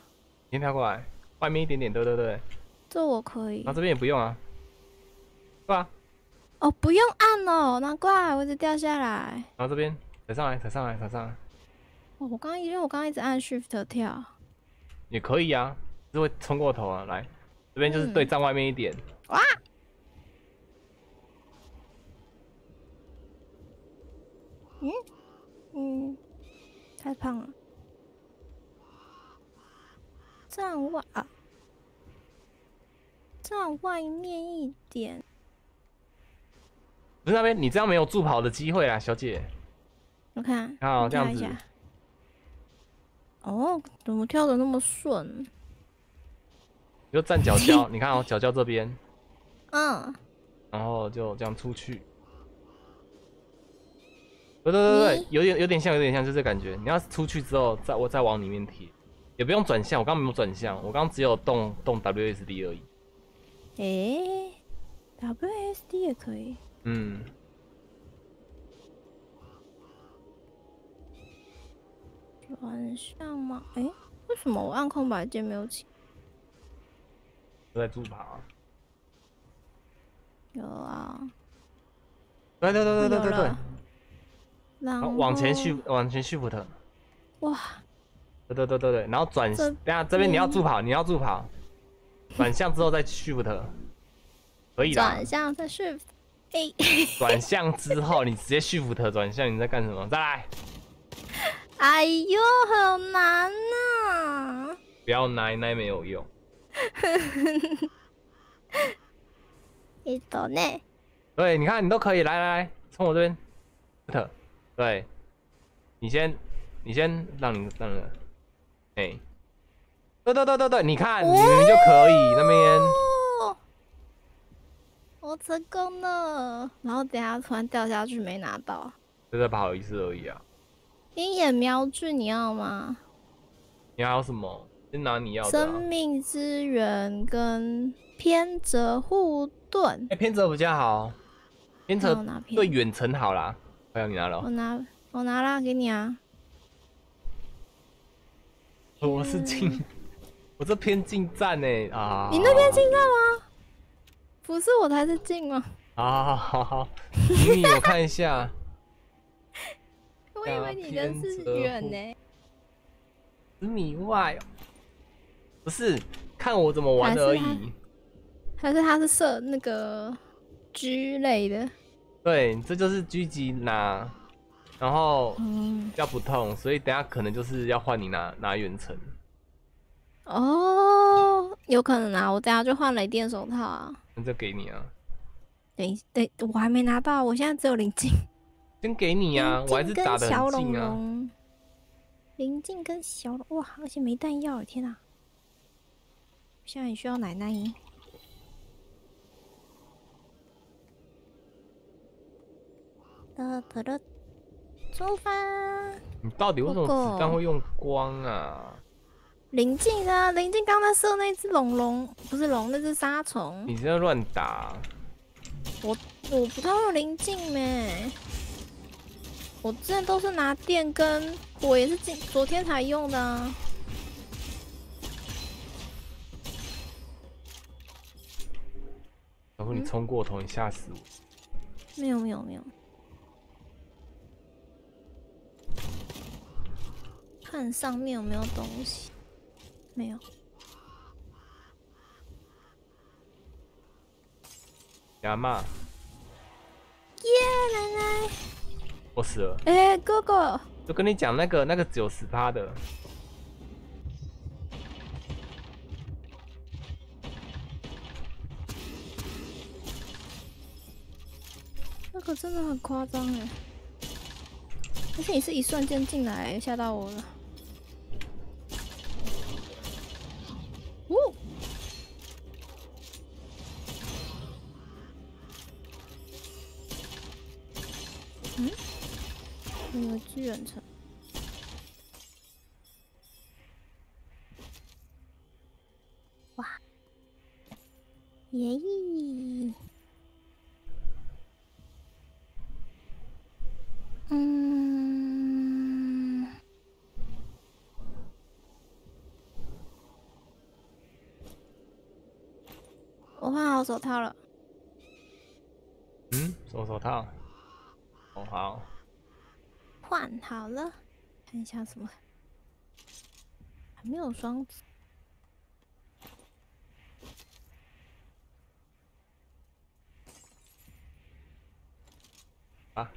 先跳过来，外面一点点，对对对。这我可以然后。这边也不用啊，对吧？哦，不用按哦，难怪我一直掉下来。然后这边踩上来，踩上来，踩上来，哦我刚刚因为我刚刚一直按 Shift 跳。也可以啊，是会冲过头啊。来，这边就是对嗯站外面一点，哇！嗯嗯，太胖了。站外啊，站外面一点。不是那边，你这样没有助跑的机会啦，小姐。我看，好这样子。哦，怎么跳的那么顺？你就站脚脚，你看哦，脚脚这边，嗯，然后就这样出去。对对对对，有点有点像，有点像，就这感觉。你要出去之后，再我再往里面贴，也不用转向。我刚刚没有转向，我刚刚只有动动 WSD 而已。诶、WSD 也可以。嗯，转向吗？诶、为什么我按空白键没有起？都在助跑啊。有啊，对对对对对对对有了，然后往前续，往前 shift。哇，对对对对对，然后转，等下这边你要助跑，你要助跑，转向之后再 shift，可以的转。向再 shift，诶、转向之后你直接 shift 转向，你在干什么？再来，哎呦，好难呐、不要奶奶没有用。你走呢？对，你看你都可以，来来来，从我这边，shift，对，你先，你先让你让你，哎，对对对对对，你看你就可以那边，哦，我成功了。然后等下突然掉下去没拿到。就再跑一次而已啊。鹰眼瞄具你要吗？你还有什么？先拿你要的、生啊。命之源跟偏折护盾哎、。偏折比较好，偏折对远程好啦。我要你拿了哦，我拿我拿啦，给你啊。我是近，我我这偏近战呢啊！你那边近战吗？不是我才是近吗？啊，好好，米米，我看一下，我以为你的是远呢。十米外，不是看我怎么玩而已。还是他是射那个狙类的？对，这就是狙击拿，然后要不痛，所以等下可能就是要换你拿拿远程。哦，有可能啊，我等下就换雷电手套啊。那就给你啊。等一等，我还没拿到，我现在只有灵镜。先给你啊，我还是打的很近啊。灵镜跟小龙哇，而且没弹药，天哪！现在很需要奶奶。的的的，出发！你到底为什么子弹会用光啊？灵镜啊，灵镜刚才射那只龙龙，不是龙，那只沙虫。你在乱打！我我不太会用灵镜咩，我之前都是拿电跟火，也是今昨天才用的。啊然后你冲过头，你吓死我！没有没有没有。看上面有没有东西，没有。亚妈，耶，奶奶，我死了。哎，哥哥，就跟你讲那个那个九十八的，那个真的很夸张哎。而且你是一瞬间进来，吓到我了。哦，嗯，那个巨人城，哇，耶！嗯，我换好手套了。嗯，什么手套？哦，好。换好了，看一下什么？还没有双子。啊。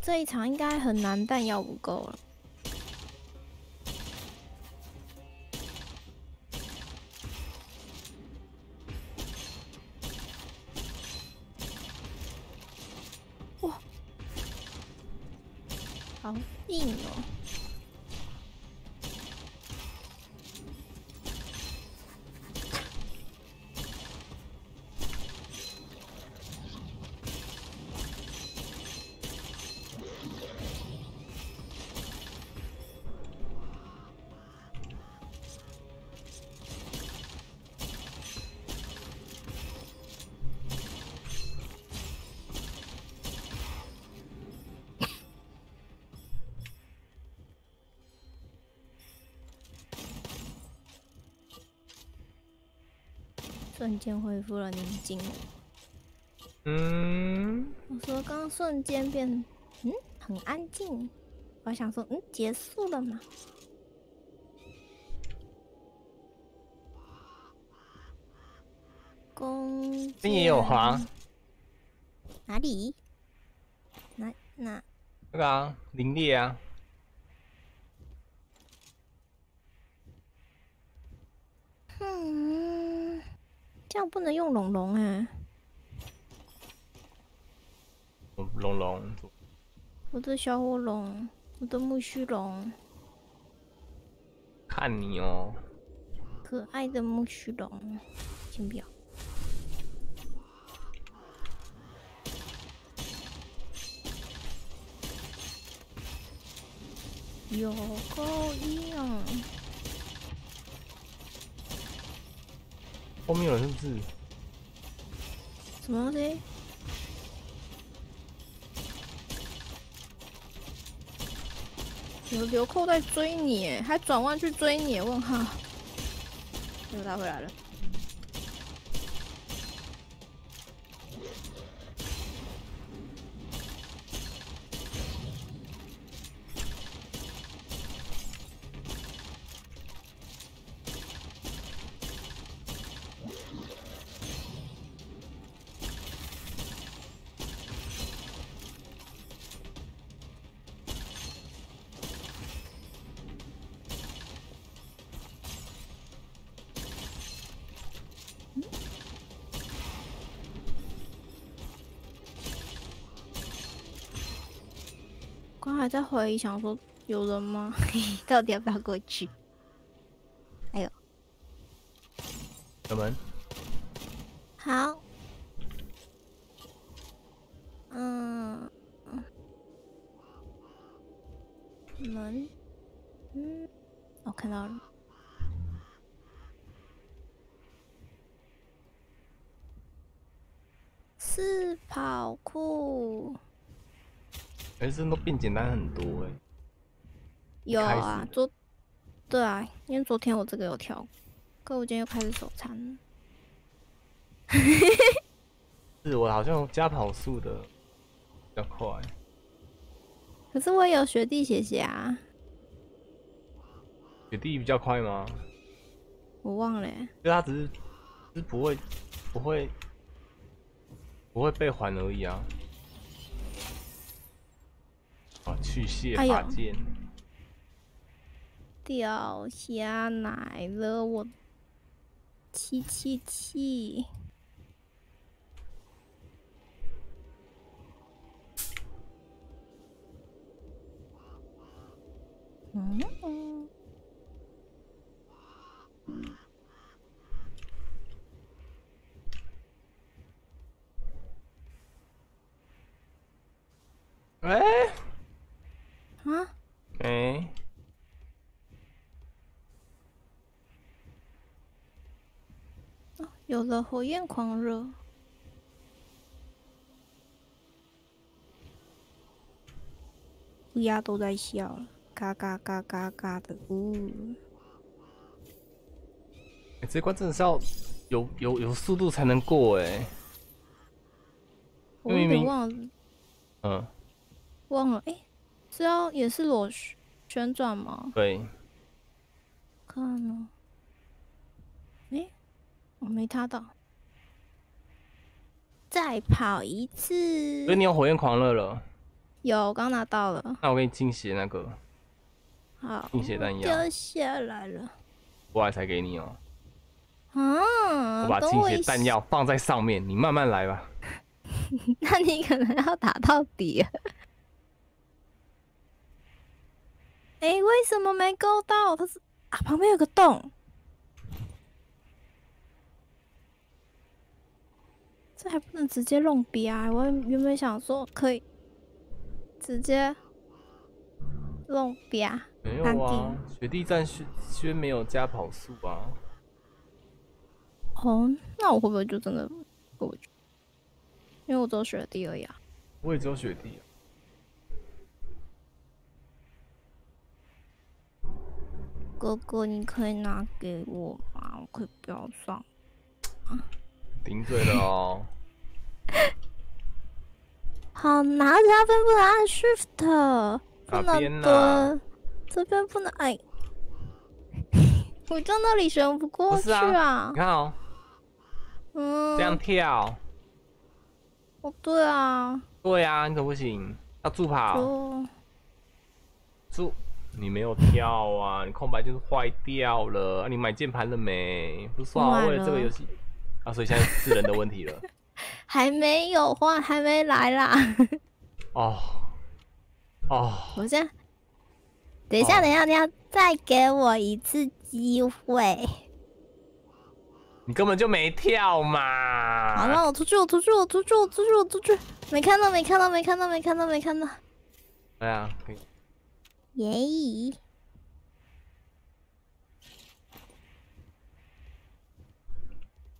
这一场应该很难，弹药不够了。瞬间恢复了宁静。嗯，我说刚瞬间变，嗯，很安静。我想说，嗯，结束了吗？公这也有花？哪里？哪哪？那个啊，林烈啊。嗯。这样不能用龙龙哎，龙龙，我的小火龙，我的木须龙，看你哦，可爱的木须龙，请不要，有够硬。后面有人是不是？什么东西？有流寇在追你，还转弯去追你，问号。又拉回来了。还在怀疑，想说有人吗？到底要不要过去？哎呦，有门，好，嗯，门，嗯，我看到了，是跑酷。人生都变简单很多哎、有，啊昨对啊，因为昨天我这个有跳，可我今天又开始手残了。是我好像加跑速的比较快，可是我也有学弟写写啊，学弟比较快吗？我忘了欸、就他只是是不会不会不会被还而已啊。啊，去屑哎呦。法剑，掉下来了，我七七七。嗯，哎。啊，哎，有了火焰狂热，乌鸦都在笑了，嘎嘎嘎嘎嘎的，呜、欸这关真的是要有有有速度才能过哎。我有点忘了。嗯，忘了，哎、是要也是螺旋旋转吗？对，看呢，哎、我没踏到，再跑一次。所以。你有火焰狂热了，有，我刚拿到了，那我给你惊血那个，好，惊血弹药。掉下来了。过来才给你哦、啊，我把惊血等我一下，弹药放在上面，你慢慢来吧。那你可能要打到底了。哎、为什么没勾到？它是啊，旁边有个洞。这还不能直接弄瘪啊！我原本想说可以直接弄瘪，没有安啊，雪地战靴靴没有加跑速啊。哦，那我会不会就真的过不去？因为我只有雪地而已啊。我也只有雪地、啊。哥哥，你可以拿给我吗？我可以不要上。顶嘴了哦。好，拿加分不能按 Shift，不能蹲，这边不能哎。我在那里旋不过去啊啊你。看哦，嗯，这样跳，哦，对啊，对啊，你可不行，要助跑，助。你没有跳啊，你空白就是坏掉了。啊、你买键盘了没？不是啊我为了这个游戏啊，所以现在是人的问题了。还没有换，还没来啦。哦哦，我现在，等一下，哦等一下，等一下，再给我一次机会。你根本就没跳嘛。好，了我出去，我出去，我出去，我出去，我出去。没看到，没看到，没看到，没看到，没看到。哎呀，可以耶！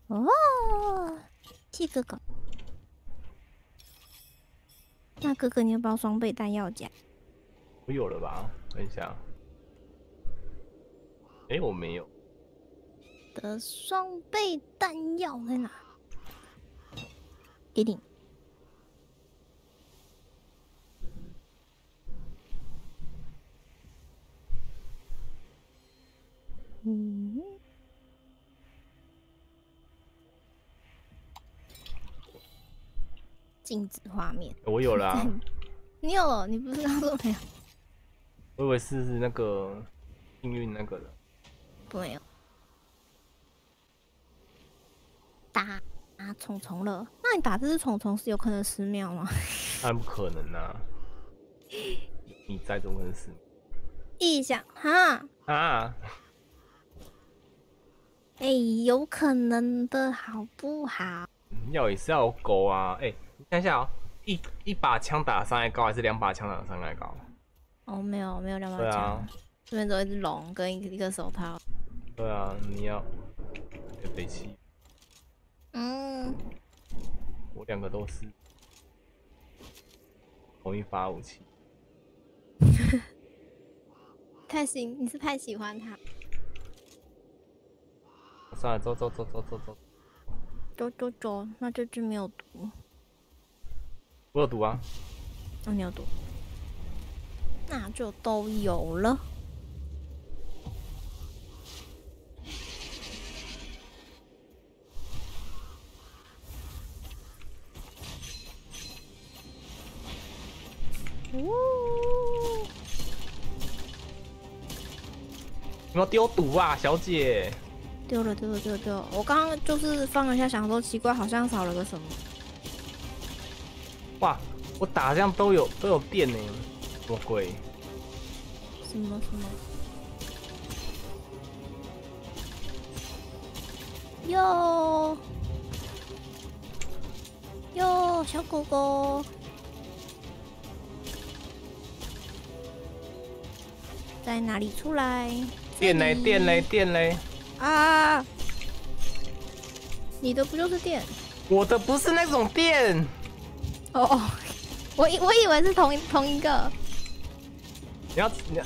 哦，谢哥哥。那哥哥，你要不要双倍弹药夹？我有了吧？等一下。哎、我没有。的双倍弹药在哪？给你。嗯，静止画面。我有了、啊，你有了？你不是刚说没有？我以为是那个幸运那个的。不没有。打啊虫虫了？那你打这只虫虫是有可能十秒吗？那不可能啊！你在怎么可能是一想哈，啊？哎、有可能的好不好？要也是要有狗啊！哎、你看一下哦，一一把枪打伤害高还是两把枪打伤害高？哦，没有没有两把对啊枪，这边只有一只龙跟一个一个手套。对啊，你要有飞气，嗯，我两个都是同一把武器。太喜你是太喜欢它。算了，走走走走走走，走走走，那这只没有毒，我有毒啊！哦，你有毒，那就都有了。呜，有没有丢毒啊，小姐？丢了丢了丢了丢了！我刚刚就是放了一下，想说奇怪，好像少了个什么。哇，我打这样都有都有电呢，什么鬼？什么什么？哟哟，小狗狗，在哪里出来？电嘞，电嘞，电嘞！啊！你的不就是电？我的不是那种电，哦哦，我以我以为是同一同一个。你要你要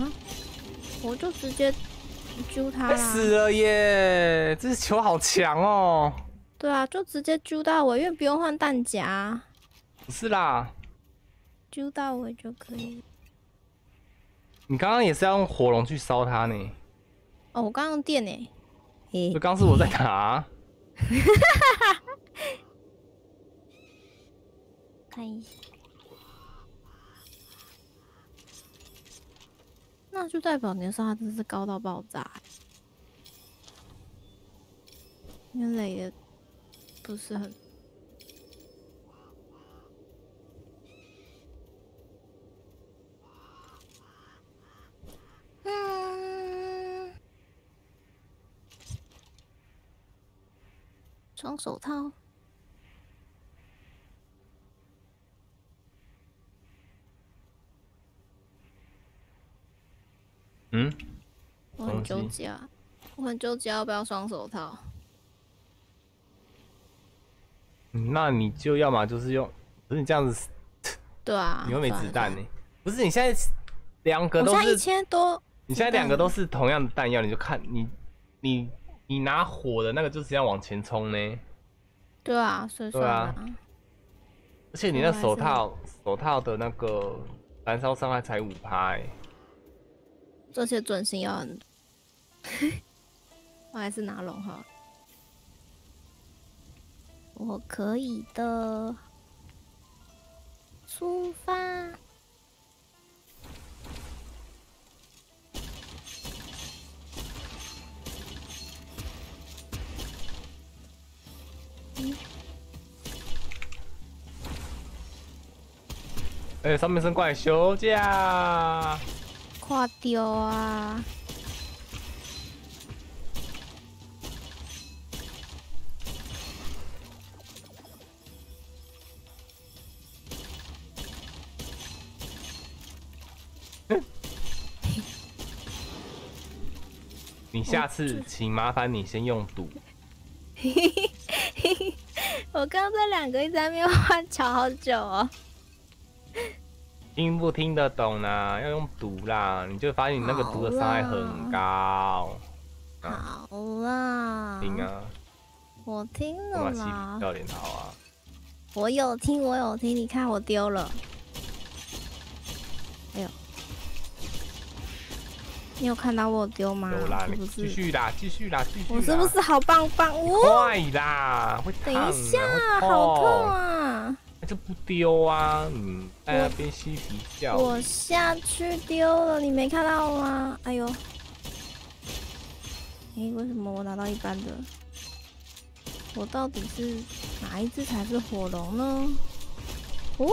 啊！我就直接揪他快啦。死了耶！这球好强哦！对啊，就直接揪到我，因为不用换弹夹，不是啦，揪到我就可以。你刚刚也是要用火龙去烧它呢。哦，我刚刚用电呢。诶、就刚是我在打、看一下，那就代表你的伤害真是高到爆炸。因为累也不是很。双手套。嗯，我很纠结啊，我很纠结要不要双手套。嗯那你就要么就是用，不是你这样子，对啊，你又没子弹呢。不是你现在两个都是，千多，你现在两个都是同样的弹药，你就看你你你拿火的那个就是要往前冲呢，对啊，所以算对啊。而且你那手套手套的那个燃烧伤害才五趴哎，这些准心要很多，我还是拿龙哈。我可以的，出发。哎、上面生怪休假，快丢啊！你下次请麻烦你先用毒，我刚刚这两个一直在那边换瞧好久哦。听不听得懂啦？要用毒啦，你就发现你那个毒的伤害很高。啊好啦，听啊，我听了啦皮，笑脸好啊？我有听，我有听，你看我丢了。哎呦，你有看到我丢吗？有啦，是不你继？续啦，继续啦，继续。我是不是好棒棒？哇，快啦？会等一下，好痛痛！啊！那就不丢啊，嗯，在那边嬉皮笑脸。我下去丢了，你没看到吗？哎呦，诶，为什么我拿到一般的？我到底是哪一只才是火龙呢？哦，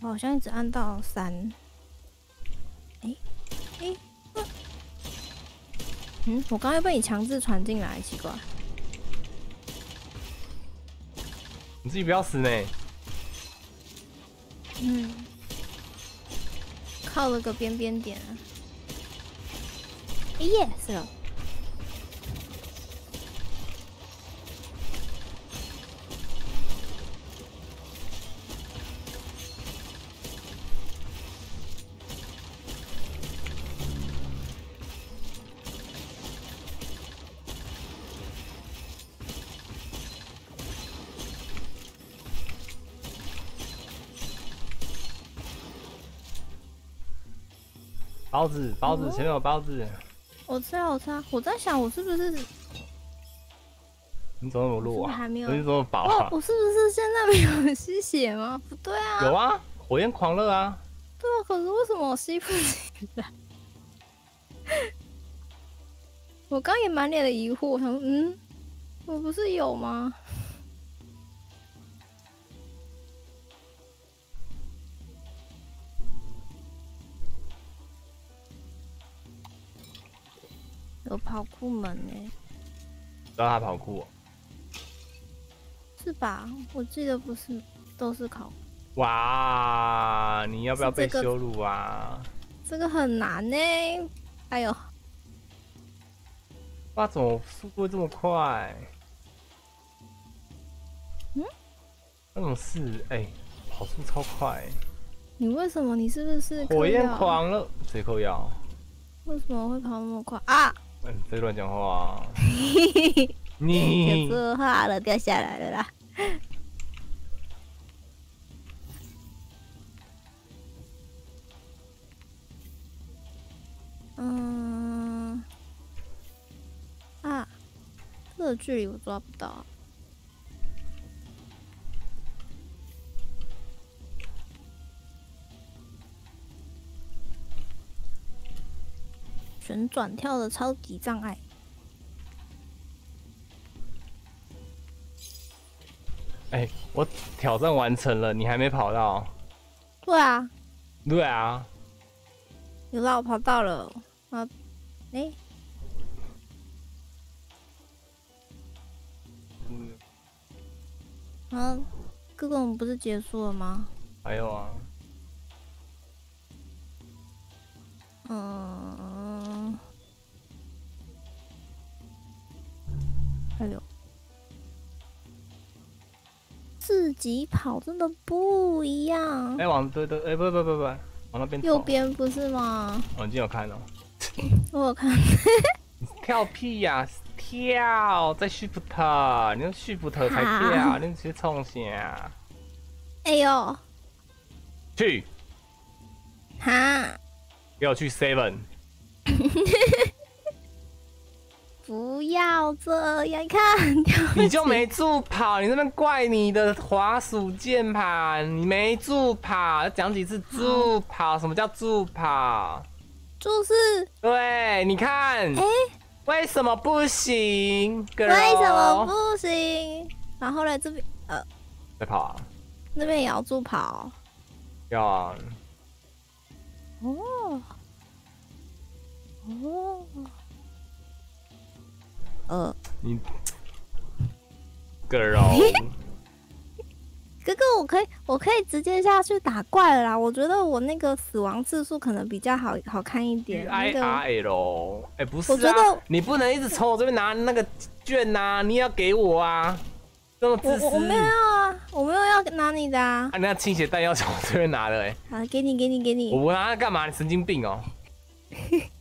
我好像一直按到三。诶诶，啊嗯，我刚才被你强制传进来，奇怪。你自己不要死呢。嗯，靠了个边边点啊。哎耶，死了。包子，包子，哦前面有包子。我吃啊，我吃啊。我在想，我是不是你怎么那么弱啊？还没有你怎么饱哦啊？？我是不是现在没有吸血吗？不对啊，有啊，火焰狂热啊！对啊，可是为什么我吸不起来？我刚也满脸的疑惑，我想说，嗯，我不是有吗？有跑酷门呢、知道他跑酷哦、是吧？我记得不是都是考，哇，你要不要被羞辱啊？这个很难呢、哎呦，哇，怎么速度会这么快？嗯？那种事，哎、跑速超快、你为什么？你是不是火焰狂了，谁嗑药？为什么会跑那么快啊？嗯，别乱讲话、啊。有你说话了，掉下来了啦。嗯，啊，这个距离我抓不到。旋转跳的超级障碍。哎、我挑战完成了，你还没跑到？对啊，对啊，有啦，我跑到了。啊，哎，嗯，啊，哥哥，我们不是结束了吗？还有啊，嗯，还有，自己跑真的不一样哎、。往对对，哎、不不不不，往那边走。右边不是吗？哦，你今天有看哦？我有看，跳屁呀、跳在 shift，你用 shift 才跳，好你去冲啥？哎呦，去，哈，给我去 seven。不要这样，你看，掉你就没助跑，你那边怪你的滑鼠键盘，你没助跑，要讲几次助跑？什么叫助跑？就是对，你看，哎为什么不行？为为什么不行？然后呢，这边呃，在跑啊？那边也要助跑要啊，哦，哦，呃，你 girl，哥哥，我可以，我可以直接下去打怪了啦。我觉得我那个死亡次数可能比较好好看一点。I 那个 R L，哎，不是我觉啊得，你不能一直从我这边拿那个券呐，你也要给我啊，这么自私。我我我没有要啊，我没有要拿你的啊。啊，那倾斜弹要从我这边拿的哎，好，给你，给你，给你。我拿它干嘛？你神经病哦！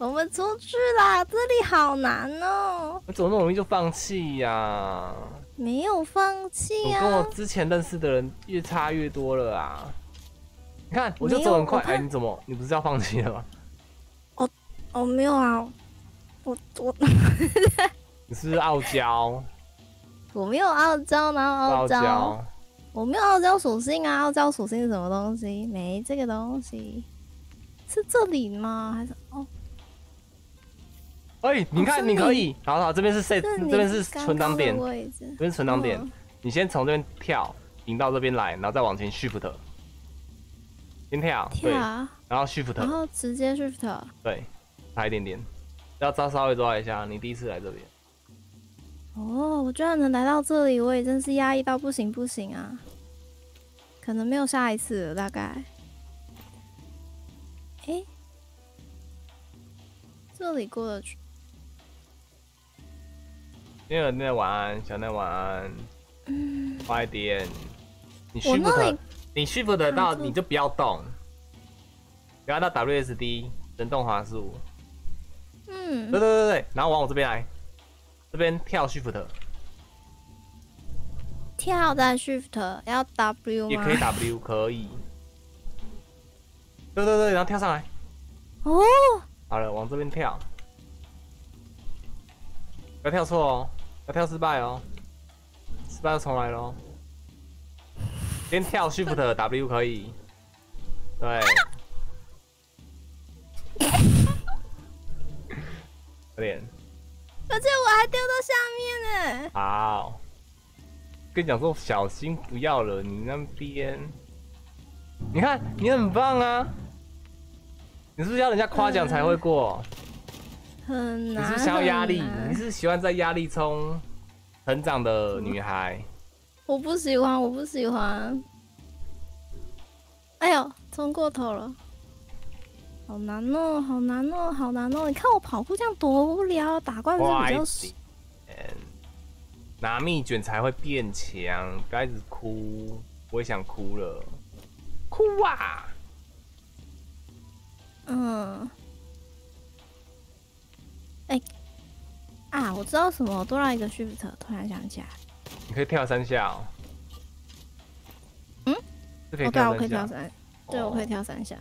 我们出去啦，这里好难哦。我怎么那么容易就放弃呀？没有放弃我跟我啊。之前认识的人越差越多了啊！你看，我就走很快，哎，你怎么？你不是要放弃了吗？哦哦，没有啊，我我 你是不是傲娇？我没有傲娇，然后傲，娇。我没有傲娇属性啊。傲娇属性是什么东西？没这个东西。是这里吗？还是哦？哎，你看，你你可以，好好，这边是 set，这边是存档点。这边存档点嗯。你先从这边跳，引到这边来，然后再往前 shift，先跳，对，跳，然后 shift，然后直接 shift。对，差一点点，要抓稍微抓一下。你第一次来这边，哦，我居然能来到这里，我也真是压抑到不行不行啊！可能没有下一次了，大概。诶，这里过得去？因为那晚安，小奈晚安，快点，你 shift，你 shift 得到你就不要动，不要到 WSD 人动滑速，嗯。对对，对对，然后往我这边来，这边跳 shift 跳在 shift 要 W 也可？以 W 可以，对对对，然后跳上来，哦，好了，往这边跳，不要跳错哦，要跳失败哦，失败就重来喽。先跳 Shift W 可以，对，快点，而且我还掉到下面呢。好，跟你讲说小心不要了，你那边，你看你很棒啊，你是不是要人家夸奖才会过？很难。你是想要压力你是喜欢在压力中成长的女孩？我不喜欢，我不喜欢。哎呦，冲过头了，好难哦，好难哦，好难哦！你看我跑步这样多无聊，打怪不是比较爽？点，拿蜜卷才会变强，不要一直哭，我也想哭了，哭啊！嗯。啊，我知道什么，多让一个 shift，突然想起来。你可以跳三下哦。嗯？是可对啊，跳我可以跳三对，我可以跳三下。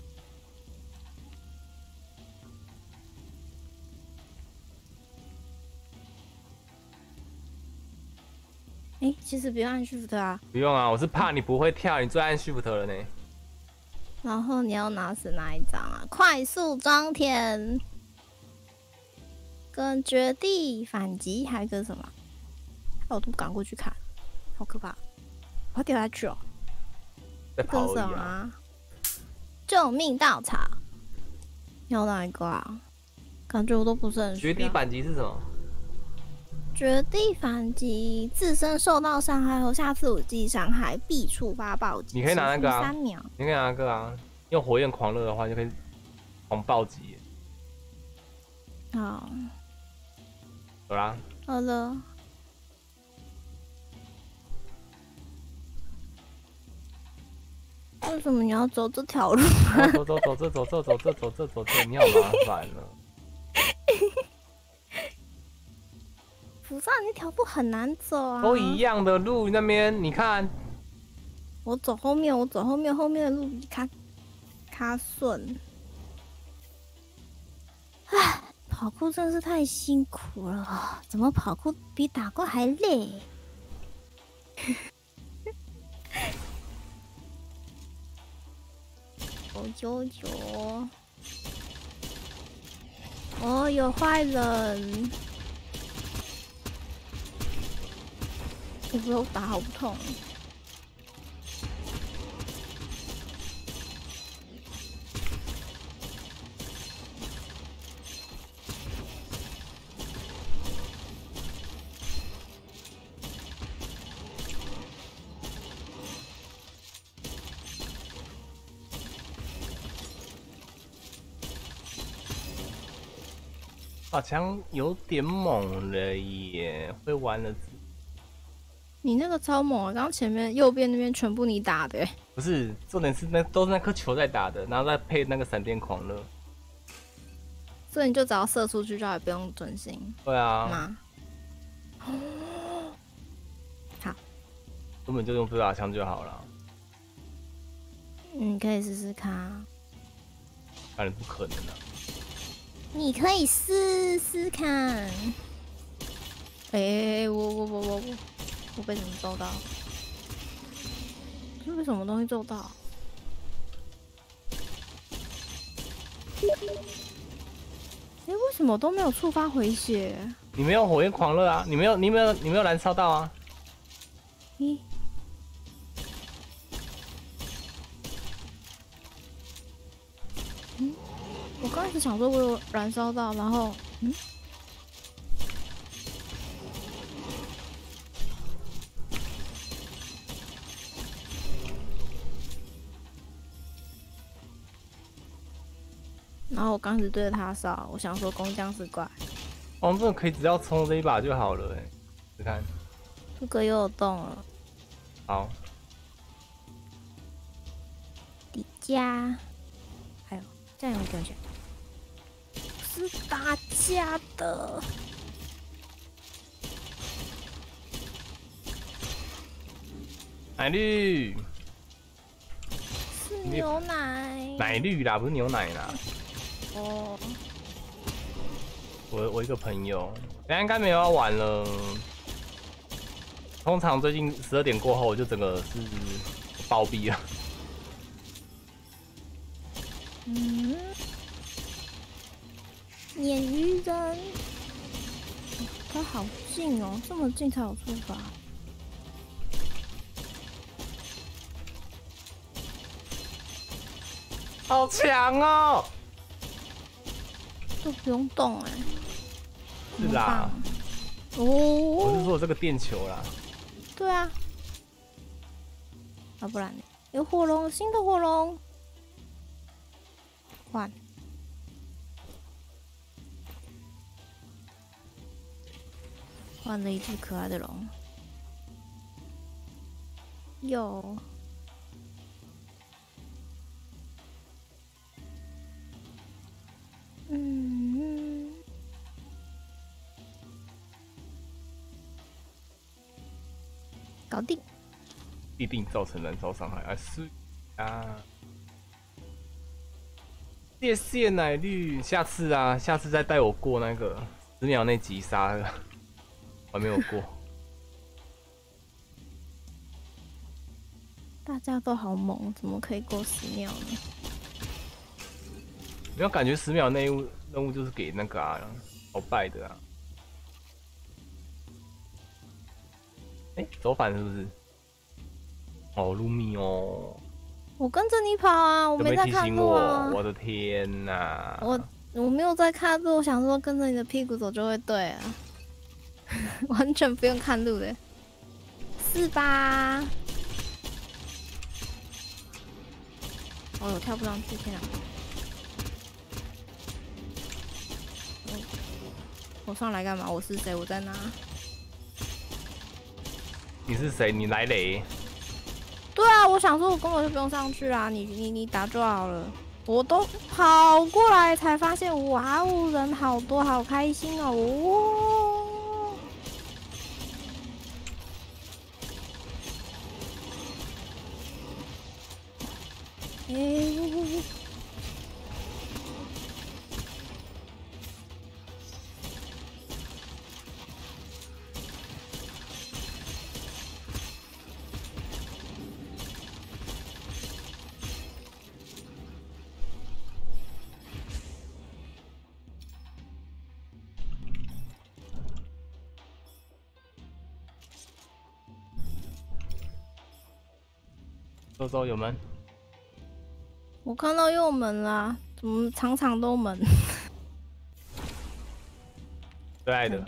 哎、其实不用按 shift 啊，不用啊，我是怕你不会跳，你最爱按 shift 了呢。然后你要拿是哪一张啊？快速装填，跟绝地反击，还有一个什么？我都不敢过去看，好可怕！我要掉下去哦。在这是什。么啊？救命稻草，要哪一个啊？感觉我都不是很。绝地反击是什么？绝地反击，自身受到伤害和，下次武器伤害必触发暴击。你可以拿那个啊三秒。你可以拿那个啊，用火焰狂热的话就可以狂暴击。好，走啦！好了，为什么你要走这条路？走走走这走这走这走这走这，你要麻烦了。菩萨，那条路很难走啊！都一样的路，那边你看，我走后面，我走后面，后面的路比卡卡顺。哎。跑酷真是太辛苦了，怎么跑酷比打怪还累？哦呦呦！哦，有坏人！有时候打好痛。好像有点猛了耶，会玩了。你那个超猛啊！刚刚前面右边那边全部你打的欸，不是，重点是那都是那颗球在打的，然后再配那个闪电狂热。所以你就只要射出去就好，也不用准心对啊，吗？根本就用对打枪就好了。你可以试试看啊，当然不可能了、你可以试试看。哎、我我我我我我被什么揍到？是被什么东西揍到？哎、为什么都没有触发回血？你没有火焰狂热啊？你没有，你没有，你没有燃烧到啊？咦？嗯，我刚开始想说我有燃烧到，然后嗯，然后我刚开始对着他烧，我想说工匠是怪，我们，这种可以只要冲这一把就好了哎。你看，这个又有洞了，好，底加，还有这样有掉下是打架的，奶绿，是牛奶，奶绿啦，不是牛奶啦。哦，我我一个朋友，等下应该没有要玩了。通常最近十二点过后，我就整个是暴毙了。嗯，鲶鱼人，它好近哦，这么近才有触发，好强哦！都不用动哎、是啦，哦，我是说这个电球啦。对啊，啊、不然呢？有火龙，新的火龙，换，换了一只可爱的龙，有，嗯，搞定。必定造成燃烧伤害啊！是啊，谢谢奶绿，下次啊，下次再带我过那个十秒内击杀的，还没有过。大家都好猛，怎么可以过十秒呢？没有感觉十秒内任务任务就是给那个啊，好败的啊。哎、走反是不是？哦，露蜜哦，我跟着你跑啊，我有没在看？路啊，我的天哪！我我没有在看路，我想说跟着你的屁股走就会对啊，完全不用看路的，是吧？哦，我跳不上去，天啊！我我上来干嘛？我是谁？我在哪？你是谁？你来嘞？对啊，我想说，我根本就不用上去啊，你你你打就好了。我都跑过来才发现，哇哦，人好多，好开心哦！哦诶、呜呜呜周周有门？我看到右门啦，怎么场场都门？最爱的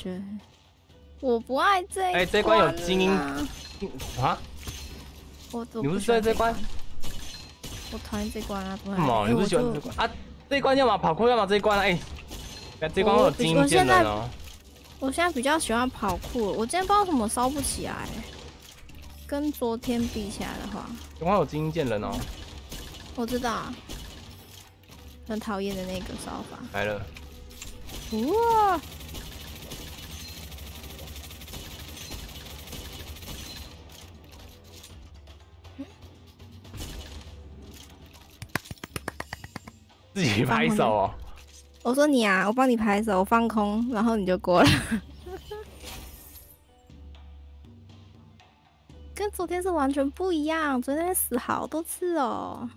我不爱这一哎这一关有精英啊啊？我我你不是喜欢在这关？我讨厌这关啊！怎么什么？你不是喜欢这关啊？这一关要么跑酷，要么这一关啊？哎、那这关会有精英剑人哦。我现在比较喜欢跑酷，我今天不知道怎么烧不起来，跟昨天比起来的话，这关有精英剑人哦。我知道啊，很讨厌的那个烧法。来了，哇！自己拍手哦。我说你啊，我帮你拍手，我放空，然后你就过了。跟昨天是完全不一样，昨天死好多次哦。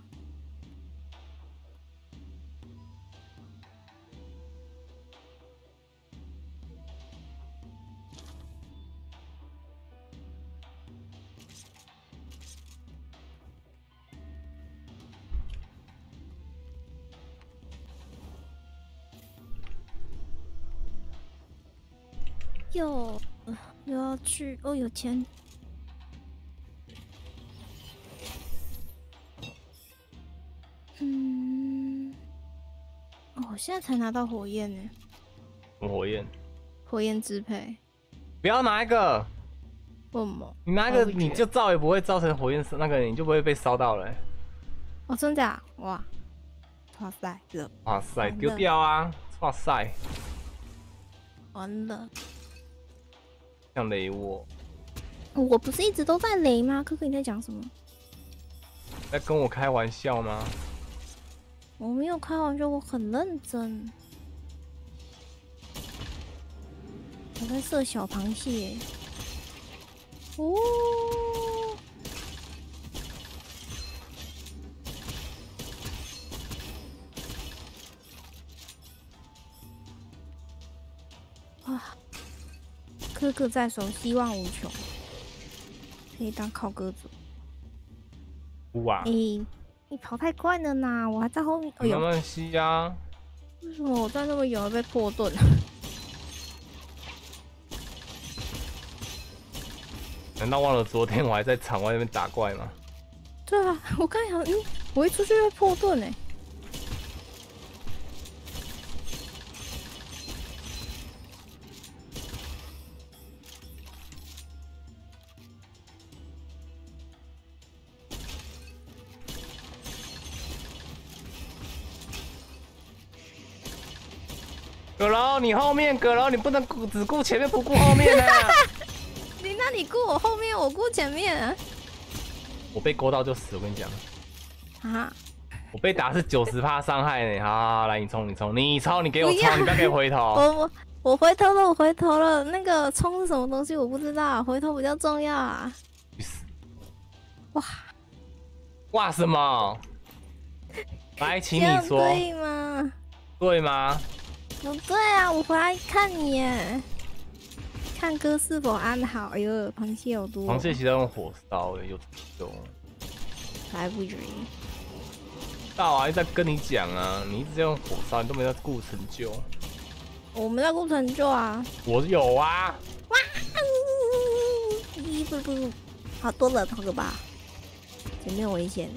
又又要去哦，有钱。嗯，哦，我现在才拿到火焰呢，什么火焰？火焰支配。不要拿一个，为什么？你拿一个你就造也不会造成火焰，那个你就不会被烧到了欸。哦，真的、啊？哇！哇塞，热，哇塞，丢掉啊！哇塞，完了。像雷我，我不是一直都在雷吗？可可你在讲什么？在跟我开玩笑吗？我没有开玩笑，我很认真。我在射小螃蟹。哦，哥哥在手，希望无穷，可以当靠哥族。哇诶、，你跑太快了呐！我还在后面。哎呦，慢慢吸呀！为什么我站那么远会被破盾？难道忘了昨天我还在场外那边打怪吗？对啊，我刚想，嗯，我一出去就被破盾哎。葛楼，你后面，葛楼，你不能顾只顾前面不顾后面啊！你那你顾我后面，我顾前面啊我被勾到就死，我跟你讲，啊！我被打是九十趴伤害呢。好好好，来你冲，你冲，你冲，你给我冲，你不要给我回头。我我我回头了，我回头了。那个冲是什么东西我不知道，回头比较重要啊。哇，哇什么？来，请你说，对吗？对吗？不对啊，我回来看你耶，看哥是否安好。哎呦，螃蟹有多，螃蟹其实要用火烧的，有有来不及。大啊，一直在跟你讲啊，你一直在用火烧，你都没在顾成就。我没在顾成就啊。我有啊，咦不不，好多了，涛哥吧，前面有危险。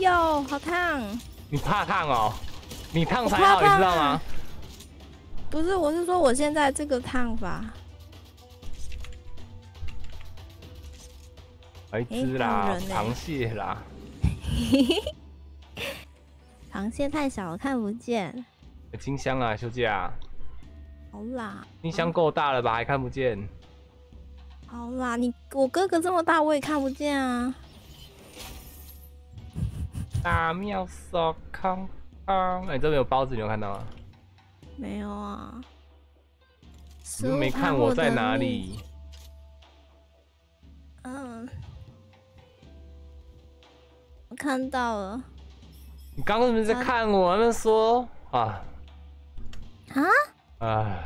哟，好烫！你怕烫哦，你烫我才好，你知道吗啊？不是，我是说我现在这个烫法，白诶痴啦螃蟹啦，螃蟹太小了看不见。金香啊，小姐啊，好啦，金香够大了吧？还看不见？好啦，你我哥哥这么大，我也看不见啊。大妙手康康，哎，这边有包子，你有看到吗？没有啊。你们没看我在哪里？嗯，我看到了你刚刚是不是在看我？那边说啊啊？啊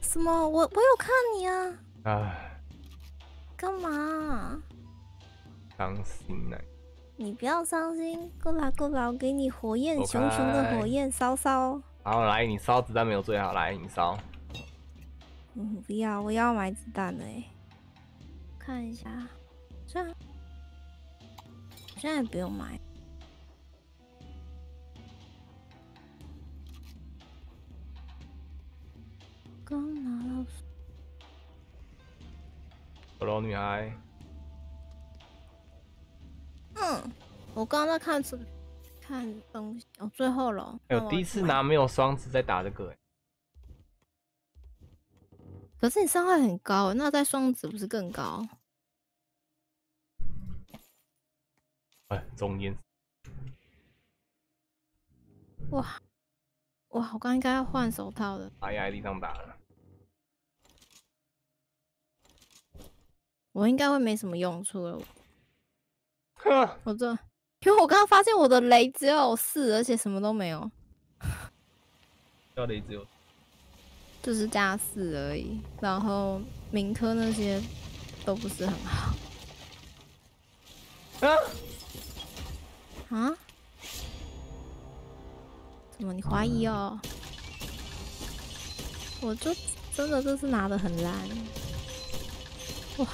什么？我我有看你啊？啊，干嘛？伤心呢。你不要伤心，过来过来，我给你火焰，熊熊的火焰烧烧。好，来，你烧子弹没有最好，来，你烧。嗯，不要，我要买子弹了哎。看一下，这样现在也不用买。刚拿到阁楼女孩，嗯，我刚刚在看这看东西哦，最后了。哎、那我我第一次拿没有双子在打这个、欸，可是你伤害很高，那在双子不是更高？哎、中烟，哇哇，我刚应该要换手套的，阿压在地上打了。我应该会没什么用处了。哼，我这，因为我刚刚发现我的雷只有四，而且什么都没有，要雷只有就是加四而已。然后民科那些都不是很好啊，啊？怎么你怀疑哦？我就真的这次拿的很烂，哇！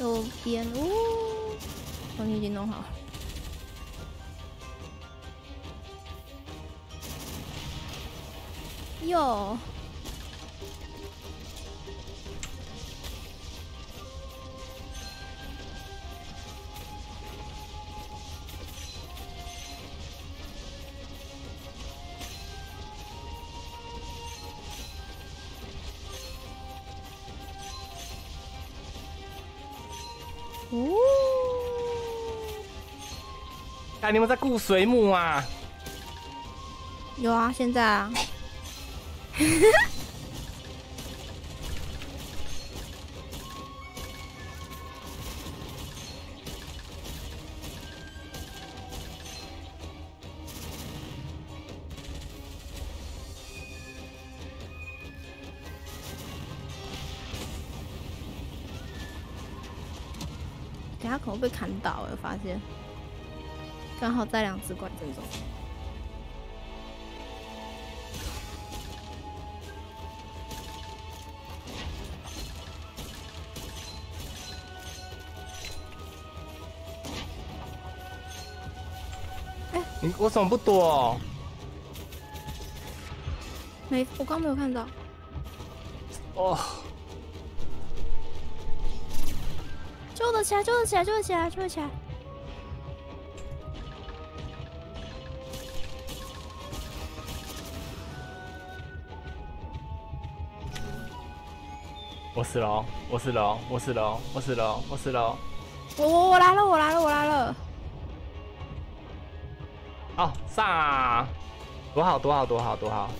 右边，哦，哦，你已经弄好了。哟，你们在雇水母啊！有啊，现在啊，等下可能被砍倒了，发现，刚好在两只怪正中。你我怎么不躲？没，我刚没有看到。哦，救得起来，救得起来，救得起来，救得起来！我死了哦，我死了哦，我死了哦，我死了哦，我死了哦。我我我来了，我来了，我来了！哦，上啊！多好，多好，多好，多好！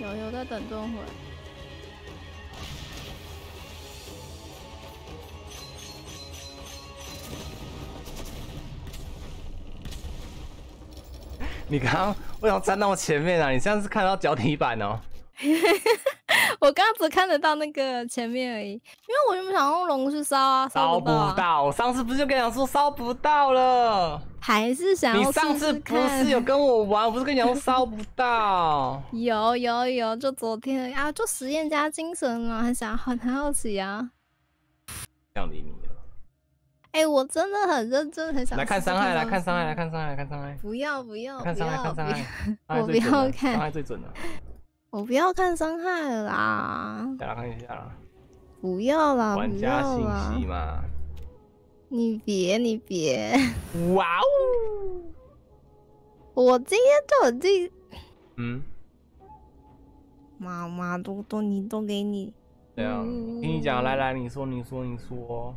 有有在等盾回。你刚刚为什么站到我前面啊？你现在是看到脚底板哦。我刚刚只看得到那个前面而已，因为我原本想用龙去烧啊，烧不不到我上次不是就跟你讲说烧不到了？还是想你要试上次不。是有跟我玩，我不是跟你讲说烧不到？有有有，就昨天啊，就实验家精神嘛，很想很很好奇啊。不想理你了。哎、我真的很认真，很想来看伤害，来看伤害，事来看伤害，来看伤害，不要不要看伤害，不要伤害要，，我不要看伤害最准了。我不要看伤害了啦，大家看一下啦，不要啦，玩家信息，嘛。你别你别，哇哦！我今天就已经嗯，妈妈都都你都给你，这样嗯听你讲，来来，你说，你说，你说。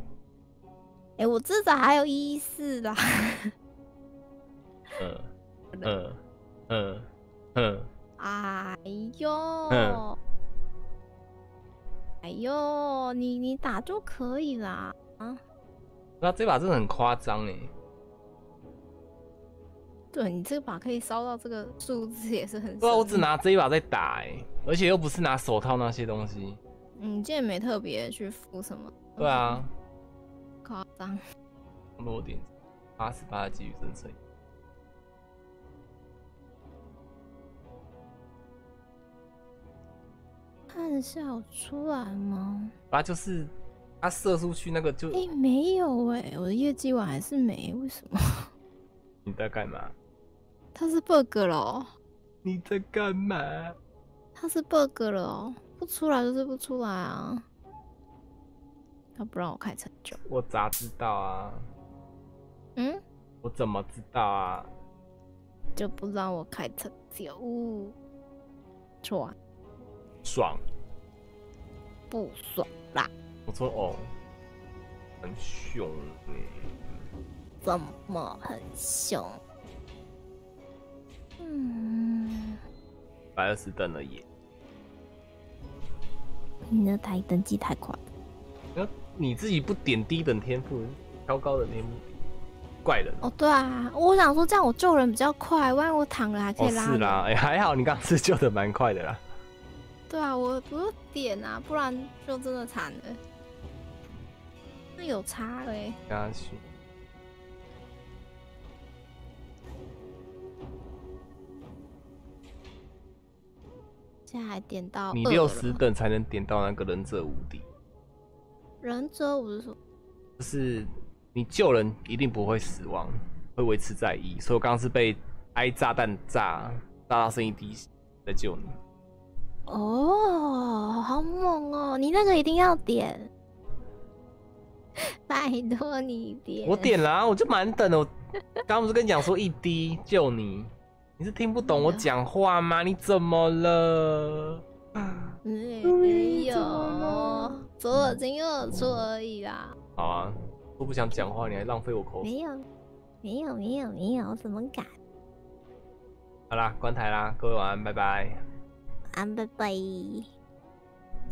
哎、我至少还有一四啦，嗯嗯嗯嗯，哎呦，嗯哎呦，你你打就可以啦啊，那这把真的很夸张哎。对你这把可以烧到这个数字也是很，对啊，我只，拿这一把在打哎，而且又不是拿手套那些东西。嗯，今天没特别去敷什么，对啊，夸张，落点八十八的几率生成。按一下有出来吗？啊就是它射出去那个就哎、没有哎、我的业绩我还是没，为什么？你在干嘛？他是 bug 了哦，你在干嘛？他是 bug 了哦，不出来就是不出来啊。他不让我开成就，我咋知道啊？嗯，我怎么知道啊？就不让我开成就，呜爽爽！不爽啦？我说哦，很凶欸怎么很凶？嗯，百二十等了耶。你那台登记太快了。那你自己不点低等天赋，挑高的天赋，怪人。哦，对啊，我想说这样我救人比较快，万一我躺了还可哦，以拉人。是啦，哎、还好你刚刚是救的蛮快的啦。对啊，我不用点啊，不然就真的惨了。那有差嘞欸跟他去，现在还点到你六十等才能点到那个忍者无敌，忍者五十说就是你救人一定不会死亡，会维持在一。所以我刚刚是被挨炸弹炸，炸到剩一滴血在救你。哦，好猛哦！你那个一定要点，拜托你点。我点了、啊，我就满等了。我刚刚不是跟你讲说一滴救你，你是听不懂我讲话吗？你怎么了？没有，左耳进右耳出而已啦。好啊，都不想讲话，你还浪费我口水。没有，没有，没有，没有，怎么敢？好啦，关台啦，各位晚安，拜拜。安拜拜。